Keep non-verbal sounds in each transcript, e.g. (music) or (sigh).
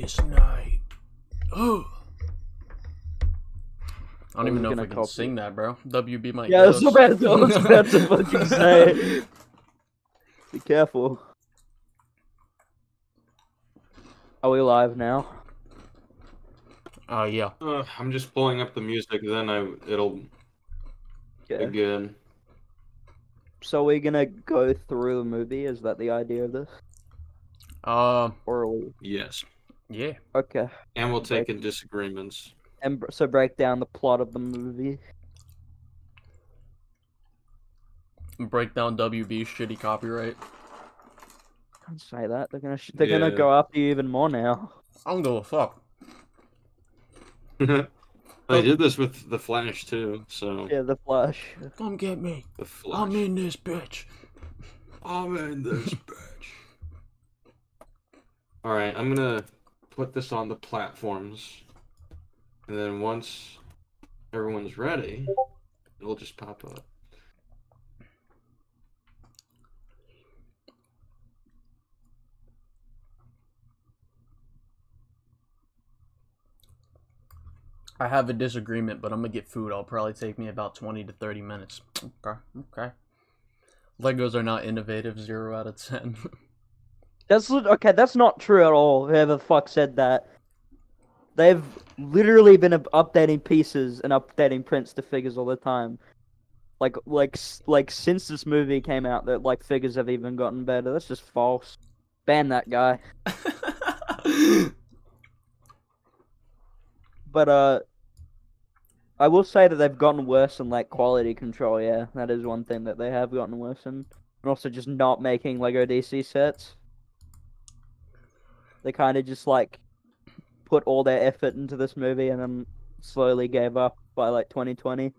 this night. Oh. I don't even know if gonna can copy. sing that, bro. WB might. Yeah, I get was us. about to, I was about (laughs) to (laughs) fucking say. Be careful. Are we live now? Oh yeah. Uh, I'm just pulling up the music, then I it'll Okay. be good. So we're gonna go through the movie. Is that the idea of this? Uh, Or are we... Yes, Uh, yeah. okay? and we'll take in disagreements. And so break down the plot of the movie. Break down WB's shitty copyright. Can't say that. They're gonna sh- they're gonna go after you even more now. I don't give a fuck. (laughs) I did this with the Flash too, so Yeah, the Flash. Come get me. the Flash. I'm in this bitch. I'm in this (laughs) bitch. All right, I'm gonna put this on the platforms, and then once everyone's ready, it'll just pop up. I have a disagreement, but I'm gonna get food. I'll probably take me about 20 to 30 minutes. Okay, okay. Legos are not innovative. Zero out of ten. (laughs) That's okay. That's not true at all. Whoever the fuck said that. They've literally been updating pieces and updating prints to figures all the time. Like, like, like since this movie came out, that like figures have even gotten better. That's just false. Ban that guy. (laughs) But uh, I will say that they've gotten worse in like quality control. Yeah, that is one thing that they have gotten worse in, and also just not making Lego DC sets. They kind of just like put all their effort into this movie and then slowly gave up by like 2020.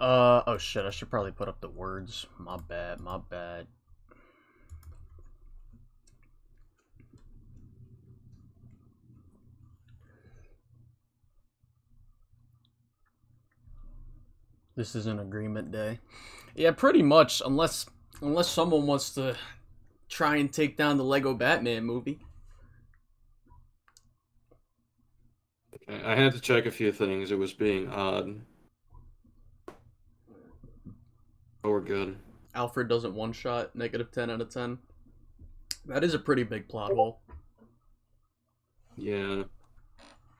uh oh shit! I should probably put up the words. My bad. My bad. This is an agreement day. Yeah, pretty much. Unless unless someone wants to try and take down the Lego Batman movie. I had to check a few things. It was being odd. Oh, we're good. Alfred doesn't one shot, negative 10 out of 10. That is a pretty big plot hole. Yeah.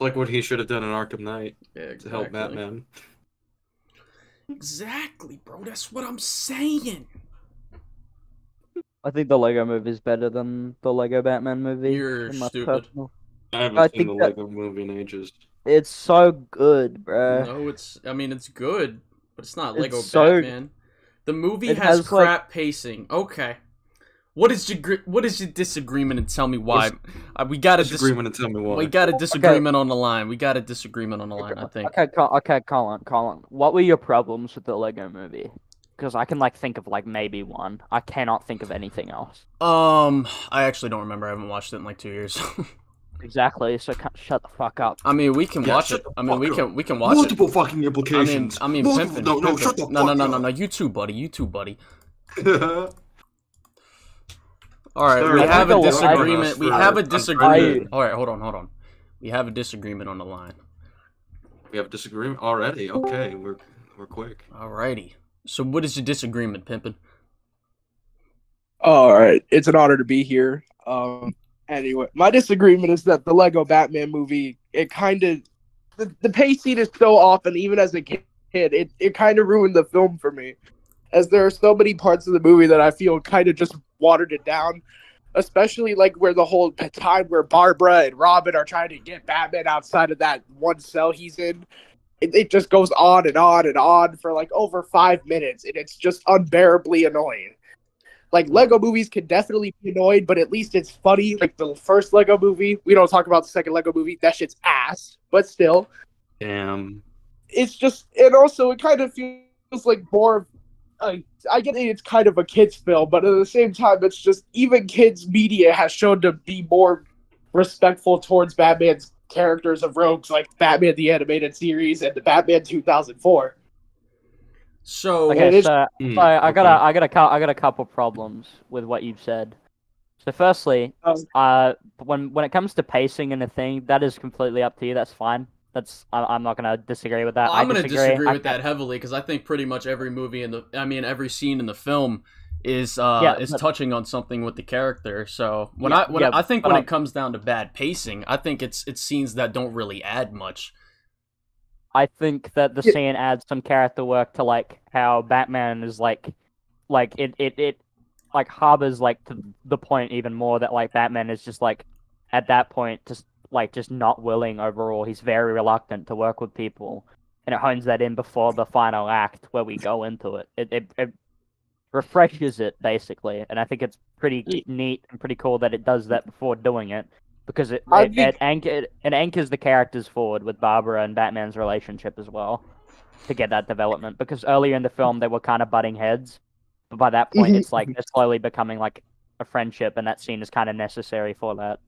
Like what he should have done in Arkham Knight Yeah, to help. Batman. Exactly, bro. That's what I'm saying. I think the Lego movie is better than the Lego Batman movie. You're stupid. personal- I haven't I seen think the that- Lego movie in ages. It's so good, bruh. no, it's. I mean, it's good, but it's not It's Lego so- Batman. The movie It has, has, like- crap pacing. Okay. What is your What is your disagreement and tell me why? Uh, we got a dis- Disagreement and tell me why. We got a disagreement on the line. We got a disagreement on the line. I think. Okay, okay, Colin, Colin. What were your problems with the Lego movie? Because I can like think of like maybe one. I cannot think of anything else. Um, I actually don't remember. I haven't watched it in like two years. (laughs) Exactly. So ca- shut the fuck up. I mean, we can Yeah, watch it. I mean, we fuck can we can watch it. Multiple fucking I mean, implications. I mean, Multiple- pimping. No, no, pimping. shut the no, no, fuck no, no, up. no. You too, buddy. You too, buddy. (laughs) All right, Sir, we have a think the- I- disagreement. We have a on disagreement. All right, hold on, hold on. We have a disagreement on the line. we have a disagreement already. Okay, we're we're quick. Alrighty. So, what is your disagreement, pimpin'? All right, it's an honor to be here. Um, anyway, my disagreement is that the Lego Batman movie, it kind of, the, the pacing is so off, and even as a kid, it, it kind of ruined the film for me. As there are so many parts of the movie that I feel kind of just watered it down, especially like where the whole time where Barbara and Robin are trying to get Batman outside of that one cell he's in. It, it just goes on and on and on for like over five minutes, and it's just unbearably annoying like Lego movies can definitely be annoying, but at least it's funny. Like the first Lego movie, we don't talk about the second Lego movie. That shit's ass, but still, Damn. it's just and also it kind of feels like more. of- Uh, I get it, it's kind of a kids film, but at the same time, it's just even kids media has shown to be more respectful towards Batman's characters of rogues, like Batman the animated series and the Batman 2004. So, Okay, so, Hmm, so I got a, okay. I got a, cou- I got a couple problems with what you've said. So firstly, Um, uh, when when it comes to pacing and a thing, that is completely up to you. That's fine. That's I, I'm not gonna disagree with that. I'm I gonna disagree. disagree I- with that heavily because I think pretty much every movie in the, I mean, every scene in the film is uh Yeah, is but- touching on something with the character. So when Yeah, I when yeah, I think when I'm- it comes down to bad pacing, I think it's it's scenes that don't really add much. I think that the scene adds some character work to like how Batman is like, like it it it like harbors like to the point even more that like Batman is just like at that point just like just not willing overall. He's very reluctant to work with people, and it hones that in before the final act where we go into it. It it, it refreshes it basically, and I think it's pretty neat and pretty cool that it does that before doing it because it it, think- it, anchor, it, it anchors the characters forward with Barbara and Batman's relationship as well to get that development. Because earlier in the film they were kind of butting heads, but by that point Mhm. it's like they're slowly becoming like a friendship, and that scene is kind of necessary for that.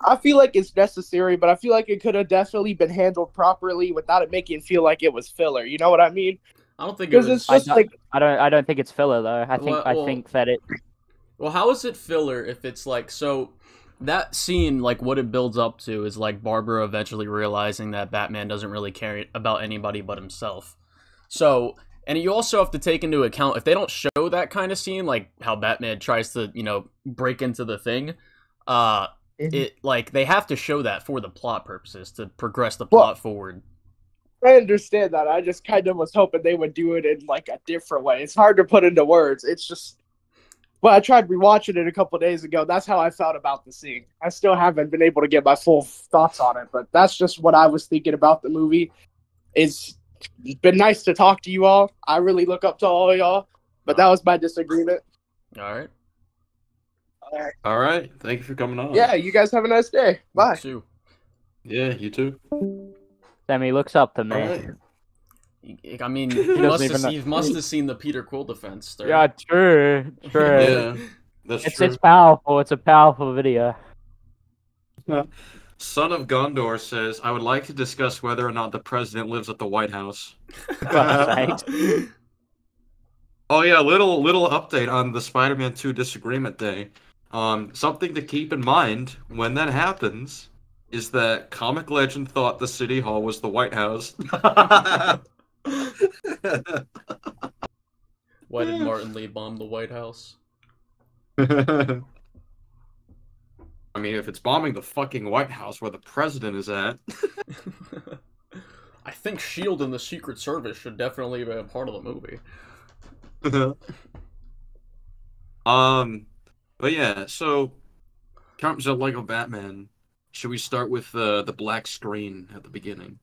I feel like it's necessary, but I feel like it could have definitely been handled properly without it making it feel like it was filler. You know what I mean? I don't think it was. it's I just don't- like I don't I don't think it's filler though. I think Well- I think that it Well, how is it filler if it's like so? That scene, like what it builds up to, is like Barbara eventually realizing that Batman doesn't really care about anybody but himself. So, and you also have to take into account if they don't show that kind of scene, like how Batman tries to, you know, break into the thing. Uh, it like they have to show that for the plot purposes to progress the Well- plot forward. I understand that. I just kind of was hoping they would do it in like a different way. It's hard to put into words. It's just. Well, I tried rewatching it a couple days ago. That's how I felt about the scene. I still haven't been able to get my full thoughts on it, but that's just what I was thinking about the movie. It's it's been nice to talk to you all. I really look up to all y'all, but that was my disagreement. All right. All right. All right. Thank you for coming on. Yeah, you guys have a nice day. Bye. Two. Yeah, you too. Sammy looks up to me. All right. I mean, (laughs) doesn't he must, have, know- he must have seen the Peter Quill defense. There. Yeah, true, true. Yeah, that's It's true. it's powerful. It's a powerful video. Son of Gondor says, "I would like to discuss whether or not the president lives at the White House." (laughs) (laughs) Oh yeah, little little update on the Spider-Man 2 disagreement day. Um, something to keep in mind when that happens is that comic legend thought the city hall was the White House. (laughs) (laughs) Why did Martin Li bomb the White House? (laughs) I mean, if it's bombing the fucking White House where the president is at, I think Shield and the Secret Service should definitely be a part of the movie. um, but yeah, so comes of Lego Batman. Should we start with uh, the black screen at the beginning?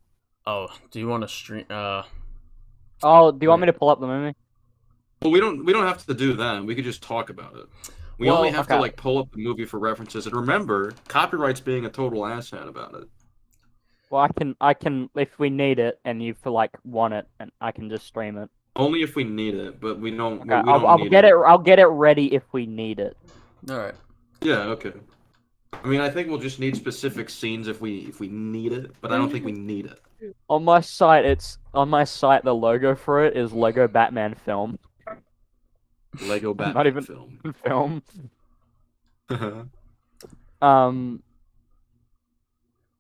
Oh, do you want to stream? Uh, Oh, do you want me to pull up the movie? Well, we don't we don't have to do that. We could just talk about it. We Well, only have okay. to like pull up the movie for references and remember copyrights being a total asshat about it. Well, I can, I can, if we need it and you feel like want it, and I can just stream it. Only if we need it, but we don't. Okay, we don't I'll, I'll need get it. I'll get it ready if we need it. all right. Yeah, okay. I mean, I think we'll just need specific scenes if we if we need it, but I don't think we need it. On my site, it's on my site. The logo for it is Lego Batman film. Lego (laughs) Batman Not even- film. (laughs) Film. (laughs) Um,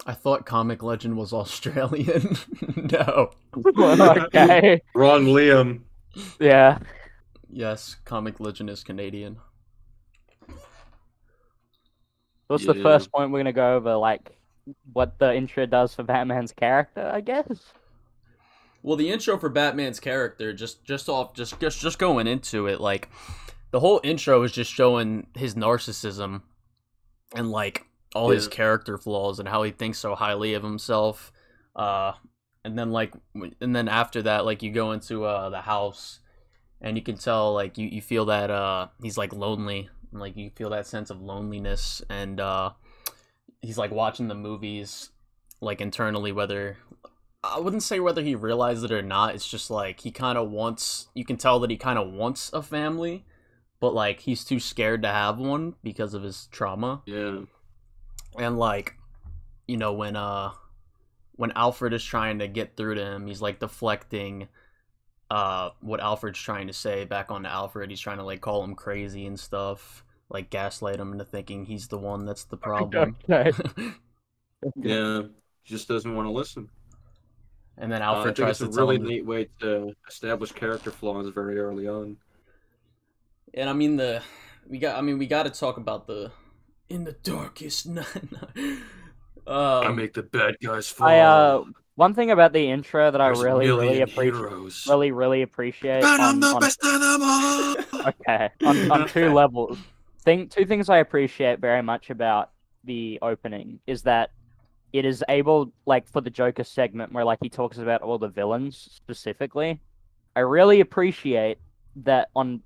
I thought Comic Legend was Australian. no. okay. Wrong, Liam. Yeah. Yes, Comic Legend is Canadian. What's the first point we're gonna go over? Like, what the intro does for (laughs) Batman's character, I guess. Well, the intro for Batman's character, just just off, just just just going into it, like the whole intro is just showing his narcissism and like all his character flaws and how he thinks so highly of himself. Uh, and then like, and then after that, like you go into uh the house, and you can tell like you you feel that uh he's like lonely, and like you feel that sense of loneliness, and uh he's like watching the movies like internally whether I wouldn't say whether he realized it or not. It's just like he kind of wants. You can tell that he kind of wants a family, but like he's too scared to have one because of his trauma. Yeah. And like, you know, when uh, when Alfred is trying to get through to him, he's like deflecting uh what Alfred's trying to say back onto Alfred. He's trying to like call him crazy and stuff. like gaslight him into thinking he's the one that's the problem. Okay. (laughs) Yeah, just doesn't want to listen. and then Uh, I Alfred think tries it's a to tell really him. neat way to establish character flaws very early on. And I mean the we got I mean we got to talk about the in the darkest (laughs) night. I um, make the bad guys fall. I uh, one thing about the intro that I really, really appreciate, really, really appreciate. But I'm on- the on- best of them all. (laughs) okay, on, on (laughs) two levels. Thing, two things I appreciate very much about the opening is that it is able, like for the Joker segment where like he talks about all the villains specifically. I really appreciate that on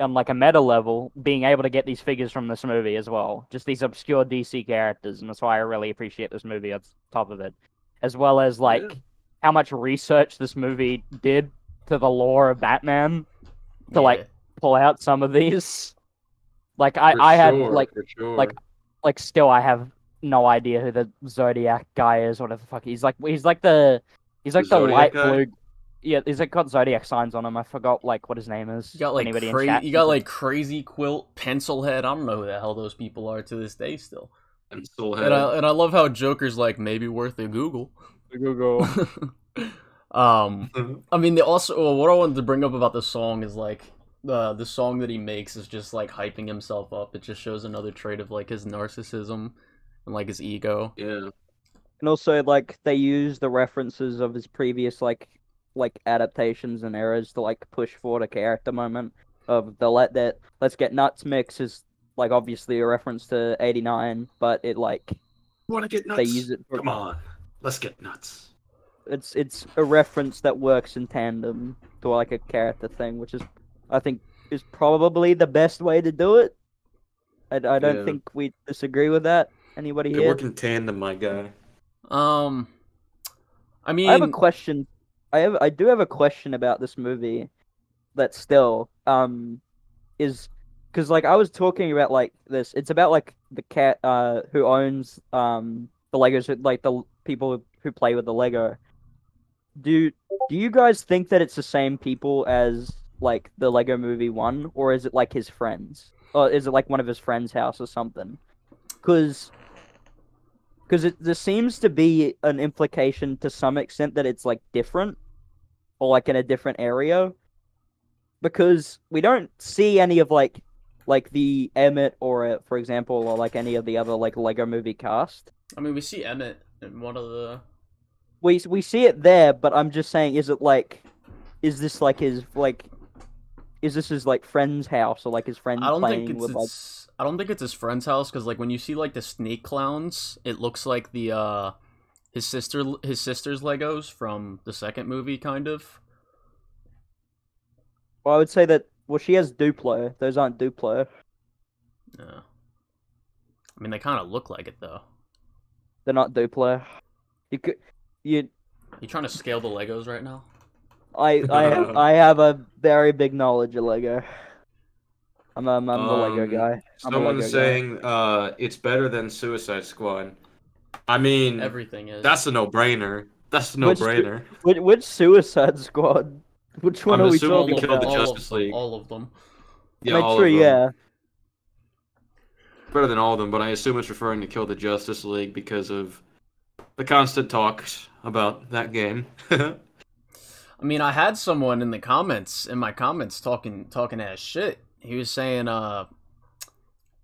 on like a meta level, being able to get these figures from this movie as well, just these obscure DC characters, and that's why I really appreciate this movie. On top of it, as well as like Yeah. how much research this movie did to the lore of Batman to like pull out some of these. (laughs) Like I, For I had sure, like sure. like like still I have no idea who the Zodiac guy is, whatever the fuck. He's like he's like the he's like the, Zodiac light guy? blue yeah, he's like got zodiac signs on him. I forgot like what his name is. You got like Anybody in cra- chat you got like crazy quilt pencil head. I don't know who the hell those people are to this day still. And still And I and I love how Joker's like maybe worth a Google. A Google. (laughs) um, I mean, they also well, what I wanted to bring up about the song is like the the song that he makes is just like hyping himself up. It just shows another trait of like his narcissism and like his ego. yeah. and also like they use the references of his previous like like adaptations and eras to like push forward a character moment of the let that let's get nuts mix is like obviously a reference to 89 but it like Want to get nuts? they use it for Come on, let's get nuts. it's it's a reference that works in tandem to like a character thing, which is I think is probably the best way to do it. I, I don't Yeah. think we disagree with that. Anybody They here? work in tandem, my guy. Um, I mean, I have a question. I have I do have a question about this movie. That still um is because like I was talking about like this. It's about like the cat uh who owns um the Legos, like the people who play with the Lego. Do do you guys think that it's the same people as like the Lego Movie one, or is it like his friends, or is it like one of his friends' house or something? Because because it there seems to be an implication to some extent that it's like different or like in a different area because we don't see any of like like the Emmet or uh, for example or like any of the other like Lego movie cast I mean, we see Emmet in one of the. we we see it there but I'm just saying is it like is this like his like is this his like friend's house or like his friend I don't playing think it's. with like I don't think it's his friend's house because like when you see like the snake clowns, it looks like the uh his sister his sister's Legos from the second movie, kind of. well, I would say that well she has Duplo those aren't Duplo Yeah. I mean, they kind of look like it though. they're not Duplo you could you You trying to scale the Legos right now? I I (laughs) I have a very big knowledge of Lego. I'm I'm, I'm the Lego Um, guy. I'm a Lego Someone's guy. saying uh, it's better than Suicide Squad. I mean, Everything is. That's a no-brainer. That's a no-brainer. Which, which Suicide Squad? Which one I'm are we assuming talking we killed the about? all Justice of them, League. all of them. Yeah, Make all sure, of them. yeah. Better than all of them, but I assume it's referring to Kill the Justice League because of the constant talks about that game. (laughs) I mean, I had someone in the comments, in my comments, talking talking ass shit. He was saying, uh,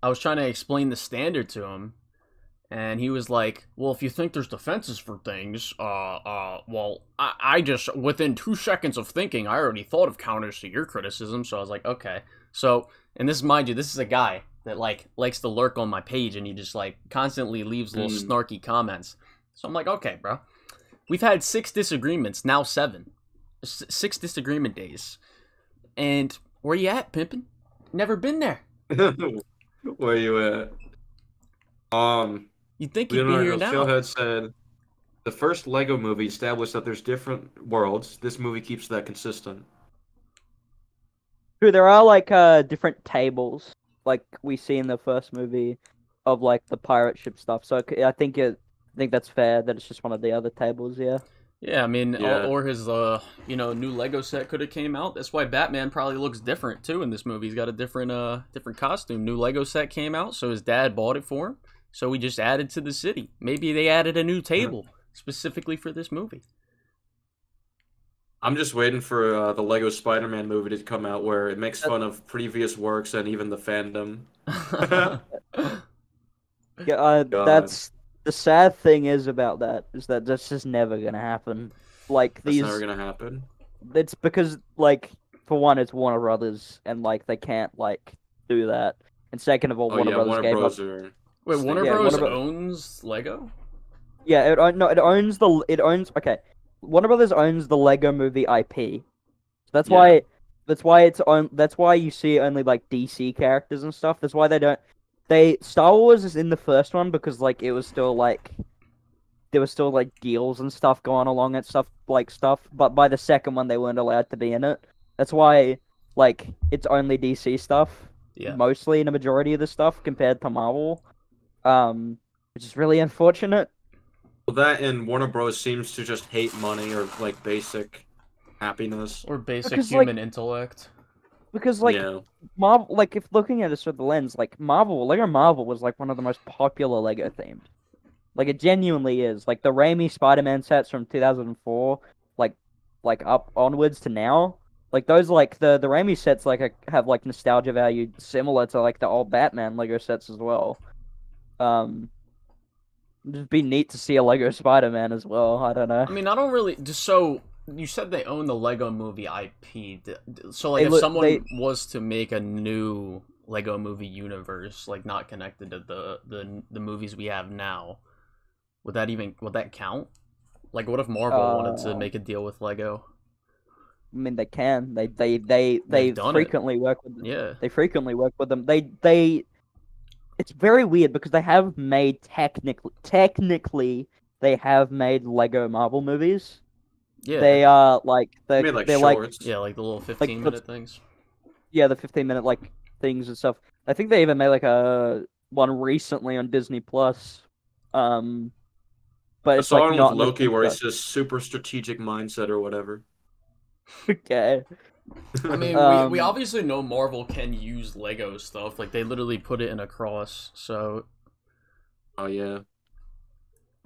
I was trying to explain the standard to him, and he was like, "Well, if you think there's defenses for things, uh, uh, well, I, I just within two seconds of thinking, I already thought of counters to your criticism." So I was like, "Okay." So, and this, mind you, this is a guy that like likes to lurk on my page, and he just like constantly leaves little Mm. snarky comments. So I'm like, "Okay, bro." We've had six disagreements, now seven. S- six disagreement days. And where you at, pimpin'? Never been there. (laughs) Where you at? Um, You'd think you'd be here now. Steelhead said, "The first Lego movie established that there's different worlds. This movie keeps that consistent." True, there are like uh different tables, like we see in the first movie, of like the pirate ship stuff. So I think it, I think that's fair that it's just one of the other tables. Yeah. Yeah, I mean, or- Yeah. or his uh, you know, new Lego set could have came out. That's why Batman probably looks different too in this movie. He's got a different uh, different costume. New Lego set came out, so his dad bought it for him. So we just added to the city. Maybe they added a new table specifically for this movie. I'm just waiting for uh, the Lego Spider-Man movie to come out, where it makes fun of previous works and even the fandom. (laughs) Yeah, uh, that's the sad thing is about that is that that's just never gonna happen. Like That's these, never gonna happen. it's because like for one, it's Warner Brothers, and like they can't like do that. And second of all, Oh Warner yeah, Brothers Warner gave up. Are... Wait, Warner Yeah, Bros. Warner owns Lego? Yeah, it own- no, it owns the it owns okay. Warner Brothers owns the Lego Movie IP. So that's Yeah. why that's why it's on. That's why you see only like DC characters and stuff. That's why they don't. They Star Wars is in the first one because like it was still like there was still like deals and stuff going along and stuff like stuff. But by the second one, they weren't allowed to be in it. That's why like it's only DC stuff Yeah. mostly in a majority of the stuff compared to Marvel. Um, which is really unfortunate. Well, that and Warner Bros. seems to just hate money or like basic happiness. Or basic Because, like- human intellect. Because like yeah, Marvel, like if looking at this through the lens, like Marvel, Lego Marvel was like one of the most popular Lego themed. Like it genuinely is. Like the Raimi Spider-Man sets from 2004, like like up onwards to now. Like those, like the the Raimi sets, like have like nostalgia value similar to like the old Batman Lego sets as well. Um, it'd be neat to see a Lego Spider-Man as well. I don't know. I mean, I don't really. Just so you said they own the Lego Movie IP. So like, They if look- someone they- was to make a new Lego Movie universe, like not connected to the the the movies we have now, would that even would that count? Like, what if Marvel wanted to Uh, make a deal with Lego? I mean, they can. They they they they done it. frequently work with. Yeah. They frequently work with them. They they. It's very weird because they have made technically technically they have made Lego Marvel movies. Yeah. They are like they like they're like yeah, like the little fifteen the- minute things. yeah the fifteen minute like things and stuff. I think they even made like a one recently on Disney Plus. Um, but I it's saw like one not with Loki where he it's says super strategic mindset or whatever. (laughs) okay. I mean, Um, we, we obviously know Marvel can use Lego stuff. Like they literally put it in a cross. So oh yeah.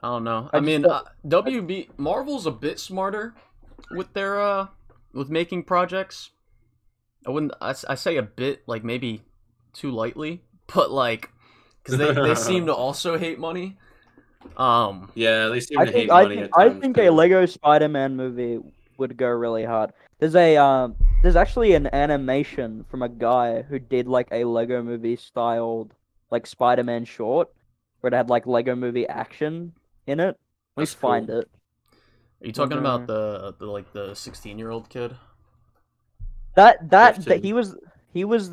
I don't know. I I, mean, uh, WB Marvel's a bit smarter with their uh with making projects. I wouldn't. I say a bit like maybe too lightly, (laughs) but like because they they (laughs) seem to also hate money. Um. Yeah, they seem I to think hate I money think, at I times, think a. Lego Spider-Man movie would go really hard. There's a um, there's actually an animation from a guy who did like a Lego movie styled like Spider-Man short, where it had like Lego movie action in it. Let me That's find it. Are you talking Mhm. about the the like the sixteen year old kid? That that, that he was he was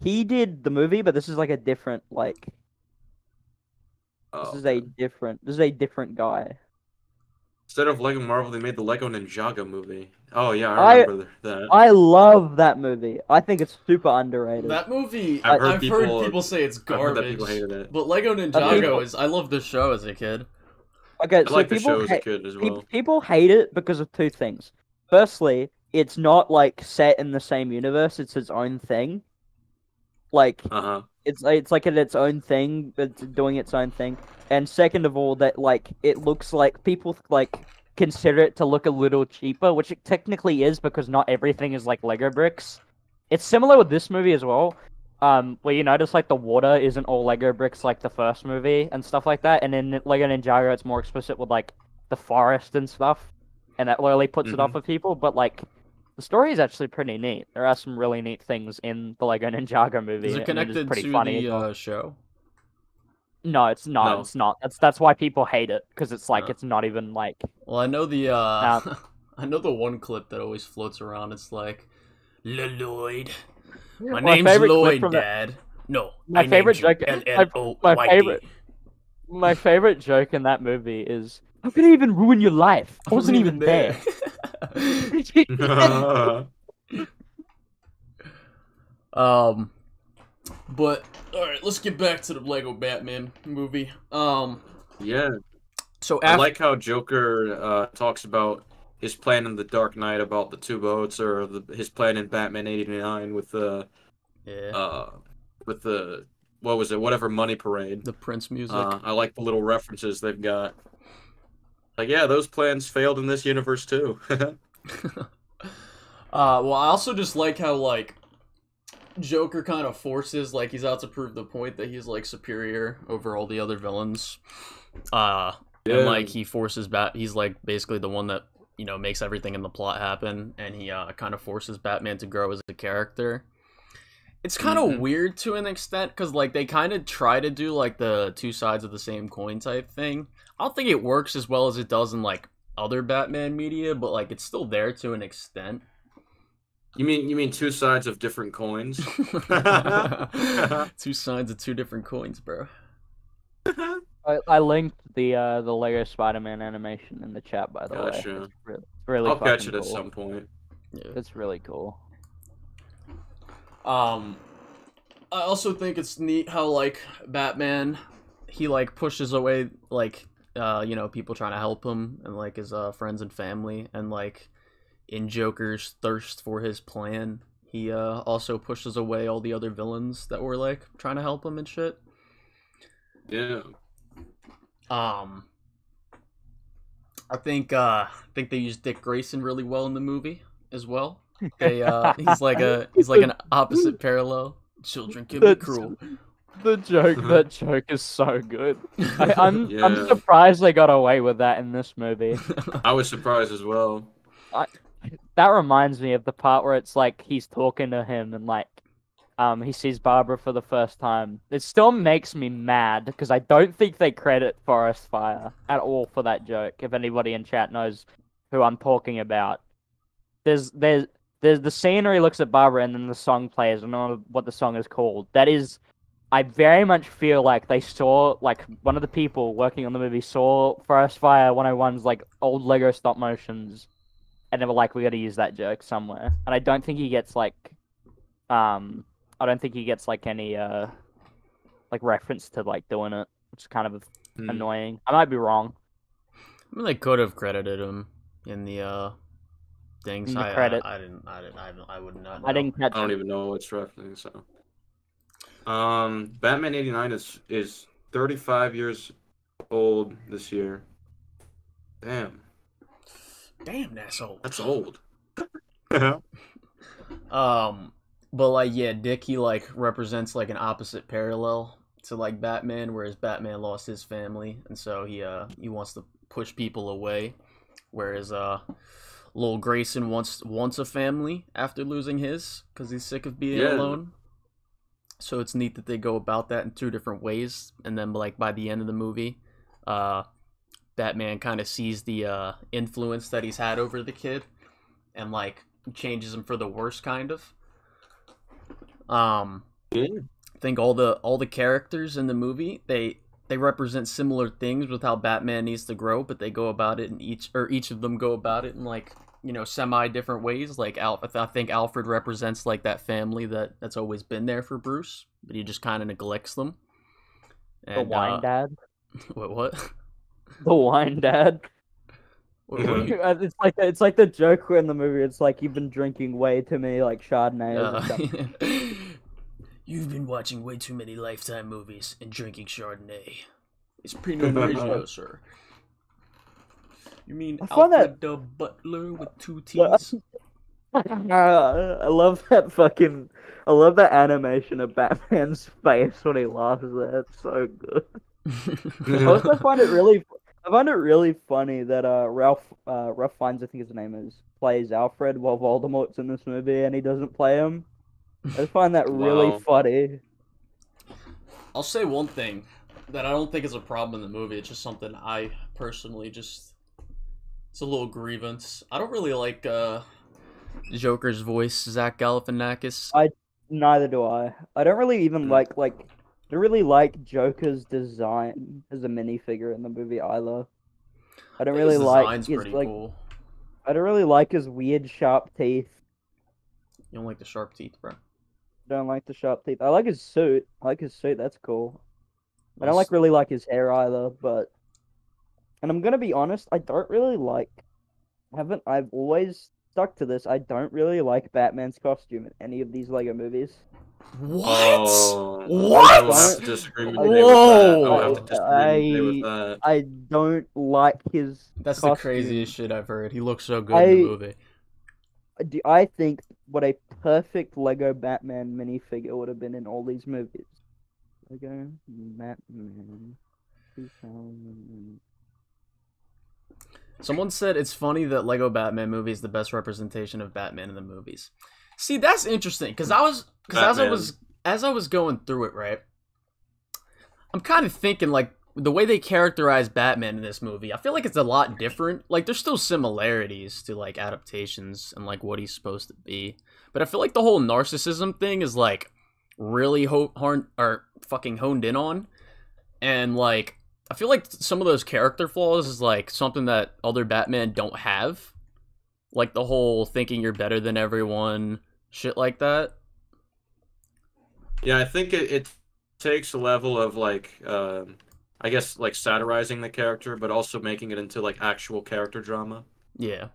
he did the movie, but this is like a different like this Oh, is a different this is a different guy. Instead of Lego Marvel, they made the Lego Ninjago movie. Oh yeah, I- I remember that. I love that movie. I think it's super underrated. That movie, I've I've, heard heard, people- people, say it's I've heard garbage. that people hated it. But Lego Ninjago is. I love the show as a kid. okay, I so like the people show as a kid as well. people hate it because of two things. Firstly, it's not like set in the same universe; it's its own thing. Like Uh huh. It's it's like its own thing, but it's doing its own thing. And second of all, that like it looks like people like consider it to look a little cheaper, which it technically is because not everything is like Lego bricks. It's similar with this movie as well. Um, where you notice like the water isn't all Lego bricks like the first movie and stuff like that, and in Lego Ninjago it's more explicit with like the forest and stuff, and that really puts it off of people. But like, the story is actually pretty neat. There are some really neat things in the Lego Ninjago movie. Is it connected pretty to funny the uh, show? No, it's not. No. It's not. That's that's why people hate it because it's like No. it's not even like Well, I know the. uh Uh, (laughs) I know the one clip that always floats around. It's like, Lloyd. My My name's Lloyd, the- Dad. No, My I favorite joke- my- my favorite- my favorite joke in that movie is how could it even ruin your life? I wasn't even there. (laughs) (laughs) um, but all right, let's get back to the Lego Batman movie. Um, yeah. So I like how Joker uh, talks about his plan in the Dark Knight about the two boats, or the, his plan in Batman '89 with the yeah, uh, with the what was it? Whatever money parade. the Prince music. Uh, I like the little references they've got. Like, yeah, those plans failed in this universe too. (laughs) Uh, well, I also just like how like Joker kind of forces like he's out to prove the point that he's like superior over all the other villains. Uh, Yeah. and like he forces Bat. He's like basically the one that you know makes everything in the plot happen, and he uh kind of forces Batman to grow as a character. It's kind of Mhm. weird to an extent because like they kind of try to do like the two sides of the same coin type thing. I don't think it works as well as it does in like other Batman media, but like it's still there to an extent. you mean you mean two sides of different coins? (laughs) (laughs) two sides of two different coins, bro. I, I linked the uh, the Lego Spider-Man animation in the chat, by the way. Gotcha. It's re- it's really I'll catch fucking it at some point. Yeah. It's really cool. Um, I also think it's neat how like Batman, he like pushes away like uh you know people trying to help him and like his uh friends and family and like in Joker's thirst for his plan, he uh also pushes away all the other villains that were like trying to help him and shit. Yeah. Um, I think uh, I think they used Dick Grayson really well in the movie as well. (laughs) They uh, he's like a he's like an opposite parallel. Children can be That's- cruel. The joke, that (laughs) joke is so good. (laughs) I, I'm Yeah. I'm surprised they got away with that in this movie. (laughs) I was surprised as well. That reminds me of the part where it's like he's talking to him and like um he sees Barbara for the first time. It still makes me mad because I don't think they credit Forest Fire at all for that joke. If anybody in chat knows who I'm talking about, there's there's there's the scenery looks at Barbara and then the song plays. I don't know what the song is called. That is, I very much feel like they saw like one of the people working on the movie saw Forest Fire 101's like old Lego stop motions and they were like, we got to use that joke somewhere. And I don't think he gets like, um, I don't think he gets like any uh, like reference to like doing it, which is kind of Hmm. annoying. I might be wrong. I mean, they could have credited him in the uh things. In the I, credit. I, I didn't. I didn't. I, I would not. Know. I didn't catch I don't it. even know what's referencing. So, um, Batman '89 is is 35 years old this year. Damn, Damn, that's old. that's old. (laughs) Um, but like, yeah, Dick he like represents like an opposite parallel to like Batman, whereas Batman lost his family, and so he uh he wants to push people away, whereas uh. Lil Grayson wants wants a family after losing his because he's sick of being Yeah. alone. So it's neat that they go about that in two different ways, and then like by the end of the movie, uh, Batman kind of sees the uh, influence that he's had over the kid, and like changes him for the worse, kind of. Um. I think all the all the characters in the movie they they represent similar things with how Batman needs to grow, but they go about it in each or each of them go about it in like you know semi different ways. Like Al, I think Alfred represents like that family that that's always been there for Bruce, but he just kind of neglects them. The wine uh, dad. (laughs) what? What? The wine dad. (laughs) what, what (laughs) it's like it's like the joke in the movie. It's like you've been drinking way too many like Chardonnays and stuff. Uh, You've been watching way too many Lifetime movies and drinking Chardonnay. It's Pinot Grigio, sir. You mean I find Alfred the Butler with two Well, T's? (laughs) Uh, I love that fucking. I love that animation of Batman's (laughs) face when he laughs. That's so good. (laughs) I also find it really. I find it really funny that uh Ralph uh Ralph Fiennes, I think his name is, plays Alfred while Voldemort's in this movie and he doesn't play him. I just find that really Wow. funny. I'll say one thing that I don't think is a problem in the movie. It's just something I personally just. It's a little grievance. I don't really like uh, Joker's voice, Zach Galifianakis. I neither do I. I don't really even Hmm. like like. I don't really like Joker's design as a minifigure in the movie either. I don't think really his like his like. cool. I don't really like his weird sharp teeth. You don't like the sharp teeth, bro. I don't like the sharp teeth. I like his suit. I like his suit. That's cool. I don't like really like his hair either, but and I'm gonna be honest, I don't really like. Haven't I've always stuck to this? I don't really like Batman's costume in any of these Lego movies. What? Oh, What? I will have to disagree with you with. I will have to disagree with you with that. I don't like his. That's the craziest shit I've heard. He looks so good in the movie. do- I think what a perfect Lego Batman minifigure would have been in all these movies. Lego Batman. 2000. Someone said it's funny that Lego Batman movie is the best representation of Batman in the movies. See, that's interesting because I was because as I was as I was going through it, right? I'm kind of thinking like the way they characterize Batman in this movie. I feel like it's a lot different. Like there's still similarities to like adaptations and like what he's supposed to be, but I feel like the whole narcissism thing is like really ho- or fucking honed in on, and like I feel like some of those character flaws is like something that other Batman don't have. Like the whole thinking you're better than everyone, shit like that. Yeah, I think it, it takes a level of like, um, I guess like satirizing the character, but also making it into like actual character drama. Yeah.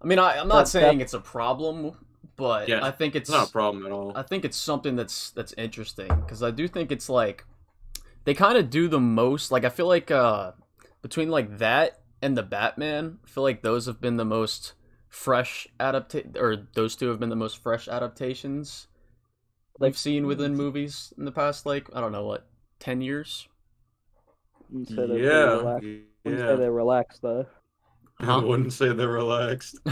I mean, I, I'm not That- saying that- it's a problem, but Yeah, I think it's It's not a problem at all. I think it's something that's that's interesting because I do think it's like they kind of do the most. Like I feel like uh between like that and the Batman, I feel like those have been the most fresh adapta or those two have been the most fresh adaptations Like- we've seen within movies in the past like I don't know what ten years. Wouldn't say they're yeah, relaxed. Wouldn't say yeah. they're relaxed though. (laughs) I wouldn't say they're relaxed. (laughs)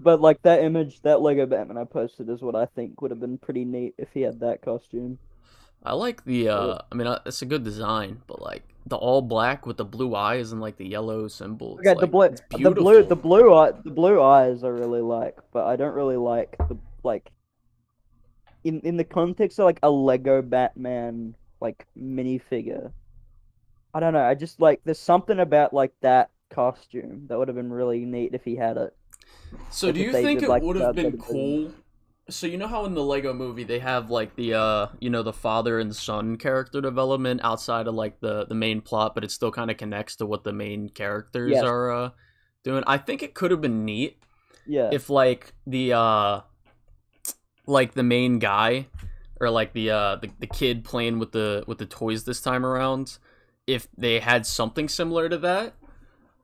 But like that image, that Lego Batman I posted is what I think would have been pretty neat if he had that costume. I like the uh I mean uh, it's a good design, but like the all black with the blue eyes and like the yellow symbol. it's, Okay, the like, blue, it's the blue, the blue eye, the blue eyes I really like, but I don't really like the like. In in the context of like a Lego Batman like minifigure, I don't know. I just like there's something about like that costume that would have been really neat if he had it. So do you think did, it like, would have been- cool? So you know how in the Lego movie they have like the uh you know the father and son character development outside of like the the main plot, but it still kind of connects to what the main characters Yes. are uh doing. I think it could have been neat Yeah, if like the uh like the main guy or like the uh the, the kid playing with the with the toys this time around if they had something similar to that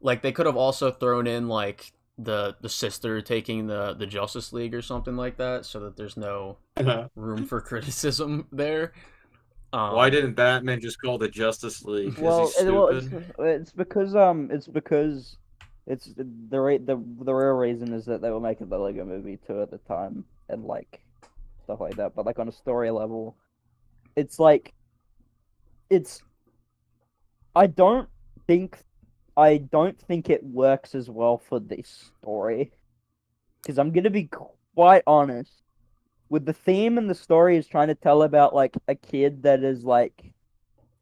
like they could have also thrown in like the the sister taking the the justice league or something like that so that there's no room for (laughs) criticism there um, Why didn't Batman just call the Justice League? Well, it, well, it's, it's because um, it's because it's the re- the the real reason is that they were making the Lego Movie two at the time and like stuff like that. But like on a story level, it's like it's. I don't think, I don't think it works as well for this story, because I'm gonna be quite honest. With the theme and the story is trying to tell about like a kid that is like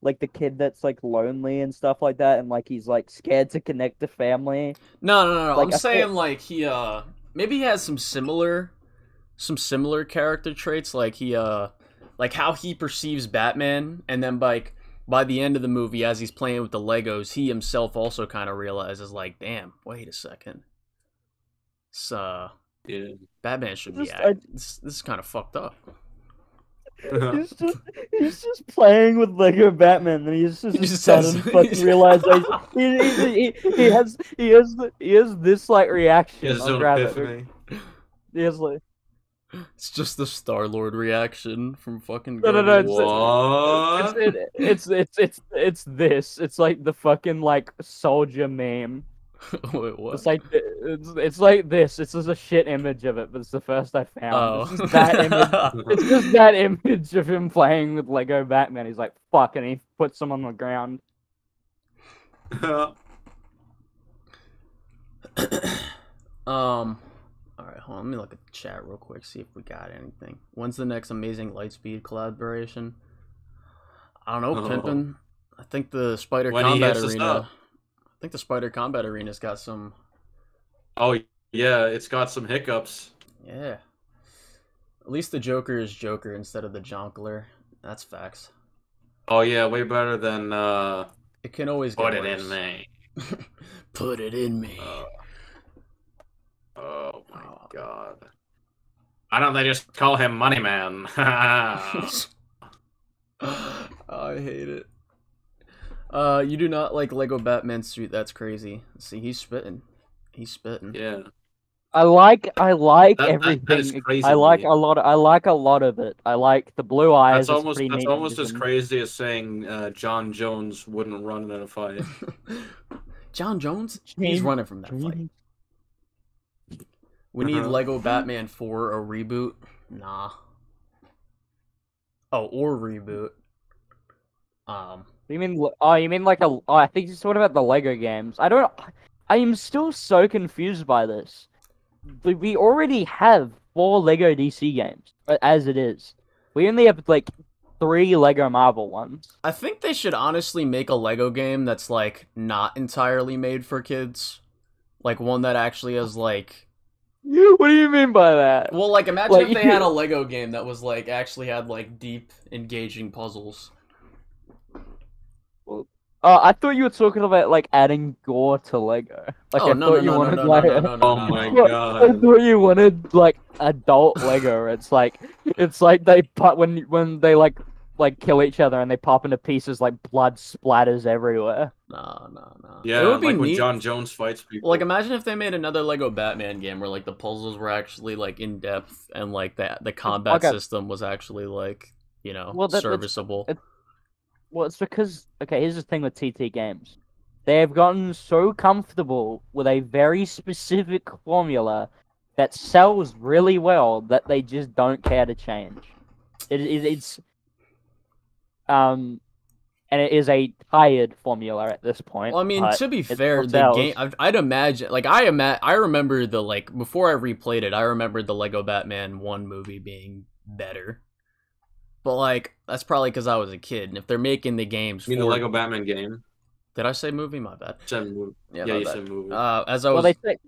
like the kid that's like lonely and stuff like that and like he's like scared to connect to family no no no, no. like, i'm I feel- saying like he uh maybe he has some similar some similar character traits like he uh like how he perceives batman and then like by the end of the movie as he's playing with the legos he himself also kind of realizes like damn wait a second it's uh Yeah. batman should be Just- this, this is kind of fucked up (laughs) he's (laughs) just he's just playing with lego batman and he's just, He just sudden says- fucking (laughs) realization he, he, he, he has he has he has this like reaction He has on own epiphany. he has like it's just the star lord reaction from fucking No, no, no, it's- What? it's, it, it's it's it's it's this it's like the fucking like soldier meme (laughs) wait what It's like it's, it's like this. It's just a shit image of it, but it's the first I found. oh It's just that image. (laughs) It's just that image of him playing with Lego Batman. He's like, "Fuck," and he puts him on the ground. (laughs) Um, all right, hold on. Let me look at the chat real quick, see if we got anything. When's the next Amazing Lightspeed collaboration? I don't know, Oh. Pimpin. I think the Spider When Combat Arena. I think the Spider Combat Arena's got some. oh yeah, it's got some hiccups. Yeah. At least the Joker is Joker instead of the Jonkler. That's facts. Oh yeah, way better than uh It can always get Put it worse. in me. (laughs) Put it in me. Uh, my Oh. god. Why don't they just call him Money Man? (laughs) (laughs) I hate it. Uh, you do not like Lego Batman suit. That's crazy. See, he's spitting. He's spitting. yeah. I like I like That- that- that is everything. crazy I like me. a lot. I like a lot of it. I like the blue eyes. That's almost that's neat almost as crazy as saying uh, John Jones wouldn't run in a fight. (laughs) John Jones. He's running from that fight. We need Uh-huh. Lego Batman 4 a reboot. Nah. Oh, or reboot. Um, You mean? Oh, you mean like a? Oh, I think it's what about the Lego games? I don't. I am still so confused by this. We, we already have four Lego DC games uh, as it is. We only have like three Lego Marvel ones. I think they should honestly make a Lego game that's like not entirely made for kids. Like one that actually has like (laughs) What do you mean by that? well like imagine Like, if they had a (laughs) Lego game that was like actually had like deep engaging puzzles. Oh, I thought you were talking about like adding gore to Lego. Like oh I no thought no you no no wanted no, no like. no no no Oh my no. (laughs) I thought you wanted like adult Lego. It's like it's like they put when when they like like kill each other and they pop into pieces like blood splatters everywhere. No, no, no. Yeah, it would be like when neat. John Jones fights people. Like imagine if they made another Lego Batman game where like the puzzles were actually like in depth and like the the combat Okay. system was actually like you know Well, that- that's- serviceable. it- Well, it's because okay. Here's the thing with TT games. They have gotten so comfortable with a very specific formula that sells really well that they just don't care to change. It is it's um, and it is a tired formula at this point. Well, I mean, to be fair, the game I'd, I'd imagine like I ima- I remember the like before I replayed it, I remembered the Lego Batman one movie being better. But like that's probably because I was a kid, and if they're making the games, I mean the Lego Batman game. Did I say movie? My bad. Said movie. Yeah, Yeah, my you bad. said movie. Uh, as I well, was, they te-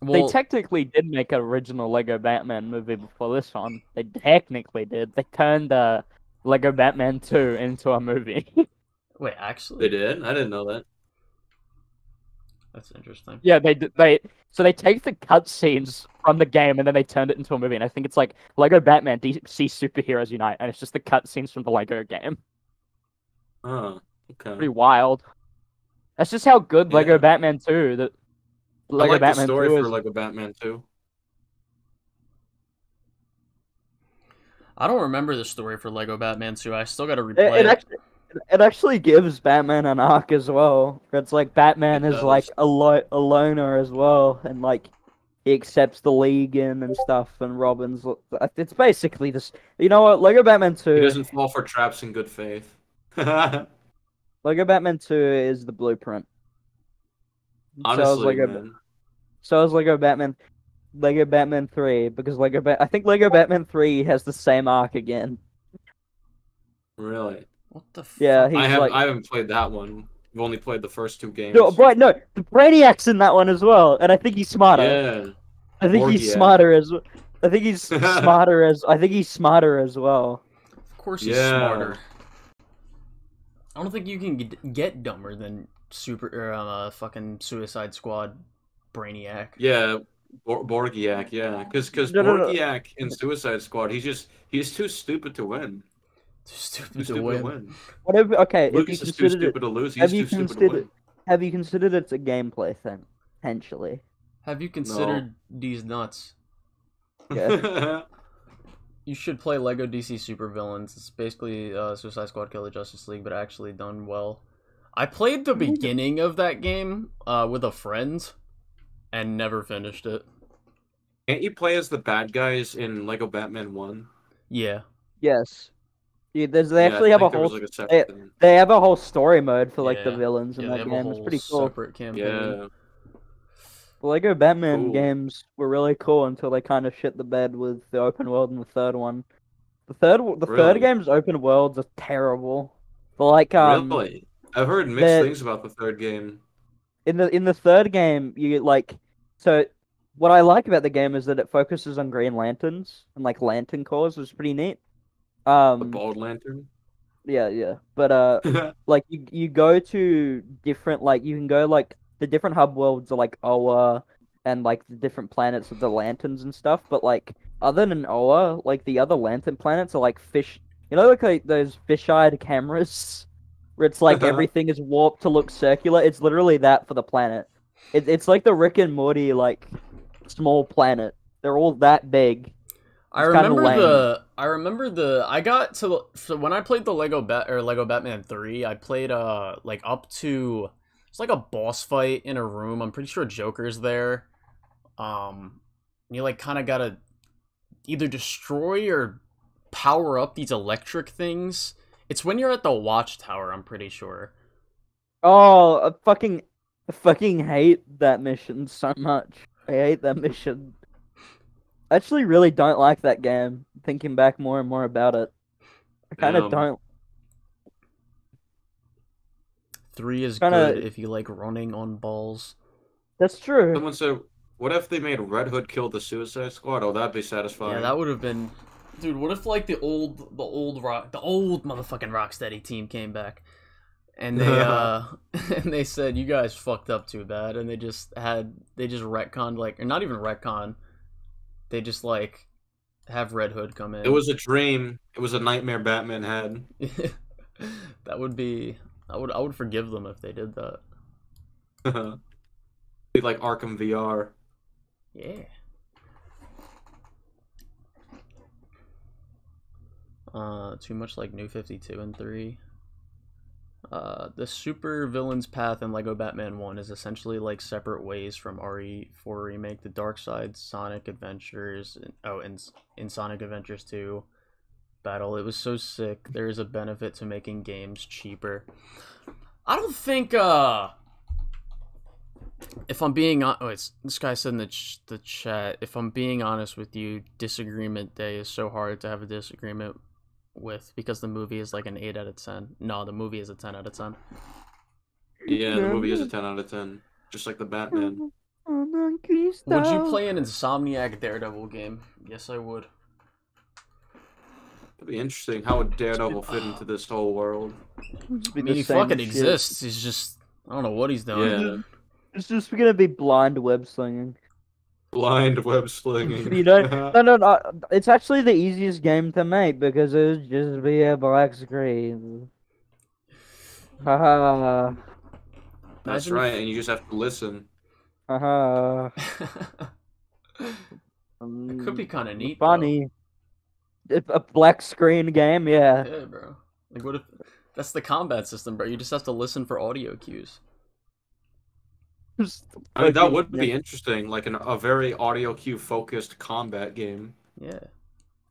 well, they technically did make an original Lego Batman movie before this one. They technically did. They turned uh, Lego Batman 2 into a movie. (laughs) wait, actually, they did? I didn't know that. that's interesting. yeah, they d- they so they take the cutscenes from the game and then they turned it into a movie. And I think it's like Lego Batman DC Superheroes Unite, and it's just the cutscenes from the Lego game. Oh, okay. Pretty wild. That's just how good Lego Yeah. Batman 2 that I Lego like Batman the story 2 for is. Lego Batman too. I don't remember the story for Lego Batman 2. I still got to replay it it. actually, it actually gives Batman an arc as well. It's like Batman It is like a, lo- a loner as well, and like he accepts the League in and stuff. And Robin's it's basically this. You know what? Lego Batman Two. He Two. doesn't fall for traps in good faith. (laughs) Lego Batman Two is the blueprint. so is Honestly, Lego. man. So is Lego Batman. Lego Batman Three because Lego Bat. I think Lego Batman Three has the same arc again. Really. What the? Fuck? Yeah, he's I have like. I haven't played that one. I've only played the first two games. No, right, no, the Brainiac's in that one as well, and I think he's smarter. Yeah. I think he's Borgia. smarter as. I think he's (laughs) smarter as. I think he's smarter as well. Of course he's Yeah. smarter. I don't think you can get, get dumber than Super or uh, fucking Suicide Squad Brainiac. Yeah. Bor- Borgiak, yeah, because because No, no, no. Borgiak in Suicide Squad, he's just he's too stupid to win. Too Too stupid to stupid win. to win. Whatever. Okay, if you Lucas is too considered it, stupid to lose. He's have too you stupid to considered- win. have you considered it's a gameplay thing? Potentially. Have you considered these nuts? Yeah. (laughs) You should play Lego DC Supervillains. It's basically uh, Suicide Squad Killer Justice League, but actually done well. I played the beginning of that game uh, with a friend and never finished it. Can't you play as the bad guys in Lego Batman One? Yeah. Yes. Yeah, there's, they Yeah, actually have a whole. like, a separate thing. They have a whole story mode for like the villains in yeah, they that have a game. whole It's pretty cool. separate campaign. Yeah. The Lego Batman Cool. games were really cool until they kind of shit the bed with the open world in the third one. The third, the third game's open worlds are terrible. But like, um, really? I've heard mixed things about the third game. In the in the third game, you like, so what I like about the game is that it focuses on Green Lanterns and like Lantern Corps, is pretty neat. The Um, bald lantern. Yeah, yeah. But uh, (laughs) like you you go to different like you can go like the different hub worlds are like Oa and like the different planets of the lanterns and stuff. But like other than Oa, like the other lantern planets are like fish. You know, like, like those fish-eyed cameras where it's like everything is warped to look circular. It's literally that for the planet. It, it's like the Rick and Morty like small planet. They're all that big. I It's remember the. I remember the. I got to so when I played the Lego Bat or Lego Batman Three. I played uh like up to it's like a boss fight in a room. I'm pretty sure Joker's there. Um, you like kind of gotta either destroy or power up these electric things. It's when you're at the watchtower. I'm pretty sure. Oh, I fucking, I fucking hate that mission so much. I hate that mission. I actually really don't like that game. Thinking back more and more about it, I kind of Um, don't. Three is Kinda- good if you like running on balls. That's true. Someone said, "What if they made Red Hood kill the Suicide Squad? Oh, that'd be satisfying." Yeah, that would have been, dude. What if like the old, the old rock, the old motherfucking Rocksteady team came back, and they (laughs) uh, (laughs) and they said you guys fucked up too bad, and they just had they just retconned like, or not even retcon, they just like have Red Hood come in. It was a dream. It was a nightmare Batman had. (laughs) that would be. I would I would forgive them if they did that. be like Arkham VR. Yeah. Uh, too much like New 52 and 3. Uh, the super villain's path in Lego Batman 1 is essentially like separate ways from RE4 Remake, the Dark Side, Sonic Adventures, oh, and in Sonic Adventures 2 battle. It was so sick. There is a benefit to making games cheaper. I don't think, uh, if I'm being on, oh, it's this guy said in the ch- the chat. If I'm being honest with you, disagreement day is so hard to have a disagreement with because the movie is like an eight out of ten. No, the movie is a ten out of ten. Yeah, the movie is a ten out of ten, just like the Batman. Would you play an Insomniac Daredevil game? Yes, I would. It'd be interesting. How would Daredevil fit into this whole world? I mean, he fucking exists. He's just I don't know what he's doing. Yeah, It's just gonna be blind web slinging. Blind web slinging. You don't. (laughs) No, no, no. It's actually the easiest game to make because it would just be a black screen. Haha. That's Imagine right, if- and you just have to listen. Haha. (laughs) it could be mm, kind of neat. though. funny. If a black screen game, yeah. Yeah, bro. Like, what if that's the combat system, bro? You just have to listen for audio cues. Just I mean, that fucking- would be interesting, like an, a very audio cue focused combat game. Yeah.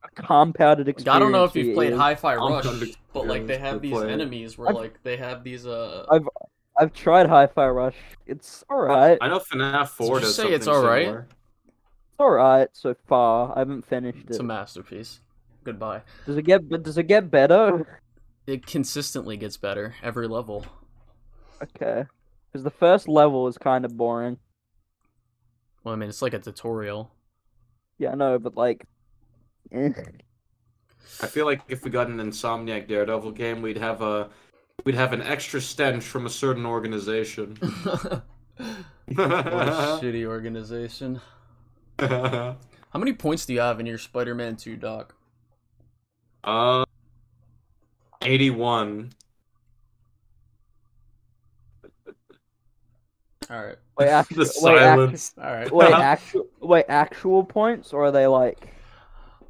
a compounded Like, experience. I don't know if you've played ears. Hi-Fi Rush, but like they have these playing. enemies where I've- like they have these uh. I've I've tried Hi-Fi Rush. It's alright. I know FNAF 4 just does say it's alright. similar. It's alright so far. I haven't finished it. It's a masterpiece. Goodbye. Does it get but does it get better? It consistently gets better every level. Okay. Because the first level is kind of boring. Well, I mean, it's like a tutorial. Yeah, I know, but like, eh. I feel like if we got an Insomniac Daredevil game, we'd have a we'd have an extra stench from a certain organization. (laughs) what a (laughs) shitty organization. (laughs) How many points do you have in your Spider-Man 2 doc? uh, eighty-one. All right. wait, (laughs) actual, the wait, actu- All right. wait, (laughs) actual, wait, actual points, or are they like?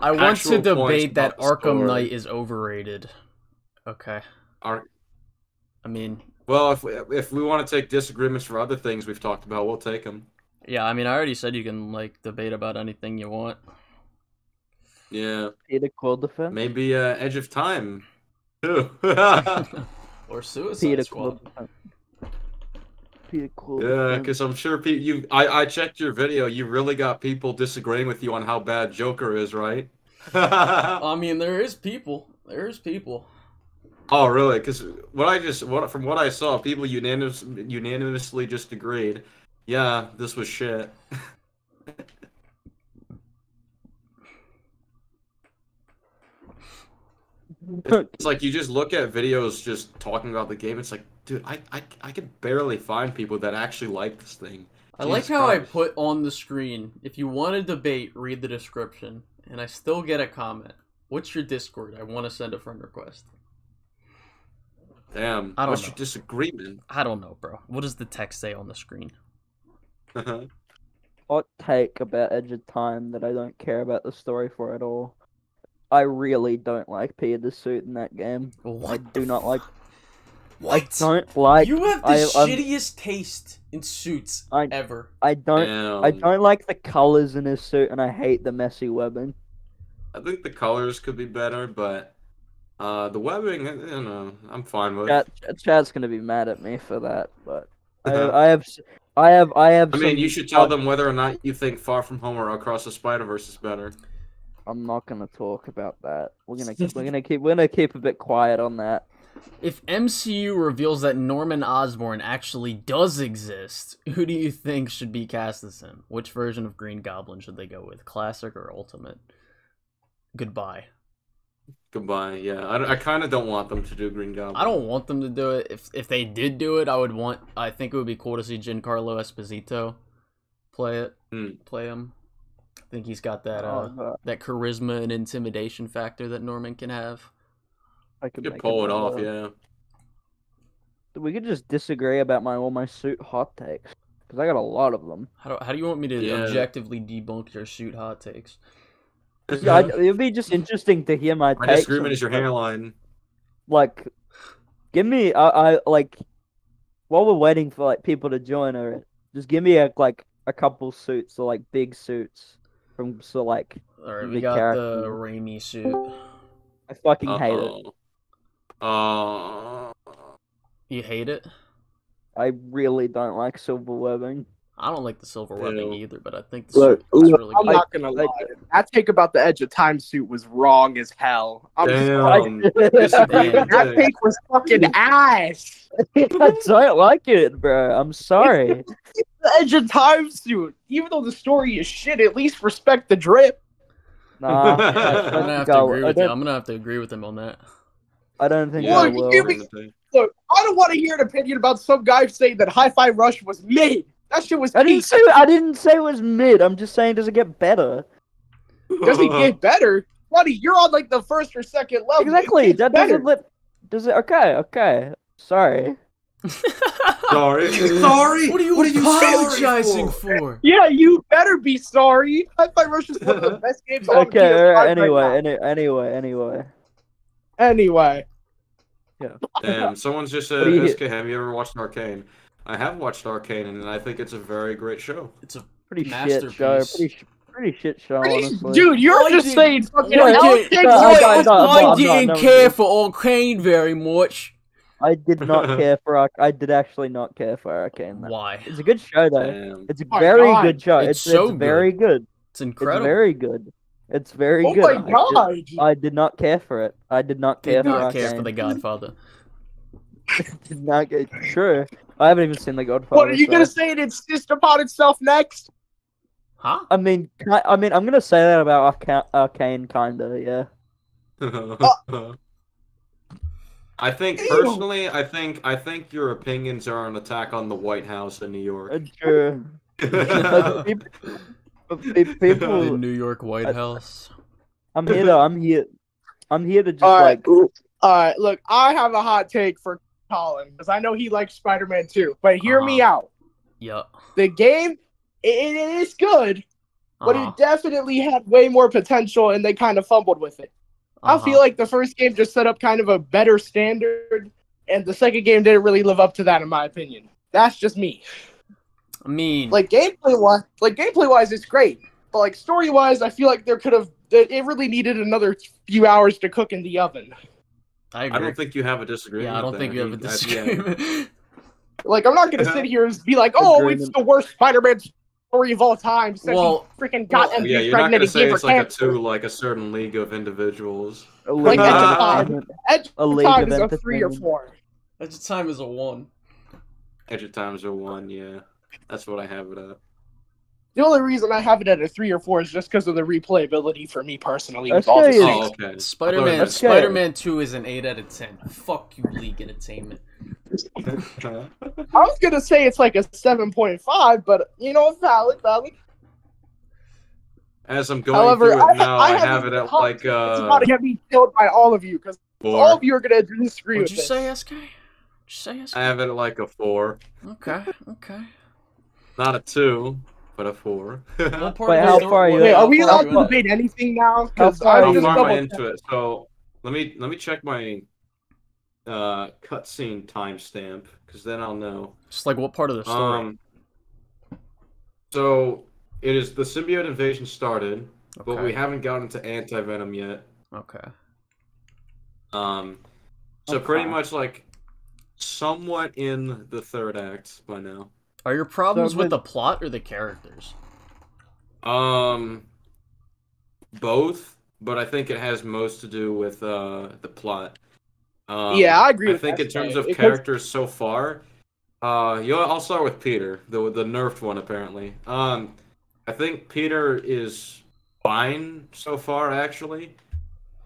I want Actual to debate that Arkham score. Knight is overrated. Okay. Ar- I mean, Well, if we, if we want to take disagreements for other things we've talked about, we'll take them. yeah, I mean, I already said you can like debate about anything you want. Yeah, Peter Quill defense. maybe uh, Edge of Time. too. (laughs) or Suicide Peter Squad. Quill defense. Peter Yeah, um, because I'm sure pe- you. I I checked your video. You really got people disagreeing with you on how bad Joker is, right? (laughs) I mean, there is people. There is people. oh, really? Because what I just what from what I saw, people unanimous, unanimously just agreed. Yeah, this was shit. (laughs) It's like you just look at videos just talking about the game. It's like, dude, I I, I can barely find people that actually like this thing. I like Jesus how I put on the screen, if you want to debate, read the description, and I still get a comment. What's your Discord? I want to send a friend request. Damn. I don't What's know. your disagreement? I don't know, bro. What does the text say on the screen? Uh-huh. hot take about Edge of Time that I don't care about the story for at all. I really don't like Peter the suit in that game. What do not like- fuck? I don't like. you have the I- I'm- shittiest taste in suits I- ever. I don't. Damn. I don't like the colors in his suit, and I hate the messy webbing. I think the colors could be better, but uh, the webbing, you know, I'm fine with. Chat, Chad's gonna be mad at me for that, but I, I have, s- I have, I have. I mean, you should tell them whether or not you think Far From Home or Across the Spider Verse is better. I'm not gonna talk about that. We're gonna, (laughs) keep, we're gonna keep, we're gonna keep a bit quiet on that. If MCU reveals that Norman Osborn actually does exist, (laughs) who do you think should be cast as him? Which version of Green Goblin should they go with? Classic or Ultimate? Goodbye. Goodbye. Yeah, I, I kind of don't want them to do Green Goblin. I don't want them to do it. If if they did do it, I would want. I think it would be cool to see Giancarlo Esposito play it. Hmm. Play him. I think he's got that uh that charisma and intimidation factor that Norman can have. I could You make could pull it off, better. yeah. We could just disagree about my all my suit hot takes because I got a lot of them. How do, how do you want me to Yeah. objectively debunk your suit hot takes? Yeah, I, it'd be just interesting to hear my My takes. disagreement on is your stuff. hairline. Like, give me, I, I like, while we're waiting for like people to join, or just give me a like a couple suits or like big suits from so like All right, we got character. the Raimi suit. I fucking hate it. Uh, You hate it? I really don't like silver webbing. I don't like the silver webbing Ew. either, but I think the Look, suit looks look, really I'm good. not gonna lie. That take about the Edge of Time suit was wrong as hell. I'm damn. Disagree. (laughs) (laughs) That take was fucking ass. (laughs) I don't like it, bro. I'm sorry. The Edge of Time suit. Even though the story is shit, at least respect the drip. Nah, I'm gonna have to agree with you. I'm gonna have to agree with him on that. I don't think Yeah, I Look, will. me- Look, I don't want to hear an opinion about some guy saying that Hi-Fi Rush was mid. That shit was I didn't say I didn't say it was mid. I'm just saying, does it get better? Does it get (laughs) better? Buddy, you're on like the first or second level. Exactly. gets That better. doesn't let. Does it? Okay. Okay. Sorry. (laughs) Sorry. Sorry. What are you What are you apologizing sorry for? Yeah, you better be sorry. Hi-Fi Rush is one of the (laughs) best games on Okay. PS5 right anyway. now. Any, anyway. Anyway. Anyway, Damn, someone's just What said, do SK, have you ever watched Arcane? I have watched Arcane, and I think it's a very great show. It's a Pretty shit Masterpiece. show. Pretty, pretty shit show. Honestly. dude, you're I just did- saying fucking. Yeah, I'll no, I no, I'm I not- I'm didn't not- no, care no. for Arcane very much. I did not (laughs) care for. Arc- I did actually not care for Arcane. though. Why? It's a good show though. Damn. It's a my very God. good show. It's It's, so it's very good. It's It's incredible. very good. It's very Oh good. my I did- god! I did not care for it. I did not care about it. I Did for not care for the Godfather. (laughs) did not get true. I haven't even seen the Godfather. What are you so- gonna say? It insists upon itself next? Huh? I mean, ki- I mean, I'm gonna say that about Arca- Arcane, kinda. Yeah. (laughs) I think Ew. personally, I think I think your opinions are an attack on the White House in New York. Uh, True. (laughs) But (laughs) peop- the New York White I- House. I'm here to. I'm here. I'm here to just All right, like. all right. Look, I have a hot take for Colin because I know he likes Spider-Man too. But hear me Uh-huh. out. Yup. The game, it, it is good, but Uh-huh. it definitely had way more potential, and they kind of fumbled with it. I Uh-huh. feel like the first game just set up kind of a better standard, and the second game didn't really live up to that, in my opinion. That's just me. I mean, Like gameplay wise, like gameplay wise, it's great, but like story wise, I feel like there could have. It it really needed another few hours to cook in the oven. I agree. I don't think you have a disagreement. yeah, I don't think you have a there. At disagreement. (laughs) Like I'm not gonna sit here and be like, "Oh, it's the worst Spider-Man story of all time." Since Well- he freaking got well, Yeah, you're not gonna say it's like a two, like a certain league of individuals. A Like league Edge of of Time. Edge A of league time of is a three or four. Edge of Time is a one. Edge of Times are one, yeah. That's what I have it at. The only reason I have it at a three or four is just because of the replayability for me personally. With That's all the. Oh, okay. Spider-Man That's. Spider-Man 2 is an 8 out of 10. Fuck you, League Entertainment. (laughs) I was gonna say it's like a seven point five, but you know, valid, valid. As I'm going However, through I, it now, I, I have it at like it's about uh to get me killed by all of you because all of you are gonna disagree What'd you say, SK? What'd you say, SK? I have it at like a four. Okay, okay. Not a two, but a four. What (laughs) how part Wait, how far are you Wait, are we far allowed you to in? debate anything now? Because I you just far double into it? So let me let me check my uh cutscene timestamp because then I'll know. Just like what part of the story? Um. So it is the symbiote invasion started, but we haven't gotten to anti venom yet. okay. Um. So pretty much like somewhat in the third act by now. Are your problems So with with- the plot or the characters? Um, both, but I think it has most to do with uh the plot. Um, Yeah, I agree I with think that in terms of because- characters so far, uh, you know, I'll start with Peter, the the nerfed one apparently. Um, I think Peter is fine so far. Actually,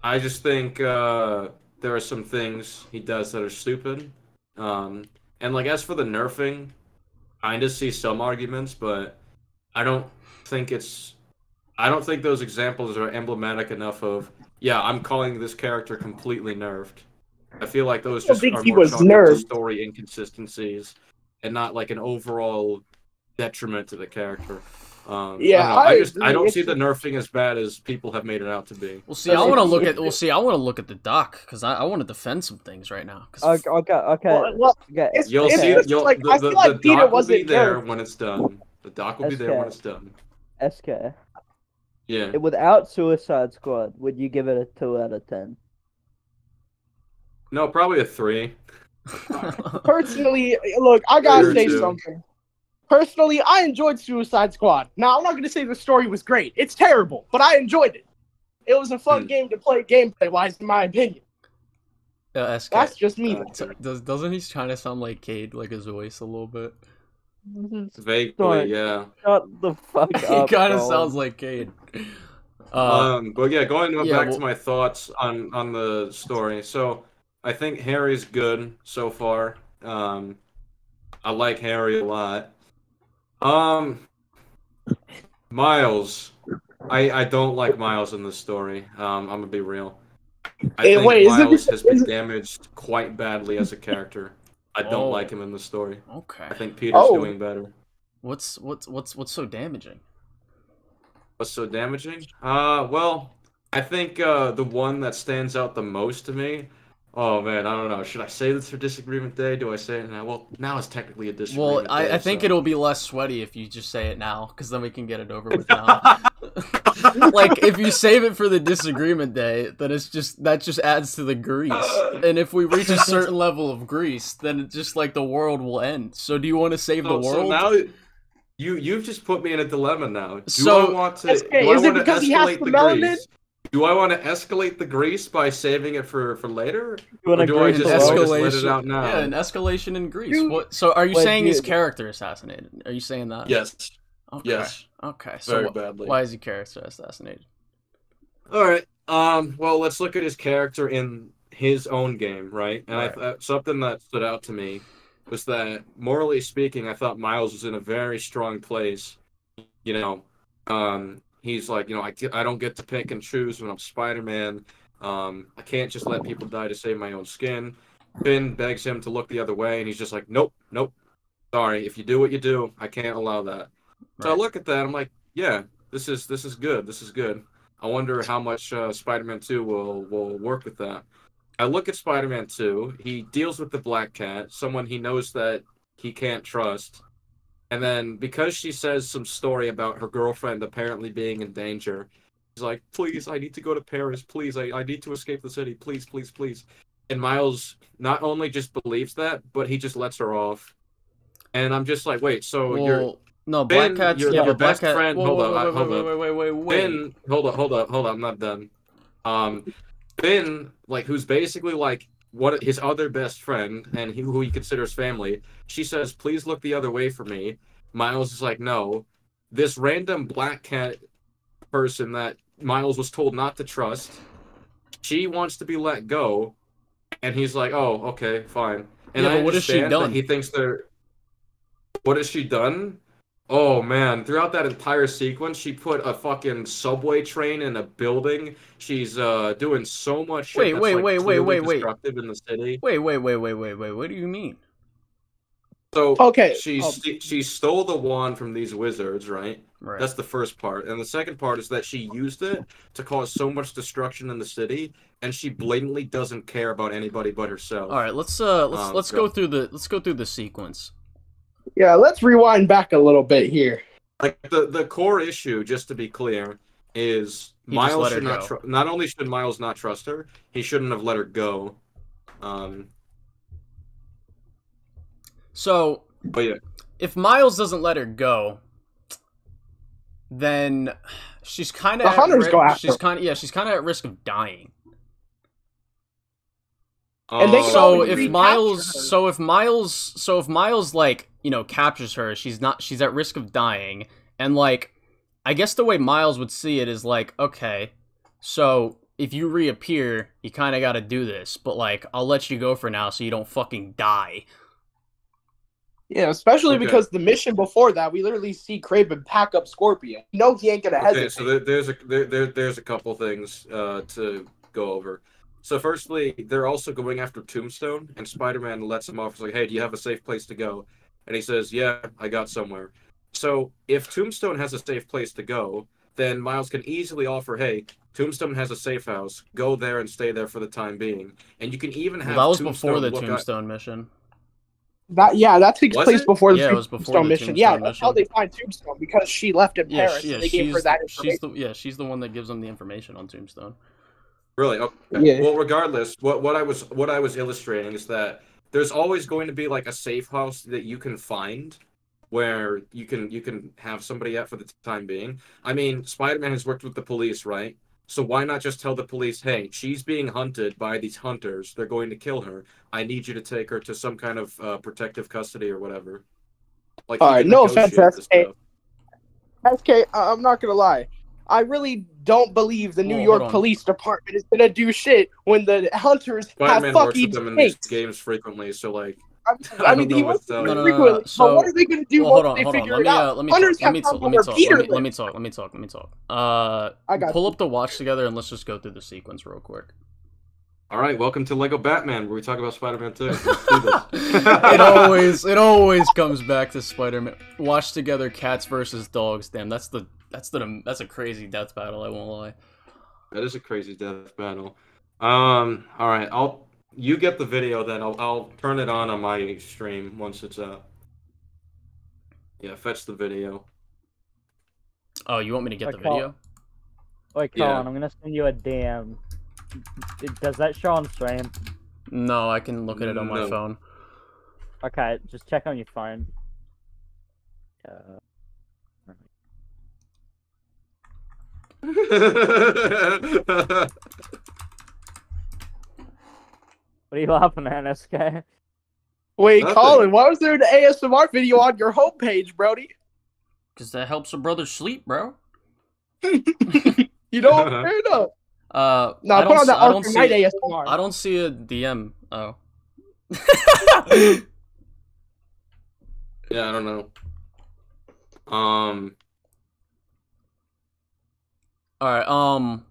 I just think uh there are some things he does that are stupid. Um, and like as for the nerfing, I just see some arguments, but I don't think it's. I don't think those examples are emblematic enough of. Yeah, I'm calling this character completely nerfed. I feel like those just are more was chalked up to nerfed. story inconsistencies, and not like an overall detriment to the character. Um, Yeah, I, don't I I just I agree. don't It's see the nerfing as bad as people have made it out to be. We'll see, I want to look at. We'll see, I want to look at the doc because I, I want to defend some things right now. 'cause Okay, okay, okay. Well, well, okay. it's- You'll it's see. just You'll, like, the, I the, feel like the Peter doc will be wasn't there when it's done. The doc will be there when it's done. SK. Yeah. Without Suicide Squad, would you give it a two out of ten? No, probably a three. (laughs) personally, look, I gotta Here say too. something. Personally, I enjoyed Suicide Squad. Now, I'm not gonna say the story was great. It's terrible, but I enjoyed it. It was a fun Hmm. game to play gameplay wise, in my opinion. uh, SK. That's just me. Uh, T- does doesn't he kind of sound like Cade, like his voice a little bit? Vaguely, Sorry. yeah. Shut the fuck (laughs) up. he kind of sounds like Cade. Uh, um, but yeah, going yeah, back well- to my thoughts on on the story. So I think Harry's good so far. Um, I like Harry a lot. Um, Miles, I I don't like Miles in this story. Um, I'm gonna be real. I Hey, think wait, is it Miles has been is it- damaged quite badly as a character. I don't Oh. like him in the story. okay. I think Peter's Oh. doing better. What's what's what's what's so damaging? What's so damaging? Uh, well, I think uh, the one that stands out the most to me. Oh man, I don't know. Should I say this for disagreement day? Do I say it now? Well, now it's technically a Well, disagreement I, day. I think so- it'll be less sweaty if you just say it now, because then we can get it over with now. (laughs) like if you save it for the disagreement day, then it's just that just adds to the grease. And if we reach a certain level of grease, then it's just like the world will end. So do you want to save So, the oh, so world? now you you've just put me in a dilemma now. Do So- I want to? SK, do I is it want to because he has escalate the the melanin? grease? Do I want to escalate the grease by saving it for for later? You wanna Or do I just- the do I world? just let it out now? yeah, an escalation in Greece. Dude. What? So are you Wait, saying his dude. character assassinated? Are you saying that? Yes. Okay. Yes. Okay. So Very badly. why is he character assassinated? All right. Um. Well, let's look at his character in his own game, right? And I Right. th- something that stood out to me was that, morally speaking, I thought Miles was in a very strong place. You know, um, he's like, you know, I, I don't get to pick and choose when I'm Spider-Man. Um, I can't just let people die to save my own skin. Phin begs him to look the other way, and he's just like, nope, nope. Sorry, if you do what you do, I can't allow that. So I look at that, I'm like, yeah, this is this is good. This is good. I wonder how much uh, Spider-Man 2 will will work with that. I look at Spider-Man 2. He deals with the Black Cat, someone he knows that he can't trust. And then because she says some story about her girlfriend apparently being in danger, he's like, "Please, I need to go to Paris. Please, I, I need to escape the city. Please, please, please." And Miles not only just believes that, but he just lets her off. And I'm just like, "Wait, so you're well, no, Black Cat's your- yeah, your best Cat. friend- Whoa, hold whoa, up, wait, hold wait, up. wait, wait, wait, wait. Ben, hold up, hold up, hold up. I'm not done. Um, Ben, like, who's basically like what his other best friend and he, who he considers family. She says, "Please look the other way for me." Miles is like, "No." this random black cat person that Miles was told not to trust. She wants to be let go, and he's like, "Oh, okay, fine." And Yeah, what has she done? He thinks they're. What has she done? Oh man! Throughout that entire sequence, she put a fucking subway train in a building. She's uh doing so much shit. Wait, that's, wait, like, wait, wait, clearly wait, wait. destructive in the city. Wait, wait, wait, wait, wait, wait. What do you mean? So Okay. she st- she stole the wand from these wizards, right? Right. That's the first part. And the second part is that she used it to cause so much destruction in the city, and she blatantly doesn't care about anybody but herself. All right, let's uh let's Um, let's so- go through the let's go through the sequence. Yeah, let's rewind back a little bit here. Like the the core issue, just to be clear, is He Miles should not go. tr- not only should Miles not trust her, he shouldn't have let her go. Um, So, but yeah, if Miles doesn't let her go, then she's kind of The hunters go after she's kind of yeah, she's kind of at risk of dying. And they Um, So if Miles her. so if Miles so if Miles like, you know, captures her, she's not she's at risk of dying and like I guess the way Miles would see it is like, okay, so if you reappear, you kind of got to do this, but like I'll let you go for now so you don't fucking die. Yeah, especially Okay. because the mission before that, we literally see Kraven pack up Scorpion. You know he ain't gonna Okay, hesitate. so there, there's a there, there there's a couple things uh, to go over. So firstly, they're also going after Tombstone, and Spider-Man lets him off. He's like, "Hey, do you have a safe place to go?" And he says, "Yeah, I got somewhere." So if Tombstone has a safe place to go, then Miles can easily offer, "Hey, Tombstone has a safe house. Go there and stay there for the time being." And you can even have Well, that was Tombstone before the look at- Tombstone mission. That yeah, that takes Was place it? before the Yeah, it was Tombstone before the mission. Tombstone yeah, that's how they find Tombstone because she left in Yeah, Paris. she, yeah, and they gave she's her that she's the yeah, she's the one that gives them the information on Tombstone. Really? Okay. Yeah. Well, regardless, what what I was what I was illustrating is that there's always going to be like a safe house that you can find where you can you can have somebody at for the time being. I mean, Spider-Man has worked with the police, right? So why not just tell the police, "Hey, she's being hunted by these hunters. They're going to kill her. I need you to take her to some kind of uh, protective custody or whatever." Like, All right, no offense, SK. SK, I'm not gonna lie. I really don't believe the New Well, York. Police Department is gonna do shit when the hunters have Spider-Man works fucking with them in these games frequently, so like, I, I I mean, don't he know what wants to tell to you. No, no, no, frequently. no. So, what are they gonna do Well, hold once on, they hold on. figure Let it me, out? uh, let me Hunters talk. Let me have talk. Let me talk. Let me, repeatedly. let me talk. Let me talk. Let me talk. Uh, I got pull you. up the watch together and let's just go through the sequence real quick. all right, welcome to Lego Batman, where we talk about Spider-Man 2. Let's do this. (laughs) it always, it always comes back to Spider-Man. Watch together, cats versus dogs. Damn, that's the, that's the, that's a crazy death battle. I won't lie. That is a crazy death battle. Um, all right, I'll you get the video then. I'll I'll turn it on on my stream once it's up. Yeah, fetch the video. Oh, you want me to get the Okay. video? Wait, Yeah. Colin, I'm gonna send you a DM. Does that show on stream? No, I can look at it on my phone. Okay, just check on your phone. Uh, what are you laughing at, SK? Wait, Nothing. Colin, why was there an ASMR video on your homepage, Brody? Cause that helps a brother sleep, bro. (laughs) You know, (laughs) fair enough. Uh, No, I put don't, on s- that I don't see, Knight ASMR. I don't see a DM. Oh. (laughs) yeah, I don't know. Um. All right. Um.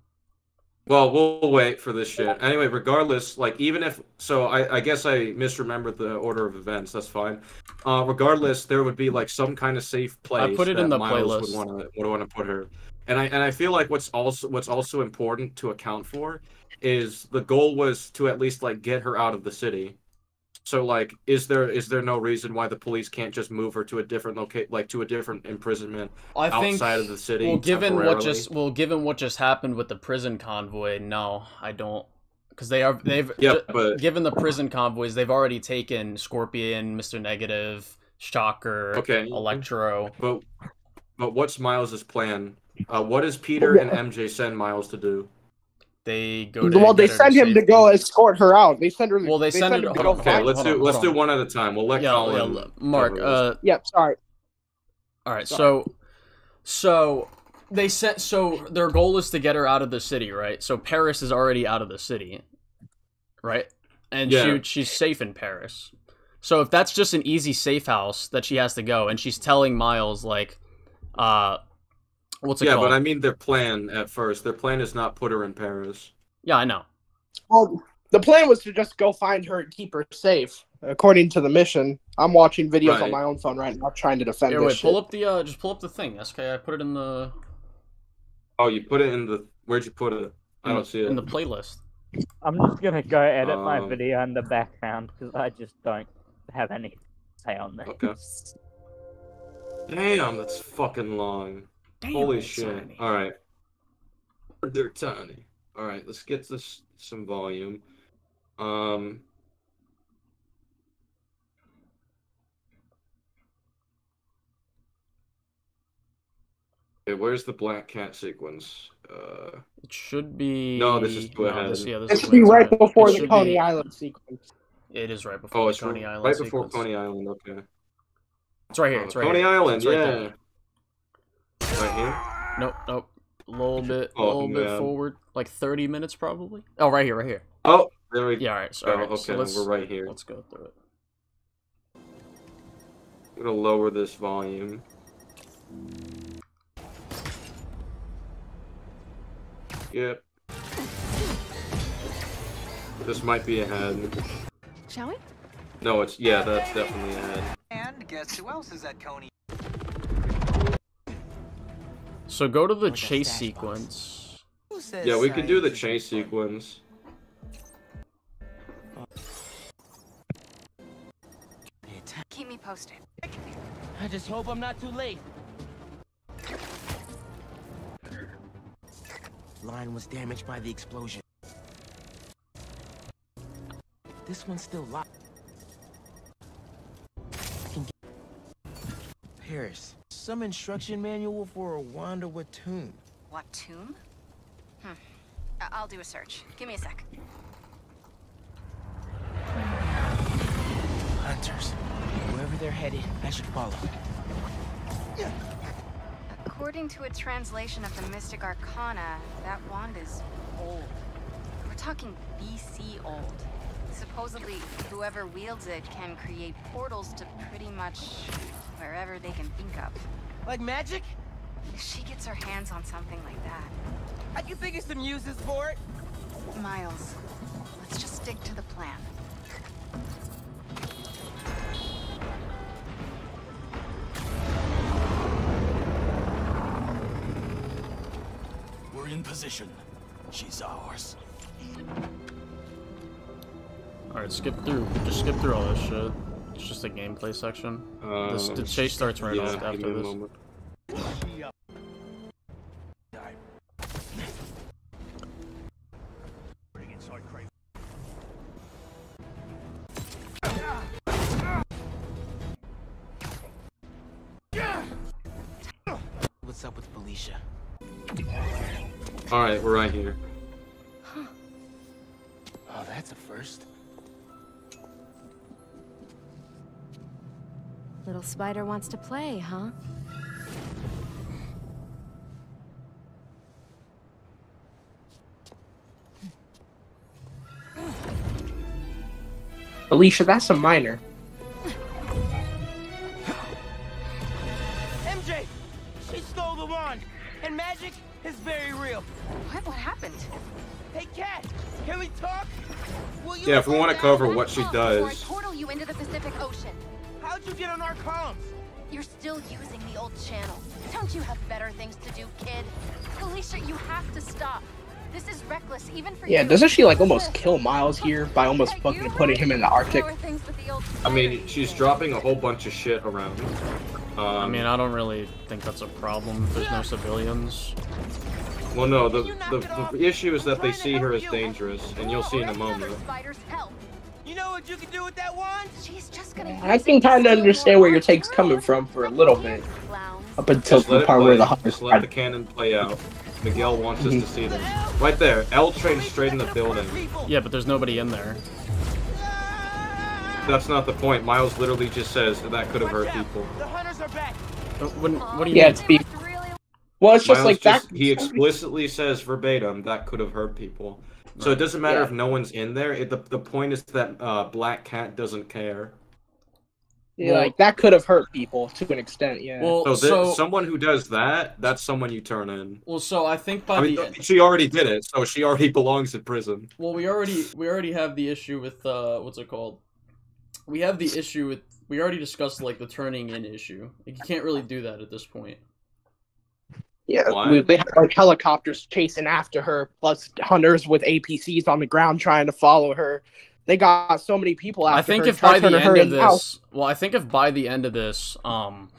Well, we'll wait for this shit. Anyway, regardless, like even if so, I, I guess I misremembered the order of events. That's fine. Uh, regardless, there would be like some kind of safe place. I put it in the Miles playlist. Would want to would want to put her, and I and I feel like what's also what's also important to account for is the goal was to at least like get her out of the city. So like, is there is there no reason why the police can't just move her to a different locate like to a different imprisonment I think. outside of the city? Well, given what just well, given what just happened with the prison convoy, no, I don't, because they are they've Yeah, but- given the prison convoys, they've already taken Scorpion, Mister Negative, Shocker, Okay. Electro. But but what's Miles's plan? Uh, what does Peter and MJ send Miles to do? They go. To Well, they send him to go escort her out. They send her. Well, they send her- him to hold go on, Okay, let's hold do on, let's hold do one at a time. We'll let Yeah, Colin. yeah, Mark. Uh, Yep, sorry. all right. Sorry. So, So they sent. So their goal is to get her out of the city, right? So Paris is already out of the city, right? And Yeah. she she's safe in Paris. So if that's just an easy safe house that she has to go, and she's telling Miles like, uh, what's it Yeah, called? but I mean their plan at first. Their plan is not put her in Paris. yeah, I know. Well, the plan was to just go find her and keep her safe, according to the mission. I'm watching videos on my own phone right now, trying to defend Here, this wait, shit. pull up the uh, just pull up the thing. SK, I put it in the Oh, you put it in the. Where'd you put it? I in don't the- see it. in the playlist. I'm just gonna go edit my Um, video in the background because I just don't have any to say on this. Okay. Damn, that's fucking long. Damn, Holy it's shit. tiny. All right. They're tiny. All right, let's get this some volume. Um. Okay, where's the black cat sequence? Uh, It should be. No, this is go no, this- yeah, this It is should be right it's before It the should Coney be- Island sequence. It is right before oh, the it's Coney right, Island. right before sequence. Coney Island. Okay. It's right here. It's right Coney here. Island, It's right yeah. there. Right here. Nope, nope. A little bit, a Oh, little bit man. forward, like thirty minutes probably. Oh, right here, right here. Oh, there we go. Yeah, all right. So, Oh, all right, okay, so let's we're right here. let's go through it. I'm gonna lower this volume. Yep. This might be ahead. Shall we? No, it's yeah, that's definitely ahead. And guess who else is at Coney? So go to the Like chase stash sequence. Yeah, we can do the chase sequence. Keep me posted. I just hope I'm not too late. Line was damaged by the explosion. This one's still locked. I can get... Paris, some instruction manual for a Wanda tomb. What tomb? Hmm. I'll do a search. Give me a sec. Hunters. Wherever they're headed, I should follow. Yeah. According to a translation of the Mystic Arcana, that wand is old. We're talking BC old. Supposedly, whoever wields it can create portals to pretty much wherever they can think of. Like magic? If she gets her hands on something like that, I can think of some uses for it. Miles, let's just stick to the plan. We're in position. She's ours. All right, skip through. Just skip through all this shit. It's just a gameplay section. This, the um, chase starts right yeah, off give me after a this. moment. What's up with Felicia? All right, we're right here. Little spider wants to play, huh? Felicia, that's a minor. MJ! She stole the wand! And magic is very real. What? What happened? Hey, Cat! Can we talk? Will you Yeah, if we want to cover what she Before I does. Get on our comms? You're still using the old channel. Don't you have better things to do, kid? Felicia, you have to stop. This is reckless, even for Yeah, you. doesn't she like almost kill Miles here by almost Are fucking putting him in the Arctic? were things with the old I mean, she's dropping a whole bunch of shit around. Um, I mean, I don't really think that's a problem if there's no civilians. well, no, the, Can you knock the the issue is that they I'm trying to see her as dangerous, and you'll see in a moment. Other spider's help. You know what you can do with that wand? She's just gonna I use can to kind of understand where your take's coming from for a little bit, up until Just the part play. where the hunters Just let the cannon play out. Miguel wants us to see them. Right there, L train straight in the building. Yeah, but there's nobody in there. That's not the point. Miles literally just says that, that could have hurt people. The hunters are back. Uh, What, what do you Yeah, mean? it's be- Well, it's just Miles like just- that. he explicitly says verbatim that could have hurt people. So it doesn't matter Yeah. if no one's in there. It, the the point is that uh, Black Cat doesn't care. Yeah, like that could have hurt people to an extent. Yeah. Well, So, so, someone who does that, that's someone you turn in. well, so I think by I mean, the end, she already did it, so she already (laughs) belongs in prison. well, we already we already have the issue with uh, what's it called? We have the issue with we already discussed like the turning in issue. Like, you can't really do that at this point. Yeah, Why? we- they have like helicopters chasing after her, plus hunters with APCs on the ground trying to follow her. They got so many people after I think her, if by the end of in out. this, well, I think if by the end of this, um,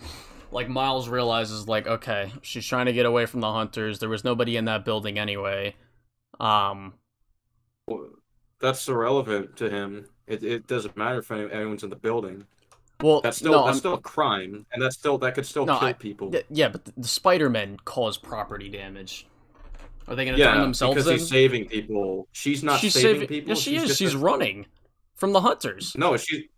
like Miles realizes, like, okay, she's trying to get away from the hunters. There was nobody in that building anyway. Um, That's irrelevant to him. It, it doesn't matter if anyone's in the building. Well, That's still no, that's I'm- still a crime, and that's still that could still No, kill I- people. y- yeah, but the, the Spider-Men cause property damage. Are they gonna yeah, turn themselves because in? he's saving people. She's not she's saving, people. Yes, she is. She's a- running from the hunters. No, she.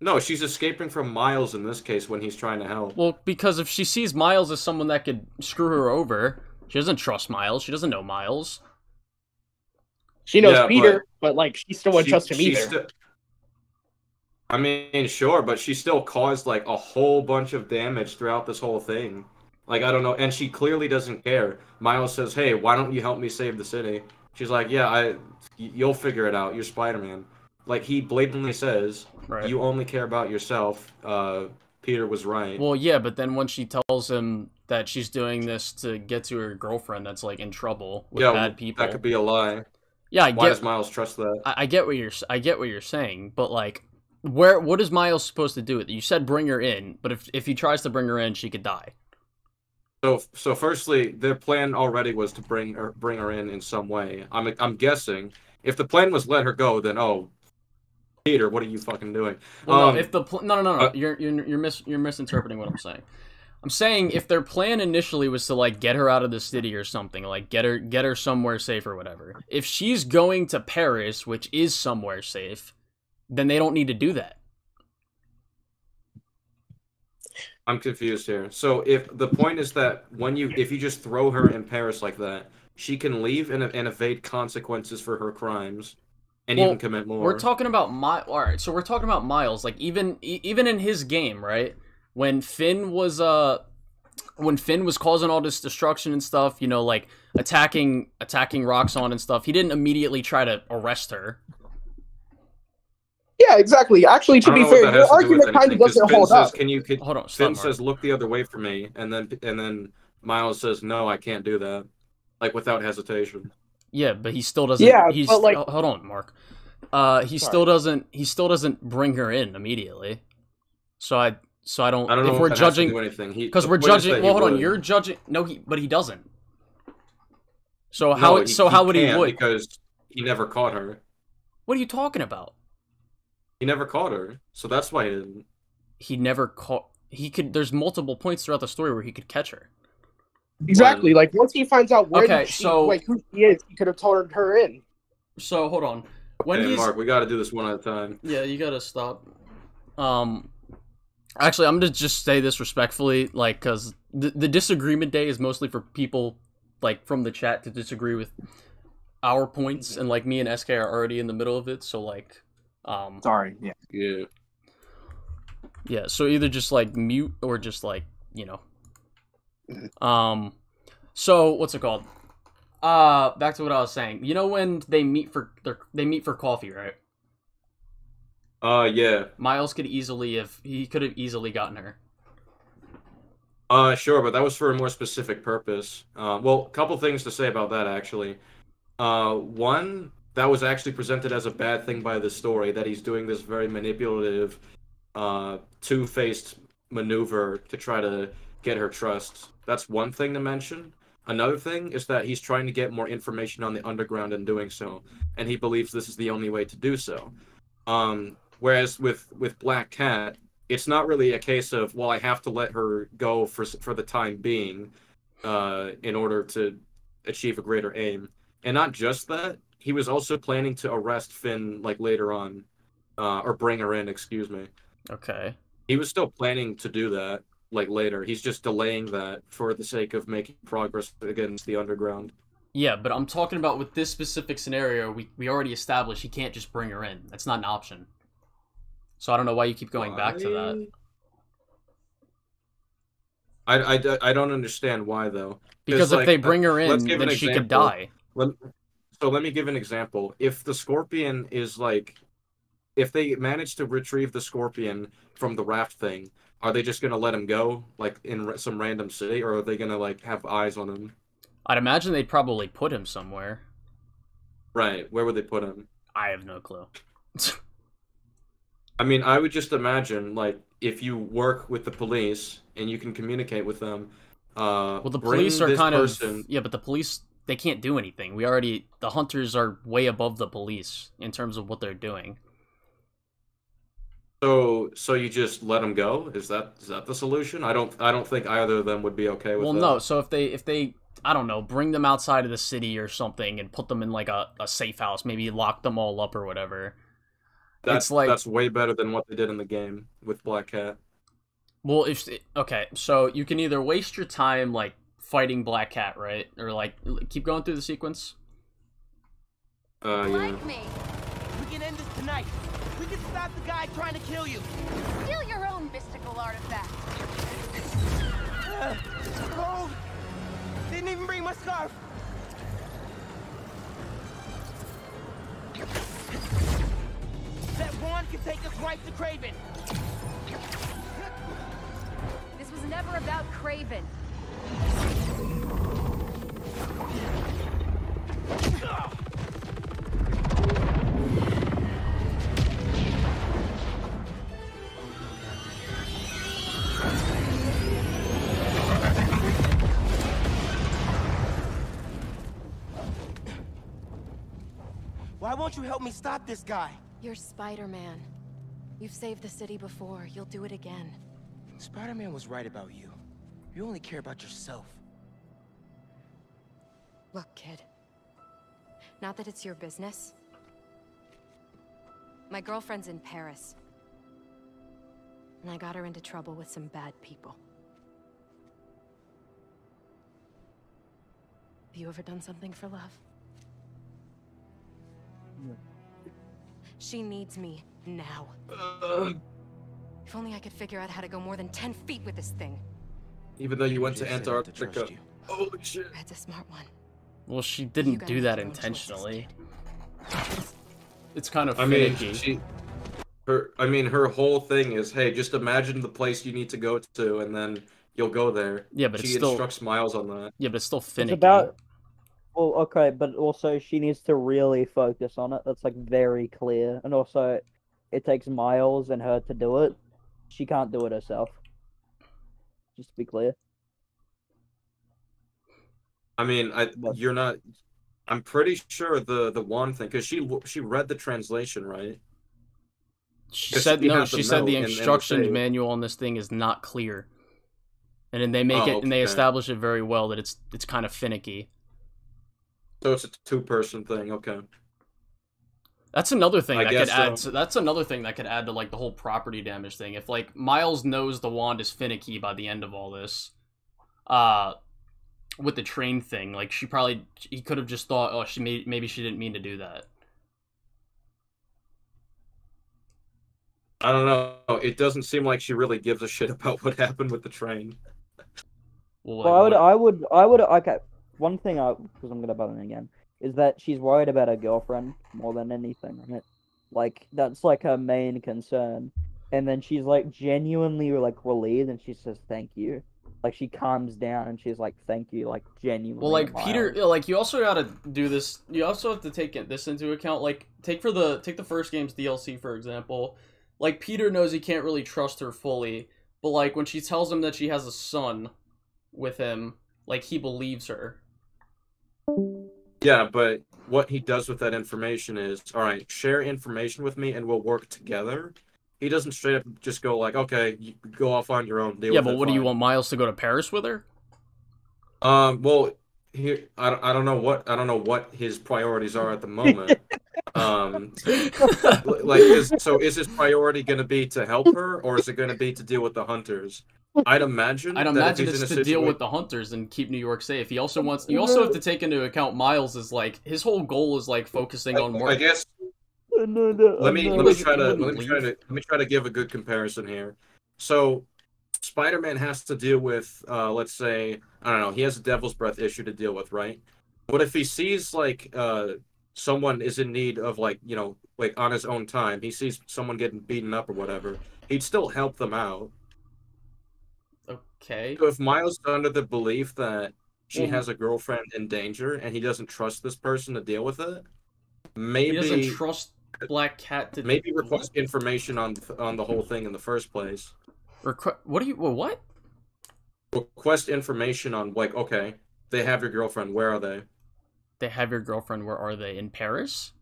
No, she's escaping from Miles in this case when he's trying to help. Well, because if she sees Miles as someone that could screw her over, she doesn't trust Miles. She doesn't know Miles. she knows Yeah, Peter, but, like she still wouldn't She- trust him either. sti- I mean, sure, but she still caused like a whole bunch of damage throughout this whole thing. Like I don't know, and she clearly doesn't care. Miles says, "Hey, why don't you help me save the city?" She's like, "Yeah, I, you'll figure it out. You're Spider-Man." Like he blatantly says, Right. "You only care about yourself." Uh, Peter was right. Well, yeah, but then when she tells him that she's doing this to get to her girlfriend that's like in trouble with yeah, bad people, that could be a lie. yeah, I Why get, does Miles trust that? I, I get what you're, s- I get what you're saying, but like, where, what is Miles supposed to do with it? You said bring her in, but if if he tries to bring her in, she could die. So, so firstly, their plan already was to bring her bring her in in some way. I'm I'm guessing if the plan was let her go, then oh, Peter, what are you fucking doing? Well, Um, no, if the pl- no, no, no, no, uh, you're you're you're mis you're misinterpreting what I'm saying. I'm saying if their plan initially was to like get her out of the city or something, like get her get her somewhere safe or whatever. If she's going to Paris, which is somewhere safe, then they don't need to do that. I'm confused here. So if the point is that when you if you just throw her in Paris like that, she can leave and, and evade consequences for her crimes, and Well, even commit more. We're talking about my all right. So we're talking about Miles. Like even even in his game, right? When Phin was uh when Phin was causing all this destruction and stuff, you know, like attacking attacking Roxxon and stuff, he didn't immediately try to arrest her. Yeah, exactly. Actually, to be fair, that your to do with argument kind of doesn't Phin hold says, up. Can you? Can, Hold on, stop, Phin Mark. says, "Look the other way for me," and then and then Miles says, "No, I can't do that," like without hesitation. Yeah, but he still doesn't. Yeah, he's but, like- oh, hold on, Mark. Uh, he Sorry. still doesn't. He still doesn't bring her in immediately. So I. So I don't. I don't know if if we're that has to judging, do anything. He- because we're judging. Well, hold on. You're judging. No, he. But he doesn't. So No, how? he- so how would he would? Because he never caught her. What are you talking about? He never caught her, so that's why he didn't. He never caught. He could. There's multiple points throughout the story where he could catch her. Exactly. Like once he finds out where Okay, she, so- like who she is, he could have turned her in. So hold on. When Hey, Mark, we got to do this one at a time. Yeah, you gotta stop. Um, actually, I'm gonna just say this respectfully, like, cause the the disagreement day is mostly for people like from the chat to disagree with our points, and like me and SK are already in the middle of it, so like, um, Sorry. Yeah. Yeah. yeah, so either just like mute or just like you know, (laughs) um, so what's it called? Uh, back to what I was saying. You know when they meet for their they meet for coffee, right? Uh, yeah. Miles could easily have he could have easily gotten her. Uh, sure, but that was for a more specific purpose. Uh, well, a couple things to say about that actually. Uh, one, that was actually presented as a bad thing by the story that he's doing this very manipulative, uh, two-faced maneuver to try to get her trust. That's one thing to mention. Another thing is that he's trying to get more information on the underground in doing so, and he believes this is the only way to do so. Um, whereas with with Black Cat, it's not really a case of well, I have to let her go for for the time being, uh, in order to achieve a greater aim. And not just that, he was also planning to arrest Phin like later on, uh, or bring her in. Excuse me. Okay. He was still planning to do that. like later. He's just delaying that for the sake of making progress against the underground. Yeah, but I'm talking about with this specific scenario, we, we already established he can't just bring her in. That's not an option. So I don't know why you keep going back to that. I, I, I don't understand why though. Because if like, they bring her in, then she could die. Let, so let me give an example. If the scorpion is like, if they manage to retrieve the scorpion from the raft thing, are they just gonna let him go, like in some random city, or are they gonna like have eyes on him? I'd imagine they'd probably put him somewhere. Right. Where would they put him? I have no clue. (laughs) I mean, I would just imagine like if you work with the police and you can communicate with them. Uh, Well, the police are kind person... of yeah, but the police they can't do anything. We already the hunters are way above the police in terms of what they're doing. So, so you just let them go? Is that is that the solution? I don't I don't think either of them would be okay with Well, that. no. So if they if they I don't know, bring them outside of the city or something and put them in like a, a safe house, maybe lock them all up or whatever. That's it's like- that's way better than what they did in the game with Black Cat. Well, if okay, so you can either waste your time like fighting Black Cat, right, or like keep going through the sequence. Uh, yeah. Like me. We can end this tonight. We can stop the guy trying to kill you. Steal your own mystical artifact. Uh, oh, didn't even bring my scarf. That wand can take us right to Kraven. This was never about Kraven. Why won't you help me stop this guy? You're Spider-Man. You've saved the city before. You'll do it again. Spider-Man was right about you. You only care about yourself. Look, kid. Not that it's your business. My girlfriend's in Paris. And I got her into trouble with some bad people. Have you ever done something for love? She needs me now. Uh. If only I could figure out how to go more than 10 feet with this thing. Even though you went to Just said not to Antarctica. trust you. Holy shit. Red's a smart one. Well, she didn't do that your choices, intentionally. It's kind of I mean, she, her, I mean, her whole thing is, hey, just imagine the place you need to go to, and then you'll go there. yeah, but she it's still instructs Miles on that. yeah, but it's still finicky. It's about. Well, okay, but also she needs to really focus on it. That's like very clear, and also, it takes Miles and her to do it. She can't do it herself. Just to be clear. I mean, I What? you're not. I'm pretty sure the the one thing because she she read the translation right. She 'Cause said she no. She said the note in- in instructions manual on this thing is not clear, and then they make Oh, it and they establish it very well that it's it's kind of finicky. So it's a two person thing. Okay. That's another thing I that could guess add. To, that's another thing that could add to like the whole property damage thing. If like Miles knows the wand is finicky by the end of all this, uh, with the train thing, like she probably he could have just thought, oh, she may, maybe she didn't mean to do that. I don't know. It doesn't seem like she really gives a shit (laughs) about what happened with the train. Well, Well, I would, like, I would, I would. Okay, one thing I, because I'm gonna button again, is that she's worried about her girlfriend more than anything. Right? Like that's like her main concern, and then she's like genuinely like relieved, and she says thank you. Like she calms down and she's like thank you, like genuinely. Well, like Miles. Peter, like you also gotta do this. You also have to take this into account. Like take for the take the first game's DLC for example. Like Peter knows he can't really trust her fully, but like when she tells him that she has a son with him, like he believes her. Yeah, but what he does with that information is, all right, share information with me and we'll work together. He doesn't straight up just go like, okay, you go off on your own. Deal yeah, but it, what do you want Miles to go to Paris with her? Um, well, here I don't, I don't know what I don't know what his priorities are at the moment. (laughs) um, like, is, so is his priority going to be to help her, or is it going to be to deal with the hunters? I'd imagine. I'd imagine he's it's to a deal with the hunters and keep New York safe. He also wants. You also have to take into account Miles is like his whole goal is like focusing on more. I guess No, no, let me no. let me try to let me try to let me try to give a good comparison here. So Spider-Man has to deal with uh let's say I don't know, he has a devil's breath issue to deal with, right? But if he sees like uh someone is in need of like, you know, like on his own time, he sees someone getting beaten up or whatever, he'd still help them out. Okay. So if Miles is under the belief that she Mhm. has a girlfriend in danger and he doesn't trust this person to deal with it, He maybe doesn't trust Black Cat to maybe request information on on the whole thing in the first place. Request what do you? Well, what? Request information on like, okay, they have your girlfriend. Where are they? They have your girlfriend. Where are they? In Paris?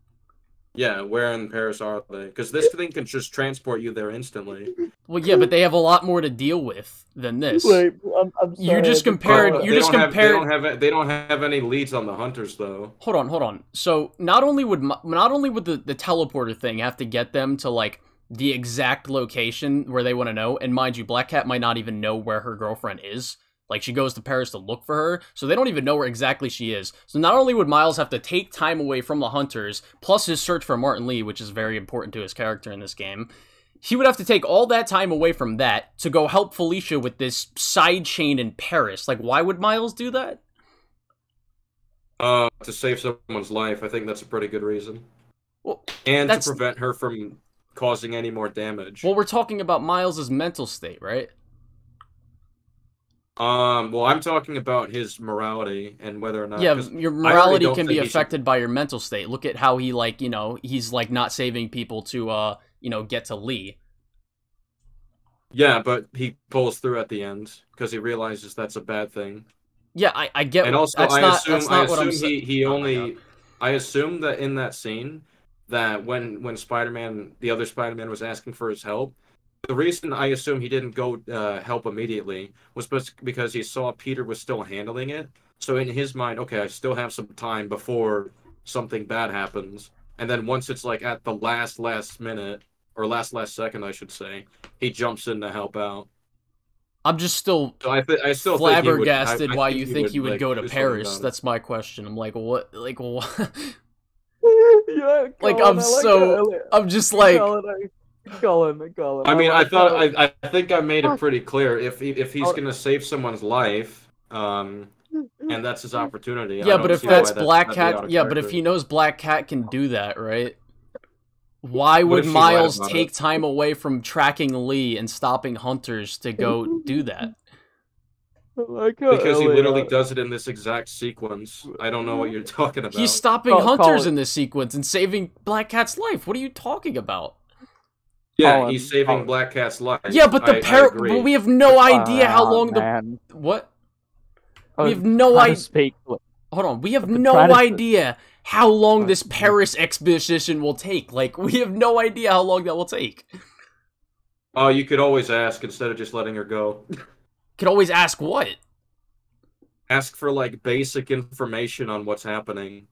Yeah, where in Paris are they? Because this thing can just transport you there instantly. Well, yeah, but they have a lot more to deal with than this. Wait, I'm, I'm You sorry, just compared- Well, you they just don't have, they don't have they don't have any leads on the hunters though. Hold on, hold on. So not only would not only would the, the teleporter thing have to get them to like the exact location where they want to know, and mind you, Black Cat might not even know where her girlfriend is. Like she goes to Paris to look for her, so they don't even know where exactly she is. So not only would Miles have to take time away from the hunters, plus his search for Martin Li, which is very important to his character in this game, he would have to take all that time away from that to go help Felicia with this side chain in Paris. Like, why would Miles do that? Uh, to save someone's life, I think that's a pretty good reason, Well, and to prevent her from causing any more damage. well, we're talking about Miles's mental state, right? Um, well, I'm talking about his morality and whether or not. yeah, your I really morality can be he should- affected by your mental state. Look at how he like, you know, he's like not saving people to uh, you know, get to Li. Yeah, but he pulls through at the end because he realizes that's a bad thing. Yeah, I, I get and also, that's I not assume, that's I not what I'm assume he saying. he Oh only. I assume that in that scene, that when when Spider-Man, the other Spider-Man, was asking for his help, the reason I assume he didn't go uh, help immediately was bes- because he saw Peter was still handling it. So in his mind, okay, I still have some time before something bad happens. And then once it's like at the last last minute or last last second, I should say, he jumps in to help out. I'm just still So I, th- I still think would- I- flabbergasted I why you think he would like, go to Paris. That's my question. I'm like, what? Like, what? (laughs) yeah, like, Colin, I'm I so, that. I'm just like, Colin, I, Colin, Colin, I mean, I like thought. I, I think I made it pretty clear. If he, if he's Oh. gonna save someone's life, um, and that's his opportunity. Yeah, but if that's Black that'd be out Cat, of yeah, but if he knows Black Cat can do that, right? Why would if she lied Miles take it? time away from tracking Li and stopping hunters to go do that? Like how because he literally Elliot- does it in this exact sequence. I don't know what you're talking about. He's stopping Col- hunters in this sequence and saving Black Cat's life. What are you talking about? Yeah, Colin, he's saving Colin. Black Cat's life. Yeah, but the I, I par- agree. but we have no idea how long the what? I We have no idea. Hold on, we have no idea how long this Paris expedition will take. Like, we have no idea how long that will take. Oh, you could always ask instead of just letting her go. (laughs) Could always ask what. Ask for like basic information on what's happening.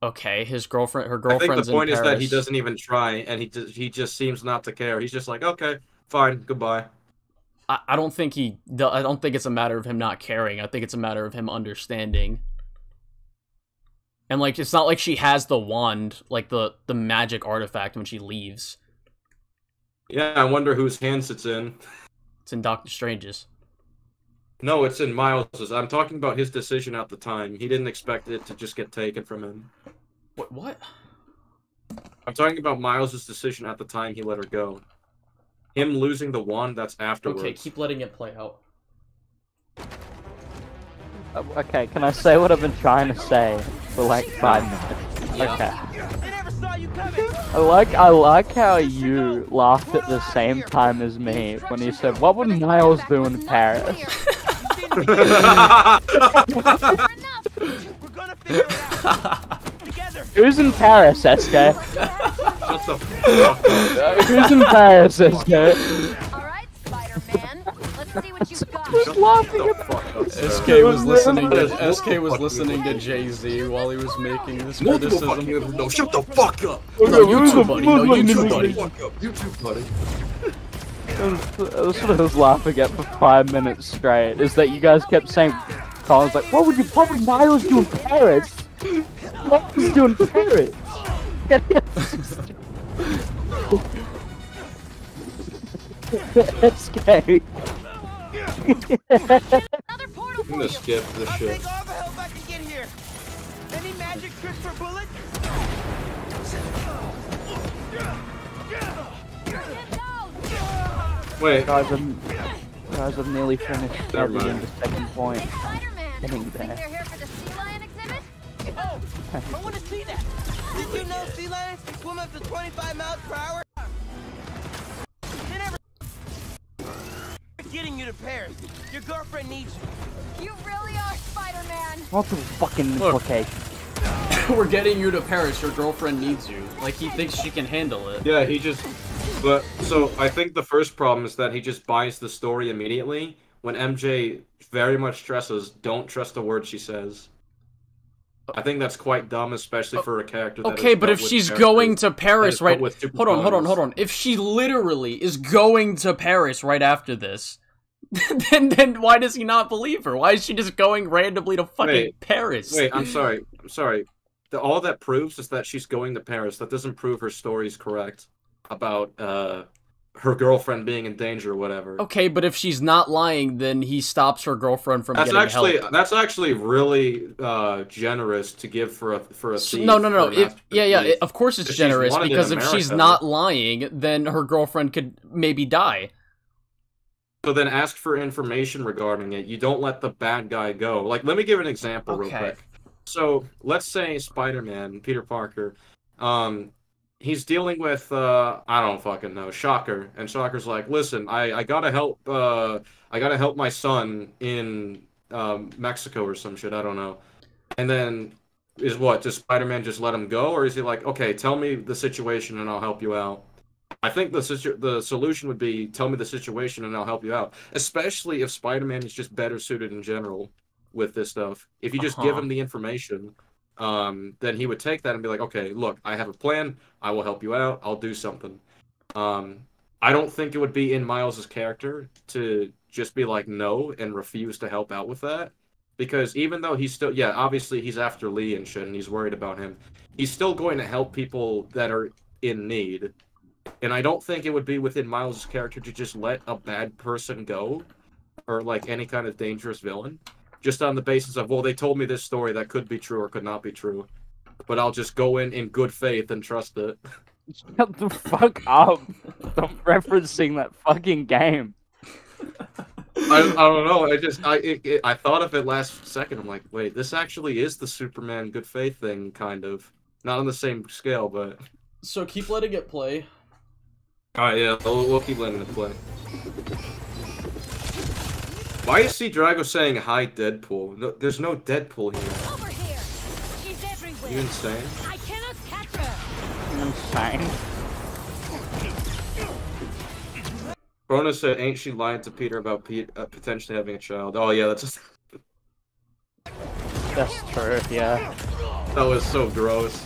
Okay, his girlfriend, her I think girlfriend's the point in is that he doesn't even try, and he just, he just seems not to care. He's just like, okay, fine, goodbye. I, I don't think he. I don't think it's a matter of him not caring. I think it's a matter of him understanding. And like, it's not like she has the wand, like the the magic artifact when she leaves. Yeah, I wonder whose hands it's in. It's in Doctor Strange's. No, it's in Miles's. I'm talking about his decision at the time. He didn't expect it to just get taken from him. What? What? I'm talking about Miles's decision at the time he let her go. Him losing the wand, that's afterwards. Okay, keep letting it play out. Uh, Okay, can I say what I've been trying to say for like five minutes? Yeah. Okay. I like I like how you laughed at the same time as me when you said, "What would Miles do in Paris?" (laughs) Who's in Paris, SK? Shut the fuck up. Who's in Paris, SK? Alright, Spider-Man. Let's see what you've got. Just laughing at the fuck up, sir. SK was listening to SK was listening to. Jay Z while he was making this Multiple criticism. fucking no, shut the fuck up. No, you too, buddy. No, you too, buddy. fuck. You too, buddy. That's what I was laughing at for five minutes straight. Is that you guys kept saying, Colin's like, what would you, what would Miles do in Paris? What was doing in Paris? That's scary. I'm gonna skip this I'll shit. take all the help I can get here. Any magic tricks for bullets? Wait, Guys, I'm, guys, I'm nearly finished Never editing mind. the second point. Spider-Man! Getting Think there. they're here for the sea lion exhibit? Oh, I want to see that. Did you know sea lions can swim up to 25 miles per hour? They never getting you to Paris. Your girlfriend needs you. You really are Spider-Man! What's the fucking Look. implication? (laughs) We're getting you to Paris. Your girlfriend needs you. Like he thinks she can handle it. Yeah, he just. But so I think the first problem is that he just buys the story immediately. When MJ very much stresses, "Don't trust a word she says." I think that's quite dumb, especially for a character. That Okay, but if she's going to Paris right, with hold on, hold on, hold on. If she literally is going to Paris right after this, (laughs) then then why does he not believe her? Why is she just going randomly to fucking Wait, Paris? Wait, I'm sorry. I'm sorry. The, all that proves is that she's going to Paris. That doesn't prove her story's correct about uh her girlfriend being in danger or whatever. Okay, but if she's not lying, then he stops her girlfriend from That's getting actually help. that's actually really uh, generous to give for a for a thief, No, no, no. If, yeah, yeah. Of course, it's generous because if she's not lying, then her girlfriend could maybe die. So then ask for information regarding it. You don't let the bad guy go. Like, let me give an example real Okay. quick. So let's say Spider-Man, Peter Parker, um, he's dealing with uh, I don't fucking know, Shocker, and Shocker's like, listen, I I gotta help uh, I gotta help my son in um, Mexico or some shit. I don't know. And then is what? Does Spider-Man just let him go, or is he like, okay, tell me the situation and I'll help you out? I think the situ- the solution would be tell me the situation and I'll help you out. Especially if Spider-Man is just better suited in general with this stuff. If you just give Uh-huh. him the information, um, then he would take that and be like, okay, look, I have a plan. I will help you out. I'll do something. Um, I don't think it would be in Miles's character to just be like no and refuse to help out with that. Because even though he's still, yeah, obviously he's after Li and shit, and he's worried about him. He's still going to help people that are in need. And I don't think it would be within Miles' character to just let a bad person go, or like any kind of dangerous villain, just on the basis of, well, they told me this story that could be true or could not be true, but I'll just go in in good faith and trust it. (laughs) Shut the fuck up. Stop referencing that fucking game. I, I don't know. I just I it, it, I thought of it last second. I'm like, wait, this actually is the Superman good faith thing, kind of. Not on the same scale, but. So keep letting it play. All right, yeah, we'll, we'll keep letting it play. Why is C Drago saying hi, Deadpool? No, there's no Deadpool here. Over here! She's everywhere! You insane? I cannot catch her! Insane. Brona said, "Ain't she lying to Peter about Pete uh, potentially having a child?" Oh yeah, that's just That's true, yeah. that was so gross.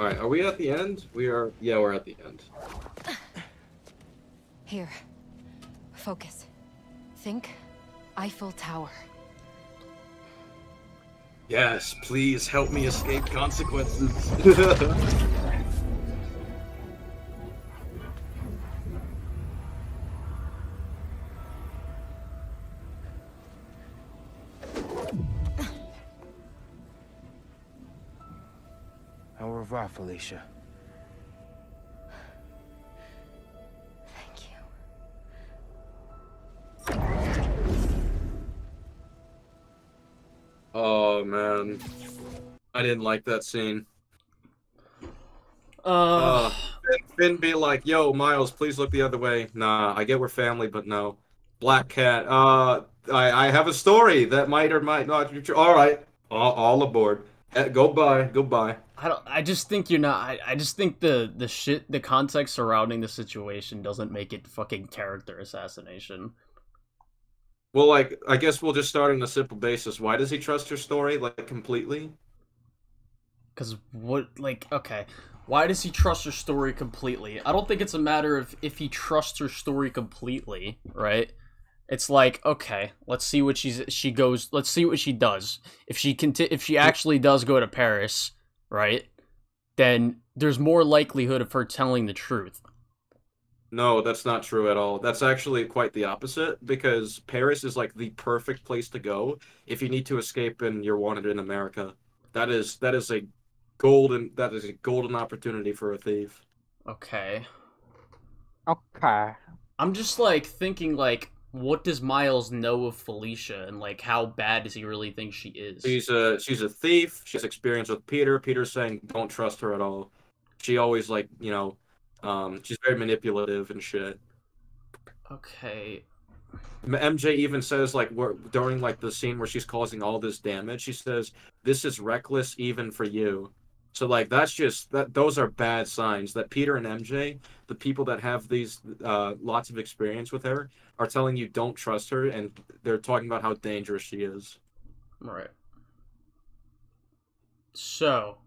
All right, are we at the end? We are. Yeah, we're at the end. Here. Focus. Think Eiffel Tower. Yes, please help me escape consequences. (laughs) Felicia. Thank you. oh man, I didn't like that scene. Uh, Uh, Phin, Phin be like, "Yo, Miles, please look the other way." Nah, I get we're family, but no. Black Cat. Uh, I I have a story that might or might not. All right, all, all aboard. Eh, go by, go by. I don't. I just think you're not. I, I just think the the shit, the context surrounding the situation doesn't make it fucking character assassination. Well, like, I guess we'll just start on a simple basis. Why does he trust her story, like, completely? Because what, like, okay, why does he trust her story completely? I don't think it's a matter of if he trusts her story completely, right? It's like, okay, let's see what she's she goes. Let's see what she does. If she conti- if she actually does go to Paris, right? Then there's more likelihood of her telling the truth. No, that's not true at all. That's actually quite the opposite because Paris is like the perfect place to go if you need to escape and you're wanted in America. That is that is a golden that is a golden opportunity for a thief. Okay. Okay. I'm just like thinking like what does Miles know of Felicia and like how bad does he really think she is? She's a she's a thief. She has experience with Peter. Peter's saying don't trust her at all. She always like you know, um, she's very manipulative and shit. Okay. MJ even says like where, during like the scene where she's causing all this damage, she says this is reckless even for you. So like that's just that those are bad signs that Peter and MJ, the people that have these uh, lots of experience with her, are telling you don't trust her, and they're talking about how dangerous she is. Right. So,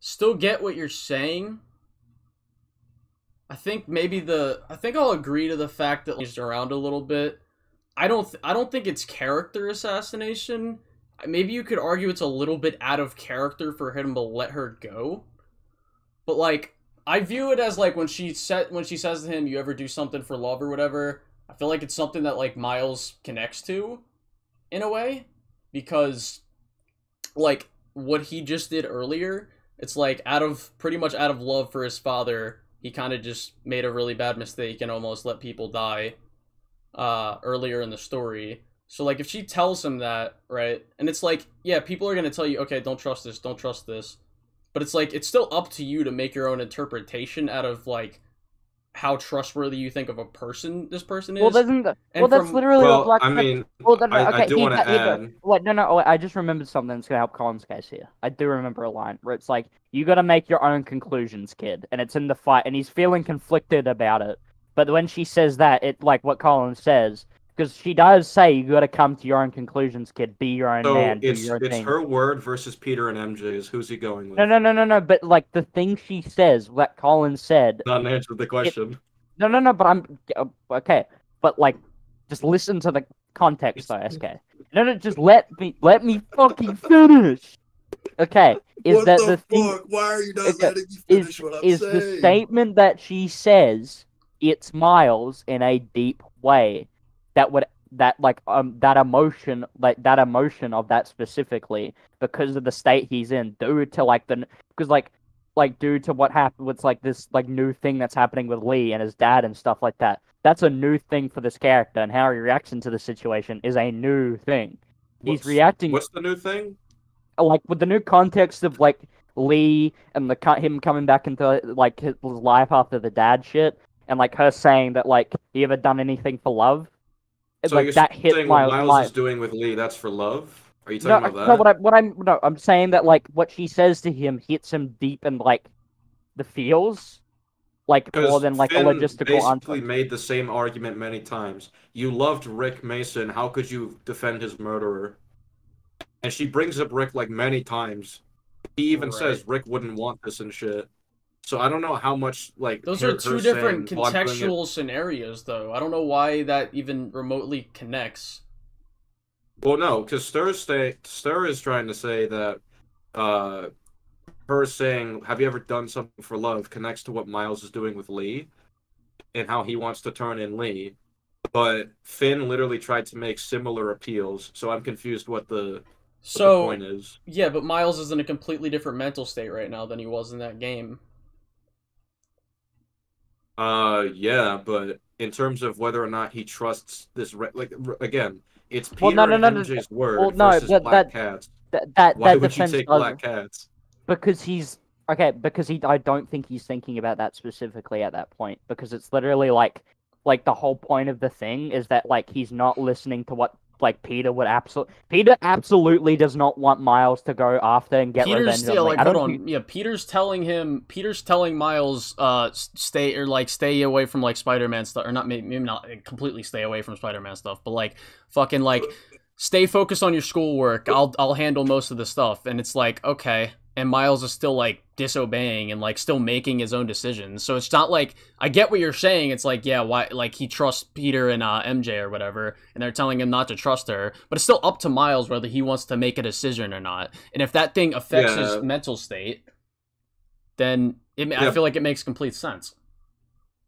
still get what you're saying. I think maybe the I think I'll agree to the fact that he's around a little bit. I don't th- I don't think it's character assassination. Maybe you could argue it's a little bit out of character for him to let her go. But like I view it as like when she said when she says to him, "You ever do something for love or whatever." I feel like it's something that like Miles connects to, in a way, because like what he just did earlier, it's like out of pretty much out of love for his father, he kind of just made a really bad mistake and almost let people die. Uh, earlier in the story, so like if she tells him that, right, and it's like, yeah, people are gonna tell you, okay, don't trust this, don't trust this but it's like it's still up to you to make your own interpretation out of like how trustworthy you think of a person this person is. Well, doesn't the, And well that's literally Well, what Black I mean, Well, no, no, I- I okay. do here- wanna here- here- add- Wait, no, no. Oh, I just remembered something that's gonna help Colin's case here. I do remember a line where it's like, "You got to make your own conclusions, kid," and it's in the fight, and he's feeling conflicted about it. But when she says that, it like what Colin says, because she does say, "You got to come to your own conclusions, kid. Be your own So man. Do it's your own it's thing." her word versus Peter and MJ's. Who's he going with? No, no, no, no, no. But like the thing she says, what Colin said, Not an answer to the question. No, no, no. But I'm uh, okay. But like, just listen to the context, though, SK. No, no. Just let me let me fucking finish. Okay, is that the, thing? Why are you not Okay, letting me Is finish what I'm is saying? the statement that she says it's Miles in a deep way that would that like um that emotion like that emotion of that specifically because of the state he's in due to like the because like like due to what happened with like this like new thing that's happening with Li and his dad and stuff like that. That's a new thing for this character, and how he reacts into the situation is a new thing. He's What's- reacting What's the new thing? like with the new context of like Li and the co- him coming back into like his life after the dad shit, and like her saying that like he ever done anything for love. So like you're that hit what Miles is doing with Li, that's for love? Are you no, talking about no, that? what I what I'm no, I'm saying that like what she says to him hits him deep in like the feels, like more than like Phin a logistical basically answer. made the same argument many times. You loved Rick Mason. How could you defend his murderer? And she brings up Rick like many times. He even says Rick wouldn't want this and shit. So I don't know how much like Those her- are two different contextual scenarios, though. I don't know why that even remotely connects. Well, no, because Stir's say, Stir is trying to say that uh, her saying, "Have you ever done something for love?" connects to what Miles is doing with Li, and how he wants to turn in Li. But Phin literally tried to make similar appeals, so I'm confused what the, what So the point is. yeah, but Miles is in a completely different mental state right now than he was in that game. Uh, yeah, but in terms of whether or not he trusts this, re- like r- again, it's Peter Well, no, no, and no, no, MJ's word well, no, versus that- Black that- Cats. That that Why that would you take Black Cats? because he's okay because he i don't think he's thinking about that specifically at that point because it's literally like like the whole point of the thing is that like he's not listening to what like Peter would absolutely Peter absolutely does not want Miles to go after and get Peter's revenge yeah, on like I don't on. Yeah, Peter's telling him Peter's telling Miles uh stay or like stay away from like Spider-Man stuff or not maybe, maybe not completely stay away from Spider-Man stuff, but like fucking like stay focused on your schoolwork. I'll I'll handle most of the stuff and it's like okay, and Miles is still like disobeying and like still making his own decisions. So it's not like I get what you're saying. It's like yeah, why like he trusts Peter and uh, MJ or whatever, and they're telling him not to trust her. But it's still up to Miles whether he wants to make a decision or not. And if that thing affects Yeah. his mental state, then it, I feel like it makes complete sense.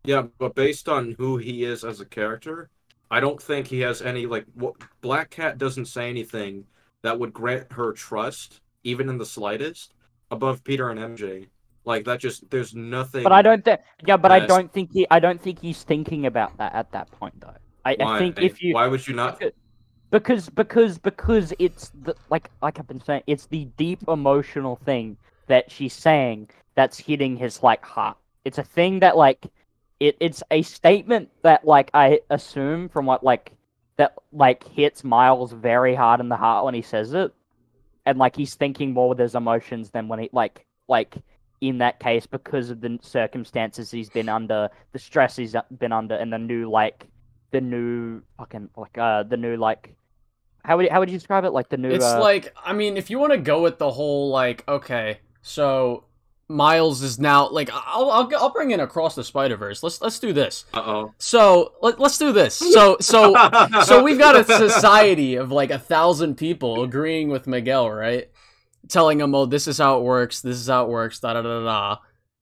Yeah, but based on who he is as a character, I don't think he has any like what Black Cat doesn't say anything that would grant her trust, even in the slightest, above Peter and MJ. Like that just there's nothing But I don't think. Yeah, but I don't think he. I don't think he's thinking about that at that point, though. I, I why think if you why would you not because because because it's the like like I've been saying, it's the deep emotional thing that she's saying that's hitting his like heart. It's a thing that like it it's a statement that like I assume from what like that like hits Miles very hard in the heart when he says it, and like he's thinking more with his emotions than when he like like in that case because of the circumstances he's been under, the stress he's been under, and the new like the new fucking like uh the new like how would you, how would you describe it? Like the new It's uh, like I mean, if you want to go with the whole like, okay, so Miles is now like I'll I'll, I'll bring in across the Spider Verse. Let's let's do this. Uh oh. So let, let's do this. So so (laughs) so we've got a society of like a thousand people agreeing with Miguel, right? Telling him, "Oh, this is how it works. This is how it works." Da da da da.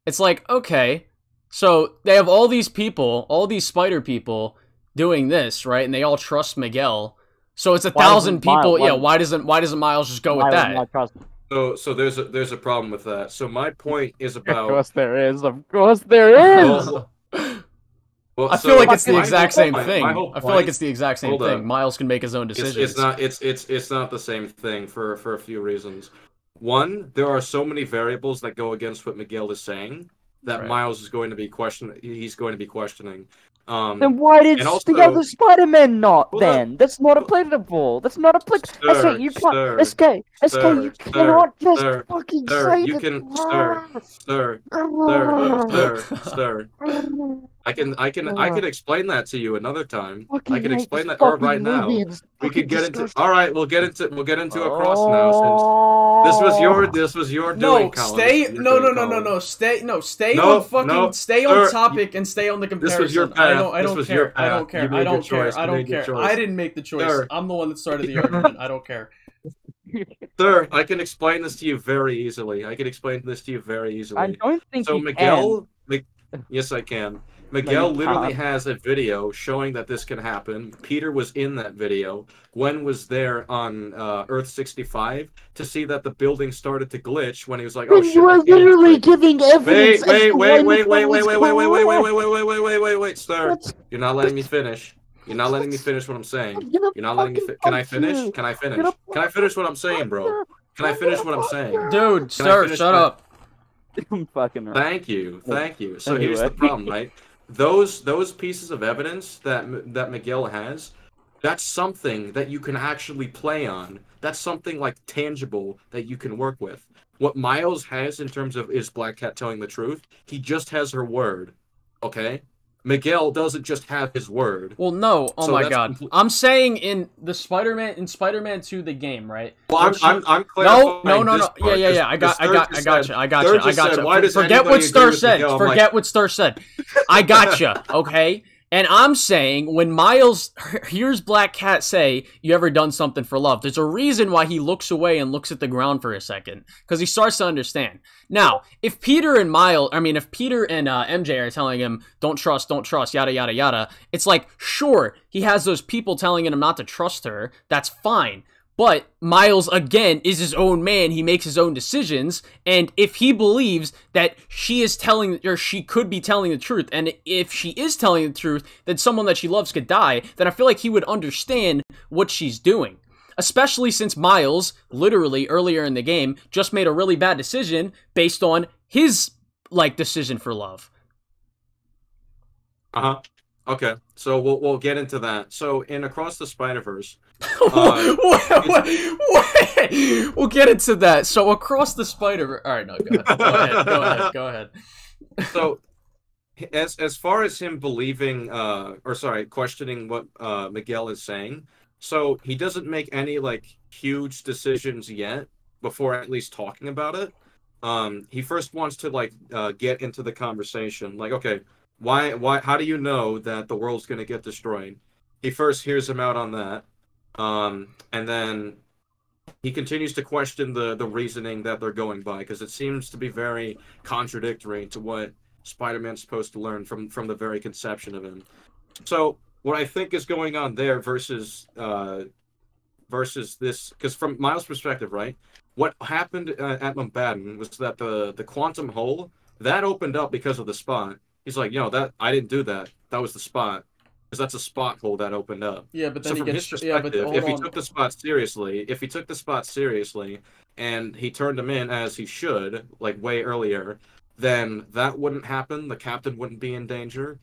It's like okay, so they have all these people, all these spider people doing this, right? And they all trust Miguel. So it's a Why thousand doesn't Miles- people. yeah, why- why doesn't why doesn't Miles just go with Miles that? Not trust- So so there's a there's a problem with that. So my point is about. Of about course there is. Of course there is. well, well, I so feel like it's the exact same point- thing. my I feel like it's the exact same thing. up. Miles can make his own It's, decisions. it's not it's it's it's not the same thing for for a few reasons. One, there are so many variables that go against what Miguel is saying that Right. Miles is going to be question he's going to be questioning. Um, Then why did And the other Spider-Man not Hold on. then? That's not applicable. That's not applicable. Sir, SK, you can't. sir, SK, SK, you sir, cannot just sir, fucking sir, say you the can- sir, words. sir, sir, sir, sir. (laughs) I can I can I can explain that to you another time. I can explain that or fucking right now. We fucking could get into disgusting. all right. We'll get into we'll get into a cross now since this was your this was your doing. No, Colin. stay. This was your No, no, no, no, Colin. no. Stay. No, stay No, on fucking. no, stay sir, on topic and stay on the comparison. This was your I don't. I This don't was care. your I don't care. You I don't your care. choice. I don't care. choice. I didn't make the choice. Sir. I'm the one that started the (laughs) argument. I don't care. Sir, I can explain this to you very easily. I can explain this to you very easily. I don't think so you Miguel, Mi- yes, I can. Miguel literally can't. has a video showing that this can happen. Peter was in that video. Gwen was there on uh, Earth 65 to see that the building started to glitch when he was like, "Oh shit!" you are can't literally explain." giving Wait, evidence. as wait, to wait, when wait, wait, things wait, wait, wait, wait, wait, correct. wait, wait, wait, wait, wait, wait, wait, sir. That's- You're not letting me finish. You're not letting me finish what I'm saying. I'm gonna You're not letting me. fucking Fi- can I punch finish? you. Can I finish? gonna Can I finish what I'm saying, bro? Can I finish what I'm saying? Dude, Can I sir, finish shut my- up. I'm fucking right. Thank you, thank you. So here's the Anyway. problem, right? Those those pieces of evidence that that Miguel has, that's something that you can actually play on. That's something like tangible that you can work with. What Miles has in terms of is Black Cat telling the truth? He just has her word. Okay? Miguel doesn't just have his word. Well, no. Oh So my god. complete- I'm saying in the Spider-Man in Spider-Man 2 the game, right? Well, I'm, I'm, I'm No, no, no, no. Yeah, part, yeah, yeah. I got, I got, I got you. I got you. I got you. Forget what Star said. Miguel?" Like, Forget what Star said. (laughs) I got you. Okay. And I'm saying when Miles hears Black Cat say, "You ever done something for love?" There's a reason why he looks away and looks at the ground for a second because he starts to understand. Now, if Peter and Miles, I mean, if Peter and uh, MJ are telling him, "Don't trust, don't trust," yada yada yada, it's like, sure, he has those people telling him not to trust her. That's fine. But Miles, again, is his own man. He makes his own decisions. And if he believes that she is telling, or she could be telling the truth, and if she is telling the truth, that someone that she loves could die, then I feel like he would understand what she's doing. Especially since Miles, literally earlier in the game, just made a really bad decision based on his, like, decision for love. Uh huh. Okay, so we'll we'll get into that. So in Across the Spider Verse, (laughs) wait. We'll get into that. So across the spider. All right, no, go ahead. Go ahead. Go ahead. Go ahead. (laughs) so as as far as him believing uh or sorry questioning what uh miguel is saying so he doesn't make any like huge decisions yet before at least talking about it um he first wants to like uh get into the conversation like okay why why how do you know that the world's going to get destroyed he first hears him out on that um and then he continues to question the the reasoning that they're going by because it seems to be very contradictory to what Spider-Man's supposed to learn from from the very conception of him. So what I think is going on there versus uh versus this because from Miles' perspective, right? What happened uh, at Mumbattan was that the the quantum hole that opened up because of the spot. He's like, yo, that I didn't do that. That was the spot because that's a spot hole that opened up. Yeah, but then so he from gets his perspective, hold if he on. took the spot seriously, if he took the spot seriously, and he turned him in as he should, like way earlier, then that wouldn't happen. The captain wouldn't be in danger.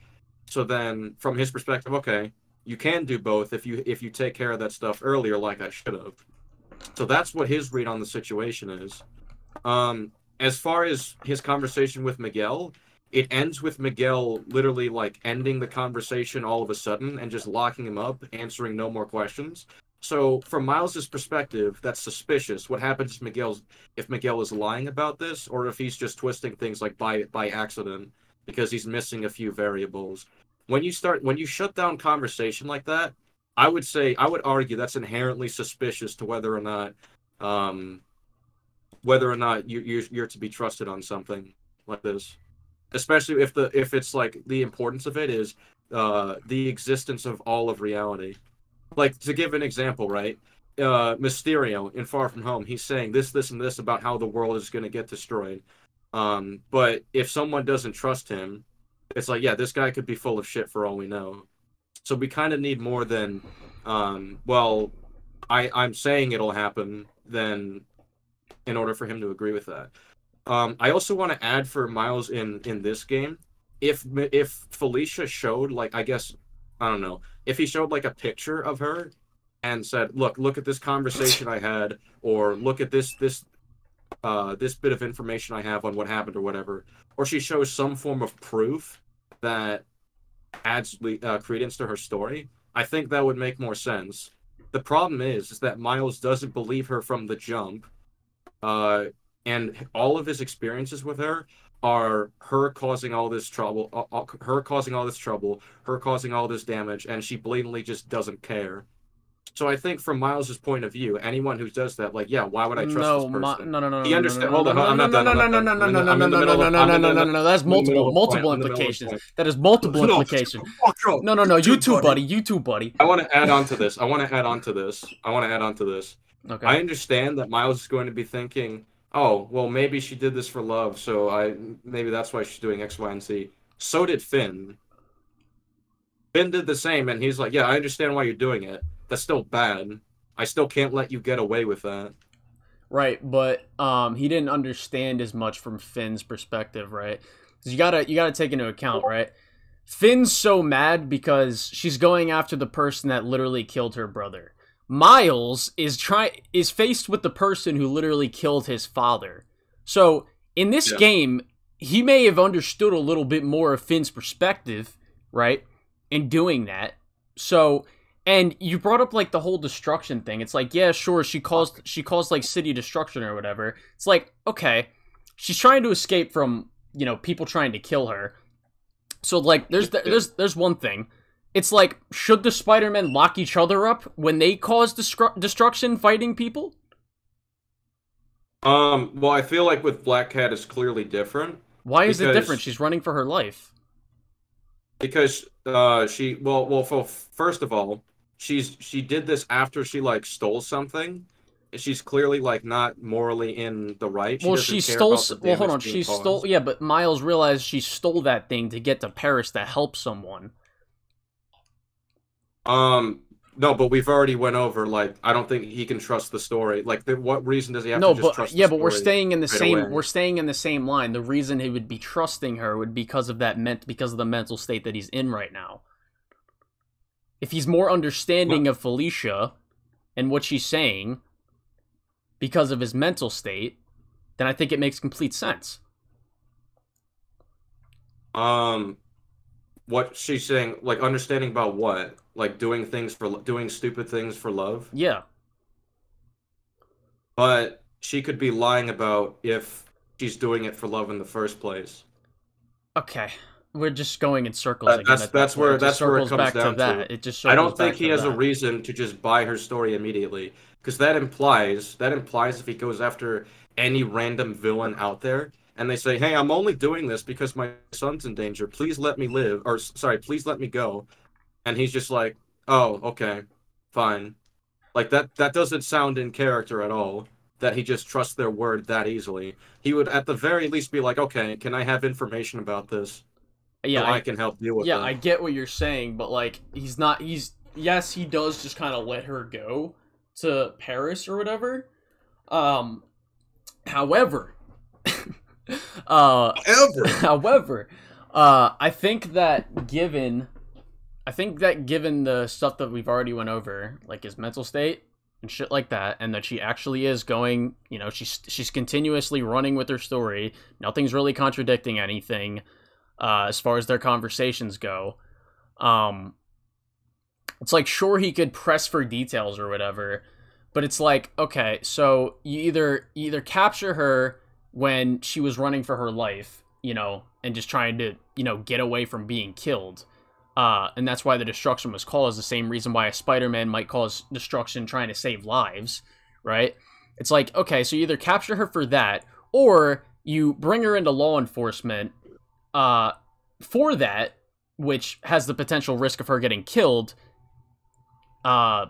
So then, from his perspective, okay, you can do both if you if you take care of that stuff earlier, like I should have. So that's what his read on the situation is. Um, as far as his conversation with Miguel, it ends with Miguel literally like ending the conversation all of a sudden and just locking him up, answering no more questions. So from Miles's perspective, that's suspicious. What happens if Miguel's if Miguel is lying about this, or if he's just twisting things like by by accident because he's missing a few variables. When you start when you shut down conversation like that, I would say I would argue that's inherently suspicious to whether or not um whether or not you you're, you're to be trusted on something like this especially if the if it's like the importance of it is uh the existence of all of reality. Like to give an example right uh mysterio in far from home he's saying this this and this about how the world is going to get destroyed. Um but if someone doesn't trust him it's like yeah this guy could be full of shit for all we know. So we kind of need more than um well i i'm saying it'll happen then in order for him to agree with that um, I also want to add for Miles in in this game, if if Felicia showed like I guess I don't know if he showed like a picture of her and said, "Look, look at this conversation I had," or "Look at this this uh this bit of information I have on what happened or whatever," or she shows some form of proof that adds uh, credence to her story. I think that would make more sense. The problem is, is that Miles doesn't believe her from the jump. Uh, and all of his experiences with her are her causing all this trouble uh, uh, her causing all this trouble her causing all this damage and she blatantly just doesn't care so i think from miles's point of view anyone who does that like yeah why would i trust no, this person no, no, no, He no, understand- no, hold no, on, no, I'm no, not no, done, no, no, no, no, no, no, no, I'm in the no, no, no, no, no, no, no, of- no, no. That's I'm in the middle multiple, of a point, multiple I'm in the middle of a implications. That is multiple No, implications. No, no, no. You too, buddy. You too, buddy. I want to add on to this. I want to add on to this. I want to add on to this. Okay. I understand that Miles is going to be thinking, "Oh, well, maybe she did this for love, so I maybe that's why she's doing X, Y, and Z." So did Phin. Phin did the same, and he's like, "Yeah, I understand why you're doing it. That's still bad. I still can't let you get away with that." Right, but um, he didn't understand as much from Phin's perspective, right? 'Cause you gotta you gotta take into account, right? Phin's so mad because she's going after the person that literally killed her brother. Miles is try is faced with the person who literally killed his father. So in this Yeah. game, he may have understood a little bit more of Phin's perspective, right? In doing that. So and you brought up like the whole destruction thing. It's like, yeah, sure, she caused she caused like city destruction or whatever. It's like, okay, she's trying to escape from, you know, people trying to kill her. So like there's there's there's one thing. It's like should the Spider-Men lock each other up when they cause destru- destruction fighting people? Um. Well, I feel like with Black Cat is clearly different Why is it different? She's running for her life. because uh she well well for, first of all she's she did this after she like stole something. She's clearly like not morally in the right. well, she stole. Well, hold on. She caused. stole. Yeah, but Miles realized she stole that thing to get to Paris to help someone. Um, no, but we've already went over. Like, I don't think he can trust the story. Like, the, what reason does he have no, to just but trust? yeah, but we're staying in the right same. away? We're staying in the same line. The reason he would be trusting her would be because of that meant because of the mental state that he's in right now. if he's more understanding of Felicia and what she's saying because of his mental state, then I think it makes complete sense. Um, what she's saying, like understanding about what, like doing things for doing stupid things for love. Yeah. But she could be lying about if she's doing it for love in the first place. Okay. We're just going in circles That- again. that's that that's point. where It that's where it comes back down to that. It just I don't think he has a reason to just buy her story immediately, because that implies that implies if he goes after any random villain out there and they say, "Hey, I'm only doing this because my son's in danger. Please let me live," or sorry, please let me go, and he's just like, "Oh, okay, fine." Like that that doesn't sound in character at all. That he just trusts their word that easily. He would at the very least be like, "Okay, can I have information about this?" Yeah, so I, I, can help deal with yeah, it. I get what you're saying, but like he's not he's yes, he does just kind of let her go to Paris or whatever. Um however, (laughs) (laughs) uh Ever. (laughs) however, uh I think that given I think that given the stuff that we've already went over, like his mental state and shit like that, and that she actually is going, you know, she's she's continuously running with her story. Nothing's really contradicting anything uh, as far as their conversations go. Um, it's like sure he could press for details or whatever, but it's like okay, so you either you either capture her when she was running for her life, you know, and just trying to you know get away from being killed. Uh, and that's why the destruction was caused. The same reason why a Spider-Man might cause destruction trying to save lives, right? It's like okay, so you either capture her for that, or you bring her into law enforcement uh, for that, which has the potential risk of her getting killed, uh,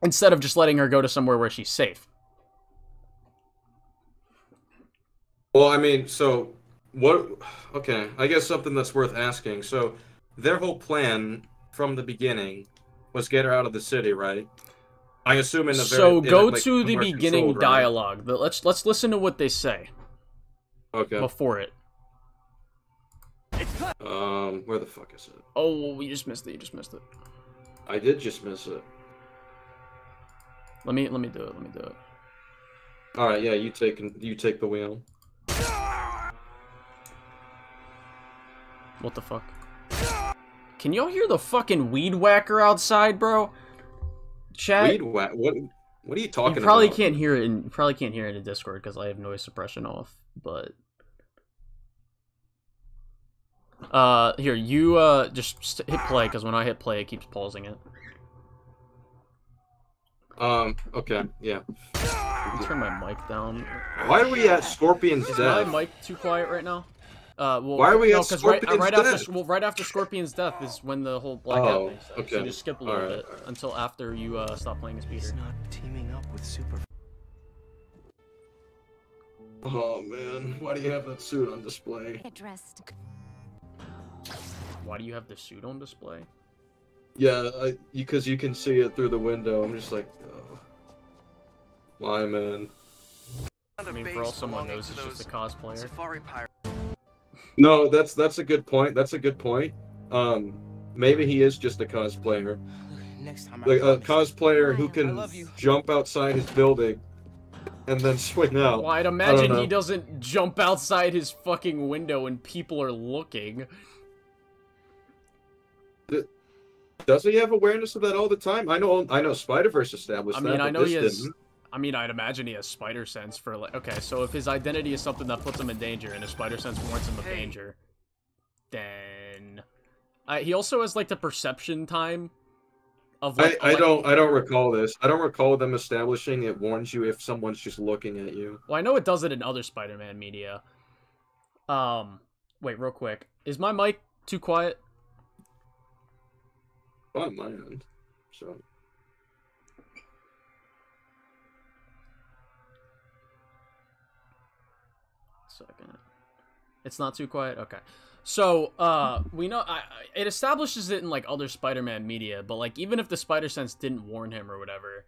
instead of just letting her go to somewhere where she's safe. Well, I mean, so what? Okay, I guess something that's worth asking. So, their whole plan from the beginning was get her out of the city, right? I assume in the very, so in a, go like, to the beginning right? dialogue. The- Let's let's listen to what they say Okay. before it. Um, where the fuck is it? Oh, you just missed it. You just missed it. I did just miss it. Let me let me do it. Let me do it. All right, yeah, you take you take the wheel. What the fuck? Can y'all hear the fucking weed whacker outside, bro? Chat. Weed whack. What? What are you talking you probably about? can't hear it in you probably can't hear it in Discord because I have noise suppression off. But uh, here you uh just hit play because when I hit play, it keeps pausing it. Um. Okay. Yeah. Let me turn my mic down. Why are we at Scorpion's Is my death? mic too quiet right now? Uh, well, Why are we no, at 'cause right, uh, Scorpion's right death? after well, right after Scorpion's death is when the whole blackout Oh, thing starts. okay. So just skip a little Alright, bit alright. until after you uh, stop playing as Peter. He's not teaming up with Super. Oh man, why do you have that suit on display? Get dressed. Why do you have the suit on display? Yeah, I, because you can see it through the window. I'm just like, oh. Why, man? I mean, for all someone knows, it's just a cosplayer. Safari pirate. No, that's that's a good point. That's a good point. Um, maybe he is just a cosplayer, Next time like a cosplayer who can jump outside his building and then swing out. Well, I'd imagine he doesn't jump outside his fucking window and people are looking. Does he have awareness of that all the time? I know, I know. Spider Verse established I mean, that. I but know he this has. didn't. I mean, I'd imagine he has spider sense for like. Okay, so if his identity is something that puts him in danger and his spider sense warns him of Hey. danger, then uh, he also has like the perception time of I, like. I like- don't I don't recall this. I don't recall them establishing it warns you if someone's just looking at you. Well, I know it does it in other Spider-Man media. Um, wait, real quick, is my mic too quiet? On my end. So Second. It's not too quiet. Okay. So, uh, we know I, I- it establishes it in like other Spider-Man media, but like even if the Spider Sense didn't warn him or whatever,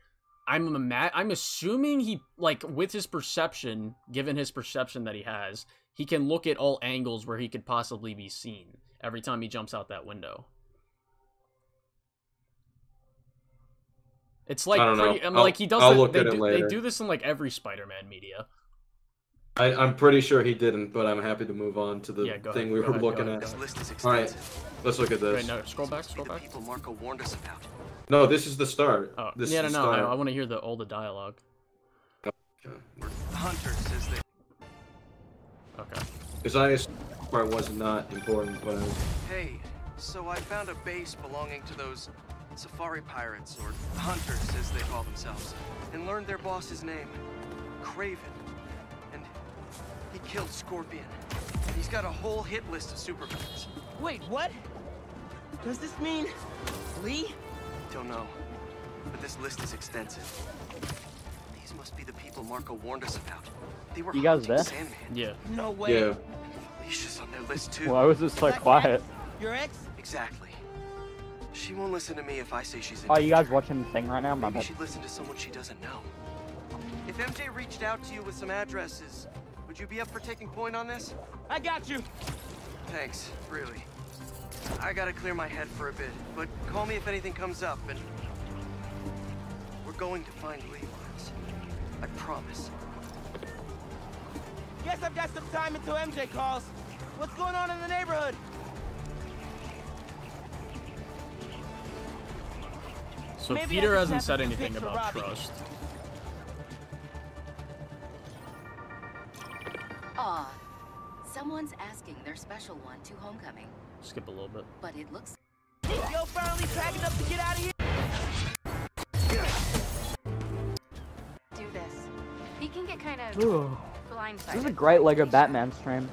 I'm ima- I'm assuming he like with his perception, given his perception that he has, he can look at all angles where he could possibly be seen every time he jumps out that window. It's like I don't know. pretty, I mean, like he does. I'll look they, at it later. they do this in like every Spider-Man media. I, I'm pretty sure he didn't, but I'm happy to move on to the Yeah, thing ahead, we were ahead, looking at. go This list is All right, let's look at this. Wait, no, scroll back, scroll back. Marko warned us about. No, this is the start. Oh, this yeah, no, is the no. I, start. I want to hear the all the dialogue. The hunter says they. Okay. Because I part was not important, but I was Hey, so I found a base belonging to those safari pirates, or hunters as they call themselves, and learned their boss's name, Kraven. And he killed Scorpion. And he's got a whole hit list of supervillains. Wait, what? Does this mean Li? Don't know, but this list is extensive. These must be the people Marko warned us about. They were You guys hunting there? Sandman. Yeah. No way. yeah. Alicia's on their list too. Why was it so quiet? Your ex? Exactly. She won't listen to me if I say she's oh, in Oh, you guys watching the thing right now? My Maybe bad. she'd listen to someone she doesn't know. If MJ reached out to you with some addresses, would you be up for taking point on this? I got you. Thanks, really. I gotta clear my head for a bit, but call me if anything comes up, and we're going to find Li Miles. I promise. Guess I've got some time until MJ calls. What's going on in the neighborhood? So Maybe Peter hasn't said anything about Robbie. trust. Aw, someone's asking their special one to homecoming, Skip a little bit. but it looks Yo, finally packing up to get out of here. Do this. He can get kind of Ooh, blindsided. this is a great Lego Batman stream.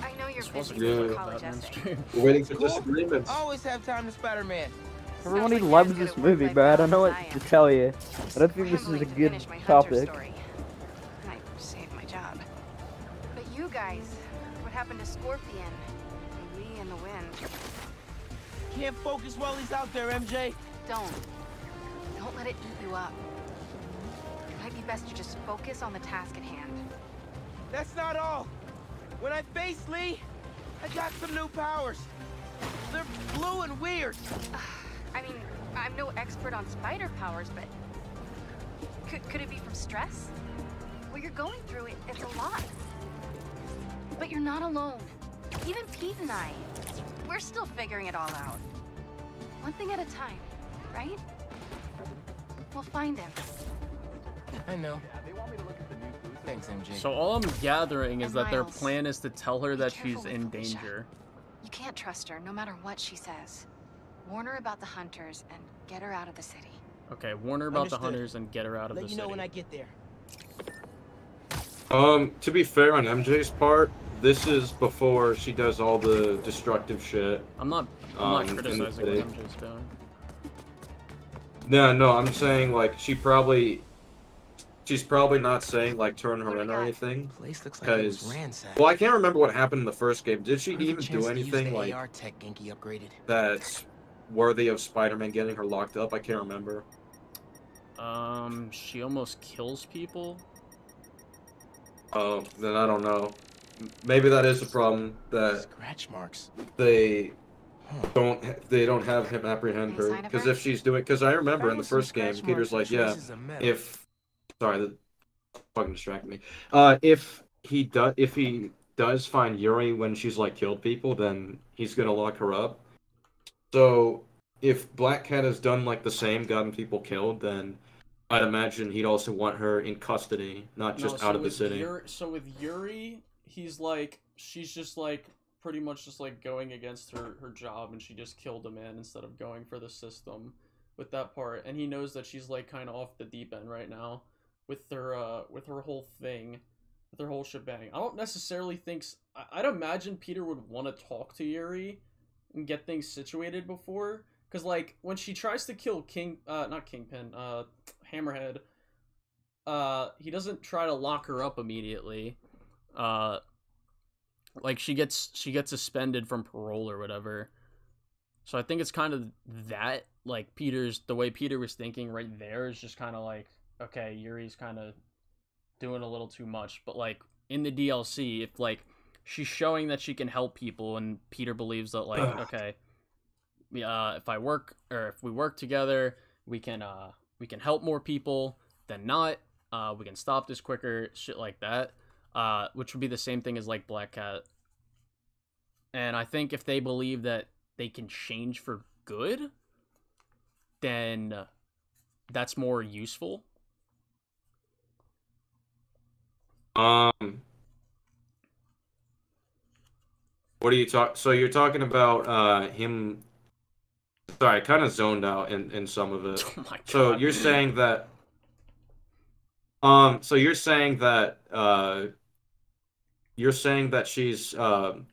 I know you're This busy wasn't with good your for college Batman essay. stream. We're waiting for Cool. disagreements. Always have time to Spider-Man. Everybody like loves this movie, work-life bro. I don't know balance what to I tell you. I don't think this is a good finish my Hunter topic. Story. Happened to Scorpion? And Li in the wind. Can't focus while he's out there, MJ. Don't. Don't let it eat you up. It might be best to just focus on the task at hand. That's not all. When I face Li, I got some new powers. They're blue and weird. (sighs) I mean, I'm no expert on spider powers, but could, could it be from stress? What you're going through, it, it's a lot. But you're not alone. Even Pete and I, we're still figuring it all out. One thing at a time, right? We'll find him. (laughs) I know. Thanks, MJ. So all I'm gathering is And that their plan is to tell her that she's with in Felicia. danger. You can't trust her, no matter what she says. Warn her about the hunters and get her out of the city. Okay, warn her about the hunters and get her out of Let the you know when I get there. Um, to be fair on MJ's part, this is before she does all the destructive shit. I'm not. I'm Um, not criticizing what. MJ's doing. No, no, I'm saying like she probably, she's probably not saying like turn her in or anything. Place looks like it was Because, ransacked. well, I can't remember what happened in the first game. Did she What if a even do anything like AR tech Ganke upgraded? that's worthy of Spider-Man getting her locked up? I can't remember. Um, she almost kills people. Oh, then I don't know. Maybe that is the problem that Scratch marks. they Huh. don't they don't have him apprehend her because if she's doing because I remember in the first game Peter's like yeah traces of metal. if sorry that fucking distracted me uh if he does if he does find Yuri when she's like killed people then he's gonna lock her up so if Black Cat has done like the same gotten people killed then I'd imagine he'd also want her in custody not just No, out of the city Yuri, so with Yuri, he's like, she's just like pretty much just like going against her her job, and she just killed a man instead of going for the system with that part. And he knows that she's like kind of off the deep end right now with her uh with her whole thing, with her whole shebang. I don't necessarily think I'd imagine Peter would want to talk to Yuri and get things situated before. Cause like when she tries to kill King, uh, not Kingpin, uh, Hammerhead, uh he doesn't try to lock her up immediately uh like she gets she gets suspended from parole or whatever. So i think it's kind of that like peter's the way peter was thinking right there is just kind of like okay yuri's kind of doing a little too much. But like in the dlc if like she's showing that she can help people and peter believes that like okay uh if i work or if we work together we can uh we can help more people than not. Uh, we can stop this quicker, shit like that. Uh, which would be the same thing as like Black Cat. And I think if they believe that they can change for good, then that's more useful. Um, what are you talk? So you're talking about uh him? Sorry, I kind of zoned out in in some of it. (laughs) Oh. So you're saying that? Um, so you're saying that uh, you're saying that she's um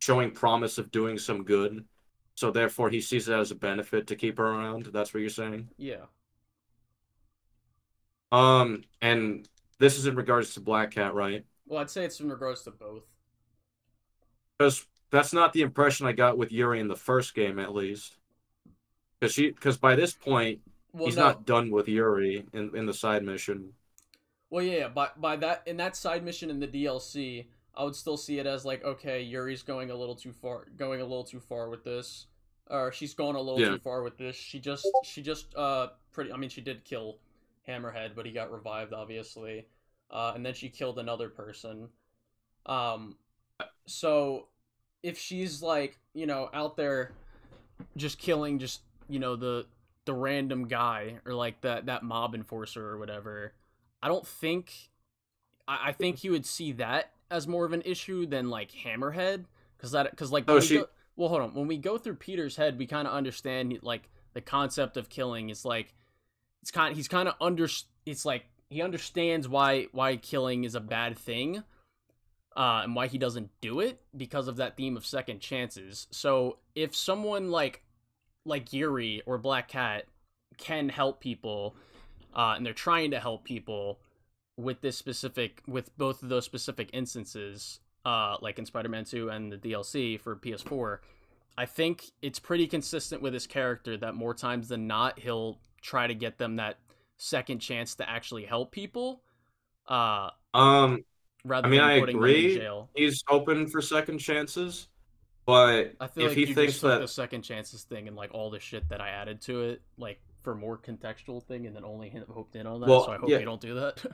showing promise of doing some good, so therefore he sees it as a benefit to keep her around. That's what you're saying. Yeah. Um, and this is in regards to Black Cat, right? Well, I'd say it's in regards to both. Because that's not the impression I got with Yuri in the first game, at least. Because she, because by this point, Well, he's no. not done with Yuri in in the side mission. Well, yeah, yeah. By by that in that side mission in the DLC, I would still see it as like, okay, Yuri's going a little too far, going a little too far with this, or she's going a little Yeah. too far with this. She just, she just, uh, pretty. I mean, she did kill Hammerhead, but he got revived, obviously, uh, and then she killed another person. Um, so if she's like, you know, out there, just killing, just you know, the the random guy or like that that mob enforcer or whatever. I don't think I, I think he would see that as more of an issue than like Hammerhead because that because like Oh, we she- go- well hold on when we go through Peter's head we kind of understand like the concept of killing is like it's kind he's kind of under it's like he understands why why killing is a bad thing uh, and why he doesn't do it because of that theme of second chances. So if someone like like Yuri or Black Cat can help people, uh, and they're trying to help people with this specific with both of those specific instances, uh, like in Spider-Man 2 and the DLC for PS4, I think it's pretty consistent with his character that more times than not he'll try to get them that second chance to actually help people. Uh, Um, rather I mean, than I agree. jail. He's open for second chances, but I feel if like he you thinks just took that the second chances thing and like all the shit that I added to it, like for more contextual thing, and then only hooked in on that. Well, so I hope yeah. you don't do that.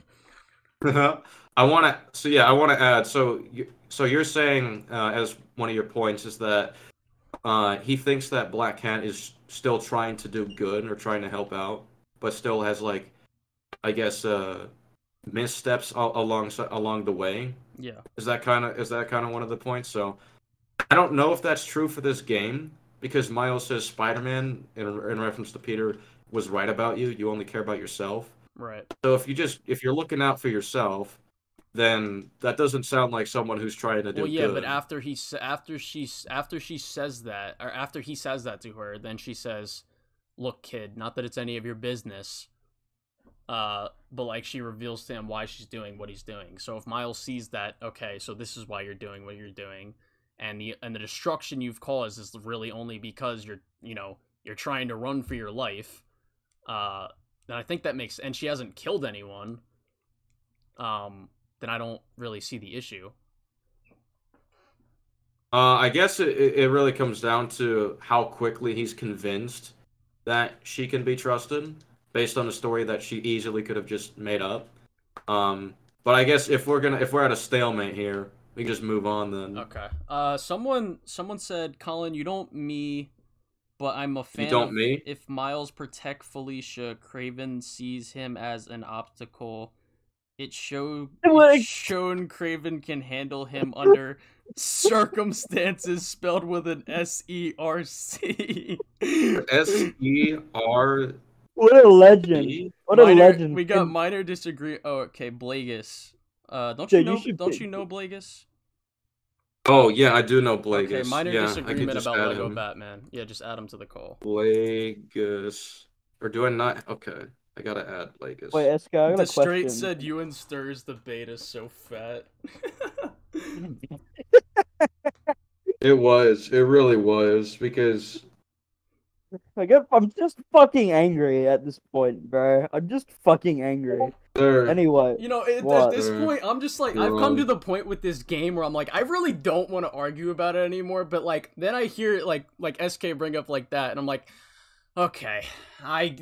(laughs) I want to. So yeah, I want to add. So you, so you're saying uh, as one of your points is that uh, he thinks that Black Cat is still trying to do good or trying to help out, but still has like, I guess, uh, missteps al- along along the way. yeah. Is that kind of is that kind of one of the points? So I don't know if that's true for this game because Miles says Spider-Man in, in reference to Peter was right about you. You only care about yourself. Right. So if you just if you're looking out for yourself, then that doesn't sound like someone who's trying to do Well, yeah, good. but after he after she after she says that, or after he says that to her, then she says, "Look, kid, not that it's any of your business." Uh, but like she reveals to him why she's doing what he's doing. So if Miles sees that, okay, so this is why you're doing what you're doing, and the and the destruction you've caused is really only because you're you know you're trying to run for your life. Uh, then I think that makes and she hasn't killed anyone. Um, then I don't really see the issue. Uh, I guess it, it really comes down to how quickly he's convinced that she can be trusted, based on a story that she easily could have just made up. Um, but I guess if we're gonna if we're at a stalemate here, we can just move on then. Okay. Uh, someone someone said, Colin, you don't me, but I'm a fan. You don't of me? If Miles protect Felicia, Kraven sees him as an obstacle. It show (laughs) Like- it's shown Kraven can handle him under circumstances spelled with an S E R C. S E R What a legend! E. What a legend! We got minor disagree. Oh, okay, Blagus. Uh, don't Yeah, you you know? should don't pick- you know Blagus? Oh yeah, I do know Blagus. Okay, minor yeah, I could disagreement about add Lego him. Batman. Yeah, just add him to the call. Blagus. Or do I not? Okay, I gotta add Blagus. Wait, Eska, I got The a straight said you and Stirs the beta so fat. (laughs) It was. It really was because I get, I'm just fucking angry at this point, bro. I'm just fucking angry. There. Anyway, you know, at, at What? this point, I'm just like, I've come to the point with this game where I'm like, I really don't want to argue about it anymore. But like, then I hear like like SK bring up like that, and I'm like, Okay, I.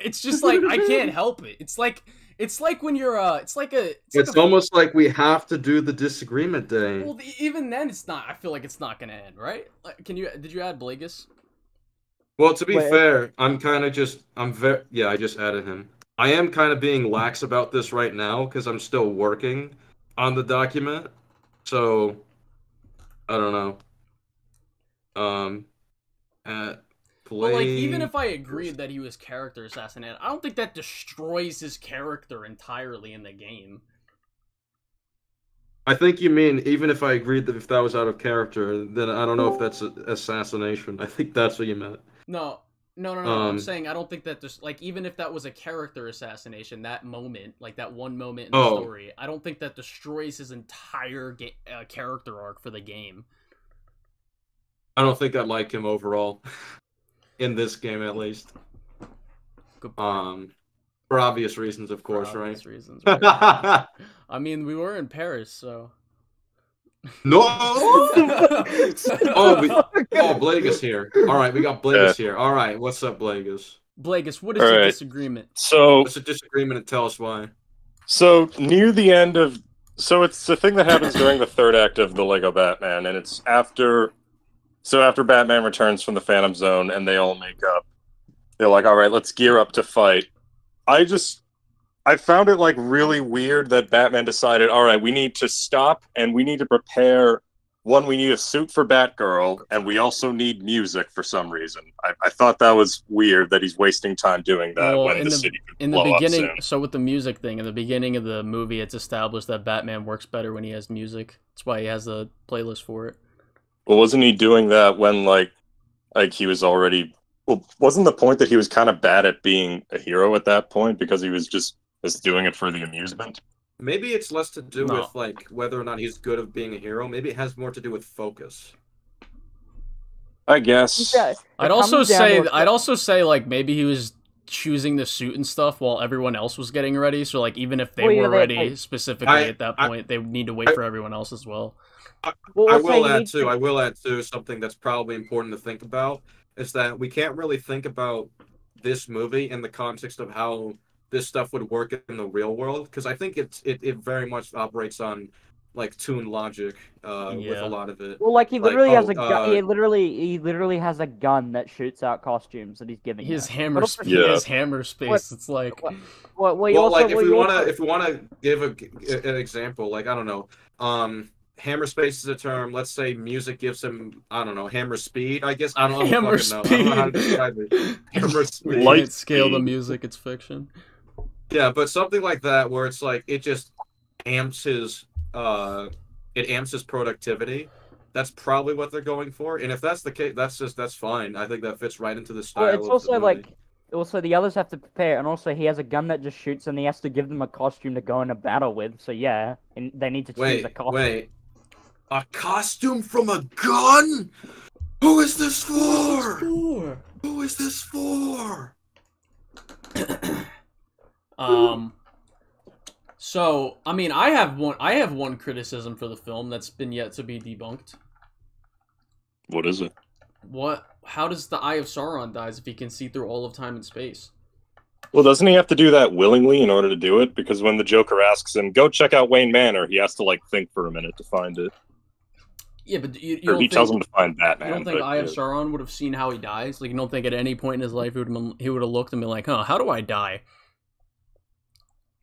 It's just like I can't (laughs) help it. It's like it's like when you're uh, it's like a. It's, It's like a, almost like we have to do the disagreement day. Well, even then, it's not. I feel like it's not gonna end, right? Like, can you? Did you add Blagus? Well, to be Wait. fair, I'm kind of just I'm very yeah. I just added him. I am kind of being lax about this right now because I'm still working on the document. So I don't know. Um, at But like, even if I agreed that he was character assassinated, I don't think that destroys his character entirely in the game. I think you mean even if I agreed that if that was out of character, then I don't know if that's a- assassination. I think that's what you meant. No, no, no, no. I'm Um, saying I don't think that just like even if that was a character assassination, that moment, like that one moment in the Oh. story, I don't think that destroys his entire ga- uh, character arc for the game. I don't think I like him overall (laughs) in this game at least. Um, for obvious reasons, of for course, obvious right? Reasons. right? (laughs) I mean, we were in Paris, so. No. oh, we, (laughs) oh, Blagus here. All right, we got Blagus here. All right, what's up, Blagus? Blagus, what is All your right. disagreement? So What's a disagreement and tell us why? So near the end of so it's the thing that happens during the third act of the Lego Batman, and it's after so after Batman returns from the Phantom Zone and they all make up. They're like, all right, let's gear up to fight. I just I found it like really weird that Batman decided, all right, we need to stop and we need to prepare one, we need a suit for Batgirl, and we also need music for some reason. I, I thought that was weird that he's wasting time doing that Well, when in the, the- city could In the beginning, so with the music thing, in the beginning of the movie, it's established that Batman works better when he has music. That's why he has the playlist for it. Well, wasn't he doing that when like like he was already well wasn't the point that he was kind of bad at being a hero at that point because he was just just doing it for the amusement? Maybe it's less to do No. with like whether or not he's good of being a hero. Maybe it has more to do with focus. I guess. Yeah, I'd also say, I'd also say, like maybe he was choosing the suit and stuff while everyone else was getting ready. So like even if they Well, were they- ready they- specifically I- at that I- point, they need to wait I- for everyone else as well. Well, I let's will add too. to- I will add too something that's probably important to think about is that we can't really think about this movie in the context of how this stuff would work in the real world because I think it's it, it very much operates on like tune logic uh, with a lot of it. Well, like he Like, literally has oh, a gun. uh, he literally, he literally has a gun that shoots out costumes that he's giving. His her. hammer, sp- Yeah. his hammer space. It's like What- Well, well, you well, also, like if well, we you want to also- if we want to give a, an example, like I don't know, um, hammer space is a term. Let's say music gives him I don't know hammer speed. I guess I don't, I don't hammer fucking know. I don't know how to speed. describe it. (laughs) Hammer speed. Light scale the music. It's fiction. Yeah, but something like that where it's like it just amps his uh it amps his productivity. That's probably what they're going for. And if that's the case, that's just that's fine. I think that fits right into the style. Well, it's of the also movie. like, also the others have to prepare, and also he has a gun that just shoots, and he has to give them a costume to go into battle with. So yeah, and they need to choose a wait, costume. wait. A costume from a gun? Who is this for? Who is this for? (clears throat) Um. So I mean, I have one. I have one criticism for the film that's been yet to be debunked. What is it? What? How does the Eye of Sauron dies if he can see through all of time and space? Well, doesn't he have to do that willingly in order to do it? Because when the Joker asks him, "Go check out Wayne Manor," he has to like think for a minute to find it. Yeah, but you, you Or he think, tells him to find you Batman. don't think Eye of. Sauron would have seen how he dies? Like you don't think at any point in his life he would have he would have looked and been like, "Huh, how do I die?"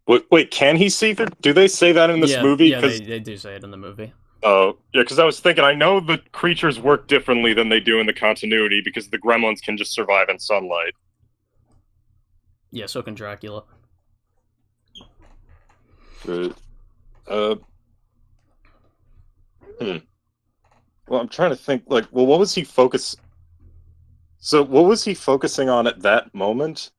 Wait, wait, can he see through? Do they say that in this yeah, movie? yeah, they, they do say it in the movie. Oh, yeah, because I was thinking, I know the creatures work differently than they do in the continuity because the gremlins can just survive in sunlight. Yeah, so can Dracula. Uh, hmm. Well, I'm trying to think, like, well, what was he focus? So, what was he focusing on at that moment?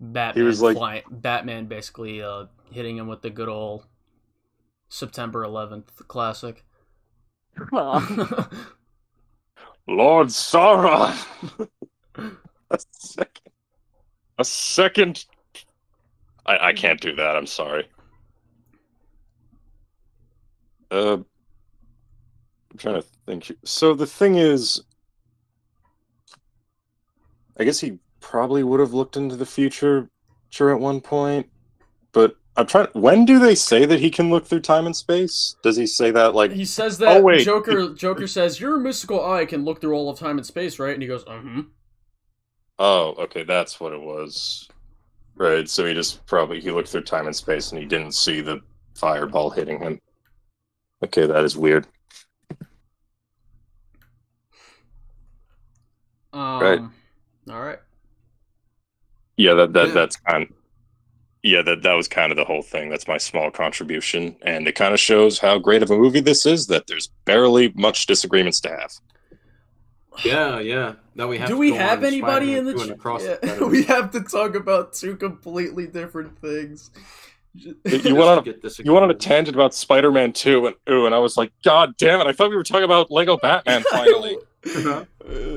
Batman was like- fly- Batman basically uh, hitting him with the good old September 11th classic. (laughs) Lord Sauron! (laughs) a second. A second. I, I can't do that, I'm sorry. Uh, I'm trying to think. So the thing is, I guess he probably would have looked into the future sure at one point. But I'm trying. When do they say that he can look through time and space? Does he say that like? He says that Oh, wait. Joker Joker says your mystical eye can look through all of time and space, right? And he goes, "Uh-huh." Oh, okay, that's what it was. Right. So he just probably he looked through time and space and he didn't see the fireball hitting him. Okay, that is weird. Um, Right. All right. Yeah, that that Yeah. that's kind. Yeah, that that was kind of the whole thing. That's my small contribution, and it kind of shows how great of a movie this is. That there's barely much disagreements to have. Yeah, yeah. Now we have Do we have anybody in the 2 and chat? Across the Yeah, (laughs) we have to talk about two completely different things. You went on a, Get you went on a tangent about Spider-Man Two, and ooh, and I was like, God damn it! I thought we were talking about Lego Batman (laughs) finally. Uh,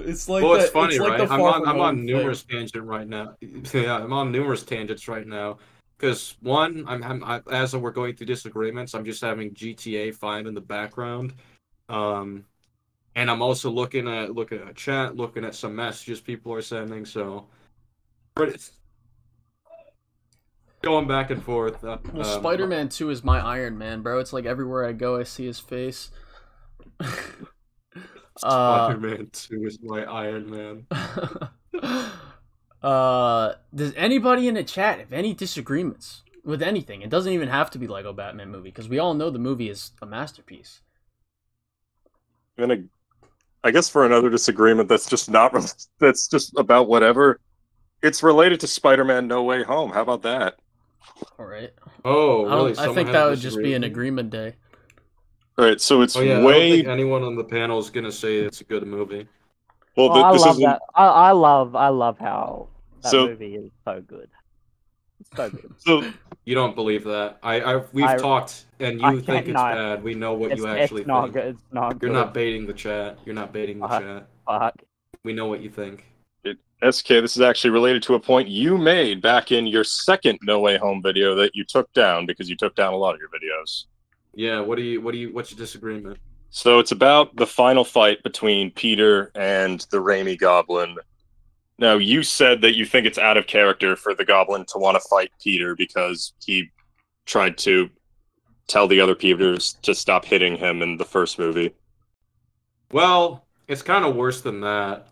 it's like well, it's that- funny, like right? the I'm on I'm Home on thing. numerous tangent right now. (laughs) Yeah, I'm on numerous tangents right now. Because one, I'm, I'm I, as we're going through disagreements, I'm just having GTA Five in the background, um, and I'm also looking at looking at chat, looking at some messages people are sending. So, but it's going back and forth. Uh, Well, um, Spider-Man Two is my Iron Man, bro. It's like everywhere I go, I see his face. (laughs) uh, Spider-Man Two is my Iron Man. (laughs) uh, does anybody in the chat have any disagreements with anything? It doesn't even have to be Lego Batman movie because we all know the movie is a masterpiece. And a, I guess for another disagreement that's just not that's just about whatever. It's related to Spider-Man No Way Home. How about that? All right. Oh, I, really? I Someone think that would just be an agreement day. All right, so it's Oh yeah, I don't way think anyone on the panel is gonna say it's a good movie. well. Oh, th- I this love isn't that. I, I love I love how that So- movie is so good. It's so good. so. You don't believe that? I, I we've I- talked, and you I think it's not. bad. We know what It's, you it's actually not think. good. It's not good. You're not baiting the chat. You're not baiting the Uh, chat. Fuck. We know what you think. SK, this is actually related to a point you made back in your second No Way Home video that you took down because you took down a lot of your videos. Yeah. What do you? What do you? What's your disagreement? So it's about the final fight between Peter and the Raimi Goblin. Now, you said that you think it's out of character for the Goblin to want to fight Peter because he tried to tell the other Peters to stop hitting him in the first movie. Well, it's kind of worse than that.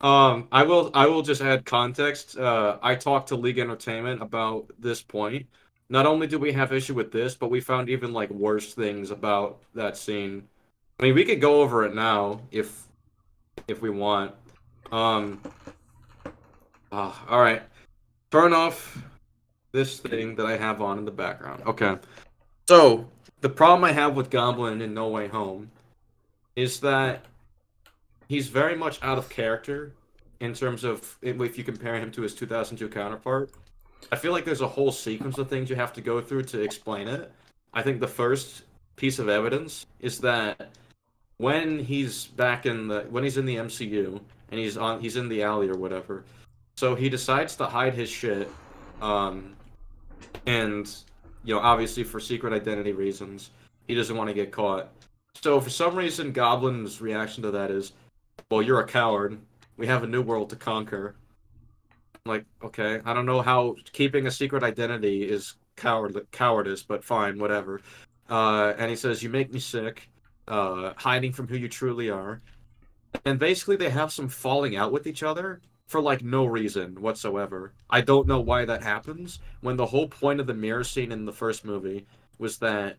Um, I will I will just add context. Uh, I talked to League Entertainment about this point. Not only do we have issue with this, but we found even like worse things about that scene. I mean, we could go over it now if if we want. Um. ah, all right. Turn off this thing that I have on in the background. Okay. So the problem I have with Goblin in No Way Home is that he's very much out of character in terms of if you compare him to his 2002 counterpart. I feel like there's a whole sequence of things you have to go through to explain it. I think the first piece of evidence is that when he's back in the when he's in the MCU and he's on he's in the alley or whatever, so he decides to hide his shit, um, and you know obviously for secret identity reasons he doesn't want to get caught. So for some reason, Goblin's reaction to that is, "Well, you're a coward. We have a new world to conquer." Like, okay, I don't know how keeping a secret identity is coward cowardice, but fine, whatever. Uh, and he says, "You make me sick." Uh, hiding from who you truly are, and basically they have some falling out with each other for like no reason whatsoever. I don't know why that happens when the whole point of the mirror scene in the first movie was that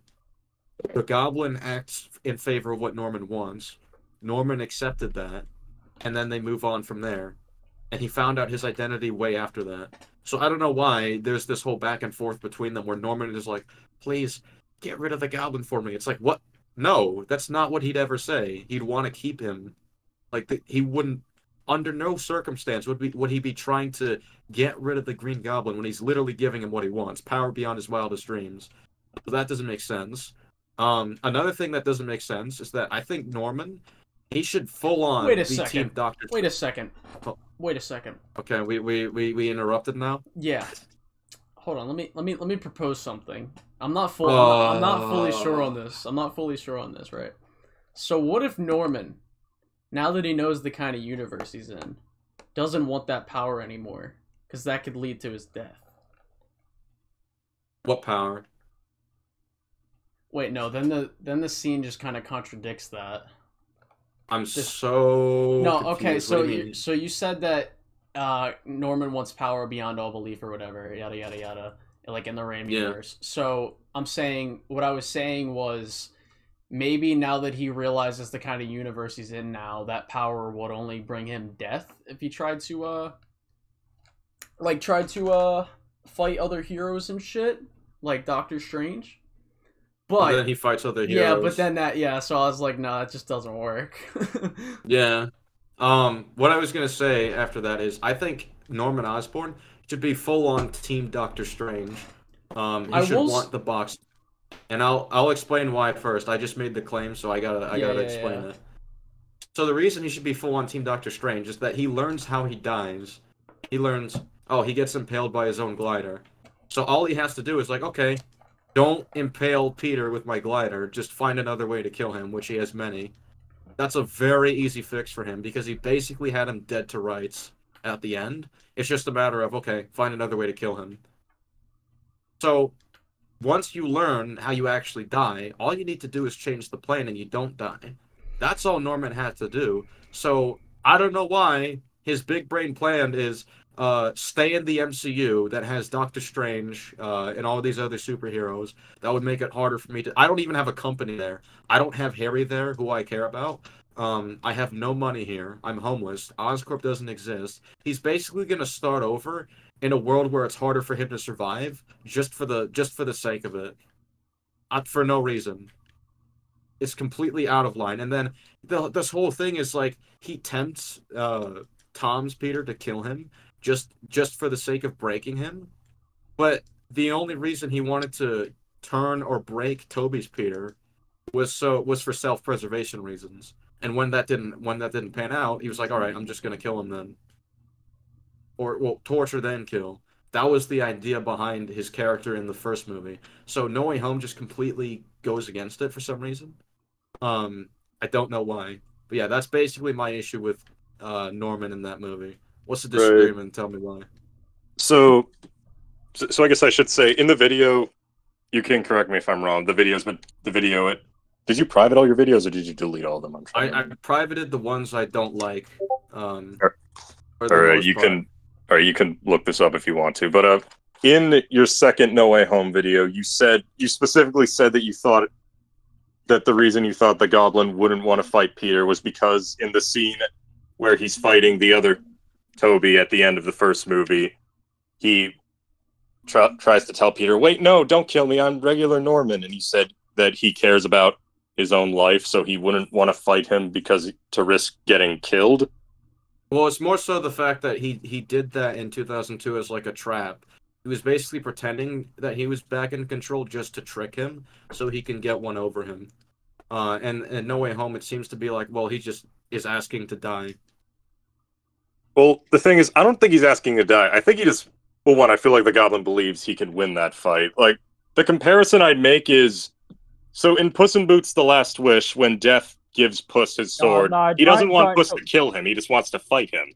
the goblin acts in favor of what Norman wants. Norman accepted that, and then they move on from there. And he found out his identity way after that. So I don't know why there's this whole back and forth between them where Norman is like, please get rid of the goblin for me. It's like, what? No, that's not what he'd ever say. He'd want to keep him. Like, the, he wouldn't, under no circumstance would, be, would he be trying to get rid of the Green Goblin when he's literally giving him what he wants power beyond his wildest dreams. So that doesn't make sense. Um, another thing that doesn't make sense is that I think Norman, he should full on Wait a be Team second. Doctor. Wait a second. Oh. Wait a second. Okay, we, we, we, we interrupted now. Yeah. Hold on. Let me let me let me propose something. I'm not full. I'm, I'm not fully sure on this. I'm not fully sure on this, right? So what if Norman, now that he knows the kind of universe he's in, doesn't want that power anymore because that could lead to his death. What power? Wait, no. Then the then the scene just kind of contradicts that. I'm so No, okay. So you you so you said that uh Norman wants power beyond all belief or whatever, yada yada yada, like in the Raimi Yeah. universe. So I'm saying what I was saying was maybe now that he realizes the kind of universe he's in now, that power would only bring him death if he tried to uh like tried to uh fight other heroes and shit, like Doctor Strange. But then he fights other heroes. yeah, but then that yeah, so I was like, no, it just doesn't work. (laughs) Yeah. Um, what I was gonna say after that is I think Norman Osborn should be full on Team Doctor Strange. Um, he I should will want the box, and I'll I'll explain why first. I just made the claim, so I gotta I Yeah, gotta yeah, explain yeah. it. So the reason he should be full on Team Doctor Strange is that he learns how he dies. He learns oh he gets impaled by his own glider. So all he has to do is like okay, don't impale Peter with my glider. Just find another way to kill him, which he has many. That's a very easy fix for him because he basically had him dead to rights at the end. It's just a matter of okay, find another way to kill him. So once you learn how you actually die, all you need to do is change the plan and you don't die. That's all Norman had to do. So I don't know why his big brain plan is uh, stay in the MCU that has Doctor Strange uh, and all these other superheroes. That would make it harder for me to. I don't even have a company there. I don't have Harry there, who I care about. Um, I have no money here. I'm homeless. Oscorp doesn't exist. He's basically gonna start over in a world where it's harder for him to survive, just for the just for the sake of it, uh, for no reason. It's completely out of line. And then the, this whole thing is like he tempts uh, Tom's Peter to kill him just just for the sake of breaking him. But the only reason he wanted to turn or break Toby's Peter was so was for self-preservation reasons. And when that didn't when that didn't pan out, he was like, "All right, I'm just gonna kill him then." Or well, torture then kill. That was the idea behind his character in the first movie. So No Way Home just completely goes against it for some reason. Um, I don't know why, but yeah, that's basically my issue with uh, Norman in that movie. What's the Right. disagreement? Tell me why. So, so I guess I should say in the video, you can correct me if I'm wrong. The videos, but the video it. Did you private all your videos or did you delete all of them? I'm I, trying. I privated the ones I don't like. Um, Or- uh, you part. can, or you can look this up if you want to. But uh, in your second No Way Home video, you said you specifically said that you thought that the reason you thought the Goblin wouldn't want to fight Peter was because in the scene where he's fighting the other Toby at the end of the first movie, he tr- tries to tell Peter, "Wait, no, don't kill me. I'm regular Norman." And he said that he cares about his own life, so he wouldn't want to fight him because to risk getting killed. Well, it's more so the fact that he he did that in 2002 as like a trap. He was basically pretending that he was back in control just to trick him, so he can get one over him. Uh, and and No Way Home, it seems to be like, well, he just is asking to die. Well, the thing is, I don't think he's asking to die. I think he just, well, one, I feel like the Goblin believes he can win that fight. Like, the comparison I'd make is so in Puss in Boots: The Last Wish, when Death gives Puss his sword, no, he doesn't want don't- Puss to kill him. He just wants to fight him.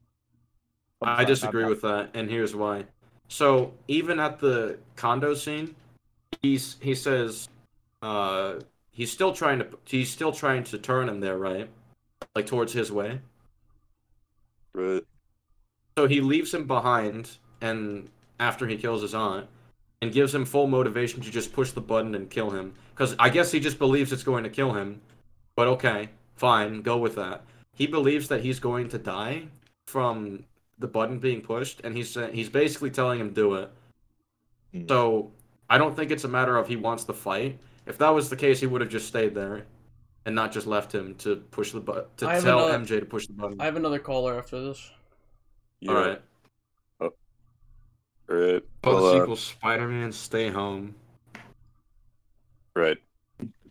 I disagree with that, and here's why. So even at the condo scene, he's he says, uh, he's still trying to he's still trying to turn him there, right? Like towards his way. Right. So he leaves him behind, and after he kills his aunt, and gives him full motivation to just push the button and kill him. Because I guess he just believes it's going to kill him. But okay, fine, go with that. He believes that he's going to die from the button being pushed, and he's sa- he's basically telling him do it. Hmm. So I don't think it's a matter of he wants to fight. If that was the case, he would have just stayed there, and not just left him to push the button to I tell another- MJ to push the button. I have another caller after this. All right. Right. Oh, Well, the uh, Spider-Man: Stay Home. right.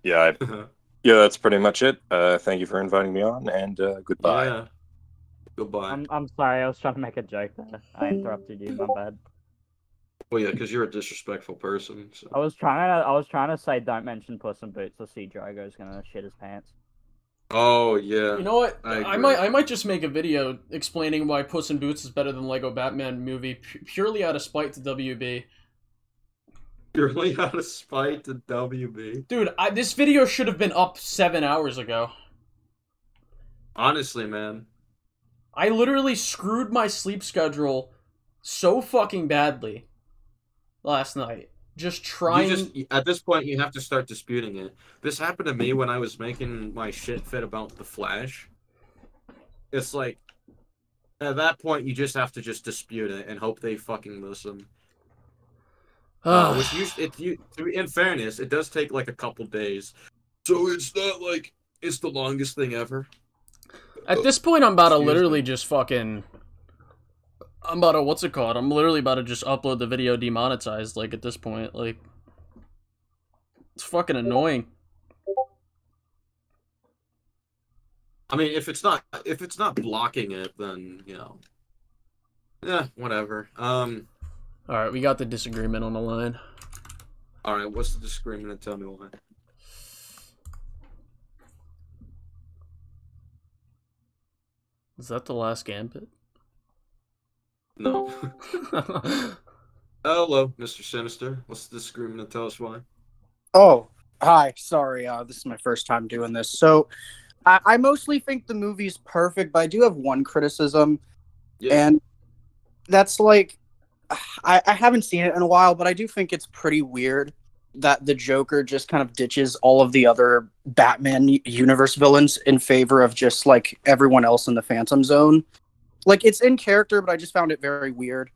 Yeah. I, (laughs) yeah, that's pretty much it. Uh, thank you for inviting me on, and uh, goodbye. Yeah. Goodbye. I'm, I'm sorry, I was trying to make a joke there. I interrupted you, my bad. Well, yeah, because you're a disrespectful person. So. I was trying to I was trying to say don't mention Puss in Boots or see Drogo's gonna shit his pants. Oh yeah. You know what? I I, might I might just make a video explaining why Puss in Boots is better than Lego Batman movie purely out of spite to WB. Purely out of spite to WB. Dude, I, this video should have been up seven hours ago. Honestly, man. I literally screwed my sleep schedule so fucking badly last night. Just trying. You just at this point you have to start disputing it. This happened to me when I was making my shit fit about the Flash. It's like at that point you just have to just dispute it and hope they fucking listen. Uh, which usually, it, you, to be- in fairness, it does take like a couple days, so it's not like it's the longest thing ever. At this point, I'm about to Excuse literally just fucking. I'm about to what's it called? I'm literally about to just upload the video demonetized. Like at this point, like it's fucking annoying. I mean, if it's not if it's not blocking it, then you know, yeah, whatever. Um, All right, we got the disagreement on the line. all right, what's the disagreement? And tell me why. Is that the last gambit? No. (laughs) Hello, Mr. Sinister. What's this disagreement and tell us why? Oh, hi. Sorry, uh, this is my first time doing this. So, I, I mostly think the movie's perfect, but I do have one criticism, and that's like, I, I haven't seen it in a while, but I do think it's pretty weird that the Joker just kind of ditches all of the other Batman universe villains in favor of just like everyone else in the Phantom Zone. Like, it's in character, but I just found it very weird.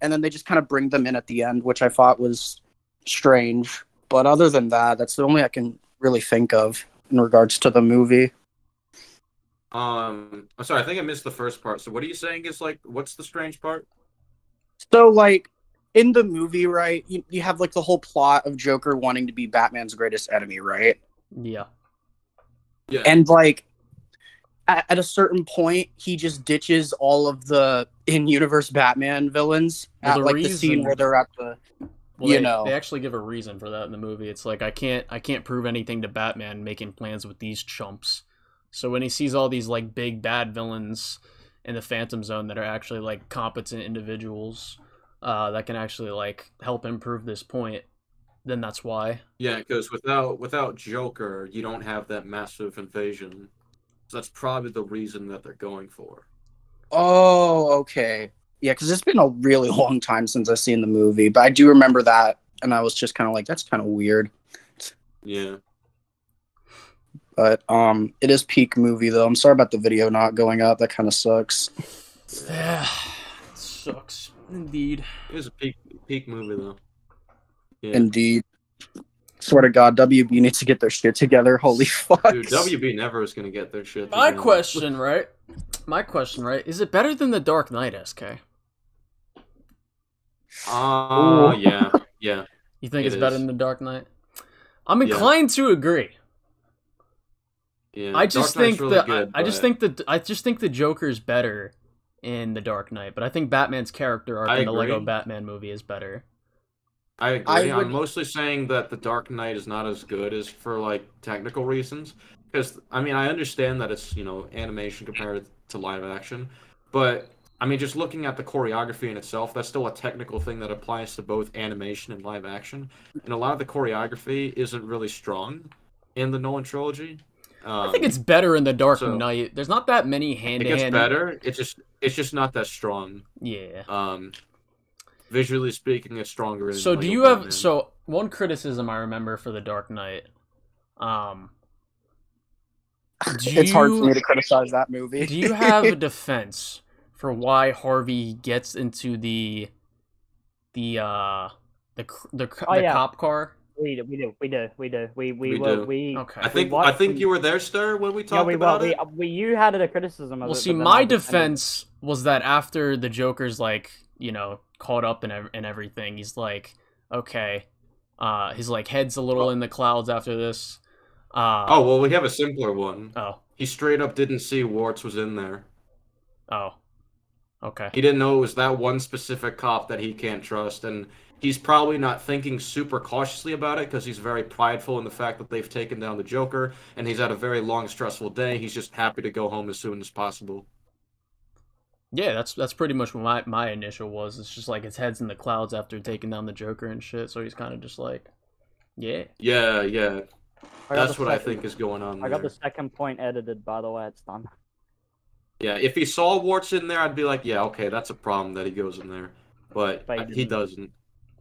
And then they just kind of bring them in at the end, which I thought was strange. But other than that, that's the only I can really think of in regards to the movie. Um, I'm sorry, I think I missed the first part. So, what are you saying is like, what's the strange part? So, like, in the movie, right, you, you have like the whole plot of Joker wanting to be Batman's greatest enemy, right? Yeah. Yeah. And, like, at, at a certain point, he just ditches all of the in universe Batman villains Well, at the like the scene where they're at the. Well, you they, know. they actually give a reason for that in the movie. It's like I can't I can't prove anything to Batman making plans with these chumps. So when he sees all these like big bad villains in the Phantom Zone that are actually like competent individuals uh, that can actually like help him prove this point, then that's why. Yeah, because without without Joker, you don't have that massive invasion. So that's probably the reason that they're going for. Oh, okay. Yeah, because it's been a really (laughs) long time since I've seen the movie, but I do remember that, and I was just kind of like, that's kind of weird. Yeah. But um, it is peak movie though. I'm sorry about the video not going up. That kind of sucks. Yeah, sucks indeed. It was a peak peak movie though. Yeah. Indeed. Swear to God, WB needs to get their shit together. Holy fuck. Dude, WB never is gonna get their shit. My together. question, right? My question, right? Is it better than the Dark Knight, SK? Ah, oh yeah, yeah. You think It it's better than the Dark Knight? I'm Yeah. inclined to agree. Yeah. I just Dark Knight's think really that good, I, I just think that I just think the Joker's better in the Dark Knight, but I think Batman's character arc I in the Lego. Batman movie is better. I agree. I I'm mostly saying that the Dark Knight is not as good as for like technical reasons. Because I mean, I understand that it's you know animation compared to live action, but I mean, just looking at the choreography in itself, that's still a technical thing that applies to both animation and live action. And a lot of the choreography isn't really strong in the Nolan trilogy. Um, I think it's better in the Dark so- Knight. There's not that many hand to gets hand. better. It's just it's just not that strong. Yeah. Um, visually speaking, it's stronger. In So do Lego you have so one criticism I remember for the Dark Knight? Um, do it's hard for me to criticize that movie. Do you have a (laughs) defense for why Harvey gets into the the uh the cr- the, Oh, the yeah. cop car? We do, we do, we do, we do. We we, We were do. we. Okay. I think we I think we- you were there, Stir, when we Yeah, talked we about well, it. we, we you had a criticism of Well, it. see, my I defended it. defense was that after the Joker's like, you know, caught up in and everything, he's like, okay, uh, his like head's a little in the clouds after this. Uh, Oh well, we have a simpler one. oh, He straight up didn't see Wuertz was in there. oh, okay. He didn't know it was that one specific cop that he can't trust, and he's probably not thinking super cautiously about it because he's very prideful in the fact that they've taken down the Joker, and he's had a very long, stressful day. He's just happy to go home as soon as possible. Yeah, that's that's pretty much what my my initial was. It's just like his head's in the clouds after taking down the Joker and shit. So he's kind of just like, yeah. Yeah, yeah. That's the what I think is going on I got there. the second point edited, by the way. It's done. Yeah, if he saw Wuertz in there, I'd be like, yeah, okay, that's a problem that he goes in there. But, But he he doesn't.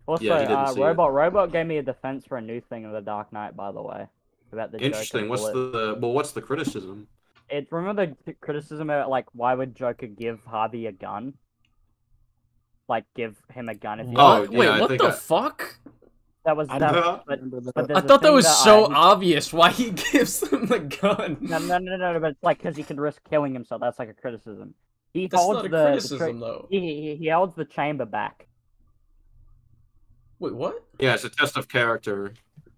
Also, Yeah, he didn't uh, see it. Robot Robot gave me a defense for a new thing of the Dark Knight, by the way, about the Joker Interesting. What's bullet. the well? What's the criticism? It remember the criticism about like why would Joker give Harvey a gun? Like give him a gun if he Oh, What? yeah, Wait, I what the I- fuck? that was that. know. But, but there's I a thought that was that so I- obvious why he (laughs) gives them the gun. No, no, no, no, no, but it's like because he could risk killing himself. That's like a criticism. He That's holds not a the, the criticism tra- though. he, he he holds the chamber back. Wait, what? Yeah, it's a test of character.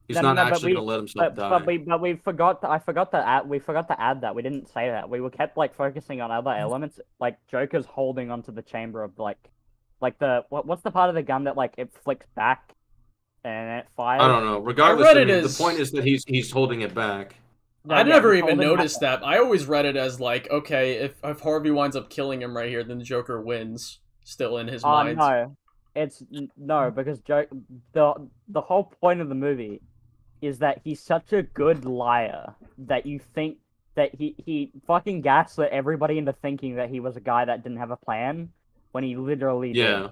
He's No, no, not no, but actually we- gonna let himself But, die. but we but we forgot to, I forgot to add we forgot to add that we didn't say that we were kept like focusing on other mm. elements like Joker's holding onto the chamber of like like the what, what's the part of the gun that like it flicks back and it fires. I don't know. Regardless, read I mean, as- the point is that he's he's holding it back. No, I yeah, never even noticed that. I always read it as like, okay, if if Harvey winds up killing him right here, then the Joker wins. Still in his Oh mind. no, it's no because Joke the the whole point of the movie is that he's such a good liar that you think that he he fucking gaslit everybody into thinking that he was a guy that didn't have a plan when he literally did. Yeah,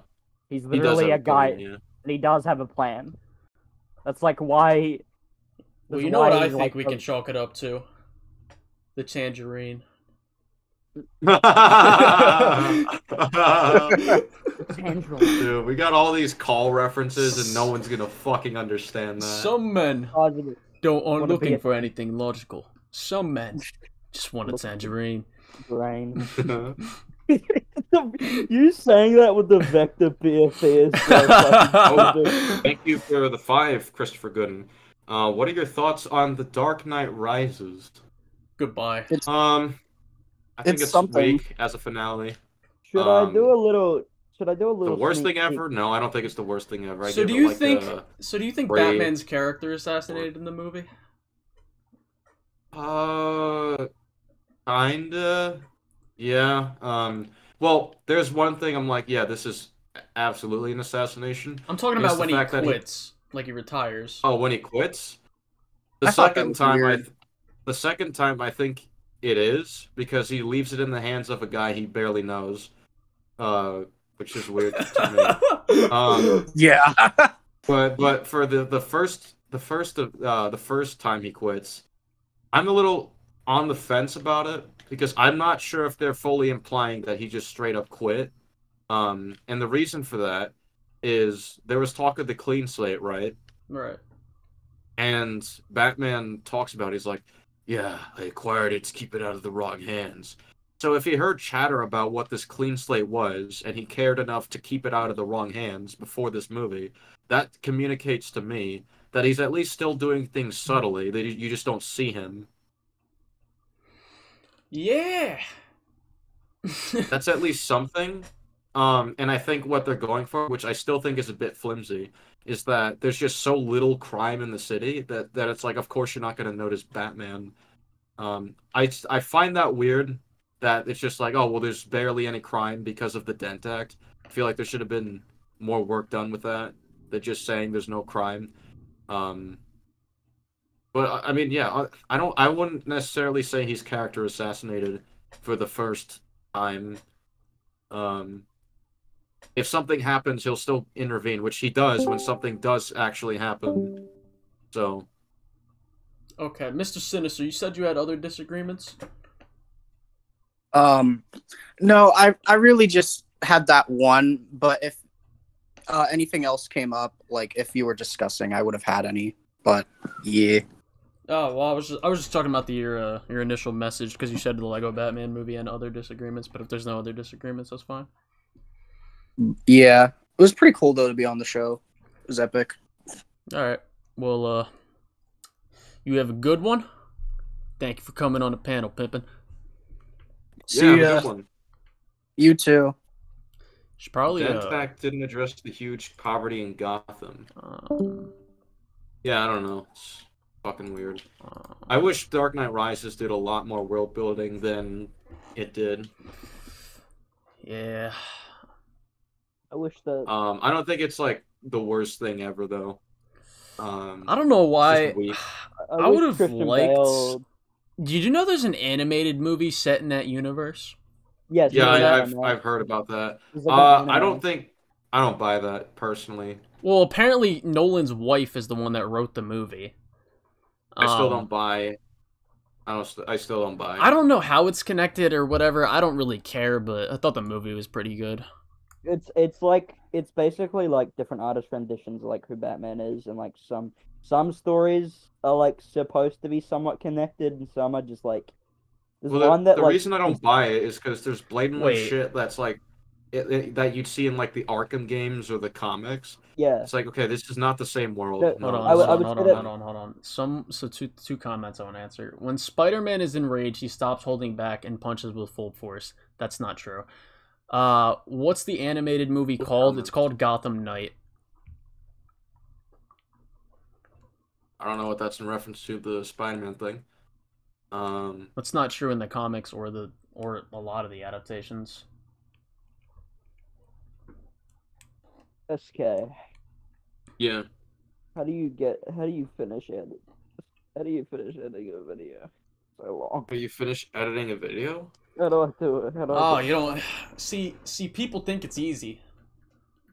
He's literally have a guy plan, yeah. and he does have a plan. That's like why. Well, that's you know what I think like, we can chalk it up to? The tangerine. (laughs) (laughs) (laughs) Tangerine. (laughs) Dude, we got all these call references and no one's gonna fucking understand that. Some men don't aren't Wanna looking a- for anything logical. Some men (laughs) just want a tangerine. brain. (laughs) you saying that with the vector BFA is so fucking stupid. Thank you for the five, Christopher Gooden. Uh, what are your thoughts on The Dark Knight Rises? Goodbye. Um, I think It's it's, something. weak as a finale. Should I Um, do a little? Should I do a little? The worst sneak thing peek? ever? No, I don't think it's the worst thing ever. I So give do you like think? a- So do you think brave- Batman's character assassinated in the movie? Uh, kinda. Yeah. Um. Well, there's one thing I'm like, yeah, this is absolutely an assassination. I'm talking about when he fact that he- quits, like he retires. Oh, when he quits. The I second was time, I, th- the second time I think it is because he leaves it in the hands of a guy he barely knows, uh, which is weird to me. (laughs) Um, Yeah. but but for the the first the first of uh the first time he quits, I'm a little on the fence about it because I'm not sure if they're fully implying that he just straight up quit. Um, and the reason for that is there was talk of the clean slate, right? right. And Batman talks about it, he's like, Yeah, I acquired it to keep it out of the wrong hands. So if he heard chatter about what this clean slate was and he cared enough to keep it out of the wrong hands before this movie, that communicates to me that he's at least still doing things subtly, that you- just don't see him. Yeah. (laughs) That's at least something. Um, and I think what they're going for, which I still think is a bit flimsy, is that there's just so little crime in the city that, that it's like, of course, you're not going to notice Batman. Um, I, I find that weird that it's just like, oh, well, there's barely any crime because of the Dent Act. I feel like there should have been more work done with that than just saying there's no crime. Um, but I- mean, yeah, I, I don't, I wouldn't necessarily say he's character assassinated for the first time. Um, if something happens, he'll still intervene, which he does when something does actually happen. So, Okay, Mr. Sinister, you said you had other disagreements. Um, no, I I really just had that one. But if uh, anything else came up, like if you were discussing, I would have had any. But yeah, Oh well, I was just, I was just talking about the your uh, your initial message because you said the Lego Batman movie and other disagreements. But if there's no other disagreements, that's fine. yeah, it was pretty cool though to be on the show. It was epic. All right. Well, uh, you have a good one. Thank you for coming on the panel, Pippin. See yeah, ya. one. You too. Should probably. Dead Uh, Fact didn't address the huge poverty in Gotham. uh, Yeah, I don't know. It's fucking weird. uh, I wish Dark Knight Rises did a lot more world building than it did. yeah. I wish that. Um, I don't think it's like the worst thing ever though. Um, I don't know why. just weak. I would have liked. Bale- Did you know there's an animated movie set in that universe? Yes. yeah, no, no, I, I've. I've heard about that. Uh, I don't think I don't buy that personally. Well, apparently Nolan's wife is the one that wrote the movie. I still Um, don't buy. I don't. st- I still don't buy. I don't know how it's connected or whatever. I don't really care, but I thought the movie was pretty good. It's it's like it's basically like different artist renditions like who Batman is, and like some some stories are like supposed to be somewhat connected, and some are just like. There's Well, the, one that the like reason I don't buy it is because there's blatantly Wait. shit that's like it, it- that you'd see in like the Arkham games or the comics. Yeah. It's like okay, this is not the same world. The- No, Hold on, I hold I on, hold on, hold on, hold on. Some so two two comments I want to answer. When Spider-Man is enraged, he stops holding back and punches with full force. That's not true. Uh, what's the animated movie called? It's called Gotham Knight. I don't know what that's in reference to the Spider-Man thing. Um, That's not true in the comics or the or a lot of the adaptations. SK. yeah. How do you get? How do you finish it? How do you finish editing a video? So long. But you finish editing a video? How do I do it? How do I Oh, do it? you don't see see people think it's easy,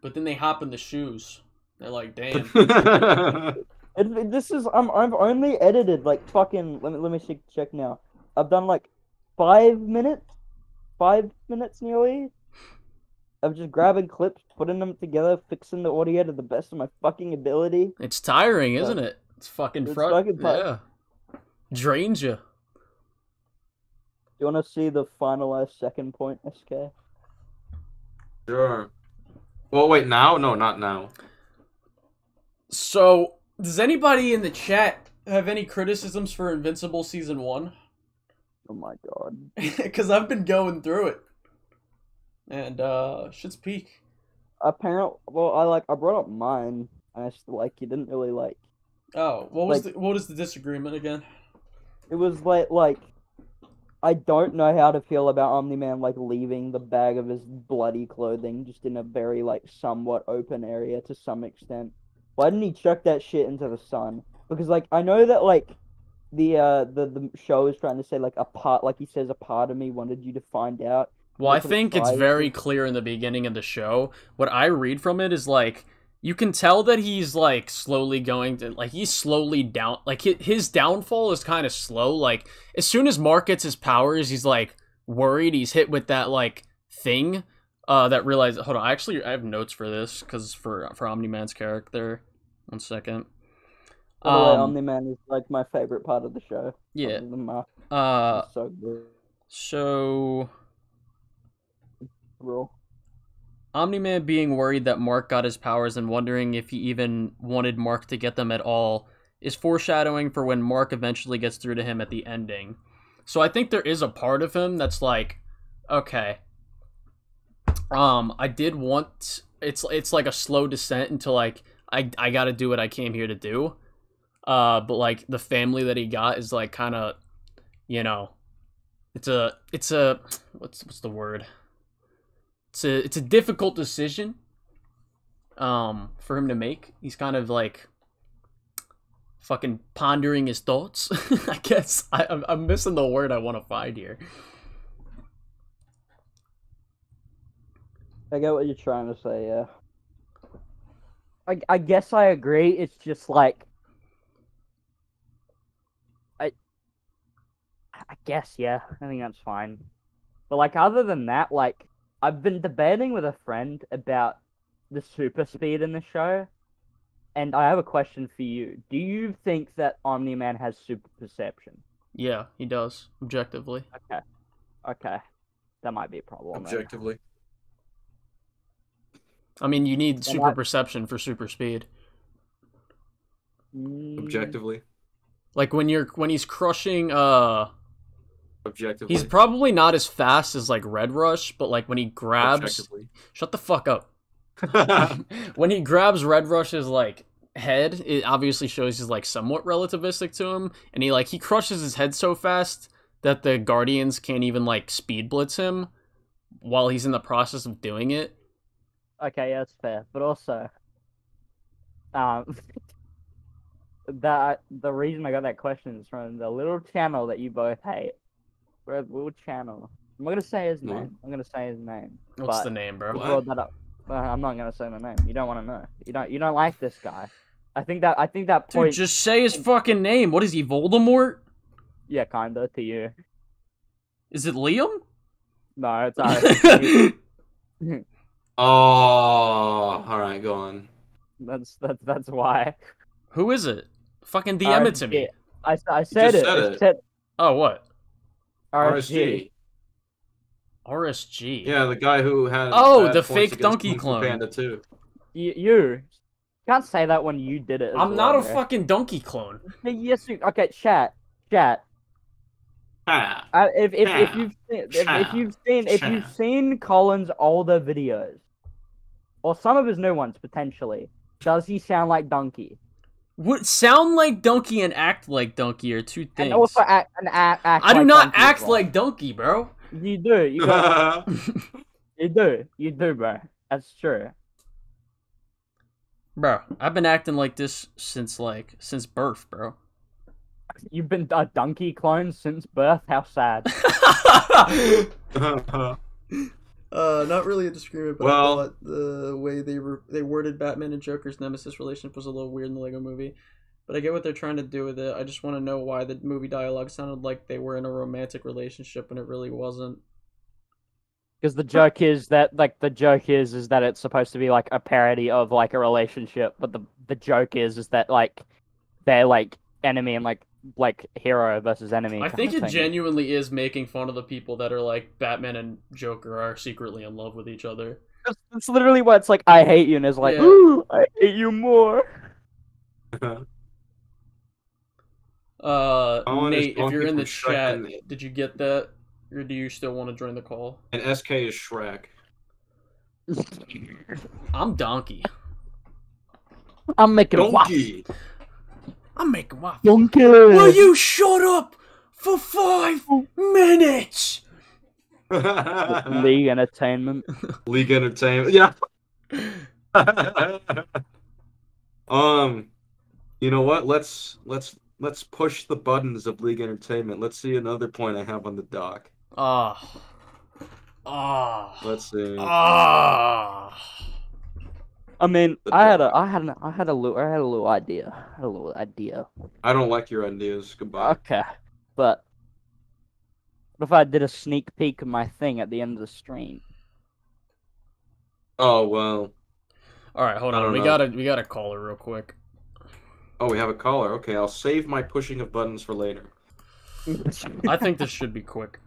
but then they hop in the shoes. They're like, (laughs) damn. (laughs) It, it- this is I'm I've only edited like fucking let me let me check check now. I've done like five minutes, five minutes nearly. Of just grabbing clips, putting them together, fixing the audio to the best of my fucking ability. It's tiring, isn't it? It's fucking It's front. fucking yeah. Drains you. Do you want to see the finalized second point, SK? Sure. Well, wait. Now? No, not now. So, does anybody in the chat have any criticisms for Invincible season one? Oh my god. (laughs) Because I've been going through it, and uh, shit's peak. Apparently, well, I like I brought up mine. and I just like you didn't really like. Oh, what was Like- the what is the disagreement again? It was like like I don't know how to feel about Omni Man like leaving the bag of his bloody clothing just in a very like somewhat open area to some extent. Why didn't he chuck that shit into the sun? Because like I know that like the uh the, the show is trying to say like a part like he says a part of me wanted you to find out. Well, I That's what it think it's very clear in the beginning of the show. What I read from it is like you can tell that he's like slowly going to like he's slowly down like hi- his downfall is kind of slow. Like as soon as Mark gets his powers, he's like worried. He's hit with that like thing uh that realize hold on, I actually I have notes for this cuz for for Omni Man's character. One second. The Um, Omni Man is like my favorite part of the show. Yeah. Mark. Uh so good. so Real. Omni Man being worried that Mark got his powers and wondering if he even wanted Mark to get them at all is foreshadowing for when Mark eventually gets through to him at the ending. So I think there is a part of him that's like, okay, um, I did want it's it's like a slow descent into like I I got to do what I came here to do, uh, but like the family that he got is like kind of, you know, it's a it's a what's what's the word? It's a it's a difficult decision um for him to make. He's kind of like fucking pondering his thoughts (laughs) i guess. I, I'm, I'm missing the word i want to find here I get what you're trying to say. Yeah. I, I guess I agree. It's just like I I guess yeah. I think that's fine. But like other than that, like I've been debating with a friend about the super speed in the show, and I have a question for you. Do you think that Omni Man has super perception? yeah he does objectively Okay. Okay. That might be a problem. then. Objectively. i mean you need super I- perception for super speed Mm, Objectively. like when you're when he's crushing uh Objectively. He's probably not as fast as like Red Rush, but like when he grabs, Objectively. shut the fuck up. (laughs) (laughs) when he grabs Red Rush's like head, it obviously shows he's like somewhat relativistic to him, and he like he crushes his head so fast that the Guardians can't even like speed blitz him while he's in the process of doing it. Okay, yeah, that's fair. But also, um, (laughs) that the reason I got that question is from the little channel that you both hate. We're a little channel. I'm not gonna say his No. name. I'm gonna say his name. What's but the name, bro? you What? brought that up. Uh, I'm not gonna say my name. You don't want to know. You don't. You don't like this guy. I think that. I think that Dude, point. just say his fucking name. What is he, Voldemort? Yeah, kinda to you. Is it Liam? No, it's (laughs) alright. (laughs) Oh, all right, go on. that's that's that's why. Who is it? Fucking DM it to me. I, I, s- I said it. said it. said Oh, what? RSG. RSG. RSG. Yeah, the guy who had. Oh, the fake donkey Kung clone. Panda too. You, you can't say that when you did it. I'm not a bro. fucking donkey clone. Yes, you. Okay, chat, chat. Ah, Uh, if if, if Yeah. you've seen, if, if Yeah. you've seen if you've Yeah. seen Colin's older videos, or some of his new ones potentially, does he sound like Donkey? Would sound like donkey and act like donkey are two things. And also act and act. act I do like not Donkey act well. like donkey, bro. You do. You (laughs) got. you do. You do, bro. That's true. Bro, I've been acting like this since like since birth, bro. You've been a donkey clone since birth. How sad. (laughs) (laughs) Uh, not really a disagreement, but Well- I thought the way they re- they worded Batman and Joker's nemesis relationship was a little weird in the Lego Movie. But I get what they're trying to do with it. I just want to know why the movie dialogue sounded like they were in a romantic relationship when it really wasn't. Because the joke is that, like, the joke is is that it's supposed to be like a parody of like a relationship, but the the joke is is that like they're like enemy and like like hero versus enemy. I think it thing. genuinely is making fun of the people that are like Batman and Joker are secretly in love with each other. It's, it's literally what it's like. I hate you, and it's like, Yeah. ooh, I hate you more. (laughs) Uh, Owen Nate, if you're in the from Shrek chat, did you get that, or do you still want to join the call? and SK is Shrek. I'm Donkey. I'm making a. Donkey. I'm making waffles. Donkey. Will you shut up for five minutes? League Entertainment. (laughs) League Entertainment. Yeah. (laughs) um, you know what? Let's let's let's push the buttons of League Entertainment. Let's see another point I have on the dock. Ah. Ah. Let's see. Ah. I mean, I had a, I had, an, I had a little, I had a little idea, I had a little idea. I don't like your ideas. Goodbye. Okay, but what if I did a sneak peek of my thing at the end of the stream? Oh well. All right, hold on. We know. gotta we gotta call her real quick. Oh, we have a caller. Okay, I'll save my pushing of buttons for later. I think this should be quick.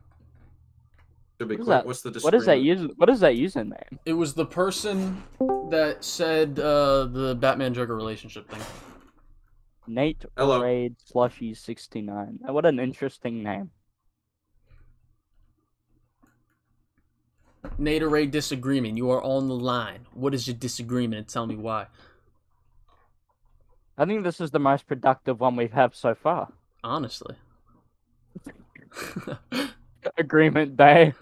Should be What is quick. that? What's the What is that disagreement? user? What is that username? It was the person that said uh, the Batman Joker relationship thing. Nate Hello. Raid Slushy sixty nine. What an interesting name. Naderade disagreement. You are on the line. What is your disagreement and tell me why? I think this is the most productive one we've had so far. Honestly. (laughs) (laughs) Agreement day. (laughs)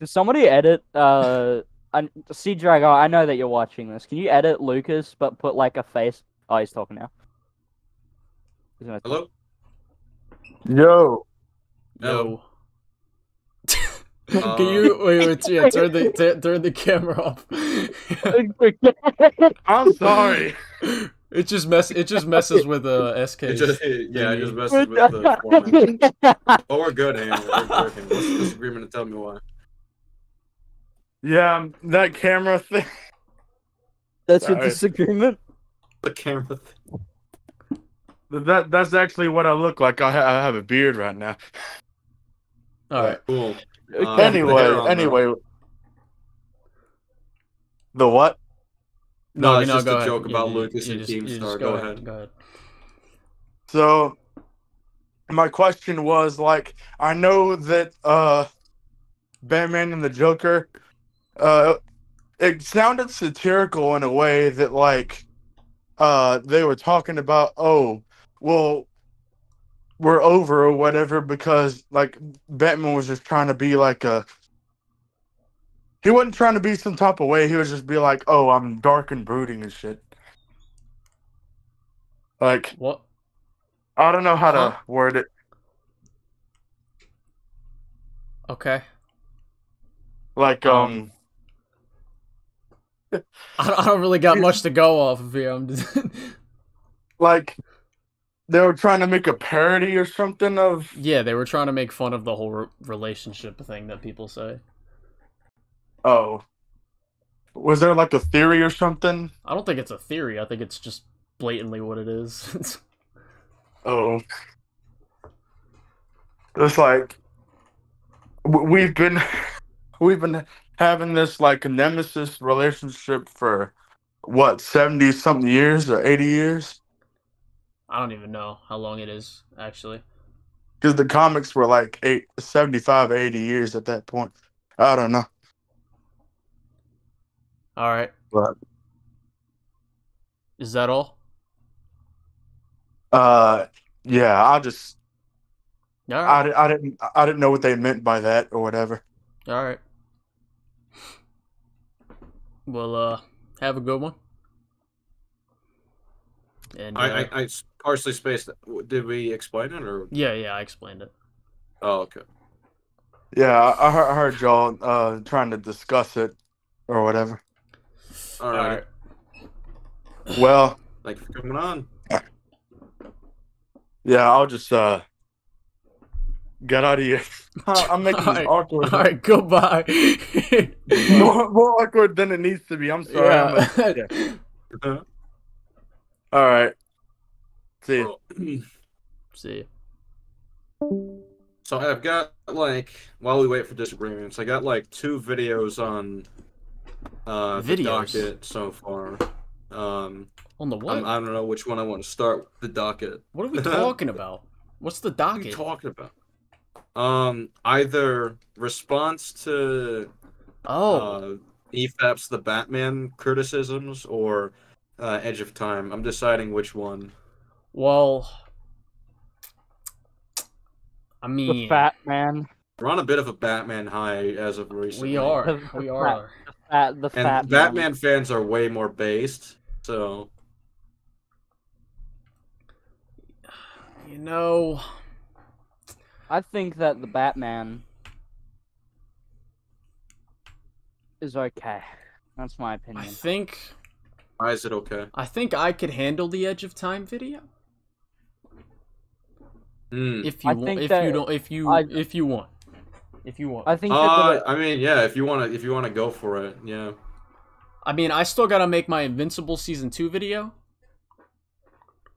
Can somebody edit? Uh, I, see Drago. I know that you're watching this. Can you edit Lucas, but put like a face? Oh, he's talking now. He's gonna Hello. Yo. Yo. Uh, (laughs) Can you wait, wait, yeah, turn the (laughs) t- turn the camera off. I'm sorry. It just mess it just messes with uh SK. (laughs) It just, yeah, it just messes with the (laughs) format. Oh, we're good, Amy. We're good. Amy. What's the disagreement and tell me why? Yeah, um, that camera (laughs) thing. That's your disagreement. The camera thing. That that's actually what I look like. I, ha- I have a beard right now. All right. Cool. Okay. Uh, the anyway, the- anyway. The what? No, it's no, just go a ahead. joke about you- Lucas you and just- you Keemstar. just Go ahead. Go ahead. So, my question was like, I know that uh, Batman and the Joker, uh, it sounded satirical in a way that like, uh, they were talking about, oh, well, we're over or whatever because like Batman was just trying to be like a. He wasn't trying to be some type of way. He was just be like, "Oh, I'm dark and brooding and shit." Like what? I don't know how Huh? to word it. Okay. Like um, (laughs) I don't, I don't really got (laughs) much to go off of here. I'm just (laughs) like they were trying to make a parody or something of yeah, they were trying to make fun of the whole re- relationship thing that people say. Oh. Was there like a theory or something? I don't think it's a theory. I think it's just blatantly what it is. (laughs) Oh. It's like we've been (laughs) we've been having this like nemesis relationship for what, 70 something years or 80 years? I don't even know how long it is actually. Cuz the comics were like eight, 75 80 years at that point. I don't know. All right. But Is that all? uh yeah, I just All I, I didn't I didn't know what they meant by that or whatever. All right. Well, uh, have a good one. And uh, I, I, I s- partially spaced. it. Did we explain it or? yeah, yeah, I explained it. Oh, okay. Yeah, I, I I heard y'all uh trying to discuss it or whatever. All right. Well, Thank you for coming on. yeah, I'll just uh get out of here. (laughs) I'm making All this right. awkward. All right, goodbye. (laughs) more, more awkward than it needs to be. I'm sorry. I'm a- Yeah. yeah. (laughs) All right. See. ya. (clears throat) See. So I've got like while we wait for disagreements, I got like two videos on uh the docket so far. Um On the what? I'm, I don't know which one I want to start with the docket. What are we (laughs) talking about? What's the What are you docket? talking about? Um either response to Oh, uh EFAP's the Batman criticisms or uh, Edge of Time. I'm deciding which one. well, I mean, fat man. We're on a bit of a Batman high as of recently. we are, The- (laughs) the we are. The fat. The And fat Batman man. fans are way more based, so You know, I think that the Batman is okay. That's my opinion. I think, why is it okay? I think I could handle the Edge of Time video Hmm. if you I want. think If you don't, if you, I- if you want, if you want. I think that Uh, the, I mean, yeah. If you want to, if you want to go for it, yeah. I mean, I still gotta make my Invincible season two video.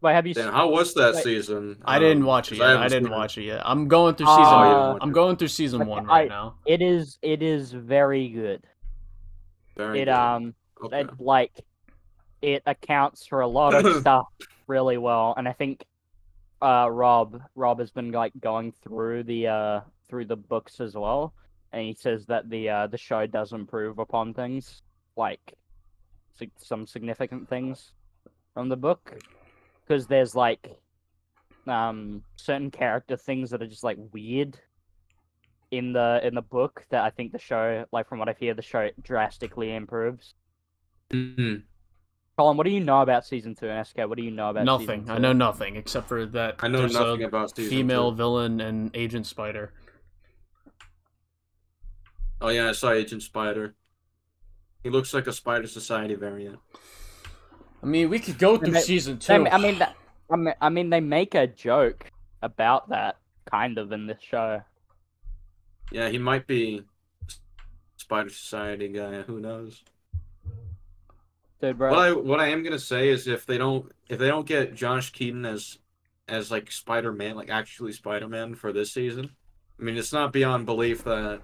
wait, have you? Then s- how was that Like- season? I didn't Um, watch it 'cause yet. I, haven't didn't seen it. watch it yet. I'm going through Uh, season. You didn't watch I'm going through season Okay, one right I- now. It is. It is very good. Very It good. um. Okay. It, like, it accounts for a lot of (laughs) stuff really well, and I think, uh, Rob Rob has been like going through the uh through the books as well, and he says that the uh the show does improve upon things like some significant things from the book because there's like um certain character things that are just like weird in the in the book that I think the show like from what I hear the show drastically improves. Mhm. Colin, what do you know about season two? And SK, what do you know about Nothing. Season I know nothing except for that. I know nothing a about season female two. villain and Agent Spider. Oh yeah, I saw Agent Spider. He looks like a Spider Society variant. I mean, we could go through they- season They- two. I mean, that, I mean, I mean, they make a joke about that kind of in this show. Yeah, he might be Spider Society guy. Who knows? Dude, bro. What I what I am gonna say is if they don't if they don't get Josh Keaton as as like Spider Man, like actually Spider Man for this season, I mean it's not beyond belief that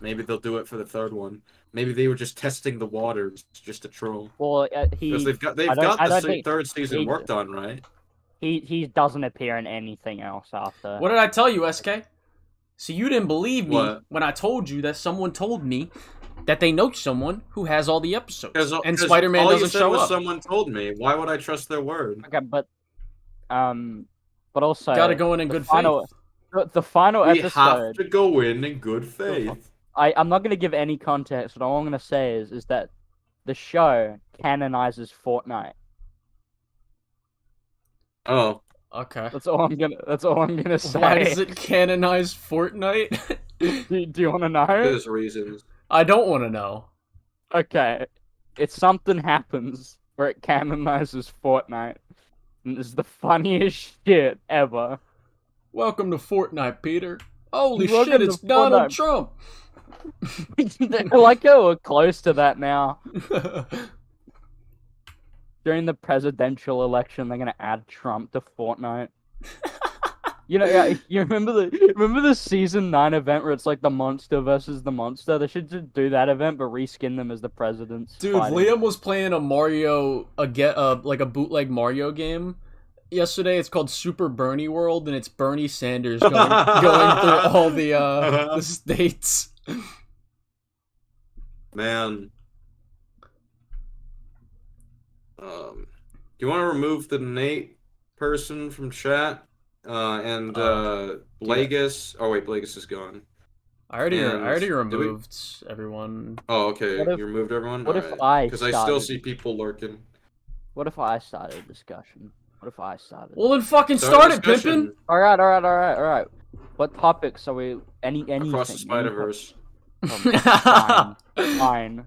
maybe they'll do it for the third one. Maybe they were just testing the waters just to troll. Well, uh, he. Because they've got they've got the se- third season he- worked on, right? he he doesn't appear in anything else after. What did I tell you, SK? So you didn't believe me What? when I told you that someone told me that they know someone who has all the episodes, Because and 'cause Spider-Man all doesn't said show was up. Someone told me. Why would I trust their word? Okay, but um, but also Gotta go in in good final, faith. The, the final We episode. have to go in in good faith. I I'm not gonna give any context. But all I'm gonna say is is that the show canonizes Fortnite. Oh, Okay. That's all I'm gonna. That's all I'm gonna (laughs) say. Why does it canonize Fortnite? (laughs) do, do you want to know? there's reasons. I don't want to know. Okay, it's something happens where it canonizes Fortnite, and it's the funniest shit ever. Welcome to Fortnite, Peter. Holy Welcome shit, to it's Donald Fortnite. Trump. (laughs) I like how we're close to that now. During the presidential election, they're gonna add Trump to Fortnite. (laughs) You know, yeah, you remember the remember the season nine event where it's like the monster versus the monster. They should just do that event, but reskin them as the presidents. Dude, fighting. Liam was playing a Mario, a get, uh, like a bootleg Mario game yesterday. It's called Super Bernie World, and it's Bernie Sanders going, going through all the uh (laughs) the states. (clears throat) Man. Um, do you want to remove the Nate person from chat? Uh, and Uh, uh, Blagus. Oh wait, Blagus is gone. I already, I already do we- removed everyone. Oh, okay. If- you removed everyone. what if I Because I still see people lurking. What if I started a discussion? What if I started? Well, then fucking Start start it, Pimpin. All right, all right, all right, all right. What topics are we? Any anything? Across the any Spider Verse. topic? fine, (laughs) fine.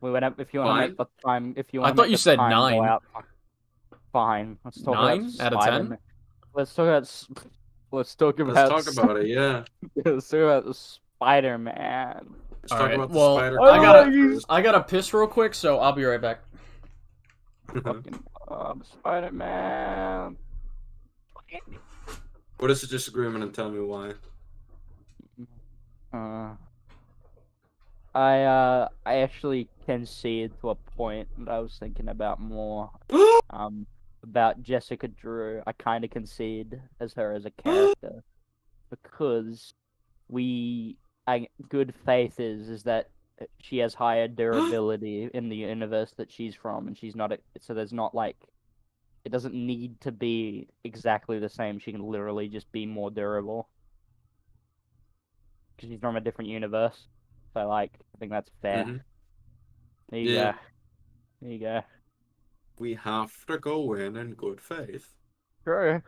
We went up if you want to make the time. If you want, I thought you said nine. Fine. Let's talk Nine about out of 10? (laughs) Spider-Man. Let's talk about. Let's talk about. Let's talk about it. Yeah. Let's talk about the Spider-Man. Let's All talk right, about the well, Spider. I gotta, I gotta piss real quick, so I'll be right back. Fucking um, Spider-Man. What is the disagreement and tell me why? Uh, I uh, I actually concede to a point that I was thinking about more. (gasps) um, about Jessica Drew, I kind of concede as her as a (gasps) character because we, I, good faith is is that she has higher (gasps) durability in the universe that she's from, and she's not. A, so there's not like, it doesn't need to be exactly the same. She can literally just be more durable because she's from a different universe. So like, I think that's fair. Mhm. There you Yeah. go. There you go. We have to go in in good faith. True.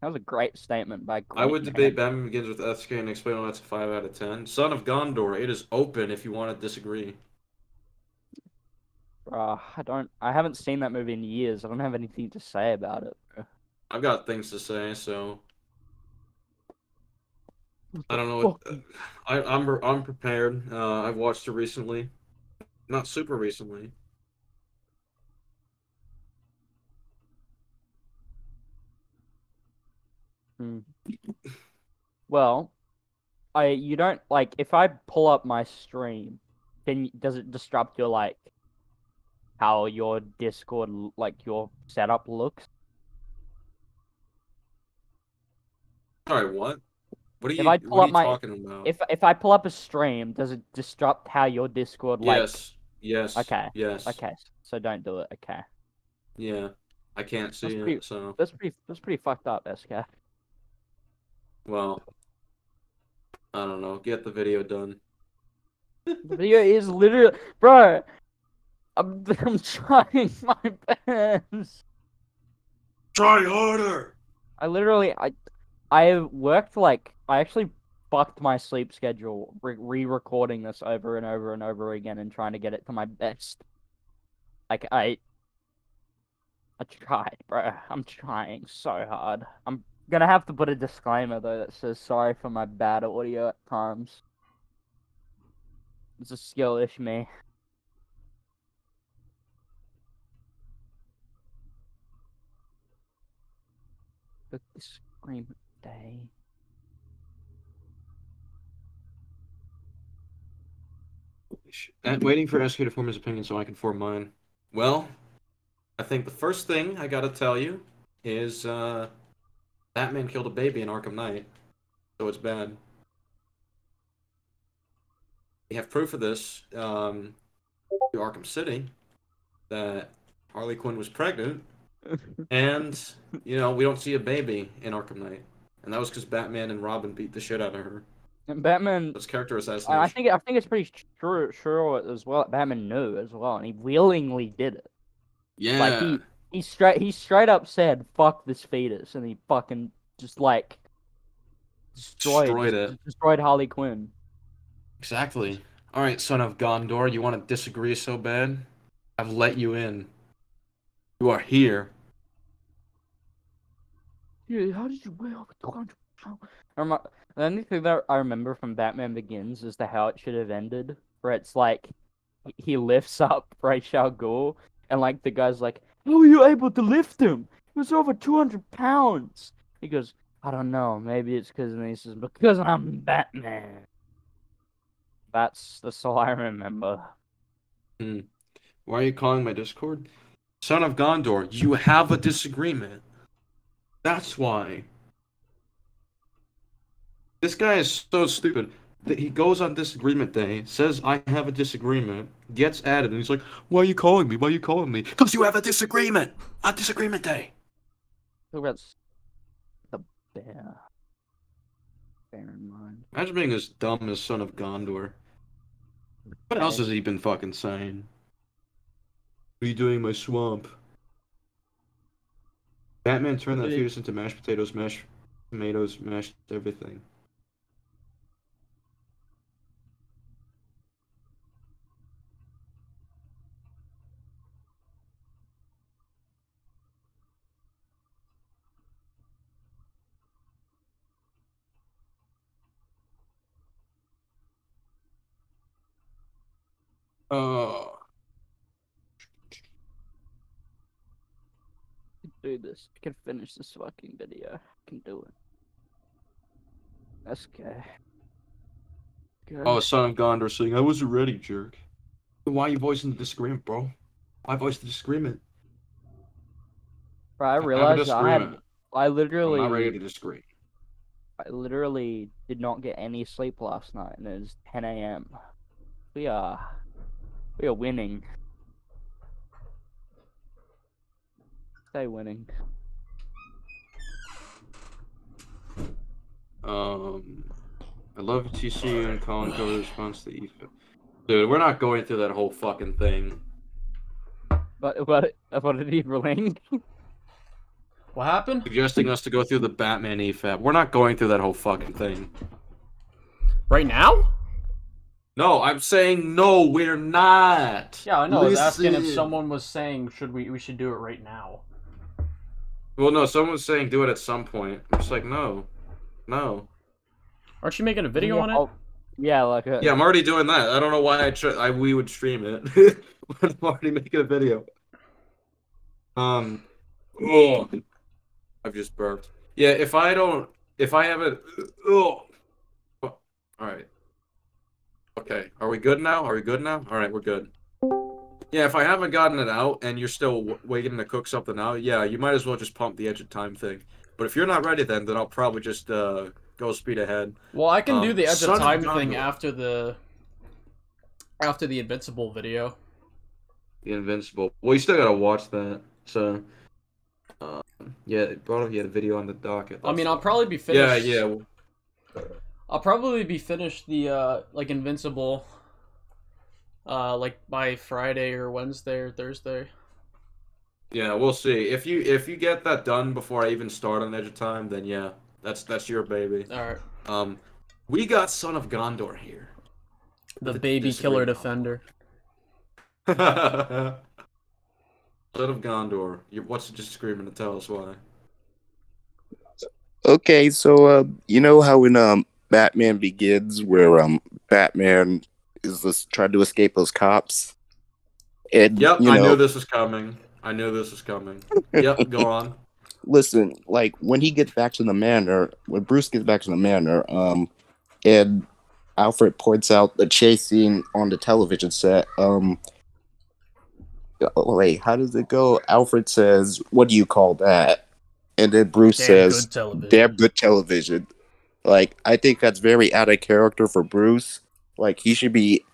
That was a great statement by. I would debate Man. Batman Begins with SK and explain why that's a 5 out of 10. Son of Gondor, it is open if you want to disagree. Bruh, I don't. I haven't seen that movie in years. I don't have anything to say about it. bro. I've got things to say, so. I don't know. What, I, I'm I'm prepared. Uh, I've watched it recently, not super recently. Hmm. Well, I you don't like if I pull up my stream, then does it disrupt your like how your Discord like your setup looks? Sorry, what? What are If you, I pull up my talking about? if if I pull up a stream, does it disrupt how your Discord like? yes, yes, Okay. yes, Okay. So don't do it. Okay. yeah. I can't see That's pretty. it, so That's pretty. That's pretty fucked up, SK. well. I don't know. Get the video done. The video is literally, bro. I'm I'm (laughs) trying my best. Try harder. I literally I I worked like I actually fucked my sleep schedule re- re-recording this over and over and over again and trying to get it to my best. Like I I tried, bro. I'm trying so hard. I'm gonna have to put a disclaimer though that says sorry for my bad audio at times. It's a skill issue, me. The scream day. And waiting for SK to form his opinion so I can form mine. Well, I think the first thing I gotta tell you is uh, Batman killed a baby in Arkham Knight, so it's bad. We have proof of this um, to Arkham City that Harley Quinn was pregnant, and you know we don't see a baby in Arkham Knight, and that was because Batman and Robin beat the shit out of her. And Batman. That's character I assassination. I think I think it's pretty sure sure as well. Batman knew as well, and he willingly did it. yeah. Like he he straight he straight up said, "Fuck this fetus," and he fucking just like destroyed Destroyed just- it. destroyed Harley Quinn. Exactly. All right, son of Gondor, you want to disagree so bad? I've let you in. You are here. Yeah, how did you weigh over 200 pounds? I The only thing that I remember from Batman Begins is the how it should have ended, where it's like he- he lifts up (laughs) Ra's al Ghul, and like the guy's like, "How were you able to lift him? He was over 200 pounds." He goes, "I don't know. Maybe it's because," and he says, "Because I'm Batman." That's that's all I remember. Hmm. Why are you calling my Discord? Son of Gondor, you have a disagreement. That's why. This guy is so stupid that he goes on disagreement day, says I have a disagreement, gets added, and he's like, Why are you calling me? Why are you calling me? Because you have a disagreement on disagreement day. Who that's the bear. Bear in mind. Imagine being as dumb as Son of Gondor. What else has he been fucking saying? What are you doing in my swamp? Batman turned that fetus into mashed potatoes, mashed tomatoes, mashed everything. Oh. do this. I can finish this fucking video. I can do it. That's okay. Good. Oh, Son of Gondor saying, I wasn't ready, jerk. Why are you voicing the disagreement, bro? Why voice the disagreement? Bro, I realized I had. I I'm not ready to disagree. I literally did not get any sleep last night, and it is 10 a.m. We are. We are winning. Stay winning. Um, I love TCU and Colin Coward's response to EFA. Dude, we're not going through that whole fucking thing. But what? What did he link? What happened? Suggesting us to go through the Batman EFAB. We're not going through that whole fucking thing. Right now? No, I'm saying no, we're not. Yeah, I know. I was asking if someone was saying should we we should do it right now. Well, no, someone's saying do it at some point. I'm just like, no, no. Aren't you making a video Yeah, on it? I'll- Yeah, like a, Yeah, I'm already doing that. I don't know why I, tr- I we would stream it. (laughs) but I'm already making a video. Um, oh, I've just burped. Yeah, if I don't, if I haven't, oh, all right. Okay, are we good now? Are we good now? All right, we're good. Yeah, if I haven't gotten it out and you're still waiting to cook something out, yeah, you might as well just pump the edge of time thing. But if you're not ready, then then I'll probably just uh go speed ahead. Well, I can do Um, the edge of of time thing after the after the Invincible video. The Invincible. Well, you still gotta watch that. So, uh, yeah, brought up you had a video on the docket. I mean, I'll probably be Yeah, finished. yeah. I'll probably be finished the uh like Invincible uh like by Friday or Wednesday or Thursday. Yeah, we'll see. If you if you get that done before I even start on Edge of Time, then yeah, that's that's your baby. All right. Um, we got Son of Gondor here. The With a baby killer defender. (laughs) Son of Gondor. You, what's just screaming to tell us why? Okay, so uh, you know how in um Batman Begins, where um Batman is this trying to escape those cops, and Yep, you I know, knew this was coming. I knew this was coming. Yep, go (laughs) on. listen, like when he gets back to the manor, when Bruce gets back to the manor, um, and Alfred points out the chase scene on the television set. Um, oh, wait, how does it go? Alfred says, "What do you call that?" and then Bruce Damn says, good "Damn good television." Like I think that's very out of character for Bruce. Like he should be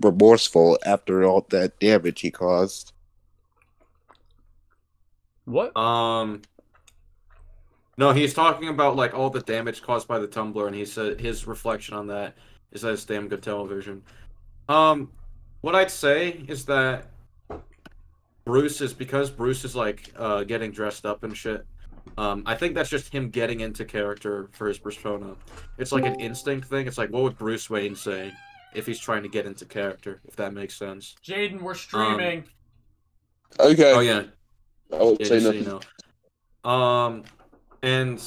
remorseful after all that damage he caused. What? Um. No, he's talking about like all the damage caused by the tumbler, and he said his reflection on that is that it's damn good television. Um, what I'd say is that Bruce is because Bruce is like uh getting dressed up and shit. Um, I think that's just him getting into character for his persona. It's like an instinct thing. It's like, what would Bruce Wayne say if he's trying to get into character? If that makes sense. Jaden, we're streaming. Okay. Oh yeah. I won't Yeah, say just so you know. Um, and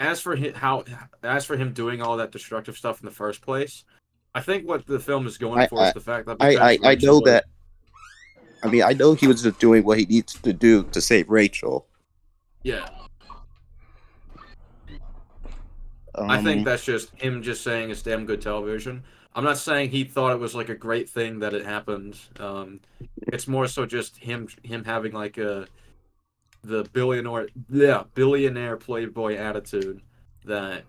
as for hi how as for him doing all that destructive stuff in the first place, I think what the film is going I for is the fact that I, I, I know that. I mean, I know he was just doing what he needs to do to save Rachel. Yeah, I think Um, that's just him just saying it's damn good television. I'm not saying he thought it was like a great thing that it happened. Um, it's more so just him him having like a the billionaire yeah billionaire playboy attitude that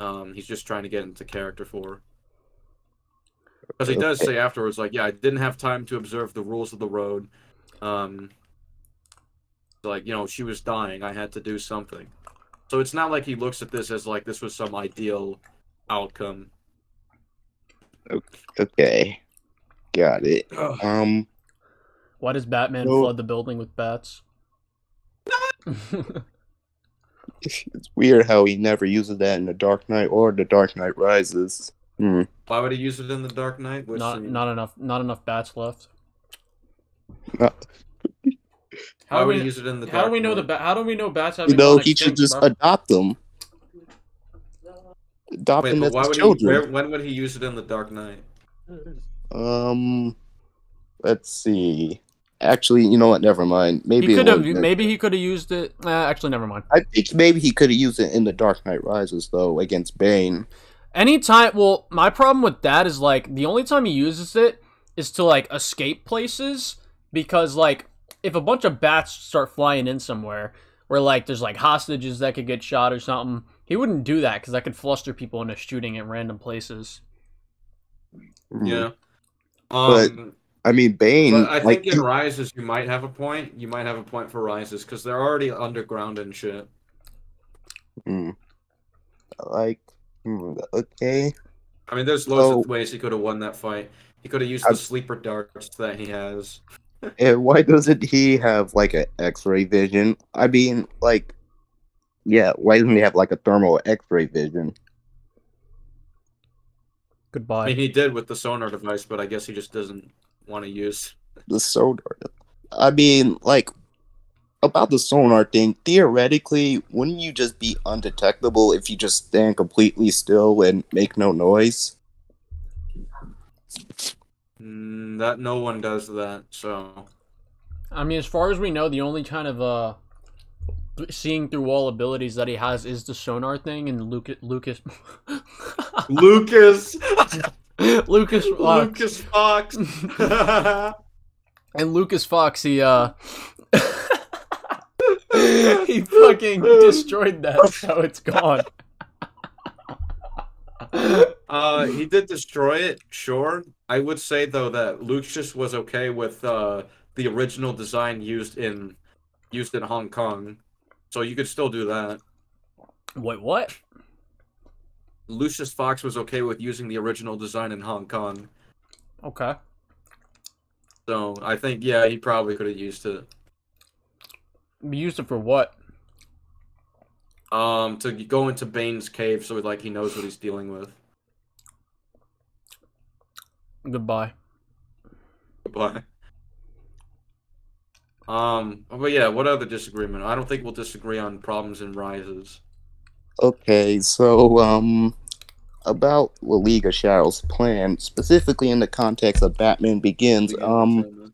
um he's just trying to get into character for. Because he does say afterwards, like, yeah, I didn't have time to observe the rules of the road. Um, like, you know, she was dying. I had to do something. So it's not like he looks at this as like this was some ideal outcome. Okay, got it. Um, Why does Batman No. flood the building with bats? (laughs) it's weird how he never uses that in the Dark Knight or the Dark Knight Rises. Hmm. Why would he use it in the Dark Knight? Which not scene? not enough not enough bats left. Not- How Why do would we, he use it in the how do we know the Knight? ba- how do we know bats have You know, he should just adopt them. Adopt Wait, them as why his would children. he? Where, when would he use it in the Dark Knight? Um, let's see. Actually, you know what? Never mind. Maybe he could have maybe he could have used it. Uh, actually, never mind. I think maybe he could have used it in the Dark Knight Rises though against Bane. Anytime, well, my problem with that is like the only time he uses it is to like escape places because like if a bunch of bats start flying in somewhere where like there's like hostages that could get shot or something, he wouldn't do that because that could fluster people into shooting at random places. Yeah. But Um, I mean, Bane. but I like, think in Rises you might have a point. You might have a point for Rises because they're already underground and shit. Hmm. like, hmm, okay. I mean, there's loads Oh. of ways he could have won that fight. He could have used I'm- the sleeper darts that he has. And why doesn't he have like an X-ray vision? I mean, like, yeah, why doesn't he have like a thermal X-ray vision? Goodbye. I Goodbye. mean, he did with the sonar device, but I guess he just doesn't want to use. The sonar. I mean, like, about the sonar thing. Theoretically, wouldn't you just be undetectable if you just stand completely still and make no noise? Mm, that no one does that. So I mean, as far as we know, the only kind of uh seeing through wall abilities that he has is the sonar thing and Lucas Lucas (laughs) Lucas, (laughs) Lucas Fox. Lucas Fox. (laughs) and Lucas Fox he uh he fucking destroyed that so it's gone. Uh, he did destroy it, sure. I would say though that Lucius was okay with uh the original design used in used in Hong Kong, so you could still do that. Wait, what? Lucius Fox was okay with using the original design in Hong Kong, Okay. so I think yeah, he probably could have used it. We used it for what? Um, to go into Bane's cave, so like he knows what he's dealing with. Goodbye. Goodbye. Um, but yeah, what other disagreement? I don't think we'll disagree on problems and rises. Okay, so um about the League of Shadows plan, specifically in the context of Batman Begins, um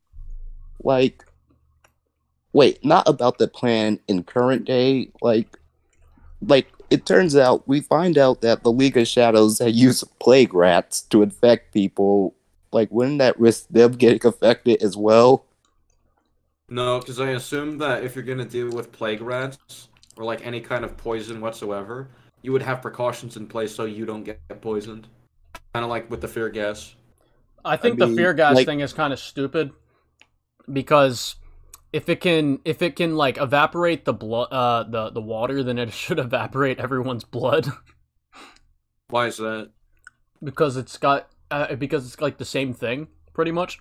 like wait, not about the plan in current day, like like it turns out we find out that the League of Shadows had used plague rats to infect people. Like wouldn't that risk them getting affected as well? No, because I assume that if you're gonna deal with plague rats, or like any kind of poison whatsoever, you would have precautions in place so you don't get poisoned. Kind of like with the fear gas. I think mean, the fear gas like- thing is kind of stupid because if it can if it can like evaporate the blood uh the the water then it (laughs) should evaporate everyone's blood Why is that? because it's got uh, because it's like the same thing pretty much.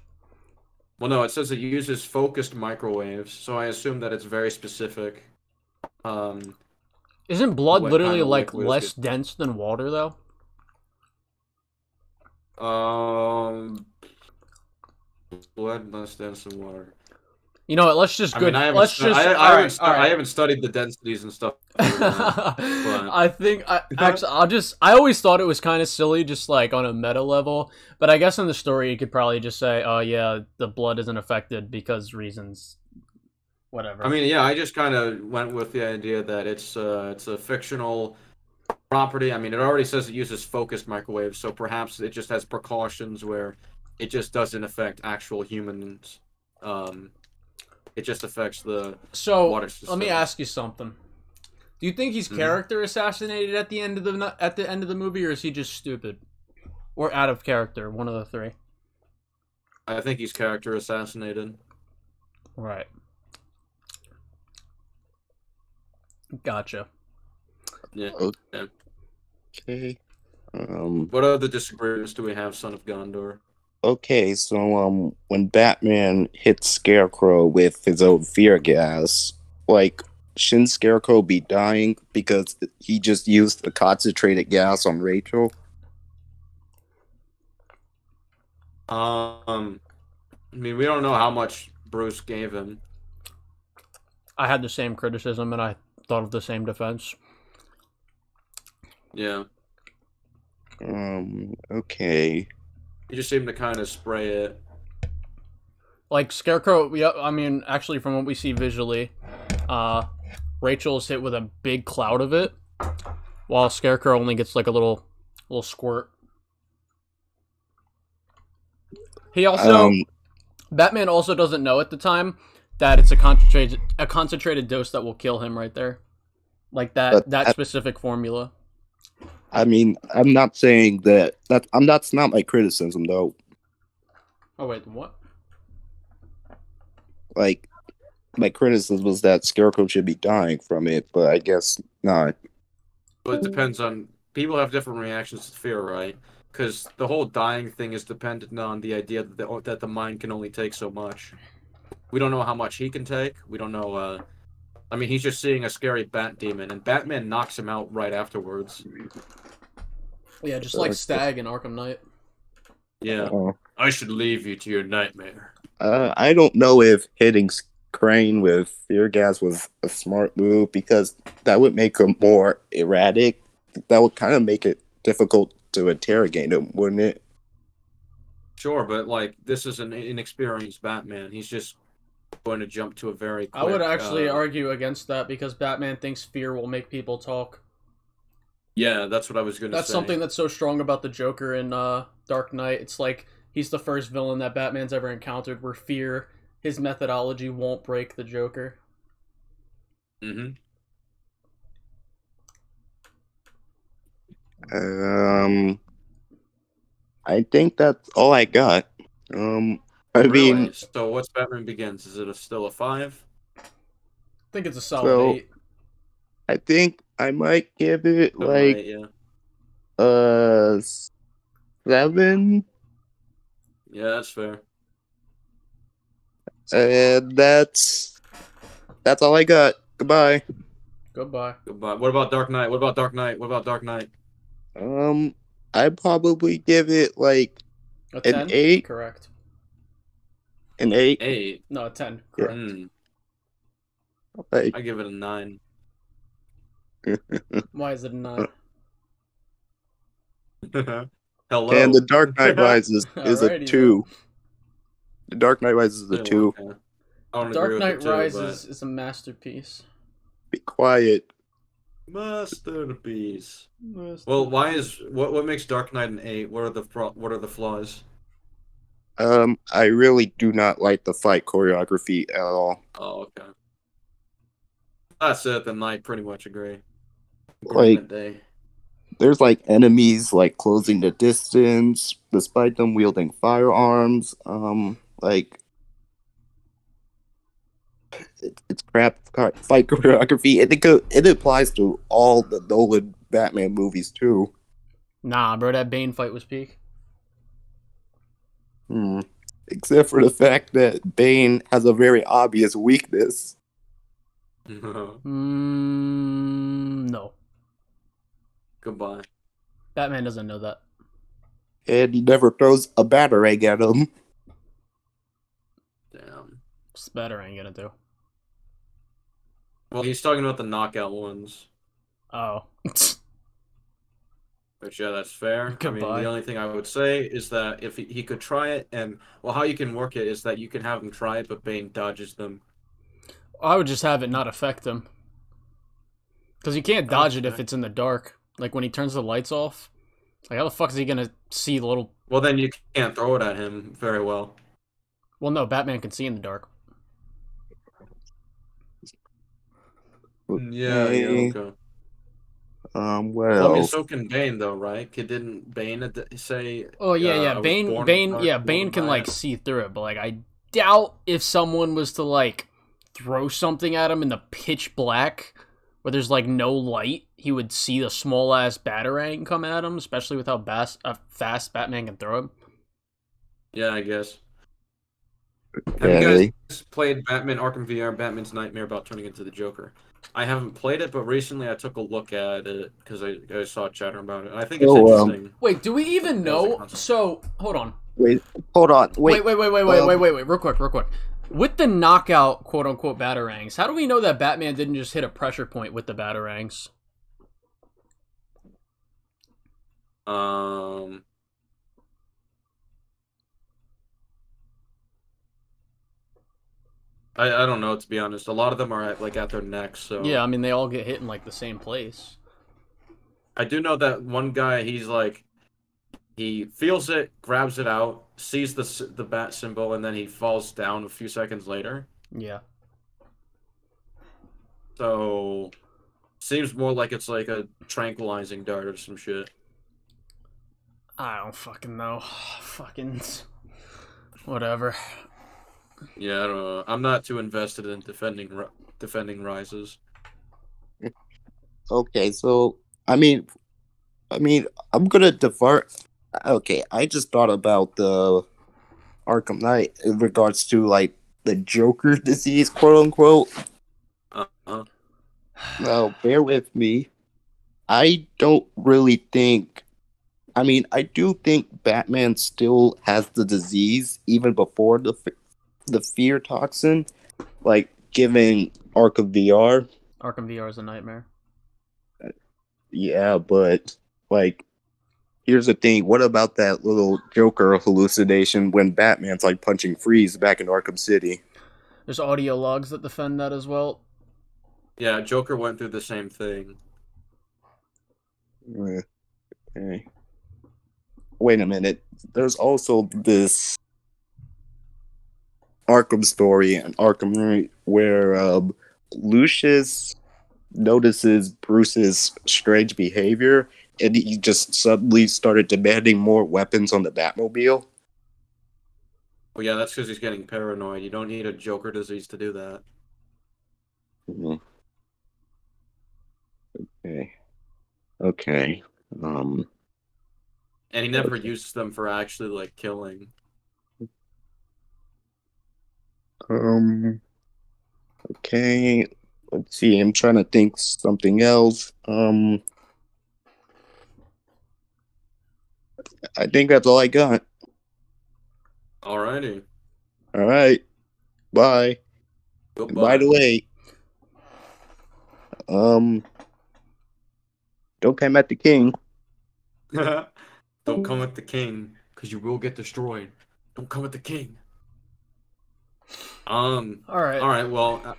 Well, no, it says it uses focused microwaves, so I assume that it's very specific. Um, Isn't blood literally like less dense than water though? Um, blood less dense than water. You know what? Let's just I good. mean, I haven't, let's stu- just. I, I, alright, haven't stu- I haven't studied the densities and stuff. (laughs) but- I think I actually I'll just I always thought it was kind of silly, just like on a meta level. But I guess in the story you could probably just say, "Oh yeah, the blood isn't affected because reasons, whatever." I mean, yeah, I just kind of went with the idea that it's uh, it's a fictional property. I mean, it already says it uses focused microwaves, so perhaps it just has precautions where it just doesn't affect actual humans. Um, it just affects the so water let me ask you something. Do you think he's Mhm. character assassinated at the end of the at the end of the movie, or is he just stupid, or out of character? One of the three. I think he's character assassinated. Right. Gotcha. Yeah. yeah. Okay. Um. What other disagreements do we have, Son of Gondor? Okay, so um, when Batman hits Scarecrow with his own fear gas, like, shouldn't Scarecrow be dying because he just used the concentrated gas on Rachel? Um, I mean, we don't know how much Bruce gave him. I had the same criticism, and I thought of the same defense. Yeah, Um. Okay. He just seemed to kind of spray it. Like Scarecrow, yeah. I mean, actually, from what we see visually, uh, Rachel is hit with a big cloud of it, while Scarecrow only gets like a little, little squirt. He also, Um. Batman also doesn't know at the time that it's a concentrated, a concentrated dose that will kill him right there, like that But that specific formula. I mean, I'm not saying that. That I'm. That's not my criticism, though. Oh wait, what? Like, my criticism was that Scarecrow should be dying from it, but I guess not. But it depends on people have different reactions to fear, right? Because the whole dying thing is dependent on the idea that the, that the mind can only take so much. We don't know how much he can take. We don't know. uh I mean, he's just seeing a scary bat demon, and Batman knocks him out right afterwards. Yeah, just like Stagg in Arkham Knight. Yeah, Oh. I should leave you to your nightmare. Uh, I don't know if hitting Crane with fear gas was a smart move because that would make him more erratic. That would kind of make it difficult to interrogate him, wouldn't it? Sure, but like this is an inexperienced Batman. He's just going to jump to a very. I would actually uh, argue against that because Batman thinks fear will make people talk. Yeah, that's what I was going to say. That's something that's so strong about the Joker in uh, Dark Knight. It's like he's the first villain that Batman's ever encountered where fear, his methodology won't break the Joker. Mm-hmm. Um, I think that's all I got. Um, I Really? mean, so what's Batman Begins? Is it a, still a five? I think it's a solid So- eight. I think I might give it like right, yeah. uh seven. Yeah, that's fair. And that's that's all I got. Goodbye. Goodbye. Goodbye. What about Dark Knight? What about Dark Knight? What about Dark Knight? Um, I'd probably give it like A an 10? eight. Correct. An eight. Eight. No, a 10. Yeah. Mm, Like, I give it a nine. (laughs) Why is it a 9? (laughs) Hello. and (laughs) the Dark Knight Rises is a Alrighty, two. The Dark Knight Rises is a Yeah, two. okay. I don't agree Dark with Knight it too, Rises is a masterpiece. Be quiet. but- Masterpiece. Well, why is what what makes Dark Knight an eight? What are the what are the flaws? Um, I really do not like the fight choreography at all. Oh, okay. that's it, then I pretty much agree. Like- day. There's like enemies like closing the distance, despite them wielding firearms. Um, like it, it's crap fight choreography. and It it applies to all the Nolan Batman movies too. Nah, bro, that Bane fight was peak. Hmm. Except for the fact that Bane has a very obvious weakness. (laughs) Mm, no, Goodbye. Batman doesn't know that. and he never throws a batarang at him. Damn. What's Batarang gonna do? Well, he's talking about the knockout ones. Oh, (laughs) But yeah, that's fair. I mean, Goodbye. the only thing I would say is that if he, he could try it, and well, how you can work it is that you can have him try it, but Bane dodges them. I would just have it not affect him. Because you can't dodge it if it's in the dark. Like when he turns the lights off. Like how the fuck is he gonna see the little? Well, then you can't throw it at him very well. Well, no, Batman can see in the dark. Yeah, yeah, Okay. Okay. Um, what Well, I mean, else? so can Bane, though, right? Kid didn't Bane ad- say? Oh yeah, uh, yeah. Bane, Bane, dark, yeah. Bane can like it? see through it, but like I doubt if someone was to like throw something at him in the pitch black, where there's like no light, he would see the small ass batarang come at him, especially with how bas- uh, fast Batman can throw him. Yeah, I guess. Have you Okay. guys played Batman Arkham VR, Batman's Nightmare about turning into the Joker? I haven't played it, but recently I took a look at it because I, I saw chatter about it. I think it's Oh, um, interesting. Wait, do we even That was a know? So hold on. Wait, hold on. Wait, Wait, wait, wait, wait, wait, um, wait, wait, wait, real quick, real quick. With the knockout quote unquote batarangs, how do we know that Batman didn't just hit a pressure point with the batarangs? Um, I I don't know to be honest. A lot of them are at, like at their necks. So Yeah, I mean they all get hit in like the same place. I do know that one guy. He's like, he feels it, grabs it out, sees the the bat symbol, and then he falls down a few seconds later. Yeah. So, seems more like it's like a tranquilizing dart or some shit. I don't fucking know. (sighs) fucking whatever. Yeah, I don't know. I'm not too invested in defending defending rises. Okay, so I mean, I mean, I'm gonna defer. Okay, I just thought about the Arkham Knight in regards to like the Joker disease, quote unquote. Uh-huh. Now, bear with me. I don't really think. I mean, I do think Batman still has the disease even before the the fear toxin, like giving Arkham VR. Arkham VR is a nightmare. Yeah, but like, here's the thing. What about that little Joker hallucination when Batman's like punching Freeze back in Arkham City? There's audio logs that defend that as well. Yeah, Joker went through the same thing. Eh, Okay. Wait a minute. There's also this Arkham story and Arkham where um, Lucius notices Bruce's strange behavior and he just suddenly started demanding more weapons on the Batmobile. Well, yeah, that's because he's getting paranoid. You don't need a Joker disease to do that. Mhm. Okay. Okay. Um. And he never uses them for actually like killing. Um. Okay. Let's see. I'm trying to think something else. Um. I think that's all I got. Alrighty. All right. Bye. And by the way, um, don't come at the king. (laughs) Don't come at the king, because you will get destroyed. Don't come at the king. Um. All right. All right. Well. Uh,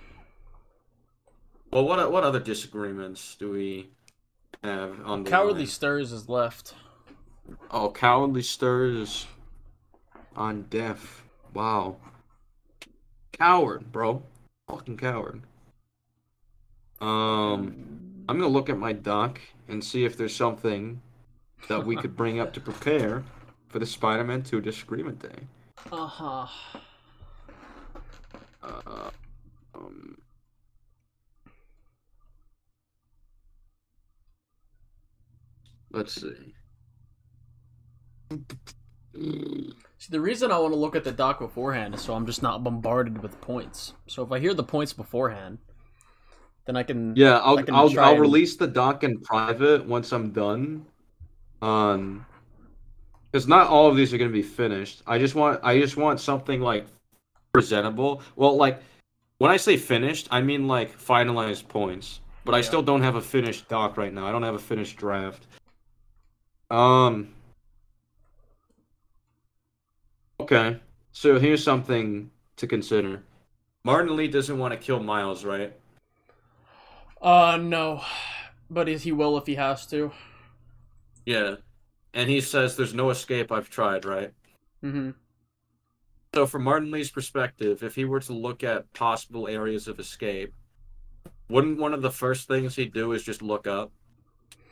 well, what what other disagreements do we have on the Cowardly line? Stirs is left. Oh, cowardly stirs on death. Wow. Coward, bro. Fucking coward. Um, I'm gonna look at my doc and see if there's something that we could bring up to prepare for the Spider-Man 2 Disagreement Day. (laughs) Uh huh. Uh, um, let's see. See, the reason I want to look at the doc beforehand is so I'm just not bombarded with points. So if I hear the points beforehand, then I can. Yeah, I'll can I'll, I'll and- release the doc in private once I'm done. Um, because not all of these are gonna be finished. I just want I just want something like presentable. Well, like when I say finished, I mean like finalized points. But I still don't have a finished doc right now. I don't have a finished draft. Um. Okay, so here's something to consider. Martin Li doesn't want to kill Miles, right? Uh, no. But is he will if he has to. Yeah. And he says there's no escape, I've tried, right? Mm-hmm. So from Martin Li's perspective, if he were to look at possible areas of escape, wouldn't one of the first things he'd do is just look up?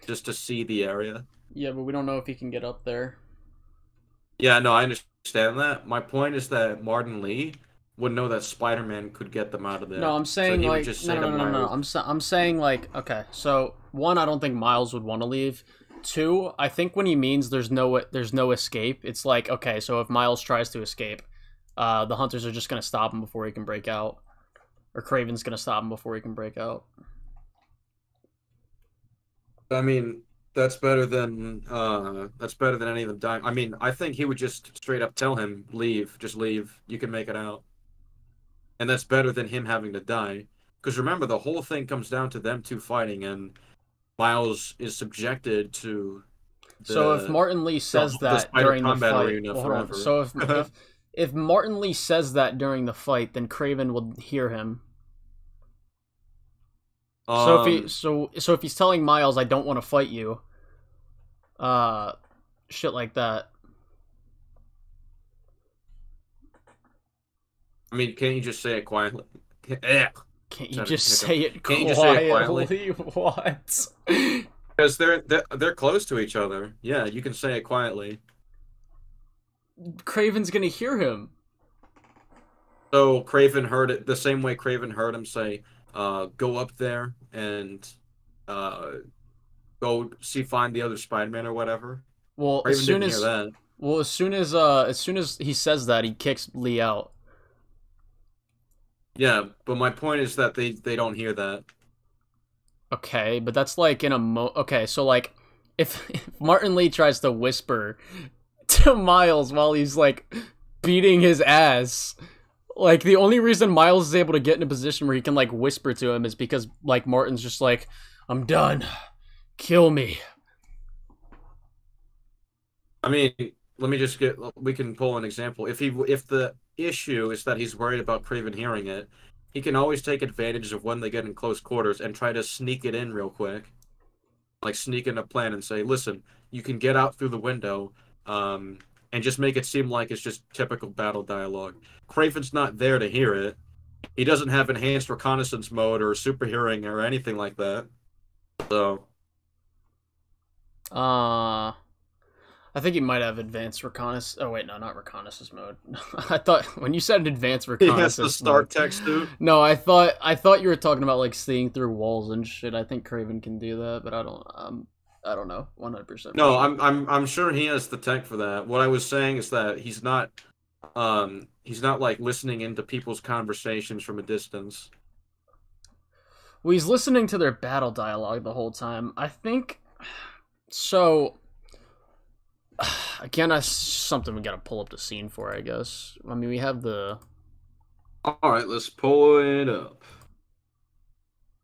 Just to see the area? Yeah, but we don't know if he can get up there. Yeah, no, I understand that. My point is that Martin Li would know that Spider-Man could get them out of there. No, I'm saying would like just no, no, no, no, no. I'm sa- I'm saying like okay. So one, I don't think Miles would want to leave. Two, I think when he means there's no there's no escape, it's like okay. So if Miles tries to escape, uh, the hunters are just gonna stop him before he can break out, or Kraven's gonna stop him before he can break out. I mean, that's better than uh that's better than any of them dying. I mean, I think he would just straight up tell him, leave, just leave. You can make it out. And that's better than him having to die. Because remember, the whole thing comes down to them two fighting, and Miles is subjected to. so if Martin Li says the that Spider during the Combat fight, well, forever. so if, if (laughs) if Martin Li says that during the fight, then Kraven will hear him. So if he Um, so so if he's telling Miles I don't want to fight you, uh, shit like that. I mean, can't you just say it quietly? Yeah. Can't you just say it Can't you just say it quietly? (laughs) what? Because they're, they're they're close to each other. Yeah, you can say it quietly. Kraven's gonna hear him. So Kraven heard it the same way Kraven heard him say, uh, "Go up there and uh, go see find the other Spider-Man or whatever." Well, Kraven as soon as that. well, as soon as uh, as soon as he says that, he kicks Li out. Yeah, but my point is that they they don't hear that. Okay, but that's like in a mo. Okay, so like, if, (laughs) if Martin Li tries to whisper (laughs) to Miles while he's like beating his ass, like the only reason Miles is able to get in a position where he can like whisper to him is because like Martin's just like, "I'm done, kill me." I mean, let me just get. We can pull an example. If he if the issue is that he's worried about Kraven hearing it, he can always take advantage of when they get in close quarters and try to sneak it in real quick, like sneak in a plan and say, "Listen, you can get out through the window." Um, and just make it seem like it's just typical battle dialogue. Kraven's not there to hear it. He doesn't have enhanced reconnaissance mode or super hearing or anything like that. So Uh, I think he might have advanced reconnaissance. Oh wait, no, not reconnaissance mode. (laughs) I thought when you said advanced (laughs) He has reconnaissance, the start mode- text, dude. No, I thought I thought you were talking about like seeing through walls and shit. I think Kraven can do that, but I don't. Um, I don't know. One hundred percent. No, I'm I'm I'm sure he has the tech for that. What I was saying is that he's not um he's not like listening into people's conversations from a distance. Well, he's listening to their battle dialogue the whole time. I think. So. (sighs) Again, that's something we gotta pull up the scene for, I guess. I mean, we have the. All right, let's pull it up.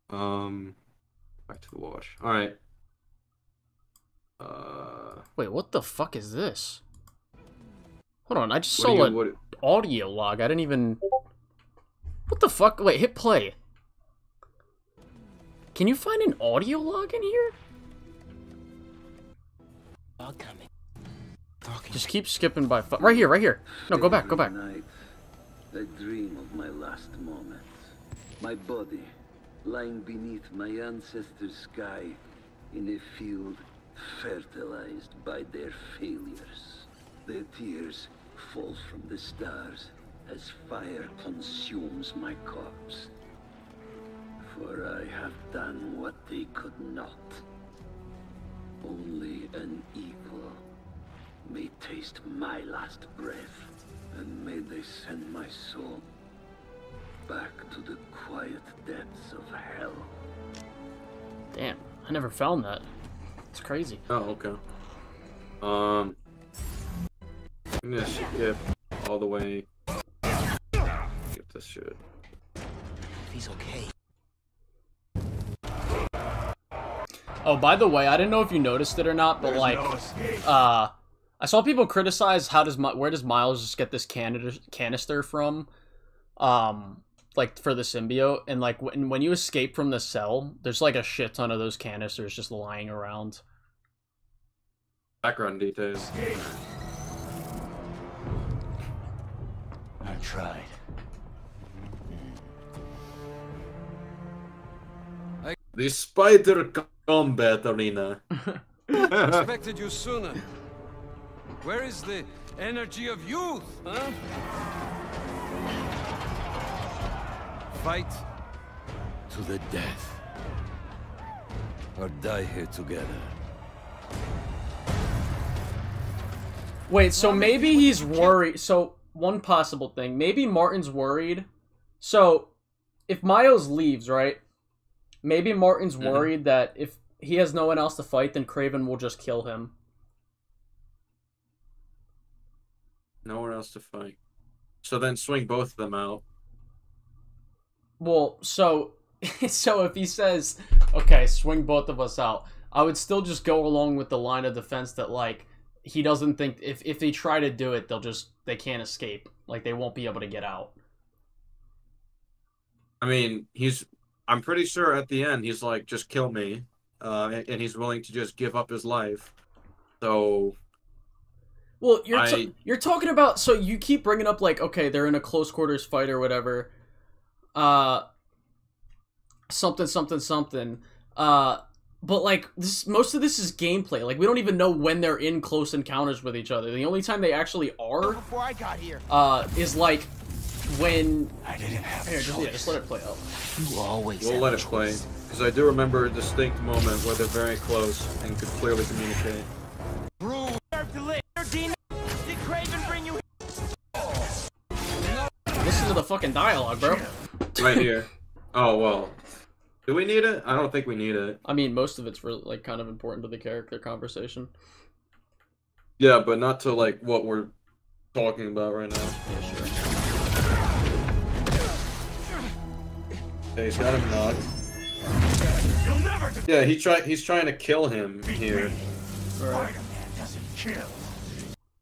Um back to the watch. All right. Uh Wait, what the fuck is this? Hold on, I just saw you- an what- audio log. I didn't even. What the fuck? Wait, hit play. Can you find an audio log in here? coming. Just keep skipping by. Right here, right here. No, go back, go back. Night, I dream of my last moments. My body lying beneath my ancestors' sky in a field fertilized by their failures. Their tears fall from the stars as fire consumes my corpse. For I have done what they could not. Only an equal may taste my last breath, and may they send my soul back to the quiet depths of hell. Damn, I never found that. It's crazy. Oh, okay. Um, I'm gonna skip all the way. Get this shit. If He's okay. Oh, by the way, I didn't know if you noticed it or not, but There's like, no uh, I saw people criticize how does Mi- where does Miles just get this canister canister from, um, like for the symbiote, and like when when you escape from the cell, there's like a shit ton of those canisters just lying around. Background details. I tried. The Spider Combat Arena. (laughs) Expected you sooner. Where is the energy of youth, huh? Fight to the death. Or die here together. Wait, so maybe he's worried. So one possible thing, maybe Martin's worried. So if Miles leaves, right? Maybe Martin's Mhm. worried that if he has no one else to fight, then Kraven will just kill him. Nowhere else to fight. So then swing both of them out. Well, so (laughs) so if he says, "Okay, swing both of us out," I would still just go along with the line of defense that like he doesn't think if if they try to do it, they'll just they can't escape. Like they won't be able to get out. I mean, he's. I'm pretty sure at the end he's like, just kill me, uh, and, and he's willing to just give up his life. So Well, you're I- t- you're talking about so you keep bringing up like okay, they're in a close quarters fight or whatever. Uh something something something. Uh but like this most of this is gameplay. Like we don't even know when they're in close encounters with each other. The only time they actually are Before I got here. uh is like when I didn't have Here, just, yeah, just let it play out. You always we'll let a it play because I do remember a distinct moment where they're very close and could clearly communicate. Deserve to live. Fucking dialogue, bro. Right here. Oh well. Do we need it? I don't think we need it. I mean, most of it's really like kind of important to the character conversation. Yeah, but not to like what we're talking about right now. Yeah, sure. Okay, he's got him knocked. Yeah, he try he's trying to kill him here. Right.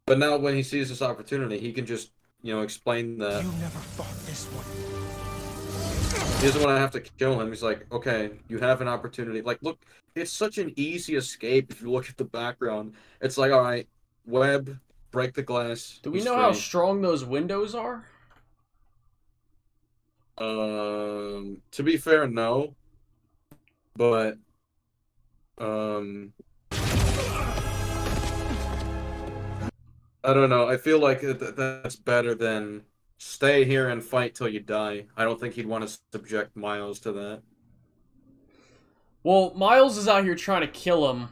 But now when he sees this opportunity, he can just, you know, explain that. You never fought this one. He doesn't want to have to kill him. He's like, okay, you have an opportunity. Like, look, it's such an easy escape if you look at the background. It's like, all right, web, break the glass. Do we he's know how strong those windows are? Um, to be fair, no. But, um, I don't know. I feel like th- that's better than stay here and fight till you die. I don't think he'd want to subject Miles to that. Well, Miles is out here trying to kill him,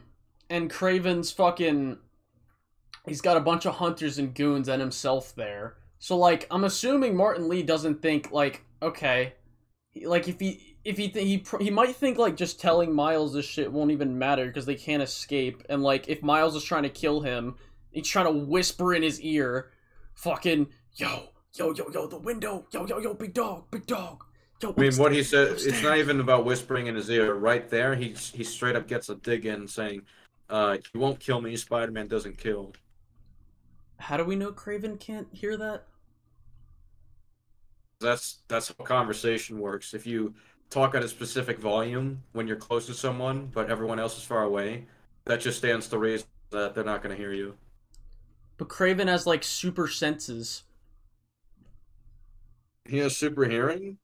and Kraven's fucking. He's got a bunch of hunters and goons and himself there. So, like, I'm assuming Martin Li doesn't think, like, okay. Like, if he. If he th- he pr- he might think like just telling Miles this shit won't even matter because they can't escape and like if Miles is trying to kill him, he's trying to whisper in his ear, fucking yo yo yo yo the window yo yo yo big dog big dog yo I mean, what he said, what's it's not even about whispering in his ear. Right there, he he straight up gets a dig in saying, uh, you won't kill me, Spider-Man doesn't kill. How do we know Kraven can't hear that? That's that's how conversation works. If you talk at a specific volume when you're close to someone, but everyone else is far away, that just stands to reason that they're not going to hear you. But Kraven has like super senses. He has super hearing.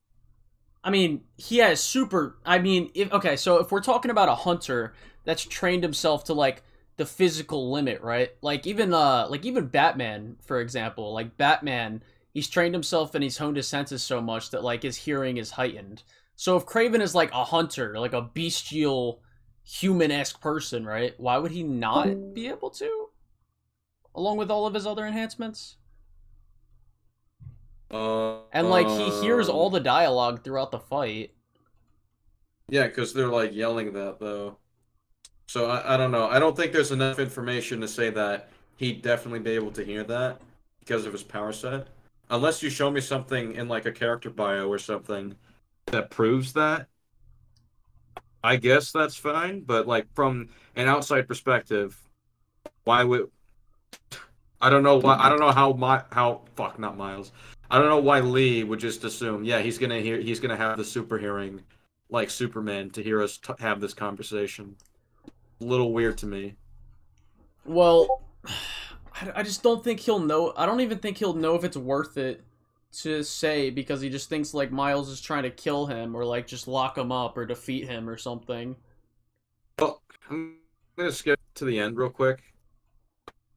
I mean, he has super. I mean, if okay, so if we're talking about a hunter that's trained himself to like the physical limit, right? Like even uh, like even Batman, for example, like Batman, he's trained himself and he's honed his senses so much that like his hearing is heightened. So if Kraven is like a hunter, like a bestial, human-esque person, right? Why would he not be able to? Along with all of his other enhancements. Uh, And like he hears all the dialogue throughout the fight. Yeah, because they're like yelling that though. So I, I don't know. I don't think there's enough information to say that he'd definitely be able to hear that because of his power set. Unless you show me something in like a character bio or something that proves that. I guess that's fine, but like from an outside perspective, why would I don't know why I don't know how my how fuck not Miles. I don't know why Li would just assume, yeah, he's gonna hear he's gonna have the super hearing like Superman to hear us t- have this conversation. A little weird to me. Well, (sighs) I, I just don't think he'll know. I don't even think he'll know if it's worth it to say because he just thinks like Miles is trying to kill him or like just lock him up or defeat him or something. Well, I'm gonna skip to the end real quick.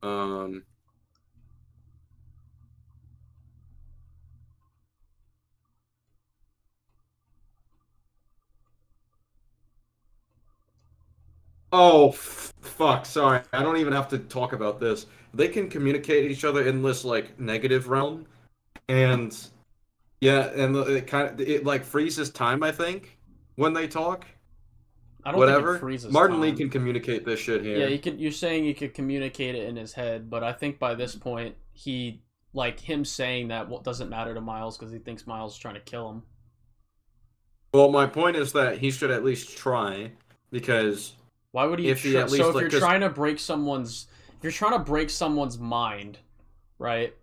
Um. Oh, fuck. Sorry. I don't even have to talk about this. They can communicate each other in this, like, negative realm. And, yeah, and it kind of, it, like, freezes time, I think, when they talk. I don't think it Whatever. freezes Martin Li can communicate this shit here. Yeah, you could. You're saying you could communicate it in his head, but I think by this point he like him saying that what doesn't matter to Miles because he thinks Miles is trying to kill him. Well, my point is that he should at least try, because Why would he? If he try- at least, so if like, you're trying to break someone's, if you're trying to break someone's mind, right,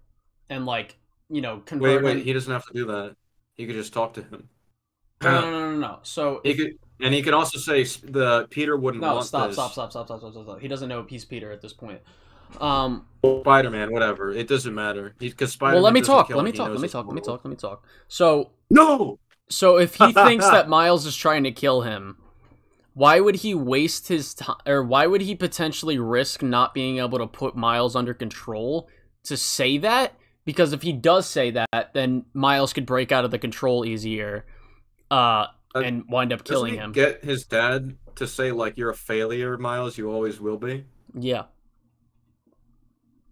and like you know wait, convert wait, him- he doesn't have to do that. He could just talk to him. no, no, no, no, no. So He if, could, and he could also say the Peter wouldn't no, want stop, this. stop, stop, stop, stop, stop, stop, stop. He doesn't know he's Peter at this point. Um, Spider-Man, whatever. It doesn't matter. Because Spider-Man. well, let me talk. Let me talk. Let me talk. Let me talk. Let me talk. So no. So if he thinks that (laughs) Miles is trying to kill him, why would he waste his time, or why would he potentially risk not being able to put Miles under control to say that? Because if he does say that, then Miles could break out of the control easier, uh, and wind up killing him. Get his dad to say like you're a failure, Miles. You always will be. Yeah.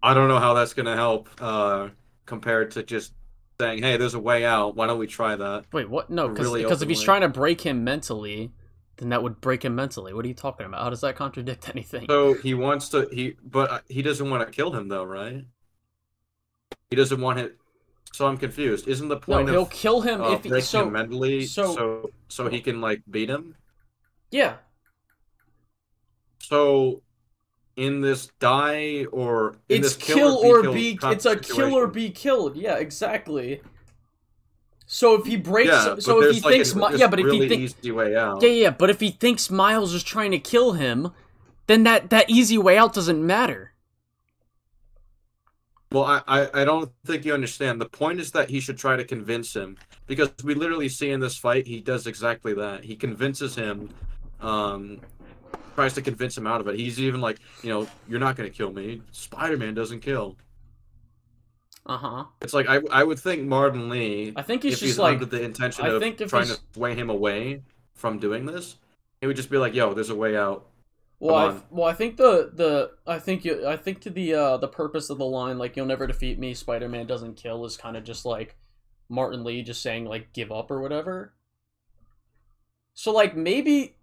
I don't know how that's gonna help. Uh, compared to just saying, "Hey, there's a way out. Why don't we try that?" Wait, what? No, because Really if he's trying to break him mentally, then that would break him mentally. What are you talking about? How does that contradict (laughs) anything? So he wants to. He but uh, he doesn't want to kill him though, right? He doesn't want it. So I'm confused. Isn't the No, point he'll of kill him uh, if he- breaking so- him mentally so- so so he can like beat him? yeah. So in this die or in it's this kill, kill, or killed be it's a kill or be killed yeah exactly so if he breaks Yeah, so if he like, thinks yeah but if really he thinks easy way out. yeah yeah but if he thinks miles is trying to kill him then that that easy way out doesn't matter Well, I, I, I don't think you understand. The point is that he should try to convince him because we literally see in this fight he does exactly that. He convinces him, um, tries to convince him out of it. He's even like, you know, you're not gonna kill me. Spider Man doesn't kill. uh-huh It's like I, I would think Martin Li. I think he's if just he's like- under the intention I of think trying he's- to sway him away from doing this, he would just be like, "Yo, there's a way out." Well I, well I think the the I think you I think to the uh the purpose of the line like you'll never defeat me Spider-Man doesn't kill is kind of just like Martin Li just saying like give up or whatever so like maybe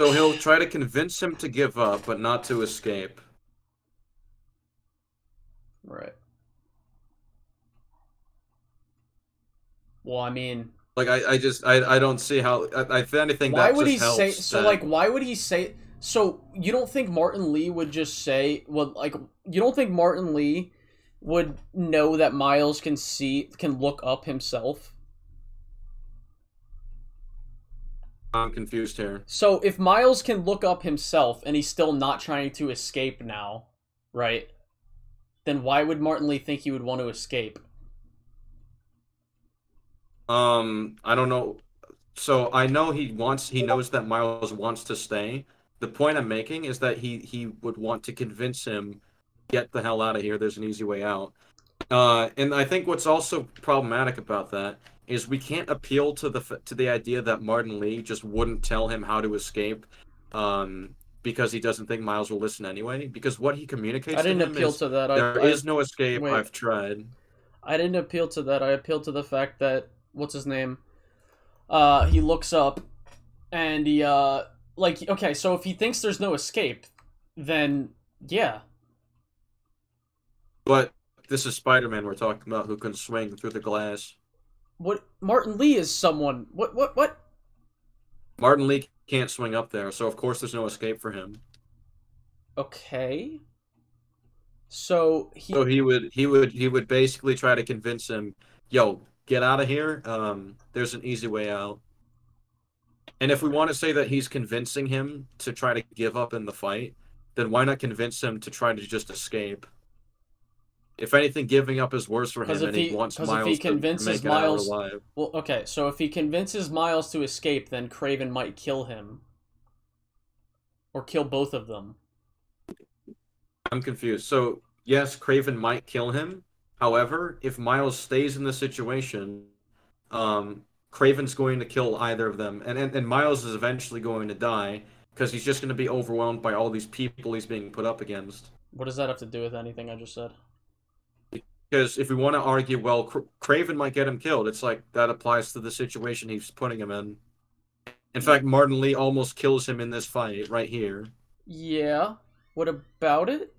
So he'll try to convince him to give up, but not to escape. Right. Well, I mean, Like I, I just I, I don't see how I, if anything why that would just he helps say so? that- Like, why would he say so? You don't think Martin Li would just say, well, like, you don't think Martin Li would know that Miles can see can look up himself? I'm confused here. So if Miles can look up himself and he's still not trying to escape now, right? Then why would Martin Li think he would want to escape? Um, I don't know. So I know he wants. He knows that Miles wants to stay. The point I'm making is that he he would want to convince him, get the hell out of here. There's an easy way out. Uh, and I think what's also problematic about that is we can't appeal to the to the idea that Martin Li just wouldn't tell him how to escape, um, because he doesn't think Miles will listen anyway. Because what he communicates I didn't to appeal is, to that. I- There I- is no escape. wait. I've tried. I didn't appeal to that. I appealed to the fact that what's his name? Uh, he looks up, and he uh, like okay. So if he thinks there's no escape, then yeah, But this is Spider-Man we're talking about, who can swing through the glass. what Martin Li is someone. What what what? Martin Li can't swing up there, so of course there's no escape for him. Okay. So he. So he would he would he would basically try to convince him, "Yo, get out of here. Um, there's an easy way out." And if we want to say that he's convincing him to try to give up in the fight, then why not convince him to try to just escape? If anything, giving up is worse for him, and he, he, wants Miles if he to- to convinces out Miles, alive. well, okay, so if he convinces Miles to escape, then Kraven might kill him, or kill both of them. I'm confused. So yes, Kraven might kill him. However, if Miles stays in the situation, um, Kraven's going to kill either of them, and and, and Miles is eventually going to die because he's just going to be overwhelmed by all these people he's being put up against. What does that have to do with anything I just said? Because if we want to argue, well, Cra- Kraven might get him killed. It's like that applies to the situation he's putting him in. In fact, Martin Li almost kills him in this fight right here. Yeah. What about it?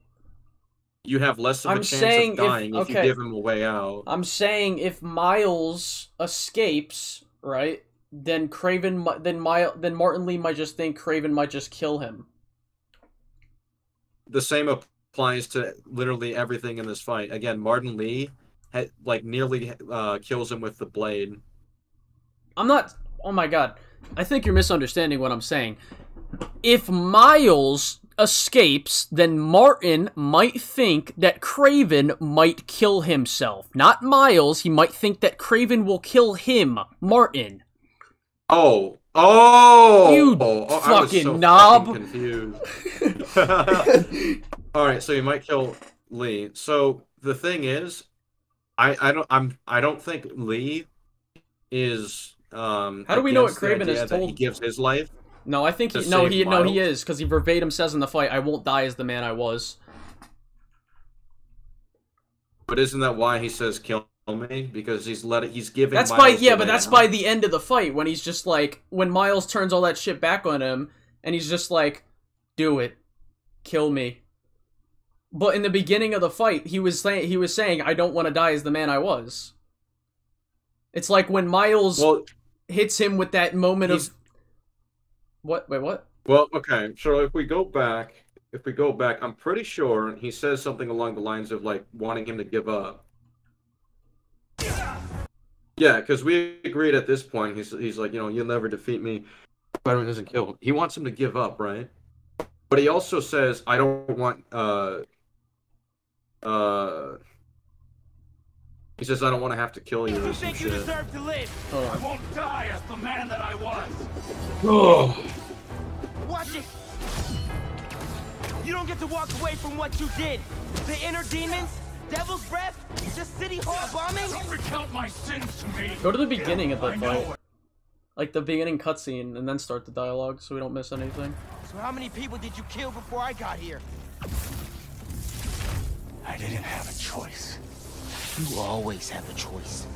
You have less of a I'm chance saying of dying if, okay. you give him a way out. I'm saying if Miles escapes, right? Then Kraven, then Mile, then Martin Li might just think Kraven might just kill him. the same applies to literally everything in this fight. Again, Martin Li had, like nearly uh, kills him with the blade. I'm not. Oh my god. I think you're misunderstanding what I'm saying. If Miles escapes, then Martin might think that Kraven might kill himself. Not Miles, he might think that Kraven will kill him, Martin. Oh, oh, You oh, I was fucking (laughs) so knob. fucking confused. All right, so you might kill Li. So the thing is, I I don't I'm I don't think Li is um. How do we know what Kraven idea has that He gives his life. No, I think he no he no he is because he verbatim says in the fight, "I won't die as the man I was." But isn't that why he says kill me? Because he's let it, he's giving. That's by yeah, but way that's by the end of the fight when he's just like when Miles turns all that shit back on him and he's just like, "Do it, kill me." But in the beginning of the fight, he was saying he was saying, "I don't want to die as the man I was." It's like when Miles Well, hits him with that moment of what? Wait, what? Well, okay. So if we go back, if we go back, I'm pretty sure he says something along the lines of like wanting him to give up. Yeah, because we agreed at this point. He's he's like, you know, you'll never defeat me. Spider-Man doesn't kill. He wants him to give up, right? But he also says, I don't want. uh uh He says, I don't want to have to kill you or some think you deserve to live? Hold I won't die as the man that I was. Oh. Watch it! You don't get to walk away from what you did. The inner demons, devil's breath, the city hall bombing. Don't recount my sins to me. Go to the beginning of the fight, like the beginning cutscene, and then start the dialogue so we don't miss anything. So how many people did you kill before I got here? I didn't have a choice. You always have a choice.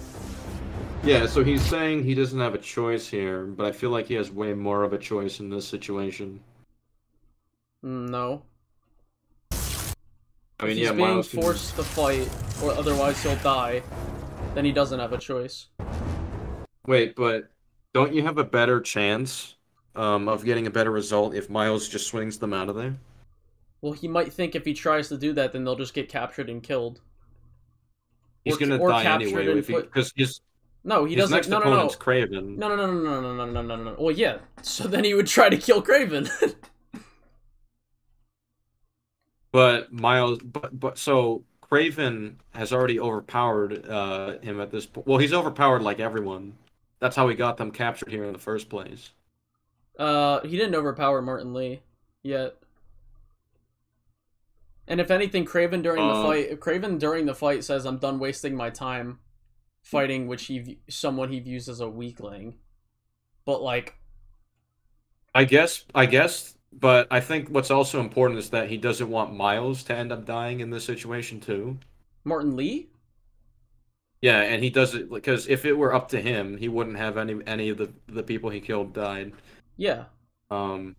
Yeah, so he's saying he doesn't have a choice here, but I feel like he has way more of a choice in this situation. Mm, No. I mean, he's yeah, being Miles can- forced to fight, or otherwise he'll die, then he doesn't have a choice. Wait, but don't you have a better chance um, of getting a better result if Miles just swings them out of there? Well, he might think if he tries to do that, then they'll just get captured and killed. He's Or- gonna or die anyway and if he put- because his No, he his doesn't. next no, no, no. Kraven. No, no, no, no, no, no, no, no, no, no. Well, yeah. So then he would try to kill Kraven. (laughs) But Miles, but but so Kraven has already overpowered uh, him at this point. Well, he's overpowered like everyone. That's how he got them captured here in the first place. Uh, he didn't overpower Martin Li yet. And if anything, Kraven during the Um, fight, Kraven during the fight says, "I'm done wasting my time fighting," which he someone he views as a weakling. But like, I guess, I guess, but I think what's also important is that he doesn't want Miles to end up dying in this situation too. Martin Li. Yeah, and he does it because if it were up to him, he wouldn't have any any of the the people he killed died. Yeah, Um,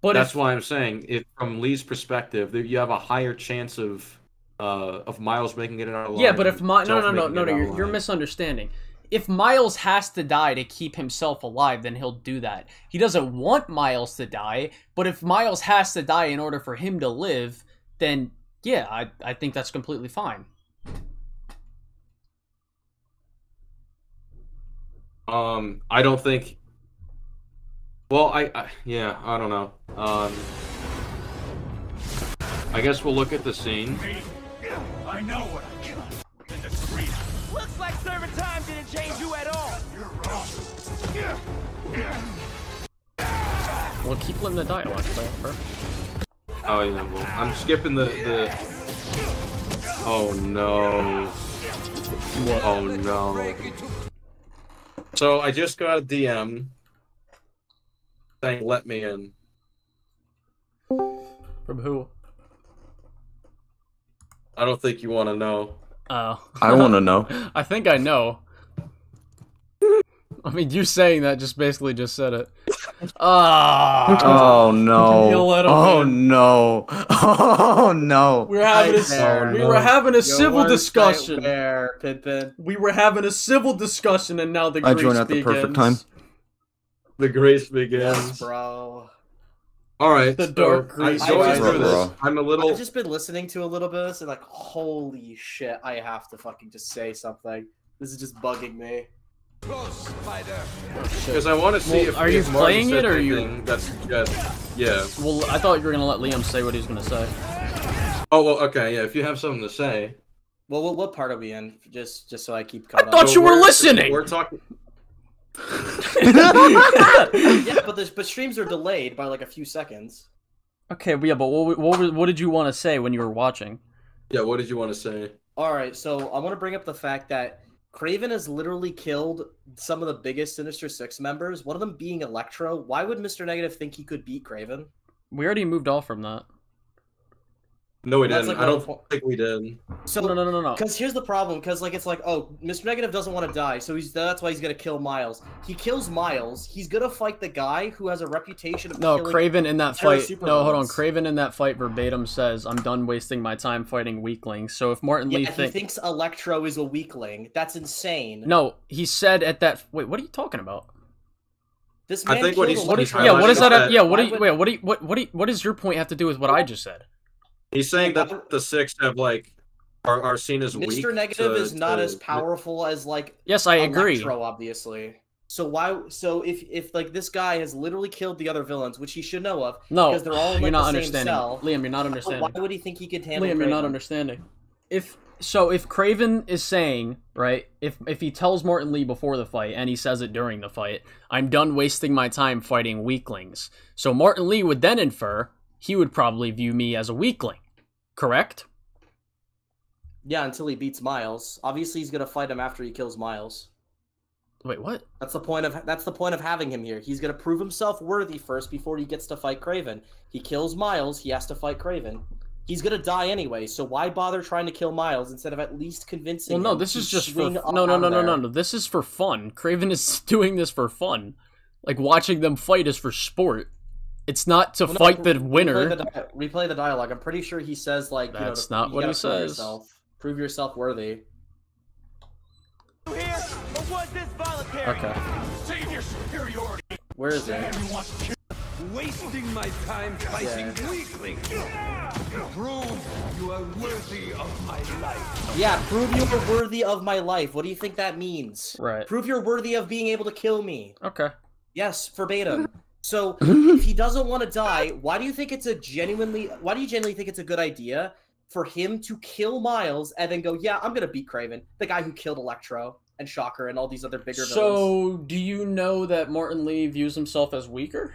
but that's if, why I'm saying, if from Li's perspective, that you have a higher chance of uh of Miles making it out alive. yeah, but if my no no no no no, you're, you're misunderstanding. If Miles has to die to keep himself alive, then he'll do that. He doesn't want Miles to die, but if Miles has to die in order for him to live, then yeah, I I think that's completely fine. Um, I don't think. Well, I, I yeah, I don't know. Um, I guess we'll look at the scene. I know what I got. In the street. Looks like serving time didn't change you at all. You're wrong. Well, keep letting the dialogue play. Perfect. Oh yeah, well, I'm skipping the the. Oh no. Oh no. So I just got a DM saying let me in. From who? I don't think you want to know. Oh. I wanna know. (laughs) I think I know. I mean, you saying that just basically just said it. Ah. Oh no! (laughs) You let him Oh in. no! Oh no! We're having a, Nightmare. we were having a Your civil discussion. nightmare, Pippin. We were having a civil discussion, and now the I grace joined at the perfect time. The grace begins. Yes, bro. All right. The so dark I grace going through this. I'm a little. I've just been listening to a little bit of this and like, holy shit, I have to fucking just say something. This is just bugging me. Spider. Because I want to see Well, if are you playing said it, or are you- anything That suggests, yeah. Well, I thought you were gonna let Liam say what he was gonna say. Oh well, okay, yeah. If you have something to say, Well, what, what part are we in? Just just so I keep caught up. thought you were we're- listening! We're talking. (laughs) yeah, but the but streams are delayed by like a few seconds. Okay, but yeah, but what what, what did you want to say when you were watching? Yeah, what did you want to say? All right, so I want to bring up the fact that Kraven has literally killed some of the biggest Sinister Six members. One of them being Electro. Why would Mister Negative think he could beat Kraven? We already moved off from that. No, we didn't. like I don't of think we did. So no, no, no, no, no. Because here's the problem. Because like it's like, oh, Mr. Negative doesn't want to die, so he's that's why he's gonna kill Miles. He kills Miles. He's gonna fight the guy who has a reputation of No, Kraven in that fight. No, hold on. Kraven in that fight verbatim says, "I'm done wasting my time fighting weaklings." So if Martin Yeah, Li he think thinks Electro is a weakling. That's insane. no, he said at that. Wait, what are you talking about? This I man think what he's- What is he's yeah? What does that? yeah. What do you would- wait? What do you, what what do you, what does your point have to do with what I just said? He's saying that the six have like are, are seen as weak. Mr. Negative to- is not to- as powerful as like Yes, I agree. Electro, obviously. So why? So if if like this guy has literally killed the other villains, which he should know of, No, because they're all in, you're not the same understanding, cell, Liam. You're not understanding. Why understanding. would he think he could handle? Liam, you're not understanding. If so, if Kraven is saying right, if if he tells Martin Li before the fight and he says it during the fight, I'm done wasting my time fighting weaklings. So Martin Li would then infer he would probably view me as a weakling, correct? Yeah, until he beats Miles. Obviously, he's gonna fight him after he kills Miles. Wait, what? That's the point of that's the point of having him here. He's gonna prove himself worthy first before he gets to fight Kraven. He kills Miles, he has to fight Kraven. He's gonna die anyway, so why bother trying to kill Miles instead of at least convincing Well, no, him this to is just for no, no, no, no, no, no, no. This is for fun. Kraven is (laughs) doing this for fun. Like watching them fight is for sport. It's not to Well, no, fight the re- winner. Replay the, di- replay the dialogue. I'm pretty sure he says like, you know, That's to- not you what he prove says. Yourself. Prove yourself worthy. Here, or was this voluntary? Okay. Save your superiority. Where is it? Wasting my time fighting Yeah. weaklings. Prove you are worthy of my life. Yeah, prove you are worthy of my life. What do you think that means? Right. Prove you're worthy of being able to kill me. Okay. Yes, verbatim. (laughs) So (laughs) if he doesn't want to die, why do you think it's a genuinely? Why do you genuinely think it's a good idea for him to kill Miles and then go, "Yeah, I'm gonna beat Kraven, the guy who killed Electro"? and Shocker and all these other bigger villains. So, do you know that Martin Li views himself as weaker?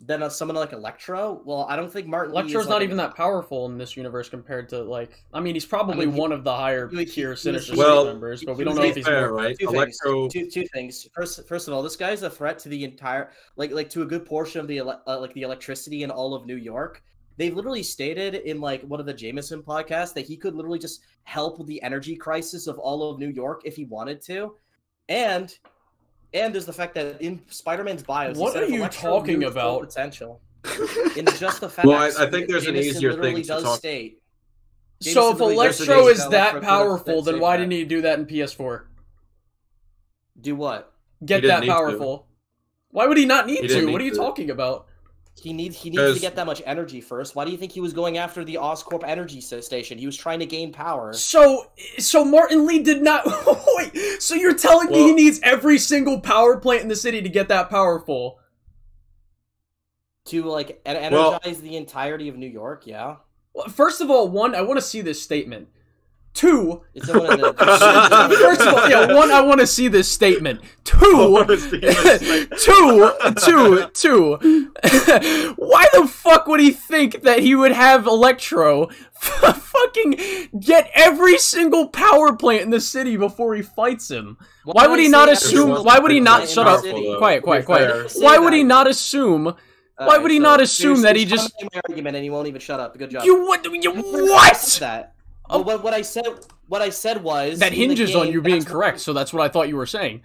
Then uh, someone like Electro. Well, I don't think Martin. Li Electro's is not like even that powerful in this universe compared to like. I mean, he's probably mean, he- one of the higher he- he- tier he Sinister he Six members, but we don't know if he's fair, more. right? Two Electro- things. Two, two things. First, first of all, this guy's a threat to the entire, like, like to a good portion of the uh, like the electricity in all of New York. They've literally stated in like one of the Jameson podcasts that he could literally just help with the energy crisis of all of New York if he wanted to, and and there's the fact that in Spider-Man's bio, What are you Electro talking knew his full about? Potential. (laughs) in just the fact. Well, I- I think there's an easier literally thing to does talk- state. So if Electro is that that Electro could've powerful, then why didn't he do that in PS4? Do what? Get that need to. powerful. Why would he not need He to? didn't What are you to. talking about? He needs he needs to get that much energy first. Why do you think he was going after the Oscorp energy station? He was trying to gain power. So, so Martin Li did not. (laughs) Wait, so you're telling me he needs every single power plant in the city to get that powerful? To like en- Well- energize the entirety of New York, yeah. Well, First of all, one, I want to see this statement. Two, It's one of the- (laughs) first of all, yeah, one, I want to see this statement. Two, wanna see this (laughs) two, two, two. (laughs) Why the fuck would he think that he would have Electro fucking get every single power plant in the city before he fights him? Why would he not assume? Why would he not shut up? Quiet, quiet, quiet. Why would he not assume? Why would he not assume that he just? my argument and he won't even shut up. Good job. You what? You what? That. Oh. Well, what, what I said, what I said was That in the hinges on you being correct, so that's what I thought you were saying.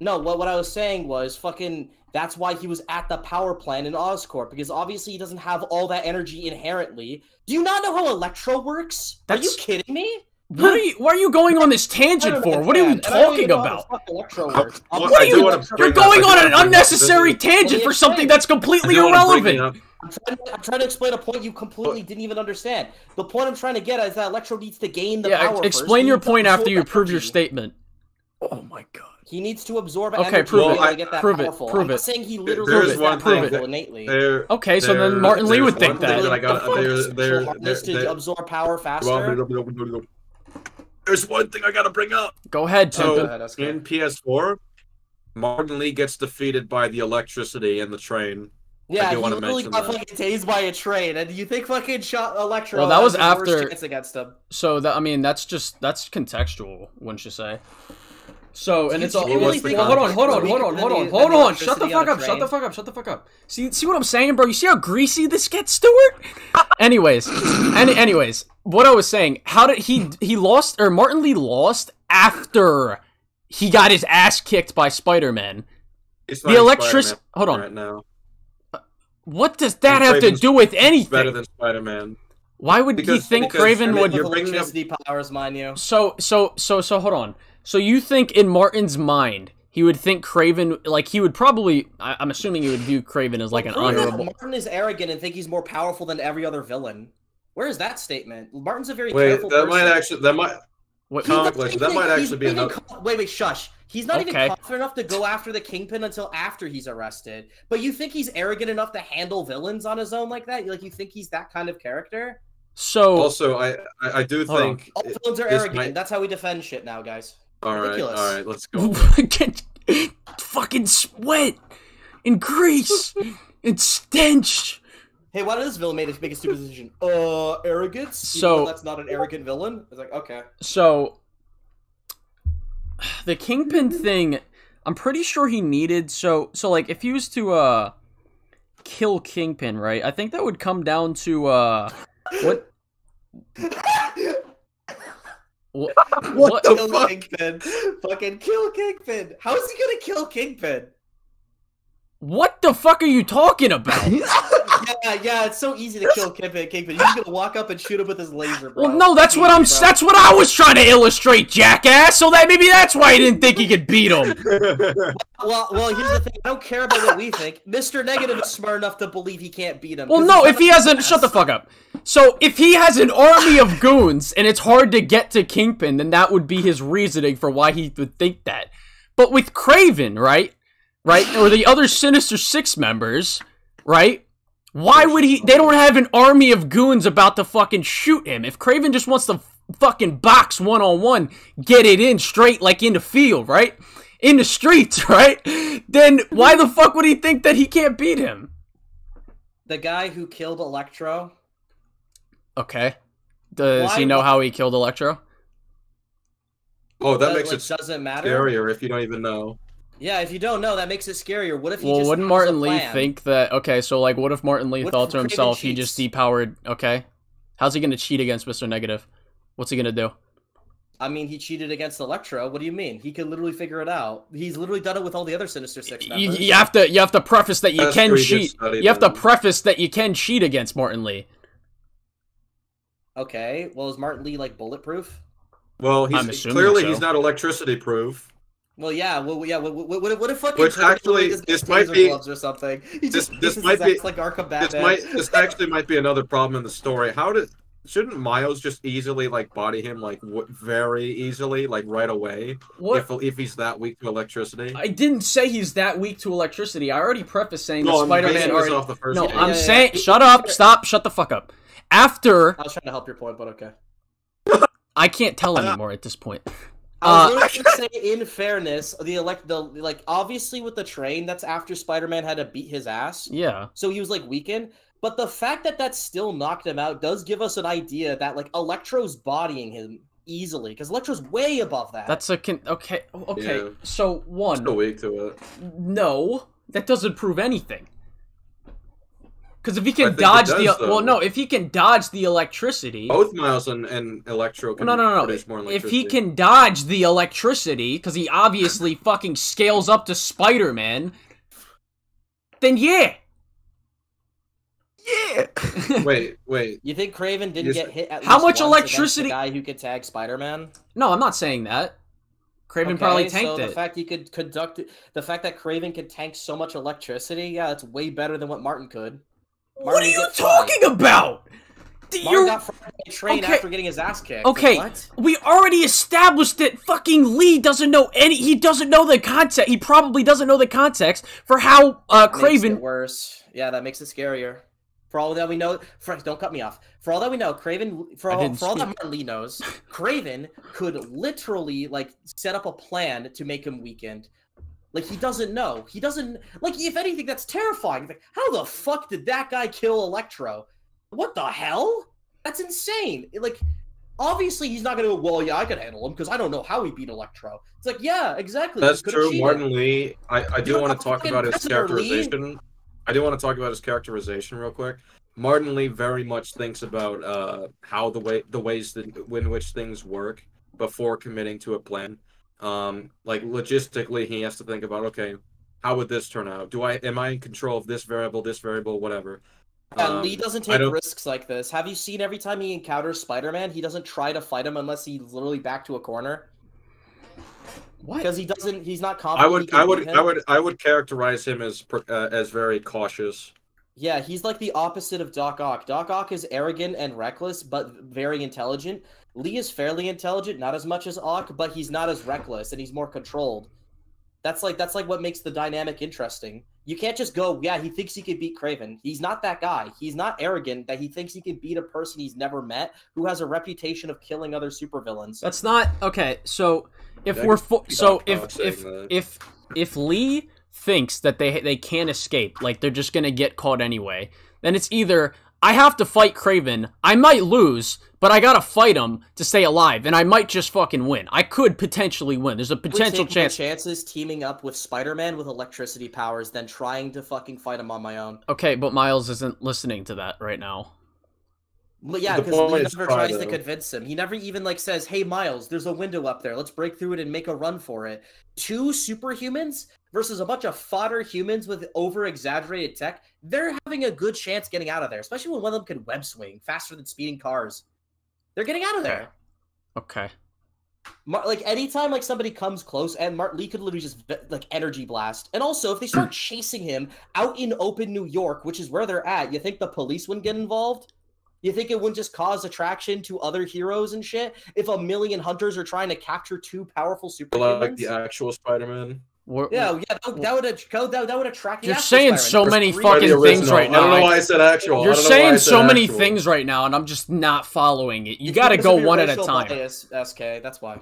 No, what what I was saying was fucking. That's why he was at the power plant in Oscorp because obviously he doesn't have all that energy inherently. Do you not know how Electro works? Are you kidding me? What are you? Why are you going on this tangent for? What are you talking about? What What are you? You're going on an unnecessary tangent for something that's completely irrelevant. I'm trying, I'm trying to explain a point you completely didn't even understand. The point I'm trying to get at is that Electro needs to gain the Yeah, power. ex- first. explain He your point after you that prove your statement. Oh my god. He needs to absorb Okay, energy prove to it. be able to get that Prove it. Prove I'm it. saying he literally There's is one that thing powerful that- innately. there- Okay, so then Martin Li would think one that. I got. There's there, Harness to there, absorb power faster. there's one thing I gotta bring up. Go ahead, So Timpin. in PS4, Martin Li gets defeated by the electricity in the train. I Yeah, do he want to literally got that. fucking tased by a train, and you think fucking shot Electro? Well, that was has the worst after- chance against him. So that I mean, that's just that's contextual, wouldn't you say? So and You it's all. genuinely well, think hold on, hold on, hold on, hold on, hold on. Shut the fuck up! Shut the fuck up! Shut the fuck up! See, see what I'm saying, bro? You see how greasy this gets, Stuart? (laughs) anyways, any, anyways, what I was saying. How did he he lost or Martin Li lost after he got his ass kicked by Spider Man? He's The fighting electric. Hold on. Right now. What does that And have to do with anything? Better than Spider-Man. Why would he think because- Kraven I mean, would? you're bringing up Electricity powers, mind you. So so so so hold on. So you think in Martin's mind he would think Kraven like he would probably I, I'm assuming he would view Craven as like an honorable. Martin is arrogant and think he's more powerful than every other villain. Where is that statement? Martin's a very Wait, careful that person. might actually that might What He's not comic legend. That even- might actually be not even another. co- Wait, wait, shush. He's not Okay. even confident enough to go after the Kingpin until after he's arrested. But you think he's arrogant enough to handle villains on his own like that? Like you think he's that kind of character? So Also, I I, I do think. All villains are arrogant. might- That's how we defend shit now, guys. All right, Ridiculous. all right, let's go. Get (laughs) fucking sweat and grease and stench. Hey, why did this villain make a, make a stupid decision? Uh, arrogance. So- that's not an arrogant villain. It's like okay. So the Kingpin thing, I'm pretty sure he needed so so like if he was to uh kill Kingpin, right? I think that would come down to uh what what, (laughs) what kill Kingpin. Fucking kill Kingpin. How is he gonna kill Kingpin? What the fuck are you talking about? (laughs) yeah, yeah, it's so easy to kill Kingpin. Kingpin. He's gonna walk up and shoot him with his laser. Bro. Well, no, that's what I'm. Bro. That's what I was trying to illustrate, jackass. So that maybe that's why he didn't think he could beat him. (laughs) Well, well, here's the thing. I don't care about what we think. Mister Negative is smart enough to believe he can't beat him. Well, no, if he hasn't, shut the fuck up. So if he has an army of goons and it's hard to get to Kingpin, then that would be his reasoning for why he would think that. But with Craven, right, right, or the other Sinister Six members, right? Why would he? They don't have an army of goons about to fucking shoot him. If Kraven just wants to fucking box one on one, get it in straight like in the field, right? In the streets, (laughs) right? Then why the (laughs) fuck would he think that he can't beat him? The guy who killed Electro. Okay. Does Why he know wa- how he killed Electro? Oh, that But, makes like, it doesn't matter? scarier if you don't even know. Yeah, if you don't know, that makes it scarier. What if he Well, just wouldn't Martin Li think that? Okay, so like, what if Martin Li What thought to Kraven himself he just depowered? Okay, how's he gonna cheat against Mister Negative? What's he gonna do? I mean, he cheated against Electro. What do you mean? He could literally figure it out. He's literally done it with all the other Sinister Six You, members. you have to you have to preface that you That's can true, he did cheat. You have to preface that you can cheat against Martin Li. Okay, well, is Martin Li like bulletproof? Well, he's clearly so. he's not electricity proof. Well, yeah. Well, yeah. What, what, what, what if fucking Which Kraven actually, just this might be- gloves or something? (laughs) He This just this uses might be like Arkham this might this (laughs) actually might be another problem in the story. How did shouldn't Miles just easily like body him like w- very easily like right away What? if if he's that weak to electricity? I didn't say he's that weak to electricity. I already prefaced saying No, that Spider-Man already. off the first no, game. I'm Yeah, yeah, saying. yeah. Shut up! Stop! Shut the fuck up. After I was trying to help your point, but okay. I can't tell uh, anymore at this point. (laughs) I was Uh, going to say, in fairness, the elect the like obviously with the train, that's after Spider-Man had to beat his ass. yeah. So he was like weakened. But the fact that that still knocked him out does give us an idea that like Electro's bodying him easily because Electro's way above that. That's a con- okay. Okay. Yeah. So one. Still weak to it. No, that doesn't prove anything. Because if he can dodge does, the though. well, no, if he can dodge the electricity. Both Miles and, and Electro can no, no, no, no. produce more If he can dodge the electricity, because he obviously (laughs) fucking scales up to Spider Man, then yeah. Yeah. (laughs) wait, wait. You think Kraven didn't Yes. get hit at How least much once electricity- The guy who could tag Spider-Man. no, I'm not saying that. Kraven probably tanked so it. the fact he could conduct it, the fact that Kraven could tank so much electricity, yeah, that's way better than what Martin could. What are you got fried. talking about? Martin You're- got fried a train Okay. after getting his ass kicked. Okay, What? we already established that fucking Li doesn't know any. He doesn't know the context. He probably doesn't know the context for how uh, Makes Kraven. it worse. Yeah, that makes it scarier. For all that we know, Frank, don't cut me off. For all that we know, Kraven. For all, for all that. Martin Li knows, Kraven could literally like set up a plan to make him weakened. Like he doesn't know. He doesn't like. If anything, that's terrifying. Like, how the fuck did that guy kill Electro? What the hell? That's insane. Like, obviously he's not gonna go. Well, yeah, I could handle him because I don't know how he beat Electro. It's like, yeah, exactly. That's true. Martin Li. I, I do want to talk about his prisoner, Li. characterization. I do want to talk about his characterization real quick. Martin Li very much thinks about uh, how the way the ways that in which things work before committing to a plan. Um, like logistically, he has to think about okay, how would this turn out? Do I am I in control of this variable, this variable, whatever? Yeah, Um, Li doesn't take risks like this. Have you seen every time he encounters Spider-Man, he doesn't try to fight him unless he's literally back to a corner? What? Because he doesn't. He's not confident. he would I would. I would I would characterize him as per- uh, as very cautious. Yeah, he's like the opposite of Doc Ock. Doc Ock is arrogant and reckless, but very intelligent. Li is fairly intelligent, not as much as Ock, but he's not as reckless and he's more controlled. That's like that's like what makes the dynamic interesting. You can't just go, yeah, he thinks he could beat Kraven. He's not that guy. He's not arrogant that he thinks he can beat a person he's never met who has a reputation of killing other supervillains. That's not okay. So if Yeah, we're fo- so on if if if if Li thinks that they they can't escape, like they're just gonna get caught anyway, then it's either I have to fight Kraven, I might lose, but I gotta fight him to stay alive, and I might just fucking win. I could potentially win. There's a potential take more chance. chances teaming up with Spider-Man with electricity powers than trying to fucking fight him on my own. Okay, but Miles isn't listening to that right now. Well, yeah, because he never tries to to- convince him. He never even like says, "Hey, Miles, there's a window up there. Let's break through it and make a run for it." Two superhumans versus a bunch of fodder humans with over-exaggerated tech. They're having a good chance getting out of there, especially when one of them can web swing faster than speeding cars. They're getting out of there. Okay. Mar- like anytime like somebody comes close and Mark Lee could literally just like energy blast. And also if they start (clears throat) chasing him out in open New York, which is where they're at, you think the police wouldn't get involved? You think it wouldn't just cause attraction to other heroes and shit if a million hunters are trying to capture two powerful super Like the actual Spider-Man. We're- Yeah, yeah, that, that would that, that, that would attract. You're saying Spider-Man. so many fucking things original. right I now. don't know why I said actual. You're don't know why I saying so many actual. things right now, and I'm just not following it. You got to go one at a time. bias, SK, that's why.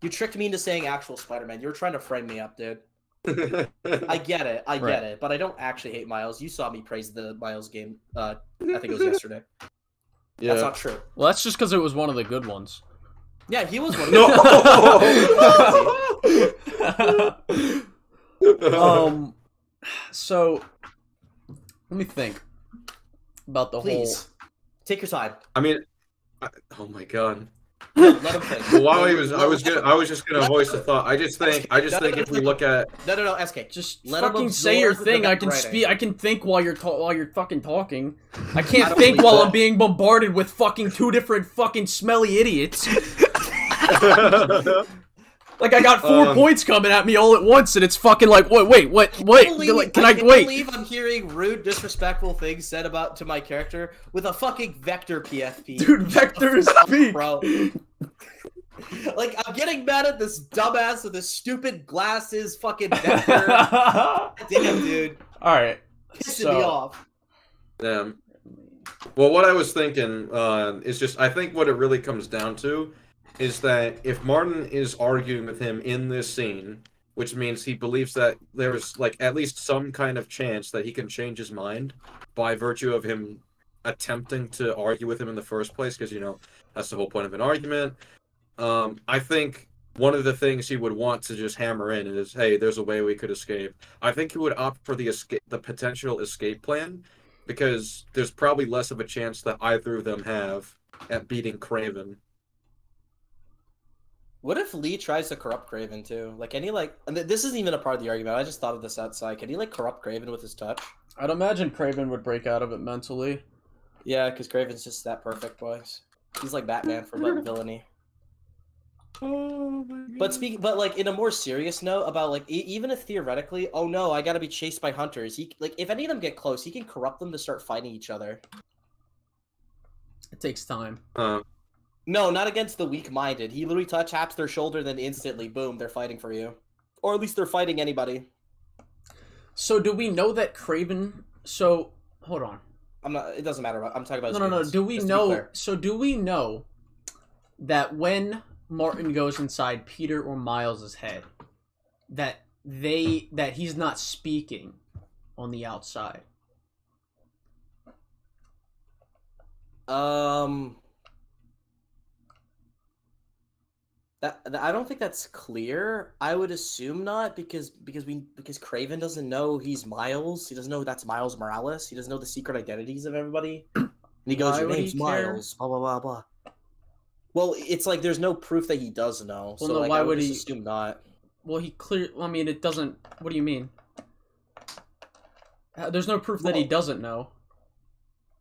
You tricked me into saying actual Spider-Man. You were trying to frame me up, dude. I (laughs) get it. I get Right. it. But I don't actually hate Miles. You saw me praise the Miles game. Uh, I think it was yesterday. (laughs) Yeah. That's not true. Well, that's just because it was one of the good ones. Yeah, he was one of No. (laughs) um, so let me think about the Please take your time. I mean, I, oh my god. Let him think. Well, while he was, I was gonna, I was just gonna voice a thought. I just think, I just think if we look at, No, no, no, SK. Just Let him fucking say your thing. I can writing. speak. I can think while you're ta- while you're fucking talking. I I can't don't think while that. I'm being bombarded with fucking two different fucking smelly idiots. (laughs) (laughs) like I got four Um, points coming at me all at once, and it's fucking like, wait, wait, what, wait? believe- like, can I, can't wait? believe I'm hearing rude, disrespectful things said about to my character with a fucking vector PFP. Dude, vector is speak. bro. (laughs) like I'm getting mad at this dumbass with his stupid glasses, fucking vector. (laughs) Damn, dude, All right. pissing So- me off. Damn. well, what I was thinking uh, is just, I think what it really comes down to is that if Martin is arguing with him in this scene, which means he believes that there's like at least some kind of chance that he can change his mind by virtue of him attempting to argue with him in the first place, because you know that's the whole point of an argument. Um, I think one of the things he would want to just hammer in is, "Hey, there's a way we could escape." I think he would opt for the escape, the potential escape plan, because there's probably less of a chance that either of them have at beating Kraven. What if Li tries to corrupt Kraven too? Like, can he like? And th- this isn't even a part of the argument. I just thought of this outside. Can he like corrupt Kraven with his touch? I'd imagine Kraven would break out of it mentally. Yeah, because Kraven's just that perfect, boys. He's like Batman for like (laughs) villainy. But speaking, but like in a more serious note about like e- even if theoretically, oh no, I gotta be chased by hunters. He like if any of them get close, he can corrupt them to start fighting each other. It takes time. Uh, No, not against the weak-minded. He literally touch taps their shoulder, then instantly, boom, they're fighting for you, or at least they're fighting anybody. So do we know that Kraven? So hold on. I'm not. It doesn't matter. About, I'm talking about. No, no, no. Do we just to be know? So do we know that when Martin goes inside Peter or Miles's head, that they that he's not speaking on the outside? Um, that, that- I don't think that's clear. I would assume not because because we because Kraven doesn't know he's Miles. He doesn't know that's Miles Morales. He doesn't know the secret identities of everybody. And he goes, Why "Your name's? Miles." Blah blah blah blah. Well, it's like there's no proof that he does know. Well, so no, like, why I would would he- assume not? Well, he clear. I mean, it doesn't. What do you mean? Uh, There's no proof that he doesn't know.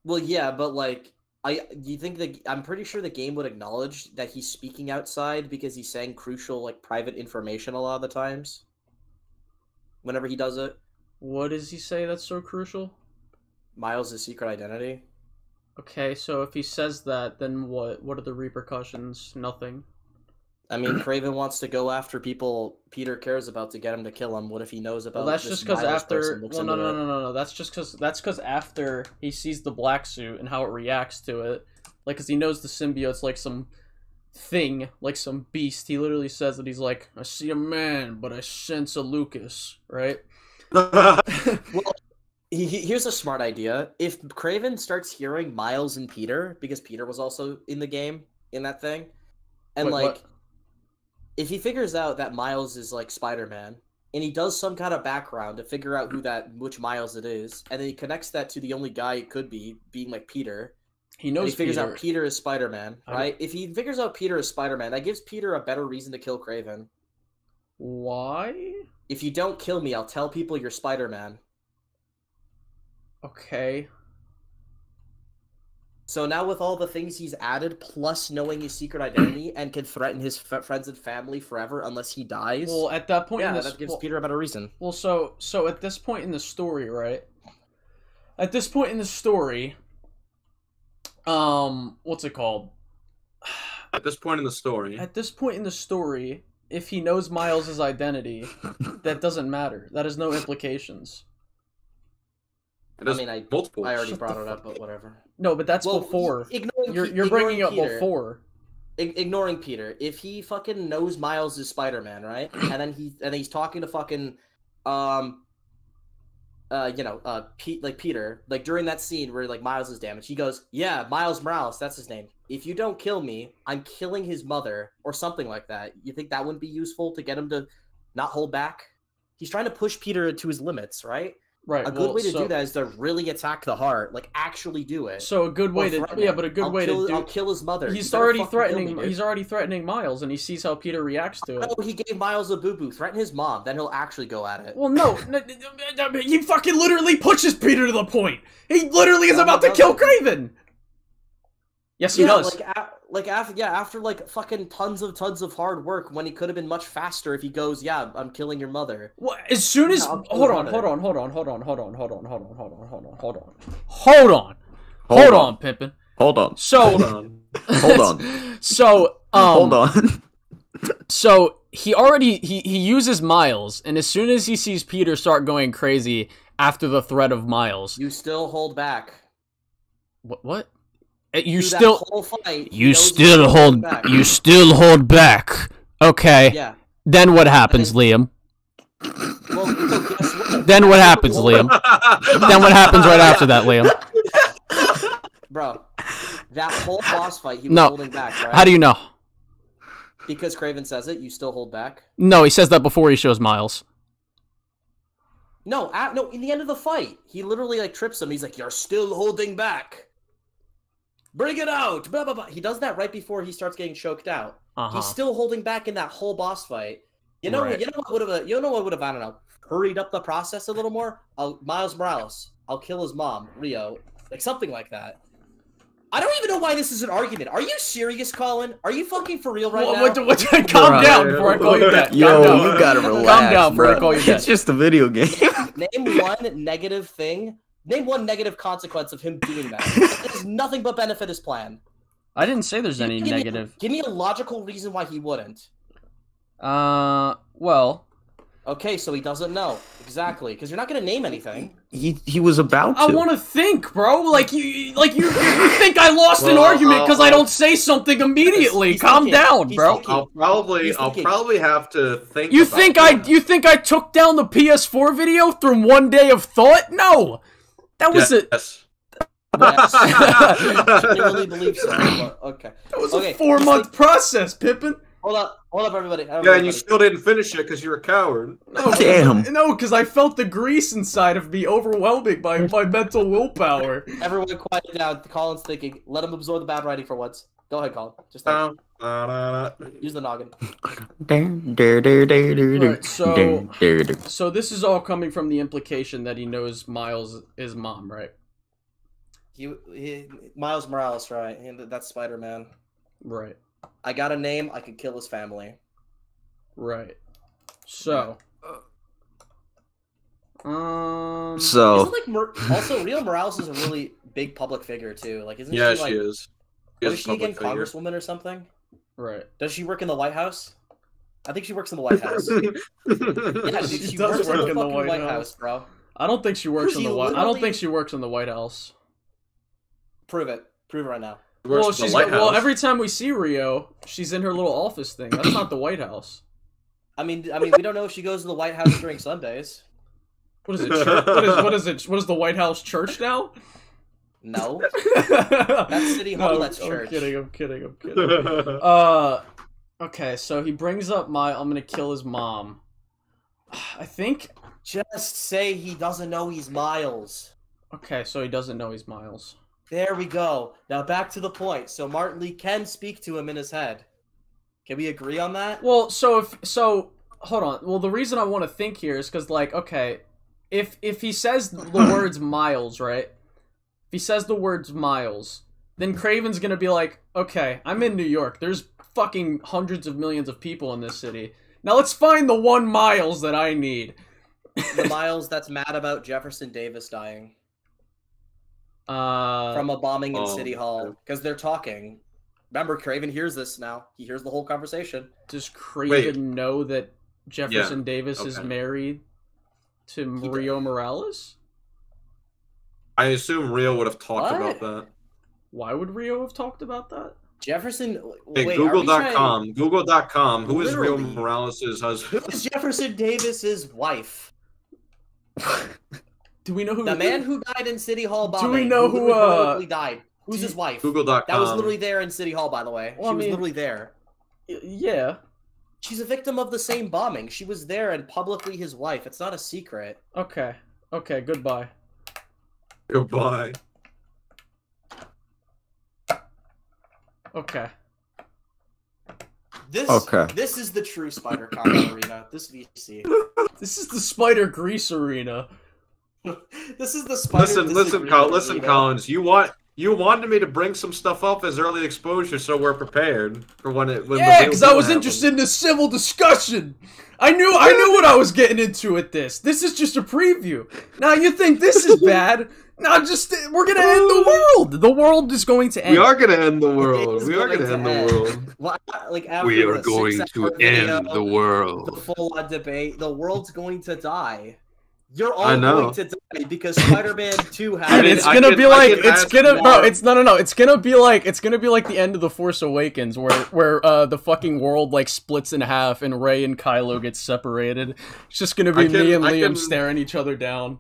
Well, yeah, but like, I you think that I'm pretty sure the game would acknowledge that he's speaking outside because he's saying crucial like private information a lot of the times. Whenever he does it, What does he say that's so crucial? Miles' secret identity. Okay, so if he says that, then what? What are the repercussions? Nothing. I mean, (clears throat) Kraven wants to go after people Peter cares about to get him to kill him. What if he knows about? Well, that's this just because after. Well, no, no, no, no, no. That's just because. That's because after he sees the black suit and how it reacts to it, like, because he knows the symbiote's like some thing, like some beast. He literally says that he's like, "I see a man, but I sense a Lucas," right? (laughs) He, he- here's a smart idea. If Kraven starts hearing Miles and Peter, because Peter was also in the game in that thing, and Wait, like, what? If he figures out that Miles is like Spider Man, and he does some kind of background to figure out who that which Miles it is, and then he connects that to the only guy it could be, being like Peter. He and knows he figures out Peter. Peter is Spider Man, right? If he figures out Peter is Spider Man, that gives Peter a better reason to kill Kraven. Why? If you don't kill me, I'll tell people you're Spider Man. Okay. So now with all the things he's added, plus knowing his secret identity and can threaten his f- friends and family forever unless he dies. Well, at that point, yeah, in this, that gives well- Peter a better reason. Well, so so at this point in the story, right? At this point in the story, um, what's it called? At this point in the story, At this point in the story, if he knows Miles's identity, (laughs) that doesn't matter. That has no implications. It I mean, I multiple. I already Shut brought it up, but whatever. No, but that's Well, before. ignoring You're you're bringing ignoring up Peter. before. Ignoring Peter, if he fucking knows Miles is Spider Man, right? (clears throat) And then he and he's talking to fucking um uh you know, uh Pete like Peter, like during that scene where like Miles is damaged, he goes, Yeah, Miles Morales, that's his name. If you don't kill me, I'm killing his mother, or something like that. You think that wouldn't be useful to get him to not hold back? He's trying to push Peter to his limits, right? Right. A good well, way to so- do that is to really attack the heart, like actually do it. So a good way to yeah, but a good I'll way kill- to do. I'll kill his mother. He's already kill me, threatening. he's already threatening Miles, and he sees how Peter reacts to it. No, he gave Miles a boo boo. Threaten his mom, then he'll actually go at it. Well, (laughs) no, he fucking literally pushes Peter to the point. He literally is No, about no, to kill no. Kraven. Yes, he yeah, does. Like, a- like after yeah, after like fucking tons of tons of hard work, when he could have been much faster if he goes, yeah, I'm killing your mother. Well, as soon as Yeah, hold on, hold on, hold on, hold on, hold on, hold on, hold on, hold on, hold on, hold on, hold on, hold Hold on, on. Pippin. Hold on. So Hold on. Hold on. (laughs) so um, Hold on. so he already he he uses Miles, and as soon as he sees Peter start going crazy after the threat of Miles, You still hold back. what what? Uh, You still whole fight, you still hold back. you still hold back. Okay. Yeah. Then what happens, Liam? Well, what? Then what happens, Liam? then what happens right after that, Liam? Bro, that whole boss fight, he was No. holding back, right? How do you know? Because Kraven says it, you still hold back. No, he says that before he shows Miles. No, at, no. In the end of the fight, he literally like trips him. He's like, "You're still holding back. Bring it out." Blah blah blah. He does that right before he starts getting choked out. Uh-huh. He's still holding back in that whole boss fight. You know, Right. you know what would have, you know what would have, I don't know, hurried up the process a little more. I'll, Miles Morales. I'll kill his mom, Rio, like something like that. I don't even know why this is an argument. Are you serious, Colin? Are you fucking for real right What- now? what- what- (laughs) calm down before I call you that. Yo, down. you gotta relax, Calm down before I bro. call you (laughs) It's just a video game. Name one negative thing. Name one negative consequence of him doing that. (laughs) There's nothing but benefit his plan. I didn't say there's any Give me- negative. give me a logical reason why he wouldn't. Uh, well, Okay, so he doesn't know exactly because you're not gonna name anything. he he was about to. I want to think, bro. Like you, like you, you think I lost an argument because I I'll- don't say something immediately. Calm down, bro. I'll probably, He's I'll probably have to think. You about think that. I, you think I took down the PS4 video from one day of thought? No, that was it. Yes. (laughs) I really believe so. But okay. That was okay, a four month think- process, Pippin. Hold up, hold up, everybody. hold up, Yeah, and you still didn't finish it because you're a coward. No, (laughs) Damn. No, because I felt the grease inside of me overwhelming my my mental willpower. Everyone, quiet down. Colin's thinking. Let him absorb the bad writing for once. Go ahead, Colin. Just Uh, think. use the noggin. Right, so so this is all coming from the implication that he knows Miles is mom, right? He, he Miles Morales, right? And that's Spider Man. Right. I got a name. I could kill his family. Right. So. Um. So Isn't like Mor- also Rio Morales is a really big public figure too. Like, isn't Yeah, she like? she is. She What is is a she again? figure. Congresswoman or something? Right. Does she work in the White House? I think she works in the White House. (laughs) yeah, She she, she does works work in the in the White White, House. House. bro. I don't think she works in the White. I don't think she works in the White House. Prove it. Prove it right now. Well, she's well. Every time we see Rio, she's in her little office thing. That's not the White House. I mean, I mean, we don't know if she goes to the White House during Sundays. What is it? Church? what is what is it? What is the White House church now? No, (laughs) that's City Hall. No, that's I'm church. kidding. I'm kidding. I'm kidding. (laughs) uh, okay. So he brings up my. I'm gonna kill his mom. I think. Just say he doesn't know he's Miles. Okay, so he doesn't know he's Miles. There we go. Now back to the point. So Martin Li can speak to him in his head. Can we agree on that? Well, so if so, hold on. Well, the reason I want to think here is because, like, okay, if if he says the (clears throat) words Miles, right? If he says the words Miles, then Kraven's gonna be like, okay, I'm in New York. There's fucking hundreds of millions of people in this city. Now let's find the one Miles that I need. The (laughs) Miles that's mad about Jefferson Davis dying Uh, from a bombing in oh, City Hall because they're talking. Remember, Kraven hears this now. He hears the whole conversation. Does Kraven know that Jefferson Yeah, Davis is married to Rio Morales? I assume Rio would have talked about that. Why would Rio have talked about that? Jefferson. Hey, wait, are we trying- Google.com. Google.com. Who is Rio Literally. Morales' husband? Who is Jefferson Davis's wife? (laughs) Do we know who The man who died in City Hall Bombing, Do we know who, literally uh, died? Who's his wife? Google.com. That was literally there in City Hall, by the way. Well, I she was literally there. Yeah. She's a victim of the same bombing. She was there and publicly his wife. It's not a secret. Okay. Okay, goodbye. Goodbye. Okay. This Okay. This is the true Spider Con arena. This VC. (laughs) This is the Spider Grease arena. (laughs) This is the Spider. Listen, listen, Col- listen, arena. Collins. You want you wanted me to bring some stuff up as early exposure, so we're prepared for when it. When Yeah, because I was happens. interested in this civil discussion. I knew I knew what I was getting into with this. This is just a preview. Now you think this is (laughs) bad? Now just we're gonna end the world. The world is going to end. We are gonna end the world. We are going gonna to end the world. Well, like after We are going to six-hour video, end the world. The full-on uh, debate. The world's going to die. You're all I going to die because Spider-Man (laughs) Two has. And it's gonna can- be I like it's gonna more. bro. It's no no no. It's gonna be like it's gonna be like the end of the Force Awakens, where where uh the fucking world like splits in half and Rey and Kylo get separated. It's just gonna be can- me and I Liam can- staring each other down.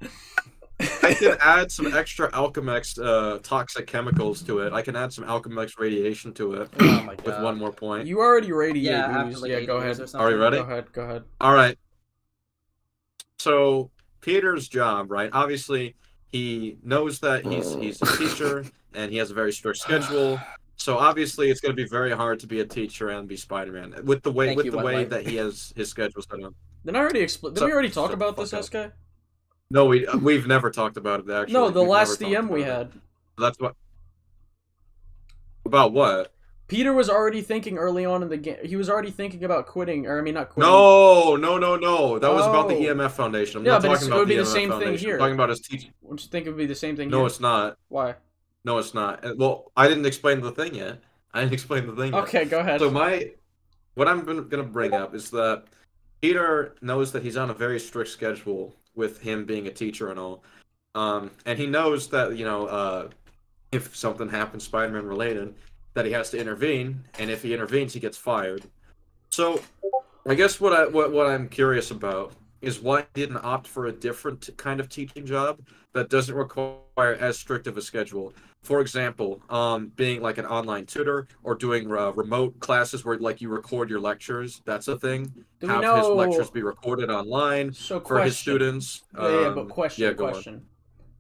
I can (laughs) add some extra Alchemax uh, toxic chemicals to it. I can add some Alchemax radiation to it. Oh With one more point. You already radiate. Yeah, like, yeah, go ahead. Are you ready? Go ahead. Go ahead. All right. So Peter's job, right? Obviously, he knows that he's mm. he's a teacher and he has a very strict schedule. So obviously, it's going to be very hard to be a teacher and be Spider-Man with the way Thank with you, the way Light. that he has his schedule set up. Did I already explain? Did So- we already talk shut about this, fuck SK? No, we uh, we've never talked about it actually. No, the We've last DM we about it. had. That's what. About what? Peter was already thinking early on in the game. He was already thinking about quitting, or I mean, not quitting. No, no, no, no. That was about the Oh. EMF Foundation. I'm Yeah, not talking it about would be the the EMF same thing here. I'm talking about his teaching. Don't you think it would be the same thing? No, here? it's not. Why? No, it's not. Well, I didn't explain the thing yet. I didn't (laughs) explain the thing. yet. Okay, go ahead. So my, what I'm gonna gonna bring up is that Peter knows that he's on a very strict schedule with him being a teacher and all, um, and he knows that you know uh, if something happens Spider-Man related, that he has to intervene, and if he intervenes, he gets fired. So, I guess what I what, what I'm curious about is why he didn't opt for a different kind of teaching job that doesn't require as strict of a schedule. For example, um, being like an online tutor or doing uh, remote classes where like you record your lectures. That's a thing. Do Have his lectures be recorded online So for his students. Yeah, yeah, Um, but question, yeah, go on. question.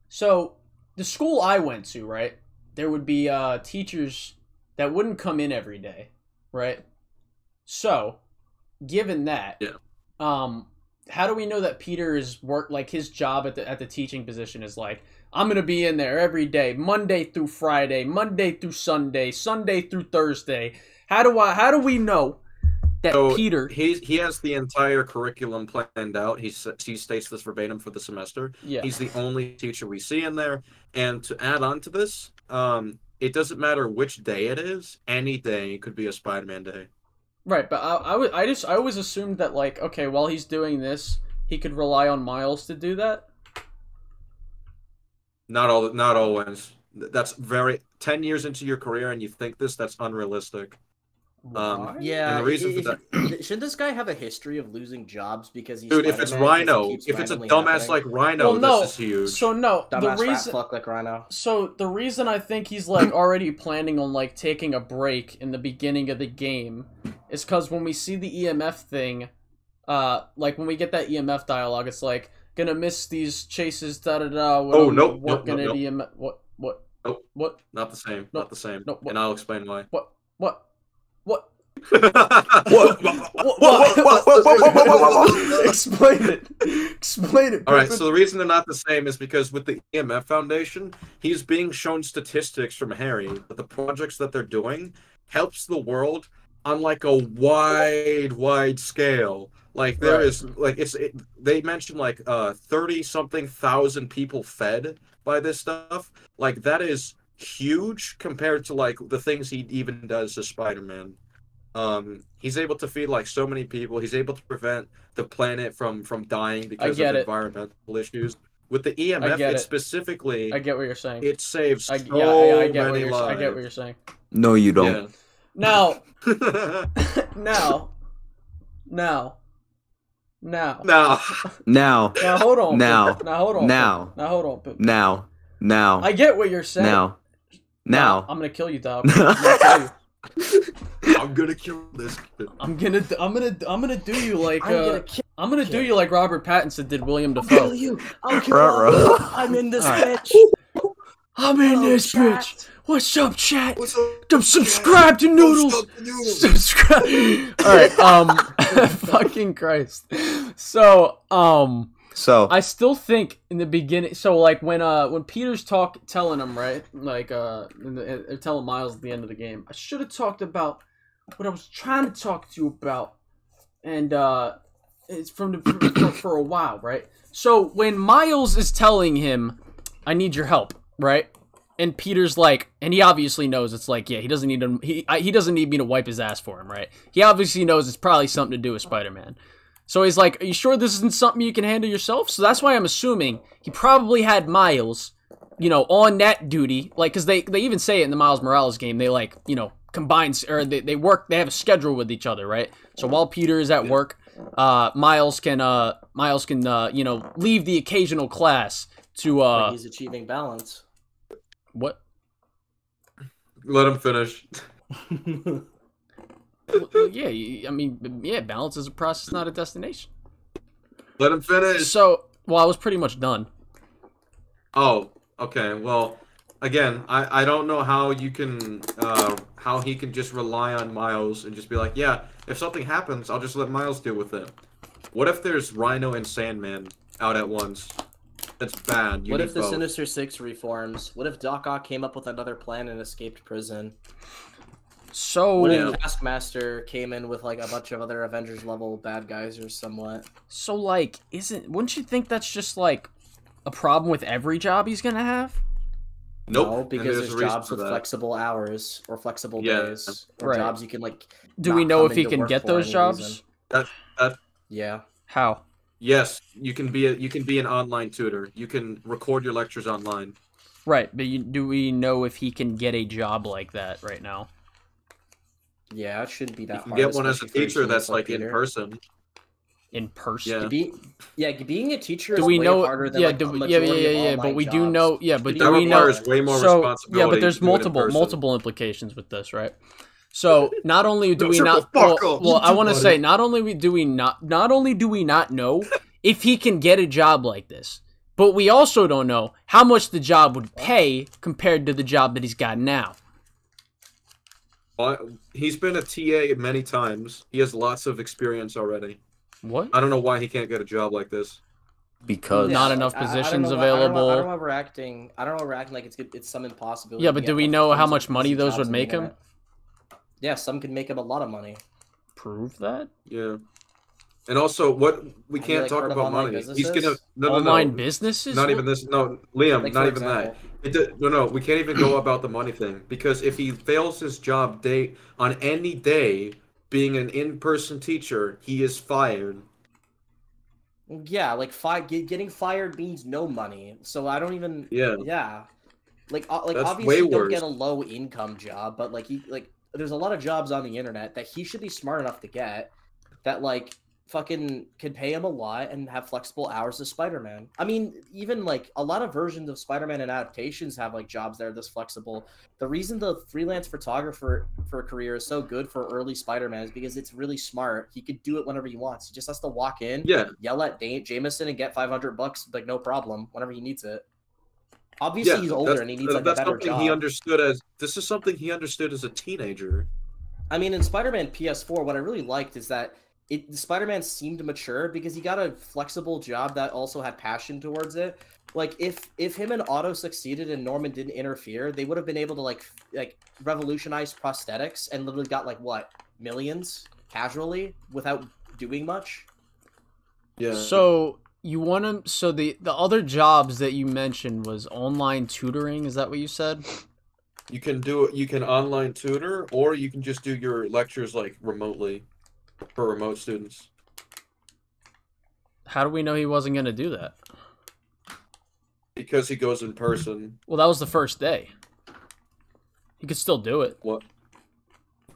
So, the school I went to, right? There would be uh, teachers that wouldn't come in every day, right? So, given that, Yeah. um, how do we know that Peter's work, like his job at the at the teaching position, is like I'm gonna be in there every day, Monday through Friday, Monday through Sunday, Sunday through Thursday. How do I? How do we know that So Peter? he he has the entire curriculum planned out. He he states this verbatim for the semester. Yeah. He's the only teacher we see in there. And to add on to this, um, it doesn't matter which day it is. Any day could be a Spider-Man day. Right, but I, I, would- I just I always assumed that like okay, while he's doing this, he could rely on Miles to do that. Not all not always. Th- That's very ten years into your career, and you think this. That's unrealistic. Um, Yeah, and the reason if- for that. shouldn't this guy have a history of losing jobs because he's Dude, if it's Spider-Man, 'cause it Rhino, if it's a dumbass happening? like Rhino, Well, no. this is huge. So no, Dumbass the reason fuck like Rhino. so the reason I think he's like (clears throat) already planning on like taking a break in the beginning of the game is because when we see the EMF thing, uh, like when we get that EMF dialogue, it's like gonna miss these chases, da da da. when Oh, I'm nope, nope, working nope, at nope. EMF. What what Nope. what Not the same. No. Not the same. No, what- and I'll explain why. what what what? Explain it. Explain it. All right, so the reason they're not the same is because with the EMF Foundation, he's being shown statistics from Harry that the projects that they're doing helps the world on like a wide, wide scale. Like there Right. is like it's it, they mentioned like uh thirty something thousand people fed by this stuff. Like that is huge compared to like the things he even does as Spider-Man. Um, he's able to feed like so many people. He's able to prevent the planet from from dying because of it. environmental issues. With the EMF, get it it. specifically, I get what you're saying. it saves I, so yeah, yeah, I get many you're. lives. I get what you're saying. No, you don't. Now, (laughs) (laughs) now, now, now, now, Now. now, hold on. Now. now, hold on. Now. now, hold on. Now. Now. I get what you're saying. Now. Now. I'm gonna kill you, dog. (laughs) I'm gonna kill you. I'm gonna kill this. Kid. I'm gonna, I'm gonna, I'm gonna do you like, I'm uh, gonna kill I'm gonna do you like Robert Pattinson did William Dafoe. kill you. I'll kill Ruh-roh. you. I'm in this Alright. bitch. I'm in Hello, this chat. bitch. What's up, chat? Don't subscribe to Noodles. Subscribe. (laughs) All right. Um. (laughs) fucking Christ. So, um. So I still think in the beginning. So, like when uh when Peter's talk telling him right, like uh, the, uh, telling Miles at the end of the game, I should have talked about what I was trying to talk to you about, and uh, it's from the for, for a while, right? So when Miles is telling him, "I need your help," right? And Peter's like, and he obviously knows it's like, yeah, he doesn't need him. he I, he doesn't need me to wipe his ass for him, right? He obviously knows it's probably something to do with Spider Man. So he's like, Are you sure this isn't something you can handle yourself? So that's why I'm assuming he probably had Miles, you know, on that duty. Like, because they, they even say it in the Miles Morales game. They, like, you know, combine, or they, they work, they have a schedule with each other, right? So while Peter is at work, uh, Miles can, uh, Miles can, uh, you know, leave the occasional class to, But uh, he's achieving balance. what? Let him finish. (laughs) Well, yeah, I mean, yeah, balance is a process, not a destination. Let him finish. So, well, I was pretty much done. Oh, okay. Well, again, I I don't know how you can uh how he can just rely on Miles and just be like, yeah, if something happens, I'll just let Miles deal with it. What if there's Rhino and Sandman out at once? That's bad. You what if the both. Sinister Six reforms? What if Doc Ock came up with another plan and escaped prison? So, What if Taskmaster came in with like a bunch of other Avengers level bad guys or somewhat? so like, isn't? Wouldn't you think that's just like a problem with every job he's gonna have? Nope. No, because there's there's jobs with that. flexible hours or flexible Yeah. days or Right. jobs you can like. Do not we know come if he can get those jobs? That that Yeah. How? yes, you can be a you can be an online tutor. You can record your lectures online. Right, but you, do we know if he can get a job like that right now? Yeah, it shouldn't be that You can hard. get one as a especially for a teacher that's like in person. In person? Yeah. Be, yeah, being a teacher Do is we way know? harder than Yeah, like, do a we- yeah, yeah, yeah, yeah. But online we do know. Yeah, but That do we know? requires way more so, Yeah, but there's to do it in multiple multiple implications with this, right? So not only do we not well, well I want to say not only we do we not not only do we not know if he can get a job like this, but we also don't know how much the job would pay compared to the job that he's got now. Well, he's been a TA many times. He has lots of experience already. What? I don't know why he can't get a job like this. Because Not Yeah, enough I- I positions know why- I don't know- I don't know why we're acting. I don't know why we're acting like it's good- it's some impossibility. Yeah, but do we know how much money those would make him? Yeah, some could make him a lot of money. Prove that. Yeah. And also, what we Have can't like, talk about online money. He's gonna no no Online no. businesses? Not even this. No, Liam. Like, not even example. that. It, do- no, no. We can't even go about the money thing because if he fails his job day on any day, being an in-person teacher, he is fired. Yeah, like fi- getting fired means no money. So I don't even. Yeah. Yeah. Like uh, like That's obviously way you don't get a low income job, but like he like there's a lot of jobs on the internet that he should be smart enough to get that like fucking could pay him a lot and have flexible hours as Spider-Man. I mean, even like a lot of versions of Spider-Man and adaptations have like jobs that are this flexible. The reason the freelance photographer for a career is so good for early Spider-Man is because it's really smart. He could do it whenever he wants. He just has to walk in, Yeah. yell at Dane, Jameson and get 500 bucks like no problem whenever he needs it. Obviously he's older and he needs like a that's better something job. he understood as. This is something he understood as a teenager. I mean, in Spider-Man PS4, what I really liked is that it Spider-Man seemed mature because he got a flexible job that also had passion towards it. Like if if him and Otto succeeded and Norman didn't interfere, they would have been able to like like revolutionize prosthetics and literally got like what millions casually without doing much. Yeah. So you want to? So the the other jobs that you mentioned was online tutoring. Is that what you said? You can do it. You can online tutor, or you can just do your lectures like remotely for remote students. How do we know he wasn't gonna do that? Because he goes in person. Well, that was the first day. He could still do it. What?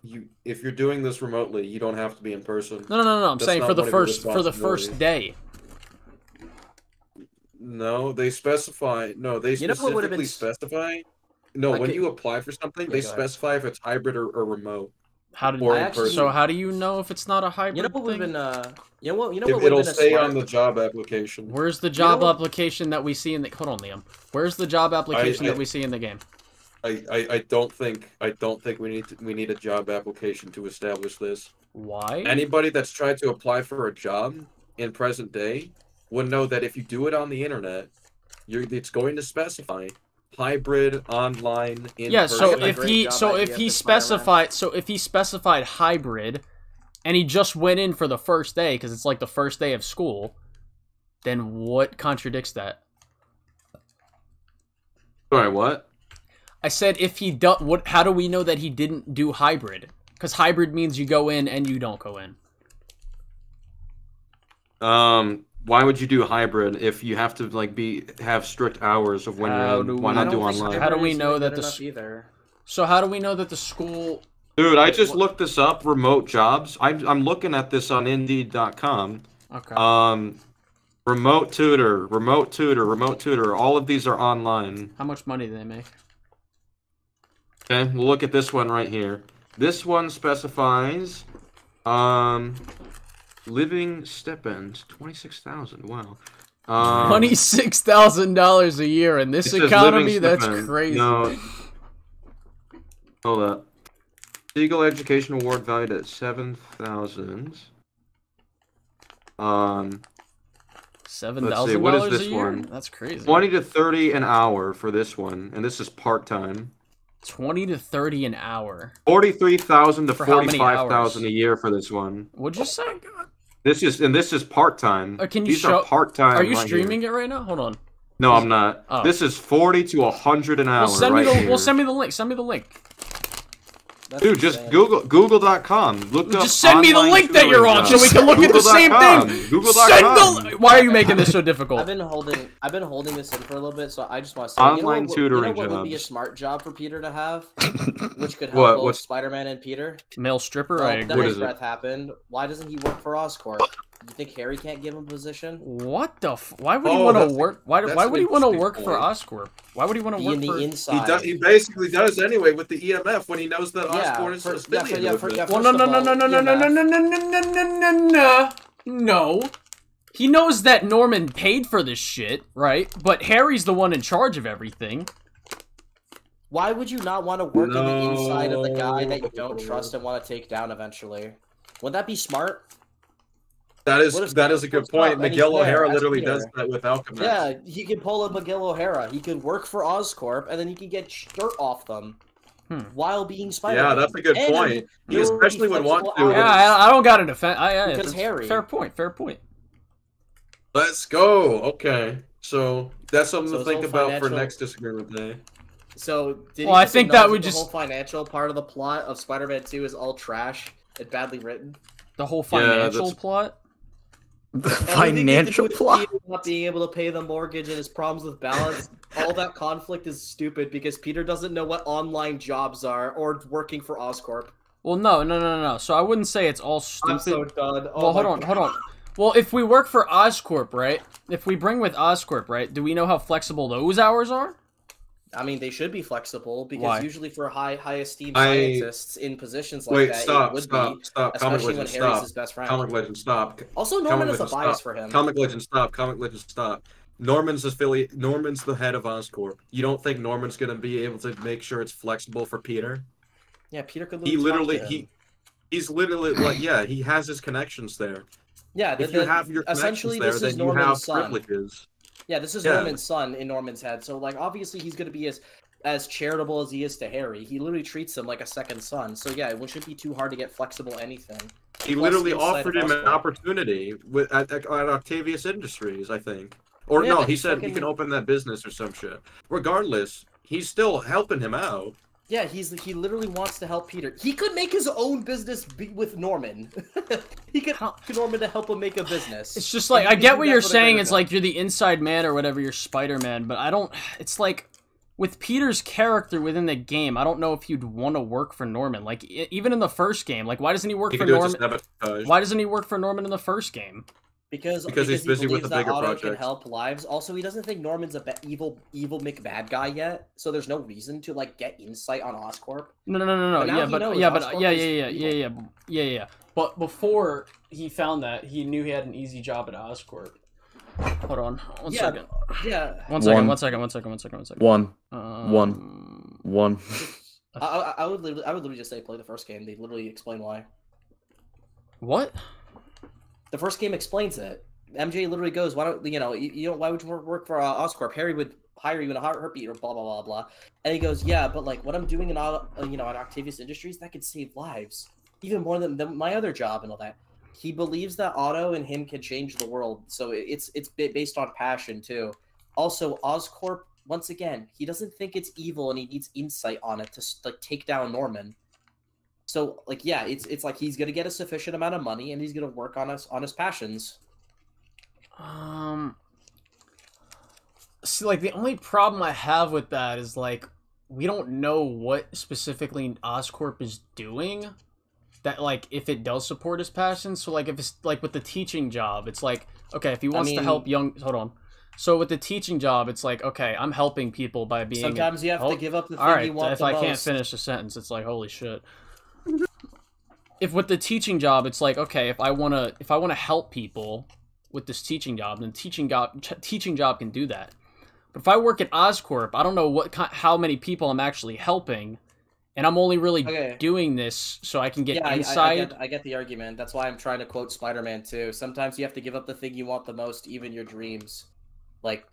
You, if you're doing this remotely, you don't have to be in person. No, no, no, no. I'm That's saying for the one of your first for the first day. No, they specify. No, they You know what would've specifically been specify. No, Like when it- you apply for something, Yeah, they go ahead. specify if it's hybrid or, or remote. How did or I actually- so? How do you know if it's not a hybrid You know what we've been uh you know what you know what would it'll have been a say smart on the job application. Where's the know job what- application that we see in the hold on, Liam? Where's the job application I- that we see in the game? I, I, I don't think I don't think we need to, we need a job application to establish this. Why? Anybody that's tried to apply for a job in present day would know that if you do it on the internet, you're it's going to specify hybrid, online, in yeah, so if he so if he specified so if he specified hybrid and he just went in for the first day because it's like the first day of school, then what contradicts that? Sorry, what? I said if he do, what how do we know that he didn't do hybrid? Cuz hybrid means you go in and you don't go in. Um, why would you do hybrid if you have to like be have strict hours of when How you're do in? Why not do online? How do we know that the either. So how do we know that the school Dude, I just looked this up. Remote jobs. I'm I'm looking at this on Indeed.com. Okay. Um, remote tutor, remote tutor, remote tutor. All of these are online. How much money do they make? Okay, we'll look at this one right here. This one specifies, um, living stipend twenty six thousand. Wow. Um, Twenty six thousand dollars a year in this economy. That's crazy. No. Hold up. Legal Education Award valued at seven thousand. Um, Seven thousand What is dollars a this year. one? That's crazy. Twenty to thirty an hour for this one, and this is part time. Twenty to thirty an hour. Forty-three thousand to For forty-five thousand a year for this one. What'd you say? This is and this is part time. Uh, can you These show? are part time. Are you streaming it right now? Hold on. No, I'm not. Oh. This is forty to hundred an hour. Well, send right me the. here. Well, send me the link. Send me the link. Dude, just Google Google.com. Look up. Just send me the link that you're tutoring on so we can look at the same Google.com. thing. Google.com. Send the. Why are you making this so difficult? I've difficult? been holding I've been holding this in for a little bit, so I just want to say you know Online tutoring you know what would be a smart job for Peter to have, (laughs) which could help What- both Spider-Man and Peter. Male stripper. Well, I Devil's agree. What is it? Breath happened. Why doesn't he work for Oscorp? You think Harry can't give him a position? What the? F- why would he Oh, want to work? Why? Why would he want to interesting work for. Oscorp? Why would he want to Be work in the for? He, inside. does, he basically does anyway with the EMF when he knows that Yeah, Osborn is for- yeah, for- yeah, for- yeah, Well, no, no, no, no, no, no, no, no, no, no, no, no, no, no, no. He knows that Norman paid for this shit, right? But Harry's the one in charge of everything. Why would you not want to work in the inside of the guy that you don't trust and want to take down eventually? Would that be smart? That is What if that is a good point. Miguel O'Hara literally does that with Alchemax. Yeah, he could pull a Miguel O'Hara. He could work for Oscorp, and then he could get dirt off them Hmm. while being Spider-Man. Yeah, that's a good And point. he- He there would be especially would want to. Yeah. I, I don't got an defend. I, I, Because it's- Harry. Fair point. Fair point. Let's go. Okay, so that's something So to think all about for next disagreement day. So, did Well, I think that acknowledge would the just- whole financial part of the plot of Spider-Man 2 is all trash and badly written. The whole financial that's- plot. The financial do plot. Not being able to pay the mortgage and his problems with balance, all that conflict is stupid because Peter doesn't know what online jobs are or working for Oscorp. Well, no, no, no, no, no. So I wouldn't say it's all stupid. I'm so done. Oh well, hold my on, hold on. Well, if we work for Oscorp, right? If we bring with Oscorp, right? Do we know how flexible those hours are? I mean, they should be flexible because Why? usually for high high esteemed I- scientists in positions like Wait, that, it stop, would stop, be, stop. Comic especially when Legend, Harry's stop. his best friend. Comic Legend, stop. Also, Comic Norman has a bias stop. for him. Comic Legend, stop. Comic Legend, stop. Norman's affiliate. Norman's the head of Oscorp. You don't think Norman's gonna be able to make sure it's flexible for Peter? Yeah, Peter could He literally to he he's literally like yeah he has his connections there. Yeah, If the- you the- have your essentially connections there, this is then you Norman's have son. privileges. Yeah, this is Yeah. Norman's son in Norman's head. So like obviously he's gonna be as as charitable as he is to Harry. He literally treats him like a second son. So yeah, it shouldn't be too hard to get flexible anything. He Plus literally offered of him an opportunity with at, at, at Octavius Industries, I think. Or Yeah, no, he said fucking- he can open that business or some shit. Regardless, he's still helping him out. Yeah, he's he literally wants to help Peter. He could make his own business be with Norman. (laughs) he could ask Norman to help him make a business. It's just like I get what you're that saying. It's like you're the inside man or whatever. You're Spider Man, but I don't. It's like with Peter's character within the game. I don't know if you'd want to work for Norman. Like even in the first game, like why doesn't he work He for could do it to Norman? Why doesn't he work for Norman in the first game? Because Because he's he busy with believes the that bigger Otto can help lives. Also, he doesn't think Norman's a ba- evil evil McBad guy yet, so there's no reason to like get insight on Oscorp. No, no, no, no, But no. now Yeah, he but knows yeah, but Oscorp yeah, yeah, yeah, yeah, yeah, yeah, yeah, yeah. But before he found that, he knew he had an easy job at Oscorp. Hold on, one Yeah, second. yeah. One second. One. One second. One second. One second. One second. One. Um, One. One. (laughs) I, I, I would literally, I would literally just say play the first game. They literally explain why. What? The first game explains it. MJ literally goes, "Why don't you know? You, you know why would you work, for uh, Oscorp? Harry would hire you in a heart- heartbeat, or blah blah blah blah." And he goes, "Yeah, but like what I'm doing in all, uh, you know, in Octavius Industries, that could save lives, even more than, than my other job and all that." He believes that Otto and him can change the world, so it- it's it's based on passion too. Also, Oscorp, once again, he doesn't think it's evil, and he needs insight on it to like take down Norman. So like yeah, it's it's like he's gonna get a sufficient amount of money, and he's gonna work on us on his passions. Um. See, like the only problem I have with that is like we don't know what specifically Oscorp is doing. That like if it does support his passion. So like if it's like with the teaching job, it's like okay if he wants to help young. Hold on. So with the teaching job, it's like okay, I'm helping people by being. Sometimes you have to Oh, give up the thing right, you want If I can't finish a sentence, it's like holy shit. If with the teaching job, it's like okay, if I wanna if I wanna help people with this teaching job, then teaching job ch- teaching job can do that. But if I work at Oscorp, I don't know what how many people I'm actually helping, and I'm only really Okay. doing this so I can get yeah, I- I- I, get, I get the argument. That's why I'm trying to quote Spider-Man too. Sometimes you have to give up the thing you want the most, even your dreams. Like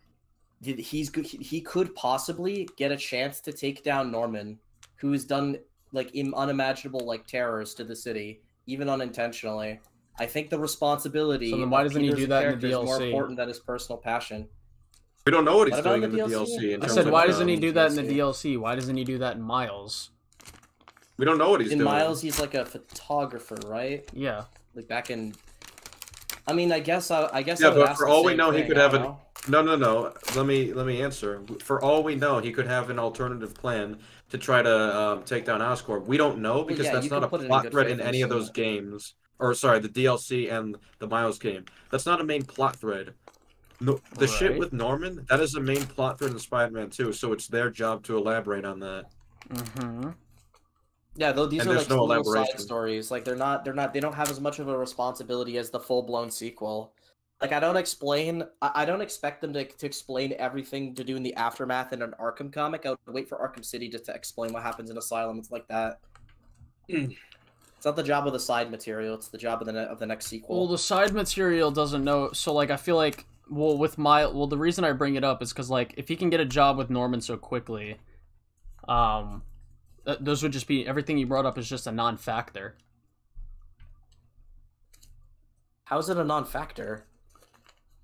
he's he could possibly get a chance to take down Norman, who's done like unimaginable like terrors to the city, even unintentionally. I think the responsibility. So then why doesn't he Peter do as a that in the character is More important than his personal passion. We don't know what he's What doing in in the the DLC? DLC. in I said, why doesn't he um, do that in the DLC? Why doesn't he do that in Miles? We don't know what he's in doing. In Miles, he's like a photographer, right? Yeah. Like back in. I mean, I guess I, I guess. Yeah, would but for all we same know, he could have don't an. know. No, no, no. Let me let me answer. For all we know, he could have an alternative plan to try to um, take down Oscorp. We don't know because yeah, that's not a put in plot thread in any of assume those games. Or sorry, the DLC and the Miles game. That's not a main plot thread. No, the shit with Norman that is a main plot thread in Spider-Man 2, so it's their job to elaborate on that. Mm-hmm. Yeah, though these And are like no little side stories. Like they're not, they're not, they don't have as much of a responsibility as the full blown sequel. Like I don't explain, I, I don't expect them to, to explain everything to do in the aftermath in an Arkham comic. I would wait for Arkham City just to explain what happens in Asylum. It's like that. It's not the job of the side material. It's the job of the ne- of the next sequel. Well, the side material doesn't know. So, like, I feel like, well, with my, well, the reason I bring it up is because, like, if he can get a job with Norman so quickly, um, th- those would just be everything you brought up is just a non-factor. How is it a non-factor?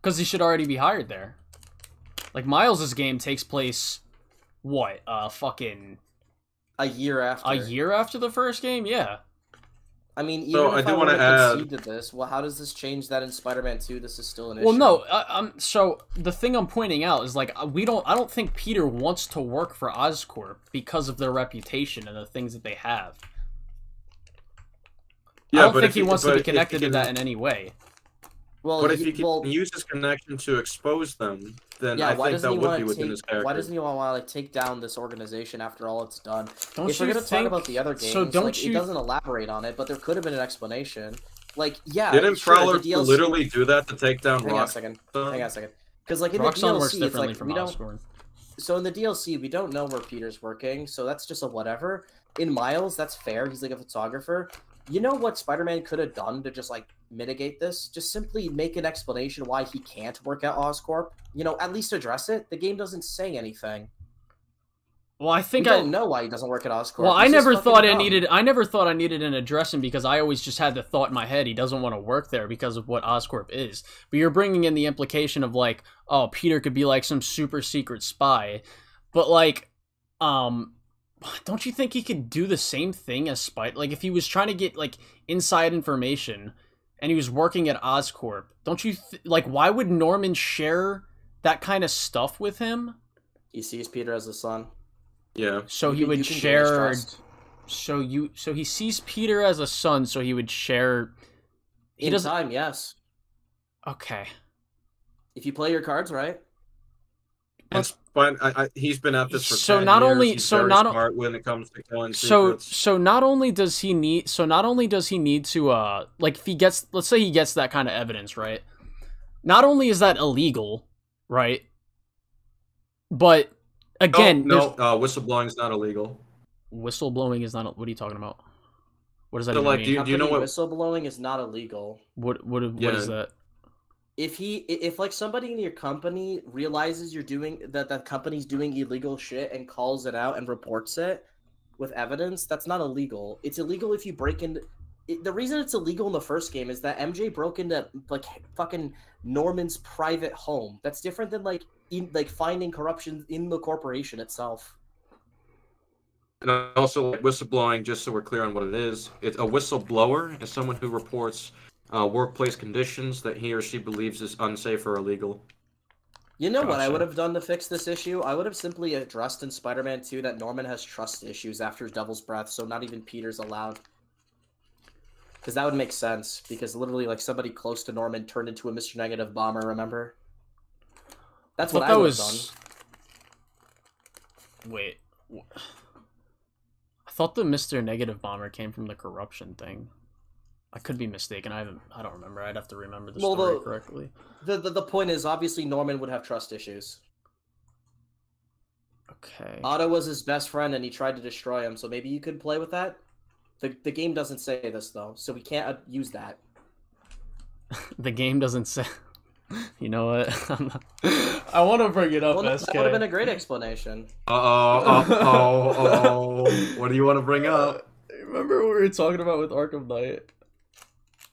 Because he should already be hired there. Like Miles's game takes place, what? Uh, fucking a year after. a year after the first game. Yeah. I mean, even So, if I I, do want wanna add- concede to this, well, how does this change that in Spider-Man Two? This is still an issue. Well, no, I, I'm so the thing I'm pointing out is like we don't. I don't think Peter wants to work for Oscorp because of their reputation and the things that they have. Yeah, I don't but think he he- wants to but be if he connected to that in any way. Well, but if he- he can well- use his connection to expose them, then yeah, I why think doesn't that he would want be to within take? his character. Why doesn't he want to like take down this organization after all it's done? Don't if you we're gonna think- talk about the other games, so don't like, you- it doesn't elaborate on it, but there could have been an explanation. Like, yeah, Didn't sure, Prowler DLC literally do that to take down Hang on a second. Hang on a second. Because like in Roxxon the DLC, works it's differently like from we don't. Oscorp. So in the DLC, we don't know where Peter's working, so that's just a whatever. In Miles, that's fair. He's like a photographer. You know what Spider-Man could have done to just like mitigate this? Just simply make an explanation why he can't work at Oscorp. You know, at least address it. The game doesn't say anything. Well, I think we I don't know why he doesn't work at Oscorp. Well, I He's just never thought I needed. I never thought I needed an addressing because I always just had the thought in my head he doesn't want to work there because of what Oscorp is. But you're bringing in the implication of like, oh, Peter could be like some super secret spy, but like, um, don't you think he could do the same thing as Spider? Like if he was trying to get like inside information and he was working at Oscorp, don't you th- like why would Norman share that kind of stuff with him? He sees Peter as a son. Yeah. So You he can- would you can gain his share. So you so he sees Peter as a son, so he would share. He In doesn't. time, yes. Okay. If you play your cards right. And Spine, I, I, he's been at this for So 10 not years. only- he's so very not o- smart when it comes to killing So secrets. so not only does he need so not only does he need to uh like if he gets let's say he gets that kind of evidence right, not only is that illegal, right? But again, no, no uh, whistleblowing is not illegal. whistleblowing is not. What are you talking about? What does that So, even like, mean? do you- do you know Company what- whistleblowing is not illegal. What what what Yeah. is that? If he if like somebody in your company realizes you're doing that that company's doing illegal shit and calls it out and reports it with evidence, that's not illegal. It's illegal if you break into the reason it's illegal in the first game is that MJ broke into like fucking Norman's private home. That's different than like in like finding corruption in the corporation itself. And also, like, whistleblowing, just so we're clear on what it is, it's a whistleblower is someone who reports uh, workplace conditions that he or she believes is unsafe or illegal. You know what I would have done to fix this issue? I would have simply addressed in Spider-Man 2 that Norman has trust issues after Devil's Breath, so not even Peter's allowed. Because that would make sense, because literally, like, somebody close to Norman turned into a Mr. Negative bomber, remember? That's thought what I that would was- have done. Wait. wh- I thought the Mr. Negative Bomber came from the corruption thing. I could be mistaken. I haven't. I don't remember. I'd have to remember the Well, story the- correctly. The, the, the point is, obviously, Norman would have trust issues. Okay. Otto was his best friend, and he tried to destroy him, so maybe you could play with that? The, the game doesn't say this, though, so we can't uh, use that. (laughs) the game doesn't say. (laughs) You know what? (laughs) I'm not... I want to bring it up, Well, no, SK. that would have been a great explanation. Uh oh, uh oh, oh. What do you want to bring up? Remember what we were talking about with Arkham Knight?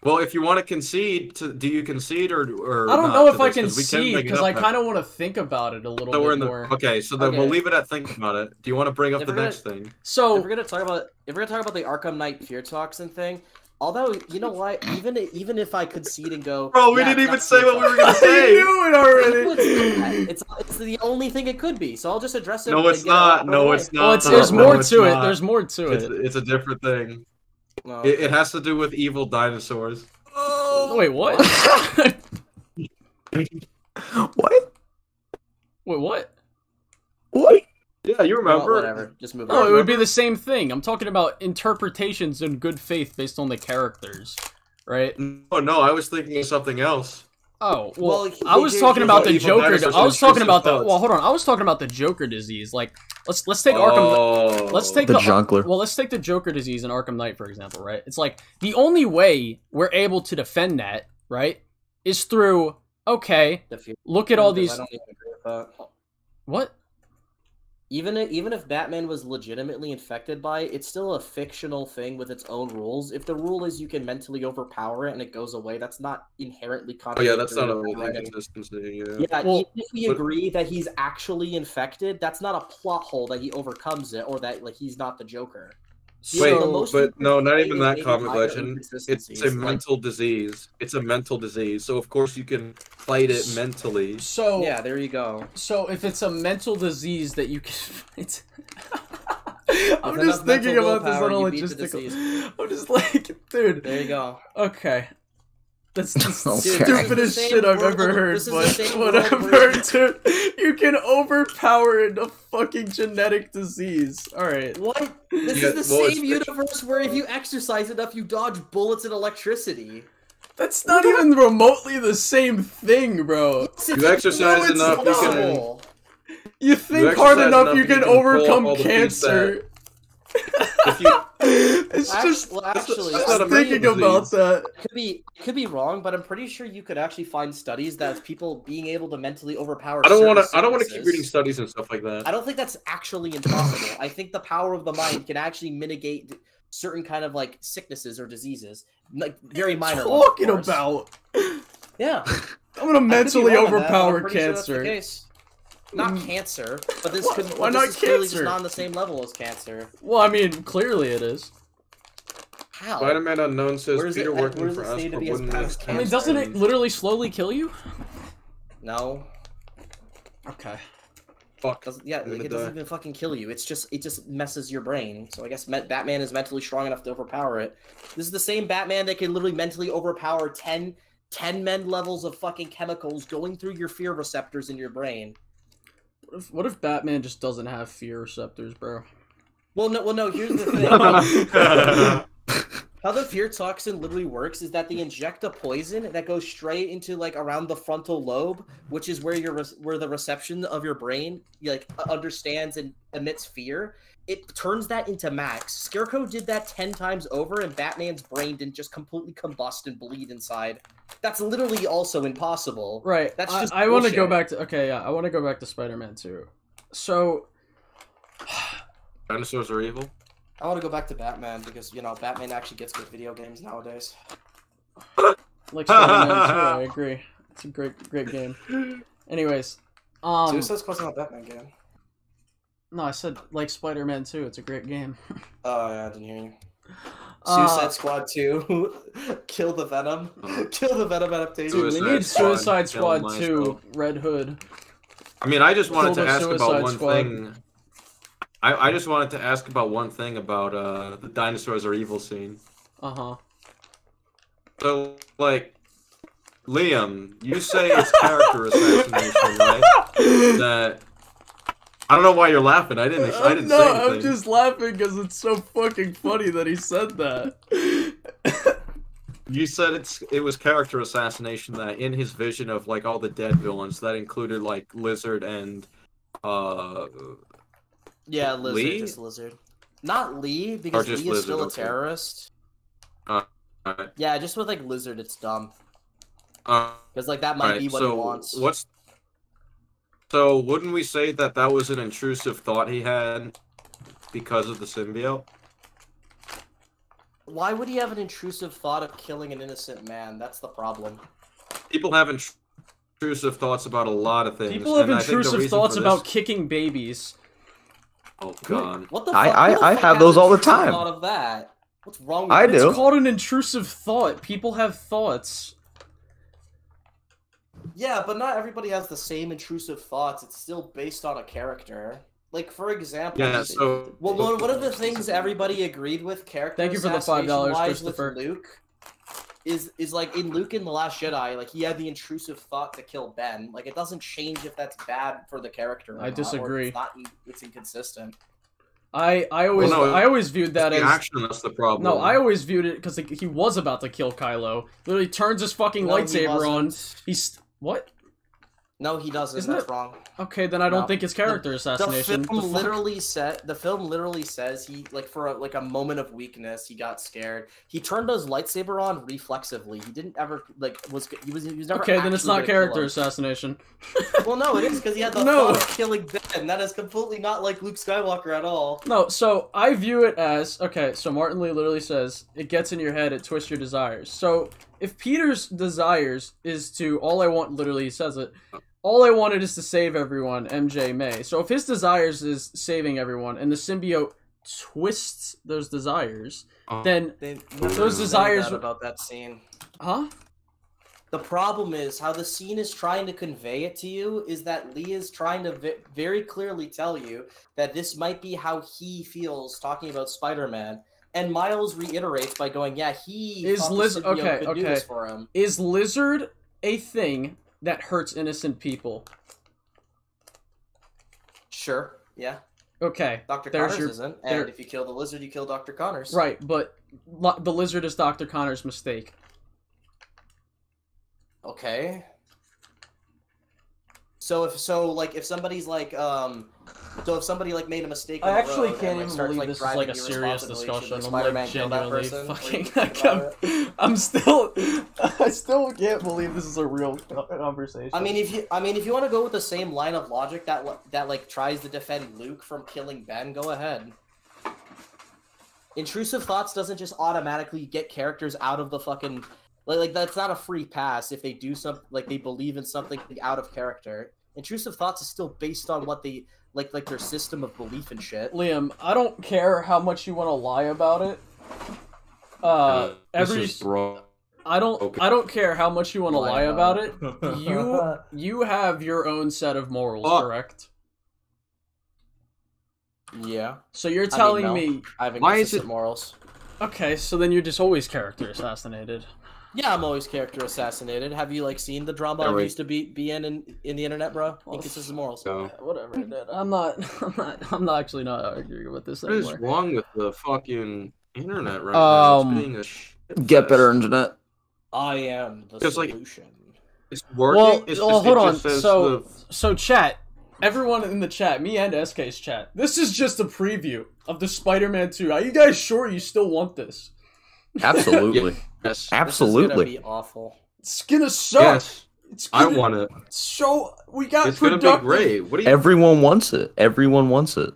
Well, if you want to concede, to, do you concede or or? I don't not know if I this? can 'Cause we see bring it because I kind of want to think about it a little So we're bit in the more. okay. So then we'll leave it at thinking about it. Do you want to bring up If the we're gonna- next thing? So if we're gonna talk about if we're gonna talk about the Arkham Knight fear toxin thing, although you know what, even even if I concede and go, Bro, we "Yeah, didn't even say what we were gonna toxin," (laughs) say. knew it (laughs) already. It's, it's the only thing it could be, so I'll just address it. No, it's get it out not. No, it's not. Well, it's, No, there's no, more it's to it. not. There's more to It's, it. it's a different thing. No. It, it has to do with evil dinosaurs. Oh, Wait, what? (laughs) What? Wait, what? What? Yeah, you Well, remember? whatever. Just move oh, on. No, it would be the same thing. I'm talking about interpretations in good faith based on the characters, right? Oh no, I was thinking of something else. Oh well, Well, I was talking about the Joker. I was talking about the. Well, hold on. I was talking about the Joker disease. Like, let's let's take Arkham. Oh. Let's take The the, Jonkler. Well, let's take the Joker disease in Arkham Knight for example, right? It's like the only way we're able to defend that, right, is through okay. Look at all these. I don't even agree with that. What? Even if, even if Batman was legitimately infected by it, it's still a fictional thing with its own rules. If the rule is you can mentally overpower it and it goes away, that's not inherently Oh yeah, that's not a to real Batman. inconsistency. Yeah. Yeah, Well, if we but- agree that he's actually infected, that's not a plot hole that he overcomes it or that like he's not the Joker. The- Wait, the most but no, not even that that is comic legend. It's a like- mental disease. It's a mental disease. So of course you can fight it mentally. So Yeah, there you go. So if it's a mental disease that you can, it's. (laughs) I'm just thinking about this little you beat the disease. logistical. (laughs) I'm just like, dude. There you go. Okay. That's (laughs) the Okay. Dude, the stupidest shit I've world- ever heard, this but same world whatever, where- (laughs) dude. You can overpower a fucking genetic disease. Alright. What? This Yeah, is the well, it's same universe where if you exercise enough, you dodge bullets and electricity. That's not even remotely the same thing, bro. You exercise it's enough, you can. You think exercise hard enough, enough, you you can can overcome all the things cancer. If you, (laughs) it's Actu- just well, that's- actually, that's I'm not a thinking about disease. that. could be could be wrong, but I'm pretty sure you could actually find studies that people being able to mentally overpower. I don't want to. I don't want to keep reading studies and stuff like that. I don't think that's actually impossible. I think the power of the mind can actually mitigate certain kind of like sicknesses or diseases, like very minor. ones, talking about? Yeah, (laughs) I'm gonna I could be mentally wrong that, I'm overpower pretty sure that's the cancer. case. Not mm. cancer, but this Why- could why but not this is clearly just not on the same level as cancer. Well, I mean, clearly it is. How? Spider-Man Unknown says Peter it- working for it stated Oscorp he has wouldn't past have I mean, doesn't it literally slowly kill you? No. Okay. Fuck. Doesn't, yeah, like, gonna it doesn't die. even fucking kill you. It's just it just messes your brain. So I guess Met- Batman is mentally strong enough to overpower it. This is the same Batman that can literally mentally overpower 10, 10 men levels of fucking chemicals going through your fear receptors in your brain. What if, what if Batman just doesn't have fear receptors, bro? Well, no, well, no. Here's the (laughs) thing. How the fear toxin literally works is that they inject a poison that goes straight into like around the frontal lobe, which is where your re- where the reception of your brain like understands and emits fear. It turns that into max. Scarecrow did that ten times over, and Batman's brain didn't just completely combust and bleed inside. That's literally also impossible. Right. That's just. I want to go back to okay. Yeah, I want to go back to Spider-Man 2. So (sighs) Dinosaurs are evil. I want to go back to Batman because you know Batman actually gets good video games nowadays. (coughs) like Spider-Man 2, I (laughs) agree. It's a great great game. Anyways, um, Suicide Squad's not a Batman game. No, I said like Spider-Man 2. It's a great game. (laughs) Oh yeah, I didn't hear you. Uh, Suicide Squad 2, (laughs) kill the Venom, (laughs) kill the Venom adaptation. Dude, we need Suicide kill Squad 2, myself. Red Hood. I mean, I just wanted Kill to ask about one Squad. thing. I, I just wanted to ask about one thing about uh the dinosaurs are evil scene. Uh huh. So, like, Liam, you say it's character assassination, right? That I don't know why you're laughing. I didn't. I didn't no, say anything. I'm just laughing because it's so fucking funny that he said that. You said it's it was character assassination that in his vision of like all the dead villains that included like Lizard and uh Yeah, Lizard, Li? just Lizard. Not Li, because Li is Lizard, still a okay. terrorist. uh, alright. Yeah, just with like Lizard, it's dumb. Uh, Because like that might alright, be what so he wants. What's so wouldn't we say that that was an intrusive thought he had because of the symbiote? Why would he have an intrusive thought of killing an innocent man? That's the problem. People have intrusive thoughts about a lot of things. People have and I think the intrusive thoughts for about this- kicking babies. Oh god. What the I- fuck? I- Who the I have those all the time. Thought of that. What's wrong with I you? do. It's called an intrusive thought. People have thoughts. Yeah, but not everybody has the same intrusive thoughts. It's still based on a character. Like for example, Yeah, so well, one, one of the things everybody agreed with character Thank you for the $5, assassination-wise Christopher. Luke is is like in Luke in the Last Jedi, like he had the intrusive thought to kill Ben. Like it doesn't change if that's bad for the character. Or I not, or disagree. It's not. It's inconsistent. I I always Well, no, I always viewed that it's as the action that's the problem. no. I always viewed it because he was about to kill Kylo. Literally turns his fucking No, he lightsaber on. wasn't. He's what? No, he doesn't. Isn't That's it- wrong. Okay, then I don't No. think it's character assassination. The film The literally said the film literally says he like for a, like a moment of weakness he got scared. He turned his lightsaber on reflexively. He didn't ever like was he was he was never. Okay, then it's not character assassination. (laughs) Well, no, it is because he had the (laughs) No. thought of killing Ben. That is completely not like Luke Skywalker at all. No, so I view it as okay. So Martin Li literally says it gets in your head, it twists your desires. So if Peter's desires is to all I want, literally he says it. All I wanted is to save everyone, MJ May. So if his desires is saving everyone, and the symbiote twists those desires, oh. then They, those desires, that about that scene. huh? The problem is how the scene is trying to convey it to you is that Li is trying to ve- very clearly tell you that this might be how he feels talking about Spider-Man. And Miles reiterates by going, "Yeah, he Is lizard okay? Okay. this for him." Is lizard a thing that hurts innocent people? Sure, yeah. Okay, Dr. there's Connors your- isn't, there- and if you kill the lizard, you kill Dr. Connors. Right, but lo- the lizard is Dr. Connor's mistake. Okay. So if so, like if somebody's like, um, so if somebody like made a mistake, I actually can't and, like, even starts, believe like, this is like a serious discussion. I'm like that genuinely person? What do you fucking. Like, I'm. (laughs) I'm still. (laughs) I still can't believe this is a real conversation. I mean, if you, I mean, if you want to go with the same line of logic that that like tries to defend Luke from killing Ben, go ahead. Intrusive thoughts doesn't just automatically get characters out of the fucking like like that's not a free pass if they do something like they believe in something out of character. Intrusive thoughts is still based on what they like, like their system of belief and shit. Liam, I don't care how much you want to lie about it. Uh, this every is bro. I don't I don't care how much you want to lie about it. You (laughs) you have your own set of morals, Fuck. correct? Yeah. So you're I mean, telling no. me I have Why is inconsistent it- morals. Okay, so then you're just always character assassinated. Yeah, I'm always character assassinated. Have you like seen the drama Yeah, I wait. used to be be in, in in the internet, bro? Inconsistent morals. So, Whatever, dude. I'm not (laughs) I'm not I'm not actually not arguing with this what is anymore. wrong with the fucking internet right now? Um, It's being a Get better fest. internet. I am the Because, like, solution. It's working. Well, it's well, just, hold on. So, the- so chat, everyone in the chat, me and SK's chat. This is just a preview of the Spider-Man 2. Are you guys sure you still want this? Absolutely. (laughs) yes, Absolutely. This is gonna be awful. It's gonna suck. yes, It's I gonna- want it. So we got It's gonna be great. What do you? Everyone wants it. Everyone wants it.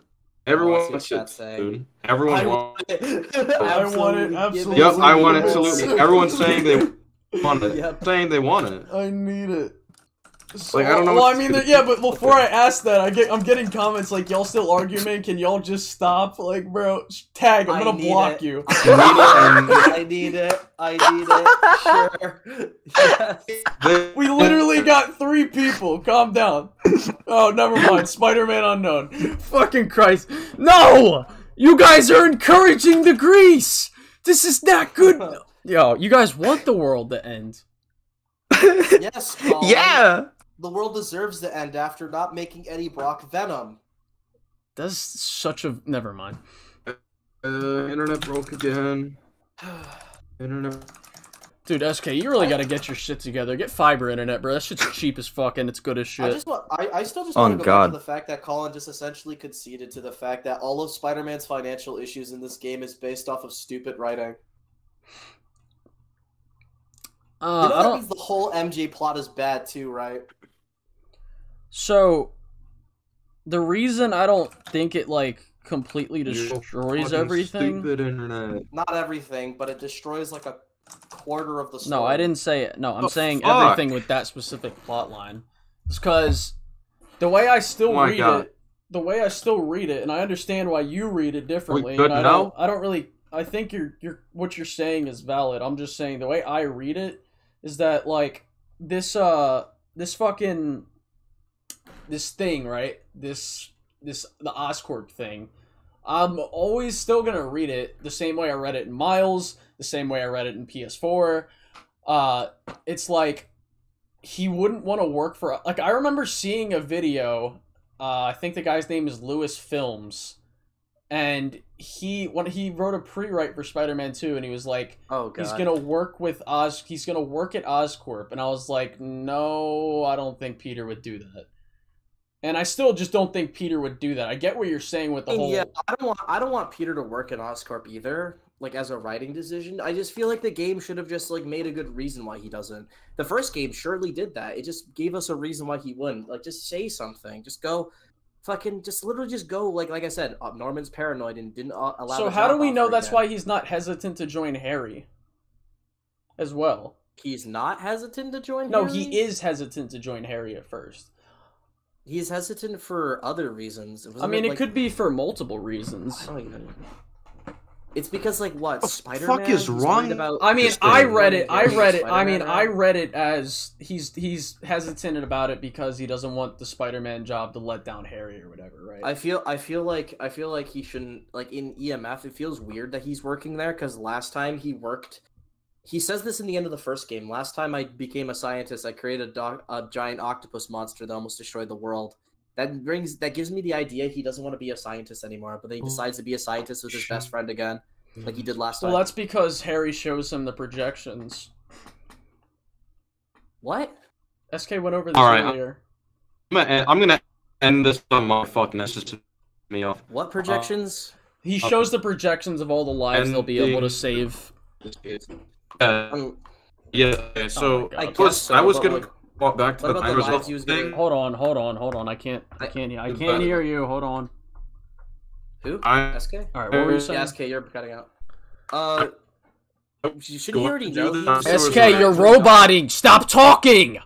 Everyone I see what wants it. dude. Everyone I wants. want it. I want it. Absolutely. Absolutely. Yep, I want it. Absolutely. Everyone's saying they (laughs) want it. Yep. Saying they want it. I need it. Like, I don't know Well, I mean, to yeah, but before I ask that, I get I'm getting comments like y'all still arguing. Can y'all just stop? Like, bro, tag. I'm I gonna block it. you. (laughs) I need it. I need it. Sure. (laughs) Yes. We literally got three people. Calm down. Oh, never mind. (laughs) Spider-Man unknown. Fucking Christ. No! You guys are encouraging the grease. This is not good. Yo, you guys want the world to end. yes. Colin. Yeah. The world deserves to end after not making Eddie Brock Venom. That's such a. Never mind. Uh, internet broke again. (sighs) Internet. Dude, SK, you really gotta get your shit together. Get fiber internet, bro. That shit's cheap as fuck and it's good as shit. I shit. just want. I, I still just Oh, want to go back God. to the fact that Colin just essentially conceded to the fact that all of Spider-Man's financial issues in this game is based off of stupid writing. Uh, you know I that don't. means the whole MJ plot is bad too, right? So, the reason I don't think it like completely destroys everything. Stupid internet. Not everything, but it destroys like a quarter of the story. No, I didn't say it. No, I'm The saying fuck? everything with that specific plot line. It's because the way I still Oh read God. it, the way I still read it, and I understand why you read it differently. good and I now? don't, I don't really. I think you're, you're, what you're saying is valid. I'm just saying the way I read it is that like this, uh, this fucking, this thing, right? This, this, the Oscorp thing. I'm always still gonna read it the same way I read it in Miles, the same way I read it in PS4. Uh, it's like he wouldn't want to work for. Like I remember seeing a video. Uh, I think the guy's name is Lewis Films, and he when he wrote a pre-write for Spider-Man 2, and he was like, Oh he's gonna work with Oz. He's gonna work at Oscorp, and I was like, no, I don't think Peter would do that. And I still just don't think Peter would do that. I get what you're saying with the whole. Yeah, I don't want. I don't want Peter to work at Oscorp either. Like as a writing decision, I just feel like the game should have just like made a good reason why he doesn't. The first game surely did that. It just gave us a reason why he wouldn't. Like just say something. Just go, fucking, just literally just go. Like like I said, uh, Norman's paranoid and didn't uh, allow. So how do we know that's again. why he's not hesitant to join Harry? As well. he's not hesitant to join? No, Harry? he is hesitant to join Harry at first. He's hesitant for other reasons. I Wasn't mean, it like- could be for multiple reasons. I don't even. It's because like what Spider Man fuck is wrong? About I mean, I read it. I read it. I mean, I read it as he's he's hesitant about it because he doesn't want the Spider-Man job to let down Harry or whatever, right? I feel I feel like I feel like he shouldn't like in EMF. It feels weird that he's working there because last time he worked, he says this in the end of the first game. Last time I became a scientist, I created a, doc, a giant octopus monster that almost destroyed the world. That brings that gives me the idea he doesn't want to be a scientist anymore, but then he decides to be a scientist with his best friend again, like he did last well, time. Well, that's because Harry shows him the projections. What? SK went over this All right, earlier. I'm gonna, end- I'm gonna end this on my fucking this just me off. What projections? He Uh, shows the projections of all the lives they'll be able to save. Uh, Um, yeah. okay, So God. I I guess was so, I was gonna like, walk back to the about the time lives results he was thing. gonna- Hold on, hold on, hold on. I can't. I can't. I can't hear you. Hold on. Who? I- SK? All right, what were you Yeah, saying? SK, you're cutting out. Uh, shouldn't you already know? the- he was- So is SK, you're actually- roboting. Stop talking.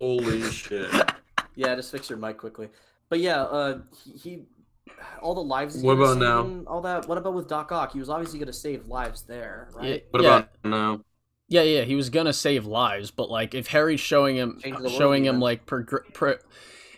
Holy shit. (laughs) Yeah, just fix your mic quickly. But yeah, uh, he, he all the lives. What was about now? All that. What about with Doc Ock? He was obviously gonna save lives there, right? What yeah. about now? Yeah, yeah, he was gonna save lives, but like if Harry's showing him, Change world showing him even. like progr- pro-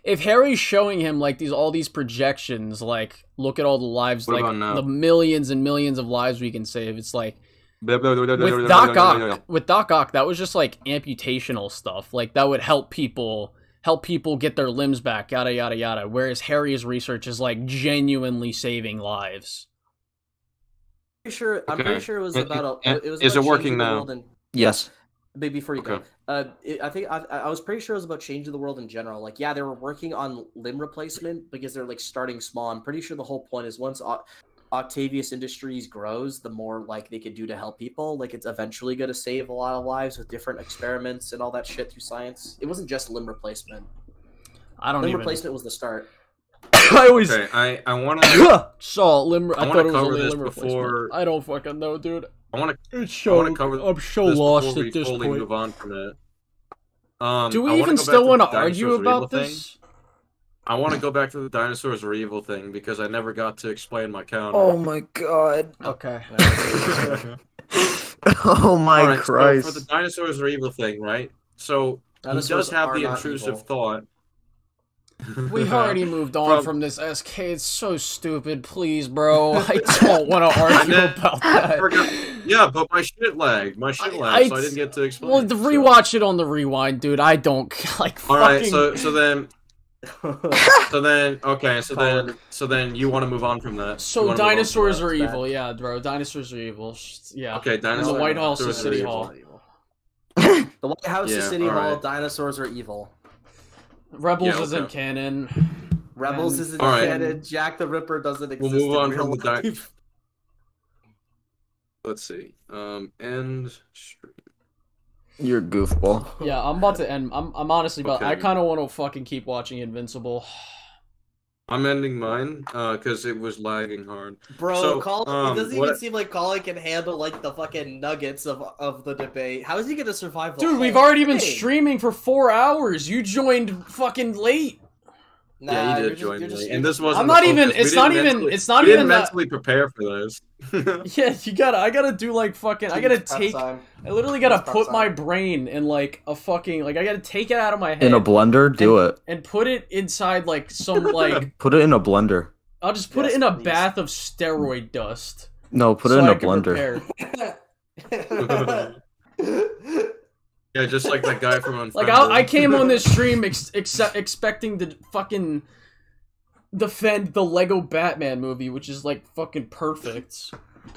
if Harry's showing him like these all these projections, like look at all the lives, What like the millions and millions of lives we can save. It's like with With Doc Ock, with Doc Ock, that was just like amputational stuff. Like that would help people help people get their limbs back, yada yada yada. Whereas Harry's research is like genuinely saving lives. Pretty sure. I'm pretty sure it was about. A, it was is about it working now? and- Yes. But before you go, uh, it, I think I, I was pretty sure it was about changing the world in general. Like, yeah, they were working on limb replacement because they're like starting small. I'm pretty sure the whole point is once O- Octavius Industries grows, the more like they could do to help people. Like, it's eventually going to save a lot of lives with different experiments and all that shit through science. It wasn't just limb replacement. I don't limb even. replacement was the start. (coughs) I always Okay, I I want to (coughs) saw limb. I, I thought it was cover only this limb replacement. I don't fucking know, dude. I want to It's I want to cover I'm so this lost at we this fully point. move on from it. Um, Do we even still want to argue about evil thing. this? I want to go back to the dinosaurs are evil thing because I never got to explain my counter. Oh my god. Okay. (laughs) oh my Alright, so Christ. for the dinosaurs are evil thing, right? So he does have the intrusive evil. thought. We've (laughs) already moved on From- from, this SK. It's so stupid. Please, bro. I (laughs) don't want to argue then- about that. Yeah, but my shit lagged. My shit lagged, I- so I didn't get to explain. Well, the rewatch it on the rewind, dude. I don't like All fucking. right, so so then, (laughs) so then, okay, so then, so then you want to move on from that. So You wanna move on from dinosaurs that. are evil, yeah, bro. Dinosaurs are evil. Yeah. Okay, And the White House are is City evil. Hall. (laughs) The White House is Yeah, City Hall. alright. Dinosaurs are evil. Rebels Yeah, isn't canon. Rebels And- isn't Alright. canon. Jack the Ripper doesn't exist. We'll exist. move on real from the di- Let's see. Um, end. Stream. You're a goofball. (laughs) Yeah, I'm about to end. I'm, I'm honestly about. I kind of want to fucking keep watching Invincible. I'm ending mine uh because it was lagging hard. Bro, So, Colin, um, it doesn't what- even seem like Colin can handle like the fucking nuggets of of the debate. How is he gonna survive? The Dude, we've whole already been streaming for four hours. You joined fucking late. Nah, yeah, you did join you're me, just- and this wasn't. I'm the not even- it's didn't even- mentally- it's not we didn't even that- mentally prepare for this. (laughs) Yeah, you gotta. I gotta do like fucking. I gotta take. time. I literally gotta It's prep put time. my brain in like a fucking like I gotta take it out of my head In a blender, do it. and put it inside like some (laughs) like Put it in a blender. I'll just put Yes, it in a please. bath of steroid dust. No, put so it in I a blender. (laughs) yeah, just like that guy from Unfriended. (laughs) Like I, I came on this stream ex- ex- expecting to fucking defend the Lego Batman movie, which is like fucking perfect.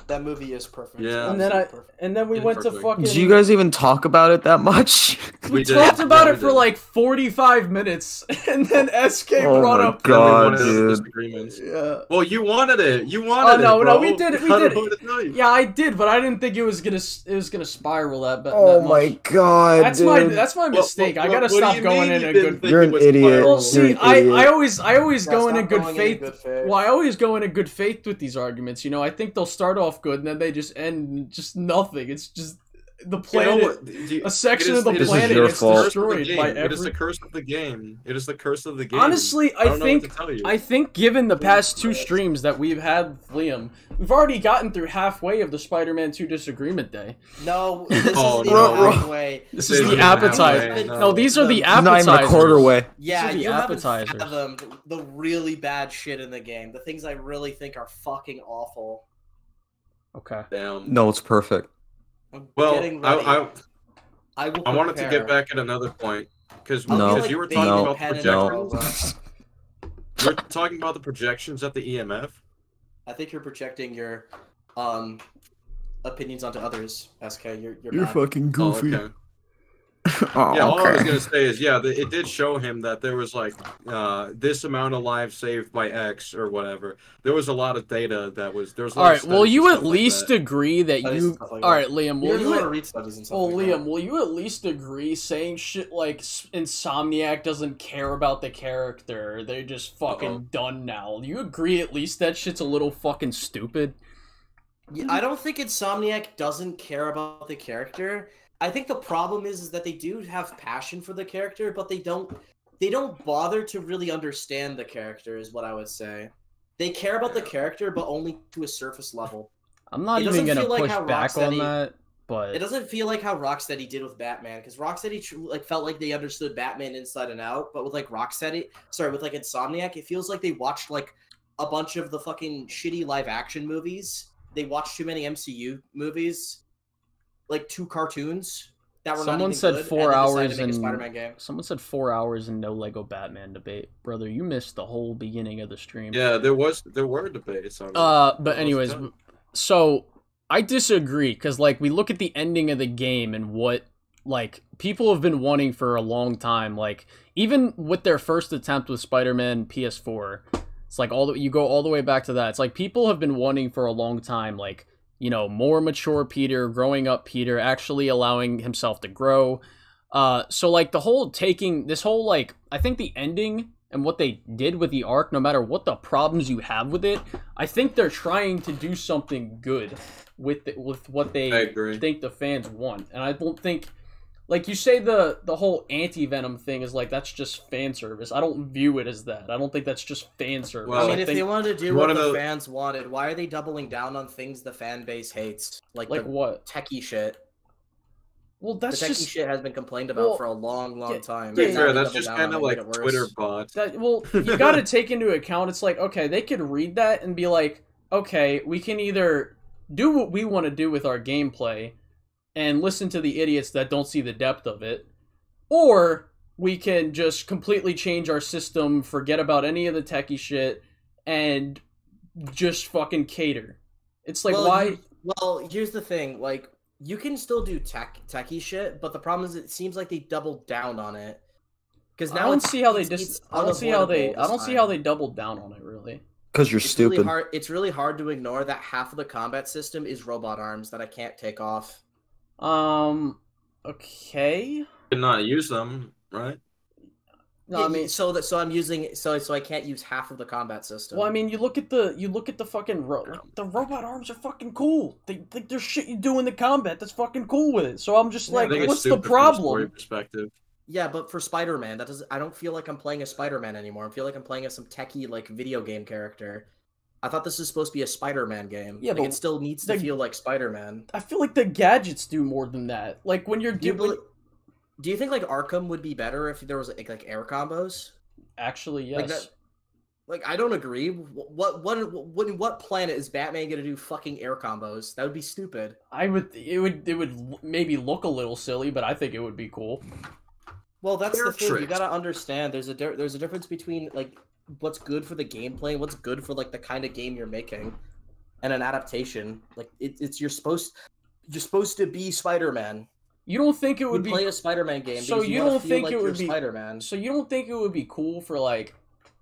That movie is perfect. Yeah. And then I perfect. and then we It's went to perfect. fucking. Do you guys even talk about it that much? we, (laughs) We talked about Yeah, it for did. like 45 minutes (laughs) and then SK Oh brought my up Then we God, wanted the dude. disagreements. yeah Well, you wanted it. You oh, wanted Oh it. no, no, we did it. We (laughs) did don't know what it. to tell you. Yeah, I did, but I didn't think it was gonna it was gonna spiral that. But Oh that my god, That's dude. my that's my What- mistake. what- I gotta stop going in a good. You're an idiot. Well, see, I. I always I always go in a good going in faith. good faith. Well, I always go in a good faith with these arguments. You know, I think they'll start off good and then they just end just nothing. It's just the You know planet. you- a section it is- of the it is planet your gets fault. curse of the destroyed game. by It is the curse of the game. It is the curse of the game. Honestly, I, I don't know what think to tell you. I think given the past two streams that we've had with Liam, we've already gotten through halfway of the Spider-Man 2 disagreement day. No, (laughs) this Oh, is the no. halfway. This This is the appetizer. halfway, No. no. these are the It's not appetizers. even a quarter way. Yeah, These are the you haven't fathomed the really bad shit in the game. The things I really think are fucking awful. Okay. Damn. No, it's perfect. I'm Well, I. I I, will I wanted to get back at another point because I'll No. like you were talking No. about pen projections. umbrella. (laughs) You were talking about the projections at the EMF. I think you're projecting your um opinions onto others. SK, you're you're, You're bad. fucking Oh, goofy. okay. (laughs) Oh, Yeah, all I was gonna say is, yeah, the, it did show him that there was like uh, this amount of lives saved by X or whatever. There was a lot of data that was there was. A lot All of right. Will you at stuff like least that. agree that Studies you? and stuff like All that. right, Liam. Will really you? want At, read studies and oh, like Liam. that. Will you at least agree saying shit like Insomniac doesn't care about the character? They're just fucking Uh-oh. done now. You agree at least that shit's a little fucking stupid? Yeah, I don't think Insomniac doesn't care about the character. I think the problem is, is that they do have passion for the character, but they don't they don't bother to really understand the character. Is what I would say. They care about the character, but only to a surface level. I'm not It even gonna feel like push how back on that, but It doesn't feel like how Rocksteady did with Batman, because Rocksteady tr- like felt like they understood Batman inside and out. But with like Rocksteady, sorry, with like Insomniac, it feels like they watched like a bunch of the fucking shitty live action movies. They watched too many MCU movies, like two cartoons that were someone even said good, four and hours to make a and Spider-Man game. someone said four hours and no Lego Batman debate, brother. You missed the whole beginning of the stream. Yeah, there was there were debates on. Uh, it. but anyways, so I disagree because like we look at the ending of the game and what like people have been wanting for a long time. Like even with their first attempt with Spider-Man PS4, it's like all the you go all the way back to that. It's like people have been wanting for a long time. Like you know, more mature Peter, growing up Peter, actually allowing himself to grow. Uh, so like the whole taking this whole like I think the ending and what they did with the arc, no matter what the problems you have with it, I think they're trying to do something good with it, with what they think the fans want, and I don't think. Like you say, the the whole anti venom thing is like that's just fan service. I don't view it as that. I don't think that's just fan service. I mean, if think- they wanted to do what the know- fans wanted, why are they doubling down on things the fan base hates? Like, Like the what? Techie shit. Well, that's the techie just- shit has been complained about Well, for a long, long time. To be and now fair, they that's just kind of like made it worse. Twitter bots. That well, you (laughs) got to take into account. It's like okay, they could read that and be like, okay, we can either do what we want to do with our gameplay and listen to the idiots that don't see the depth of it, or we can just completely change our system, forget about any of the techie shit, and just fucking cater. It's like well, why? well, here's the thing. Like, you can still do tech techie shit, but the problem is, it seems like they doubled down on it. Because now I now don't see how they just. I don't see how they. I don't see how they doubled down on it really. Because you're It's really stupid. hard. It's really hard to ignore that half of the combat system is robot arms that I can't take off. Um. Okay. Cannot use them, right? No, I mean, so that so I'm using so so I can't use half of the combat system. Well, I mean, you look at the you look at the fucking ro- like, the robot arms are fucking cool. They like there's shit you do in the combat that's fucking cool with it. So I'm just Yeah, like, I think it's what's the stupid from a story problem? perspective. Yeah, but for Spider-Man, that does I don't feel like I'm playing a Spider-Man anymore. I feel like I'm playing as some techie like video game character. I thought this is supposed to be a Spider-Man game. Yeah, like, but it still needs to feel like Spider-Man. I feel like the gadgets do more than that. Like when you're Do you, doing, bel- do you think like Arkham would be better if there was like, like air combos? actually, yes. Like that. Like I don't agree. Wh- What what what what planet is Batman gonna do fucking air combos? That would be stupid. I would it would it would maybe look a little silly, but I think it would be cool. Well, that's Air the thing. You gotta understand. There's a di- there's a difference between like what's good for the gameplay, what's good for like the kind of game you're making, and an adaptation. Like it, it's you're supposed you're supposed to be Spider-Man. You don't think it You would be play a Spider-Man game. So you don't think like it would be Spider-Man? So you don't think it would be cool for like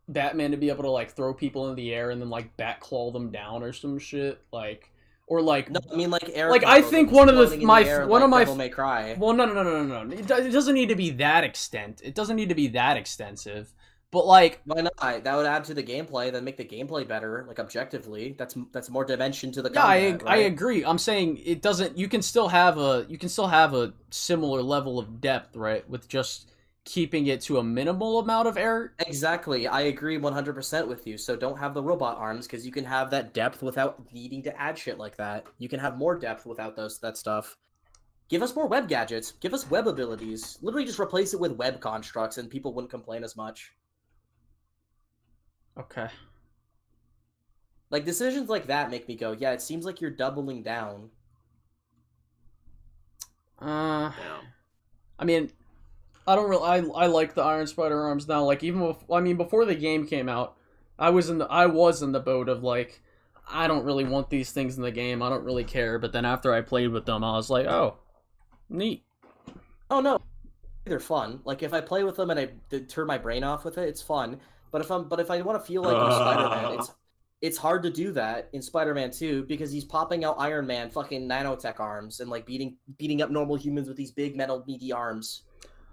Batman to be able to like throw people in the air and then like bat claw them down or some shit like or like No, I mean like air. like I think one of the my air one like of my Devil May Cry. well no no no no no no it, it doesn't need to be that extent it doesn't need to be that extensive but like Why not? That would add to the gameplay, then make the gameplay better, like objectively. That's that's more dimension to the yeah I, combat. I right? agree I'm saying it doesn't you can still have a you can still have a similar level of depth right with just keeping it to a minimal amount of air Exactly. I agree 100% with you. So don't have the robot arms because you can have that depth without needing to add shit like that. You can have more depth without those that stuff. Give us more web gadgets. Give us web abilities. Literally just replace it with web constructs and people wouldn't complain as much. Okay Like decisions like that make me go, yeah, it seems like you're doubling down. Uh, I mean, I don't really. I I like the Iron Spider arms now. Like even bef- I mean, before the game came out, I was in the I was in the boat of like, I don't really want these things in the game. I don't really care. But then after I played with them, I was like, oh, neat. Oh no, they're fun. Like if I play with them and I turn my brain off with it, it's fun. But if I'm but if I want to feel like I'm Spider-Man, it's (laughs) it's hard to do that in Spider-Man 2 because he's popping out Iron Man fucking nanotech arms and like beating beating up normal humans with these big metal meaty arms.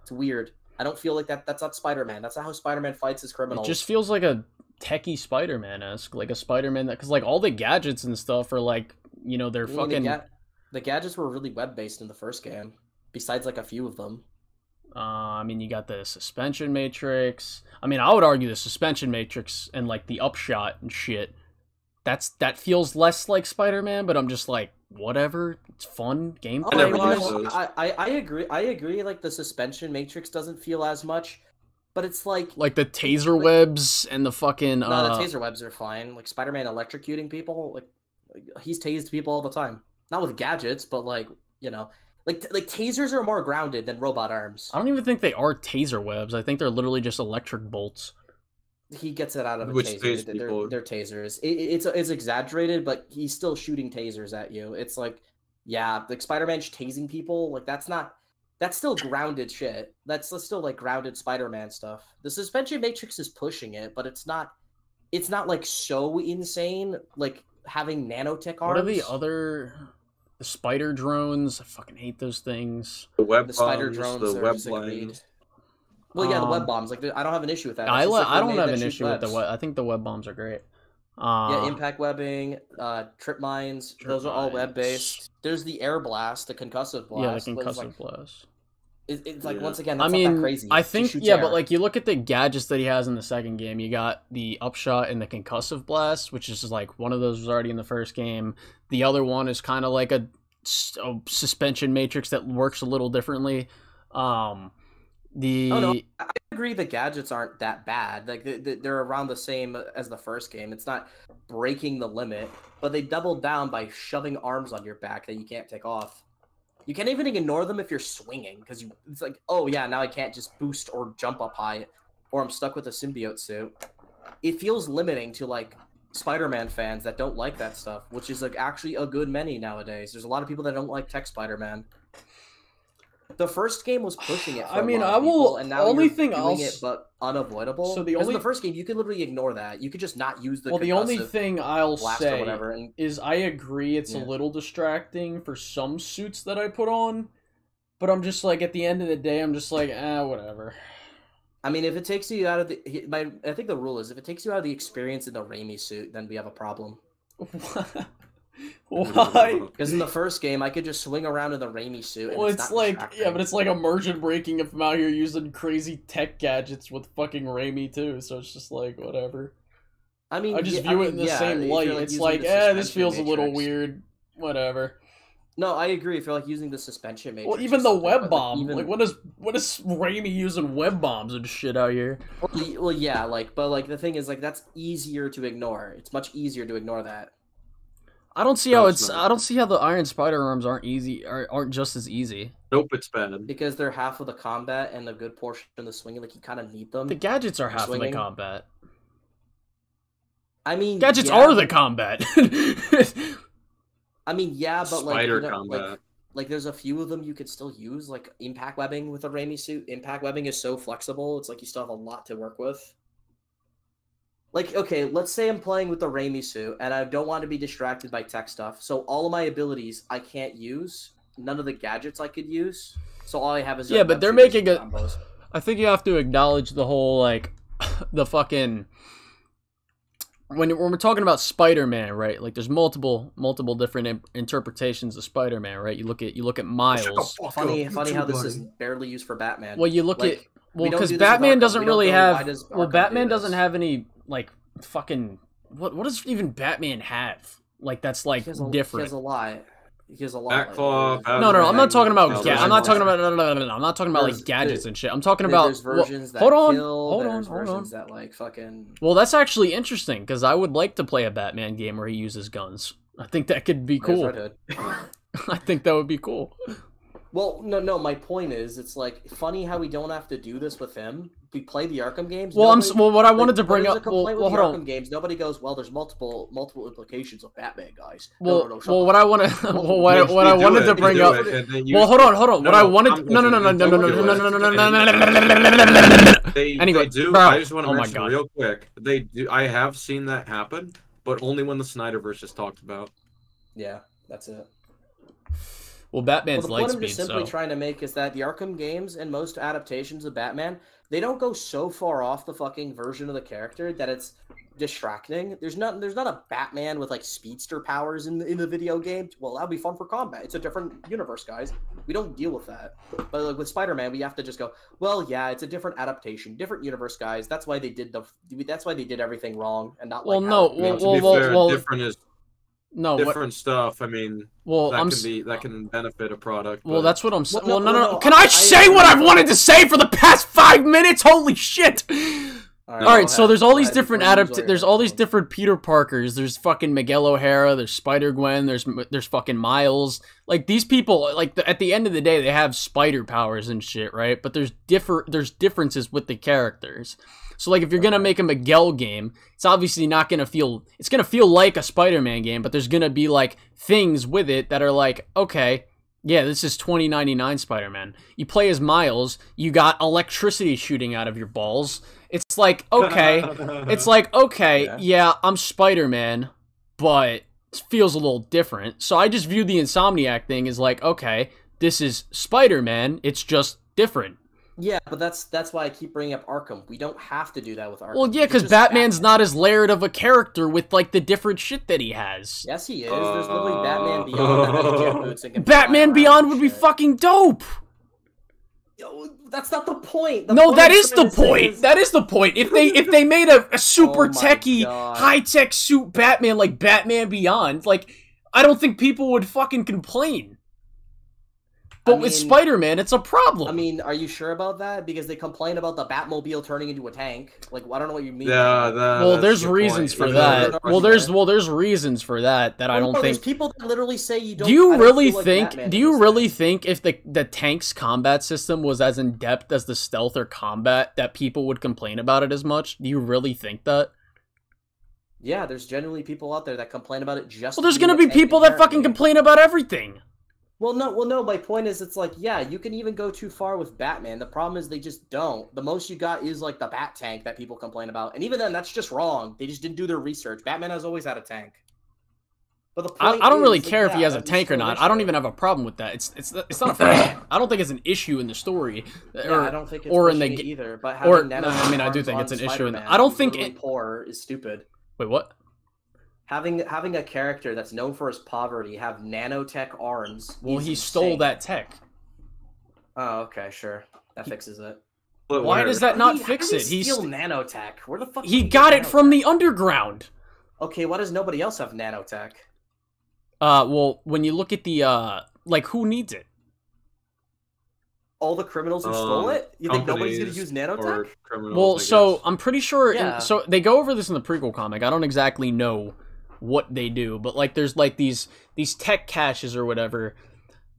It's weird. I don't feel like that. That's not Spider-Man. That's not how Spider-Man fights his It criminals. just feels like a techie Spider Man esque, like a Spider Man that because like all the gadgets and stuff are like, you know, they're I mean, fucking. The, ga- the gadgets were really web-based in the first game. besides like a few of them. Uh, I mean, you got the suspension matrix. I mean, I would argue the suspension matrix and like the upshot and shit. That's that feels less like Spider-Man, but I'm just like, whatever. It's fun gameplay Oh, you wise. know, I, I I agree. I agree. Like the suspension matrix doesn't feel as much, but it's like Like the taser webs and the fucking. no, uh, the taser webs are fine. Like Spider-Man electrocuting people, like, like he's tased people all the time. Not with gadgets, but like you know, like like tasers are more grounded than robot arms. I don't even think they are taser webs. I think they're literally just electric bolts. He gets it out of a Which taser. tase They're, people. they're tasers. It, it- it's it's exaggerated, but he's still shooting tasers at you. It's like, yeah, like Spider-Man's tasing people. Like that's not. That's still grounded shit. That's, that's still like grounded Spider-Man stuff. The suspension matrix is pushing it, but it's not. It's not like so insane. Like having nanotech arms. What are the other? The spider drones. I fucking hate those things. The web The spider bombs, drones the are web disagreed. blinds. Well, yeah, the web Um, bombs. Like I don't have an issue with that. I It's just, like, I don't have an shoot issue with the web. I think the web bombs are great. Uh, yeah, impact webbing, uh, trip mines. those are all web based. There's the air blast, the concussive blast. yeah, the concussive like, blast. It- it's like Yeah. once again, I mean, not that crazy. I think yeah, air. but like you look at the gadgets that he has in the second game. You got the upshot and the concussive blast, which is like one of those was already in the first game. The other one is kind of like a suspension matrix that works a little differently. Um, the Oh no, I I agree. The gadgets aren't that bad. Like they- they- they're around the same as the first game. It's not breaking the limit, but they doubled down by shoving arms on your back that you can't take off. You can't even ignore them if you're swinging because you. It's like, oh yeah, now I can't just boost or jump up high, or I'm stuck with a symbiote suit. It feels limiting to like Spider-Man fans that don't like that stuff, which is like actually a good many nowadays. There's a lot of people that don't like Tech Spider-Man. The first game was pushing it. (sighs) I mean, I will- And now only thing doing I'll it, but unavoidable. So the only- the first game, you could literally ignore that. You could just not use the. well, the only thing I'll say whatever, and is I agree it's Yeah. a little distracting for some suits that I put on, but I'm just like at the end of the day, I'm just like, ah, whatever. I mean, if it takes you out of the, my, I think the rule is if it takes you out of the experience in the Raimi suit, then we have a problem. (laughs) Why? Because in the first game, I could just swing around in the Raimi suit. And Well, it's, it's not like yeah, but it's like immersion breaking if I'm out here using crazy tech gadgets with fucking Raimi too. So it's just like whatever. I mean, I just yeah, view I it in the yeah, same light. like, it's like, the eh, this suspension feels a little weird. Whatever. No, I agree. If you're like using the suspension matrix. Well, or even the web but, bomb. even- Like, what is what is Raimi using web bombs and shit out here? Well, yeah, like, but like the thing is, like, that's easier to ignore. It's much easier to ignore that. I don't see No, how it's it's. not. I don't see how the Iron Spider arms aren't easy. Are, aren't just as easy. Nope, it's bad. Because they're half of the combat and a good portion of the swinging. Like you kind of need them. The gadgets are for half of the combat. I mean, Gadgets yeah, are the combat. (laughs) I mean, yeah, but like, Spider you know, combat. like, like there's a few of them you could still use, like impact webbing with a Raimi suit. Impact webbing is so flexible; it's like you still have a lot to work with. Like, okay, let's say I'm playing with the Raimi suit, and I don't want to be distracted by tech stuff. So all of my abilities I can't use. None of the gadgets I could use. So all I have is yeah, but they're making a. combos. I think you have to acknowledge the whole like (laughs) the fucking when when we're talking about Spider-Man, right? Like there's multiple multiple different im- interpretations of Spider-Man, right? You look at you look at Miles. Funny, funny how this is barely used for Batman. Well, you look Like, at well because do Batman doesn't really have does well Arkham do Batman doesn't have any like fucking what what does even Batman have? Like that's like He has a, He has a lot. He has a lot. like, Batclaw, there's- No, no, no, I'm not talking about. Ga- I'm not talking about. No, no, no, no, no. I'm not talking about There's- like gadgets there- and shit. I'm talking about. There's well, that hold on, kill. hold on, there's hold on. that like fucking. Well, that's actually interesting because I would like to play a Batman game where he uses guns. I think that could be cool. (laughs) I think that would be cool. Well, no, no. My point is, it's like funny how we don't have to do this with him. We play the Arkham games. Well, I'm well, what I like, wanted to bring up- well- complaint well, the hold Arkham on. games. Nobody goes, well. There's multiple multiple implications of Batman, guys. Well, no, no, no, shut well, what I want to, well, what, Yes, what I wanted it, to you bring do up. it, and then you- Well, hold on, hold on. No, what I no, wanted, I'm no, no, no, no, listening. no, no, no, Don't no, no, do no, it. no, no, no, no, no, no. They, Anyway, they do. bro. I just want to Oh my mention God. real quick. They do. I have seen that happen, but only when the Snyderverse is talked about. Yeah, that's it. Well, Batman's well, the point light I'm just simply so trying to make is that the Arkham games and most adaptations of Batman, they don't go so far off the fucking version of the character that it's distracting. There's not there's not a Batman with like speedster powers in the in the video game. Well, that'd be fun for combat. It's a different universe, guys. We don't deal with that. But like with Spider-Man, we have to just go, well, yeah, it's a different adaptation, different universe, guys. That's why they did the. That's why they did everything wrong and not. Well, like no, how- I mean, well, to well, well, well, different is no, what- different stuff. I mean, Well, that I'm can be that can benefit a product. Well, but- that's what I'm saying. Well, Well, no, no, no, no, Can I- I, I say agree what I've wanted to say for the past five minutes? Holy shit! All All right, so there's all these different before you lose adapt. There's all these different Peter Parkers. There's fucking Miguel O'Hara. There's Spider Gwen. There's there's fucking Miles. Like these people, like the, at the end of the day, they have spider powers and shit, right? But there's differ there's differences with the characters. So like if you're gonna make a Miguel game, it's obviously not gonna feel it's gonna feel like a Spider-Man game, but there's gonna be like things with it that are like, okay, yeah, this is 2099 Spider-Man. You play as Miles, you got electricity shooting out of your balls. It's like, (laughs) okay, it's like, okay, Yeah. yeah, I'm Spider-Man, but it feels a little different. So I just view the Insomniac thing as like, okay, this is Spider-Man, it's just different. Yeah, but that's that's why I keep bringing up Arkham. We don't have to do that with Arkham. Well, yeah, because just Batman's not as layered of a character with like the different shit that he has. Yes, he is. There's literally uh. Batman Beyond that has (laughs) jet boots and can fly Batman Beyond would be shit. fucking dope. Yo, that's not the point. The no, point that the trying to say point. is- That is the point. If they if they made a, a super (laughs) Oh techie, high tech suit Batman like Batman Beyond, like I don't think people would fucking complain. But with mean- Spider Man, it's a problem. I mean, are you sure about that? Because they complain about the Batmobile turning into a tank. Like, I don't know what you mean. Yeah, that. that, well, there's reasons point. for Even though that. they're- Well, there's well, there's reasons for that that I Oh, don't no, there's think. people that literally say you don't. Do you don't really feel like think? Batman do you this really think if the the tank's combat system was as in depth as the stealth or combat, that people would complain about it as much? Do you really think that? Yeah, there's genuinely people out there that complain about it just. Well, there's gonna be people that fucking complain about everything. Well, no, well, no. My point is, it's like, yeah, you can even go too far with Batman. The problem is they just don't. The most you got is like the Bat tank that people complain about, and even then, that's just wrong. They just didn't do their research. Batman has always had a tank. But the I, point I don't really is, like, care if he yeah, has a tank or not. I don't even have a problem with that. It's it's it's not. A, (coughs) I don't think it's an issue in the story, Yeah, or, I don't think it's or in the pushing it ga- either. But or no, I mean I do think it's an issue. In the, I don't think literally it. poor is stupid. Wait, what? Having having a character that's known for his poverty have nanotech arms. Well, is he stole that tech. Oh, okay, sure. That fixes it. But Why does that not he- fix how it? did he He's steal nanotech. Where the fuck? he got it nanotech? from the underground. Okay, why does nobody else have nanotech? Uh, well, when you look at the uh, like who needs it? All the criminals who stole Um, it? You think nobody's gonna use nanotech? Well, so. I'm pretty sure. in- Yeah. so they go over this in the prequel comic. I don't exactly know what they do, but like there's like these these tech caches or whatever,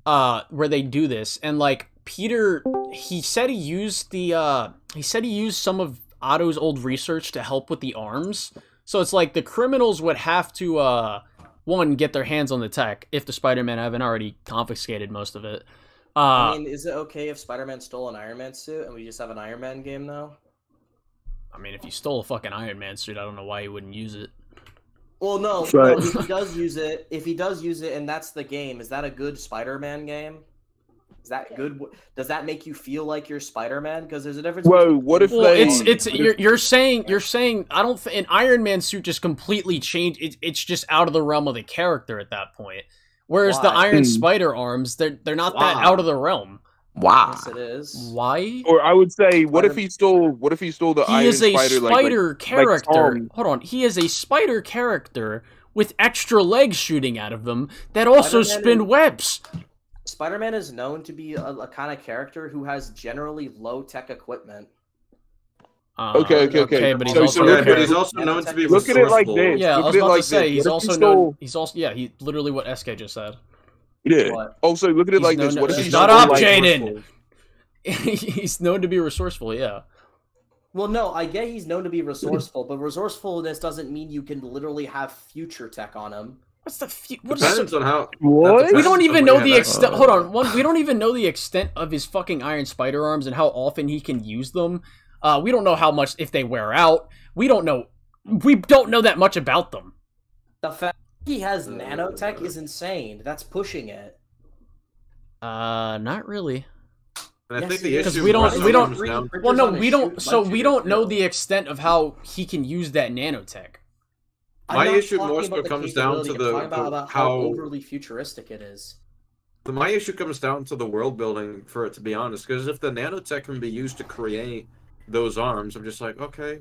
uh, where they do this, and like Peter, he said he used the uh, he said he used some of Otto's old research to help with the arms. So it's like the criminals would have to uh, one get their hands on the tech if the Spider-Man haven't already confiscated most of it. Uh, I mean, is it okay if Spider-Man stole an Iron Man suit and we just have an Iron Man game now? I mean, if you stole a fucking Iron Man suit, I don't know why you wouldn't use it. Well, no. Right. no, if he does use it, if he does use it, and that's the game, is that a good Spider-Man game? Is that good? Does that make you feel like you're Spider-Man? Because there's a difference. Whoa, between- what if well, they- it's it's you're, you're saying you're saying I don't an Iron Man suit just completely changed. It, it's just out of the realm of the character at that point. Whereas the Iron Hmm. Spider arms, they're they're not that out of the realm. Wow. Yes, it is. Why? Or I would say, what if he stole? What if he stole the He Iron is a Spider? spider like, character. Like Hold on, he is a spider character with extra legs shooting out of them that also Spider-Man spin is- webs. Spider-Man is known to be a, a kind of character who has generally low-tech equipment. Uh, Okay, okay, okay. but he's So- also so a but he's also known to be Look at it like this. Yeah, I was at about like to say this. he's What also he known. He's also yeah, he literally what SK just said. Yeah. What? Oh, so look at it like this. known- What if he Shut stole, up, like, Jaden. (laughs) he's known to be resourceful. Yeah. Well, no, I get he's known to be resourceful, but resourcefulness doesn't mean you can literally have future tech on him. What's the fu- what is Depends on how. What? we don't even know the extent. Hold on, one. We don't even know the extent of his fucking Iron Spider arms and how often he can use them. Uh, we don't know how much if they wear out. We don't know. We don't know that much about them. The fact he has nanotech is insane. That's pushing it. Uh, not really. And I Yes, think the is. Because issue we don't. We don't. down- Well, no, we don't. So we don't know the extent of how he can use that nanotech. My issue talking more so comes down to the- the- about how how- overly futuristic it is. The my issue comes down to the world building for it to be honest, because if the nanotech can be used to create those arms, I'm just like, okay.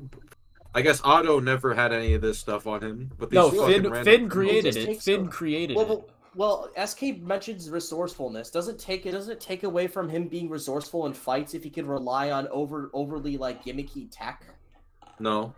I guess Otto never had any of this stuff on him, but these No, fucking Phin random Phin criminals- created it. Phin the- created well, it. well, well, SK mentions resourcefulness. Doesn't take it doesn't take away from him being resourceful in fights if he could rely on over overly like gimmicky tech. No.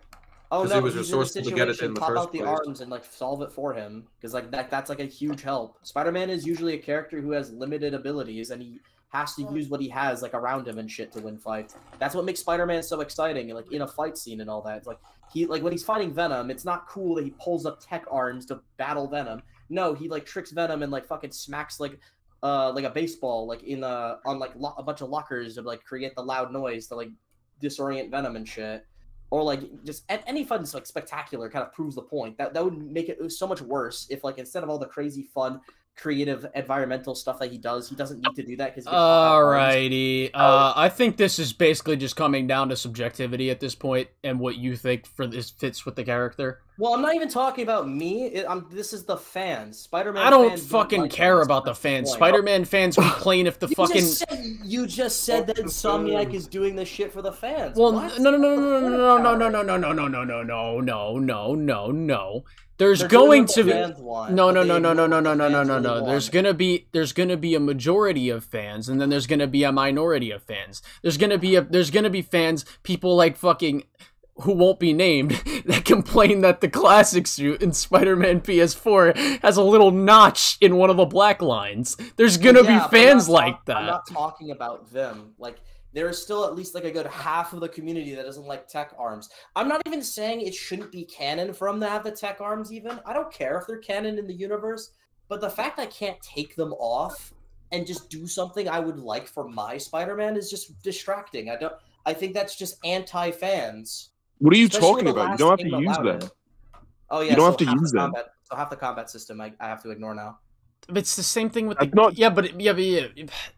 Oh no, he was he's in a resourceful to get it situation, in the pop first out the place. arms and like solve it for him because like that that's like a huge help. Spider-Man is usually a character who has limited abilities and he has to use what he has like around him and shit to win fights. That's what makes Spider-Man so exciting, like in a fight scene and all that. It's like he like when he's fighting Venom, it's not cool that he pulls up tech arms to battle Venom. No, he like tricks Venom and like fucking smacks like uh like a baseball like in uh on like lo- a bunch of lockers to like create the loud noise to like disorient Venom and shit. Or like just a- any fun like spectacular kind of proves the point. That that would make it so much worse if like instead of all the crazy fun creative environmental stuff that he does, he doesn't need to do that because Alrighty. Uh, I think this is basically just coming down to subjectivity at this point and what you think for this fits with the character. Well, I'm not even talking about me. It, I'm, this is the fans. Spider-Man. I don't fans fucking like care this. about the fans. point. Spider-Man fans complain if the You fucking just said, you just said that Insomniac is doing this shit for the fans. Well, What? no, no, no, no, no, no, no, no, no, no, no, no, no, no, no, no, no, no, no. There's They're going to be want, no, no, no, no, no, no, no, no, no, no, no. There's gonna be there's gonna be a majority of fans, and then there's gonna be a minority of fans. There's gonna be a there's gonna be fans, people like fucking who won't be named (laughs) that complain that the classic suit in Spider-Man PS4 has a little notch in one of the black lines. There's gonna Yeah, be fans not like that. I'm not talking about them. Like there is still at least like a good half of the community that doesn't like tech arms. I'm not even saying it shouldn't be canon for them to have the tech arms. Even I don't care if they're canon in the universe, but the fact I can't take them off and just do something I would like for my Spider-Man is just distracting. I don't. I think that's just anti-fans. What are you Especially talking about? You don't have to use allowed them. Oh yeah, You don't have to use the them. Combat, so half the combat system I, I have to ignore now. It's the same thing with the yeah, but yeah, but yeah,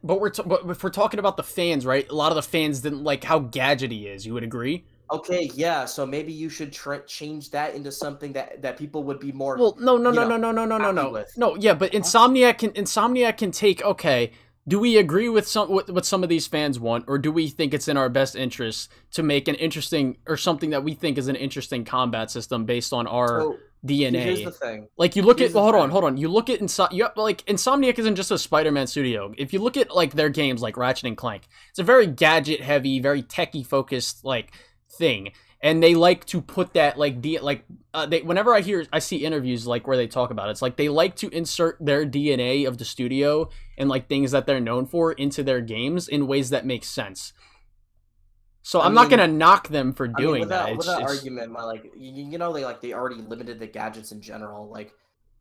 but we're t- but if we're talking about the fans, right? A lot of the fans didn't like how gadgety is. You would agree? Okay, yeah. So maybe you should try change that into something that that people would be more. Well, no, no, no, know, no, no, no, no, no, happy no, no. Yeah, but Insomniac can Insomniac can take. Okay, do we agree with some what, what some of these fans want, or do we think it's in our best interest to make an interesting or something that we think is an interesting combat system based on our So, DNA? here's the thing. Like you look Here's at well, hold on, hold on. You look at Insom- you have, like Insomniac isn't just a Spider-Man studio. If you look at like their games like Ratchet and Clank, it's a very gadget heavy, very techie focused like thing. And they like to put that like D like uh, they whenever I hear I see interviews like where they talk about it, it's like they like to insert their DNA of the studio and like things that they're known for into their games in ways that make sense. So I I'm not gonna knock them for I mean, doing with that. that, It's, with that it's- argument, my like you, you know they like they already limited the gadgets in general, like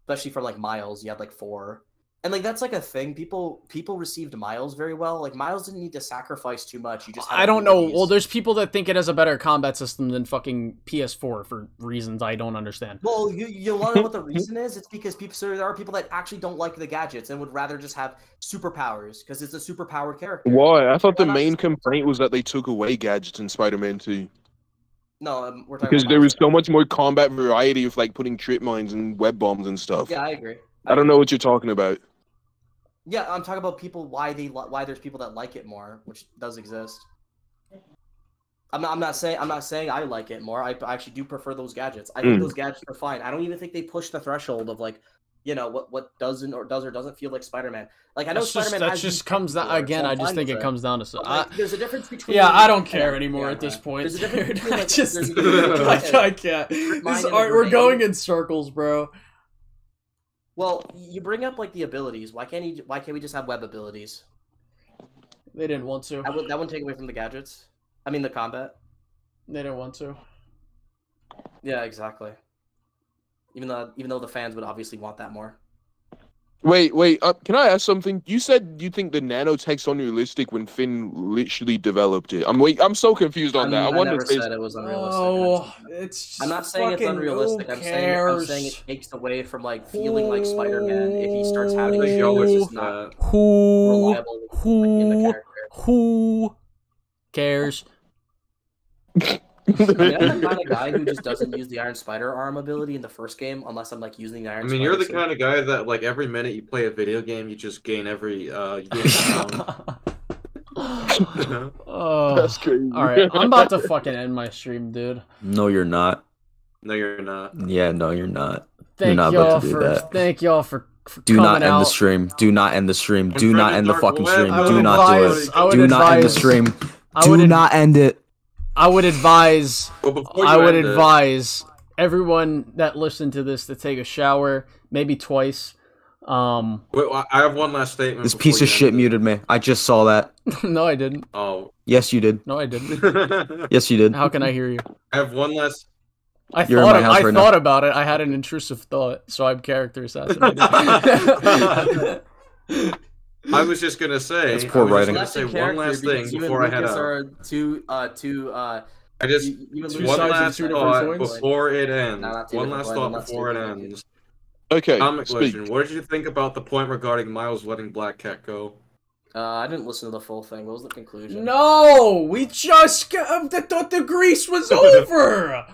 especially for like Miles, you had like four, and like that's like a thing. People people received Miles very well. Like Miles didn't need to sacrifice too much. You just had I don't know. Well, there's people that think it has a better combat system than fucking PS4 for reasons I don't understand. Well, you you want to know what the (laughs) reason is? It's because people so there are people that actually don't like the gadgets and would rather just have superpowers because it's a superpowered character. Why? I thought the main complaint was that they took away gadgets in Spider-Man 2. No, um, we're talking Because about there was so much more combat variety of like putting trip mines and web bombs and stuff. Yeah, I agree. I don't know what you're talking about. Yeah, I'm talking about people why they why there's people that like it more, which does exist. I'm not, I'm not saying I'm not saying I like it more. I, I actually do prefer those gadgets. I think Mm. those gadgets are fine. I don't even think they push the threshold of like, you know, what what doesn't or does or doesn't feel like Spider-Man. Like I know That's Spider-Man that just comes down again. I'm just think it comes down to. so- I, like, there's a difference between yeah, I don't care anymore yeah, at this point. There's a difference (laughs) between, I just, there's (laughs) a difference between, like, I, I can't. This art, we're going in circles, bro. Well, you bring up like the abilities. Why can't you? Why can't we just have web abilities? They didn't want to. That would that wouldn't take away from the gadgets. I mean the combat. They didn't want to. Yeah, exactly. Even though even though the fans would obviously want that more. Wait, wait. Uh, can I ask something? You said you think the nanotech's unrealistic when Phin literally developed it. I'm wait. I'm so confused on I'm- that. I, I wonder never if said it was unrealistic. Oh, it's I'm not saying it's fucking- unrealistic. I'm saying I'm saying it takes away from like feeling like Spider-Man if he starts having Who- issues. It's just not Who reliable like, in the character. who cares? (laughs) I mean, I'm the (laughs) kind of guy who just doesn't use the Iron Spider arm ability in the first game unless I'm like using the Iron. I mean, Spider you're the suit. kind of guy that like every minute you play a video game, you just gain every uh. You gain. Oh, (laughs) (laughs) That's crazy. All right, I'm about to fucking end my stream, dude. No, you're not. no, you're not. Yeah, no, you're not. Thank you're not y'all about to do for that. thank y'all for, for Do not end out. the stream. Do not end the stream. Do not end the fucking stream. Do not do it. Do not end the stream. Do not end it. I would advise. Well, I would end it- advise everyone that listened to this to take a shower, maybe twice. Um, Wait, I I have one last statement. This piece of shit it. muted me. I just saw that. (laughs) no, I didn't. Oh, Yes, you did. No, I didn't. (laughs) Yes, you did. How can I hear you? I have one last. I You're thought of, I right thought now. about it. I had an intrusive thought, so I'm character assassinated. (laughs) I was just gonna say. That's poor I was writing. Just That's say one last thing before I and head Lucas out. are two, uh, two, uh, I just you, you Two one last two thought before it ends. No, not one last thought before it ends. Okay, Comment speak. question: What did you think about the point regarding Miles letting Black Cat go? Uh, I didn't listen to the full thing. What was the conclusion? no, we just got, I thought the grease was (laughs) over.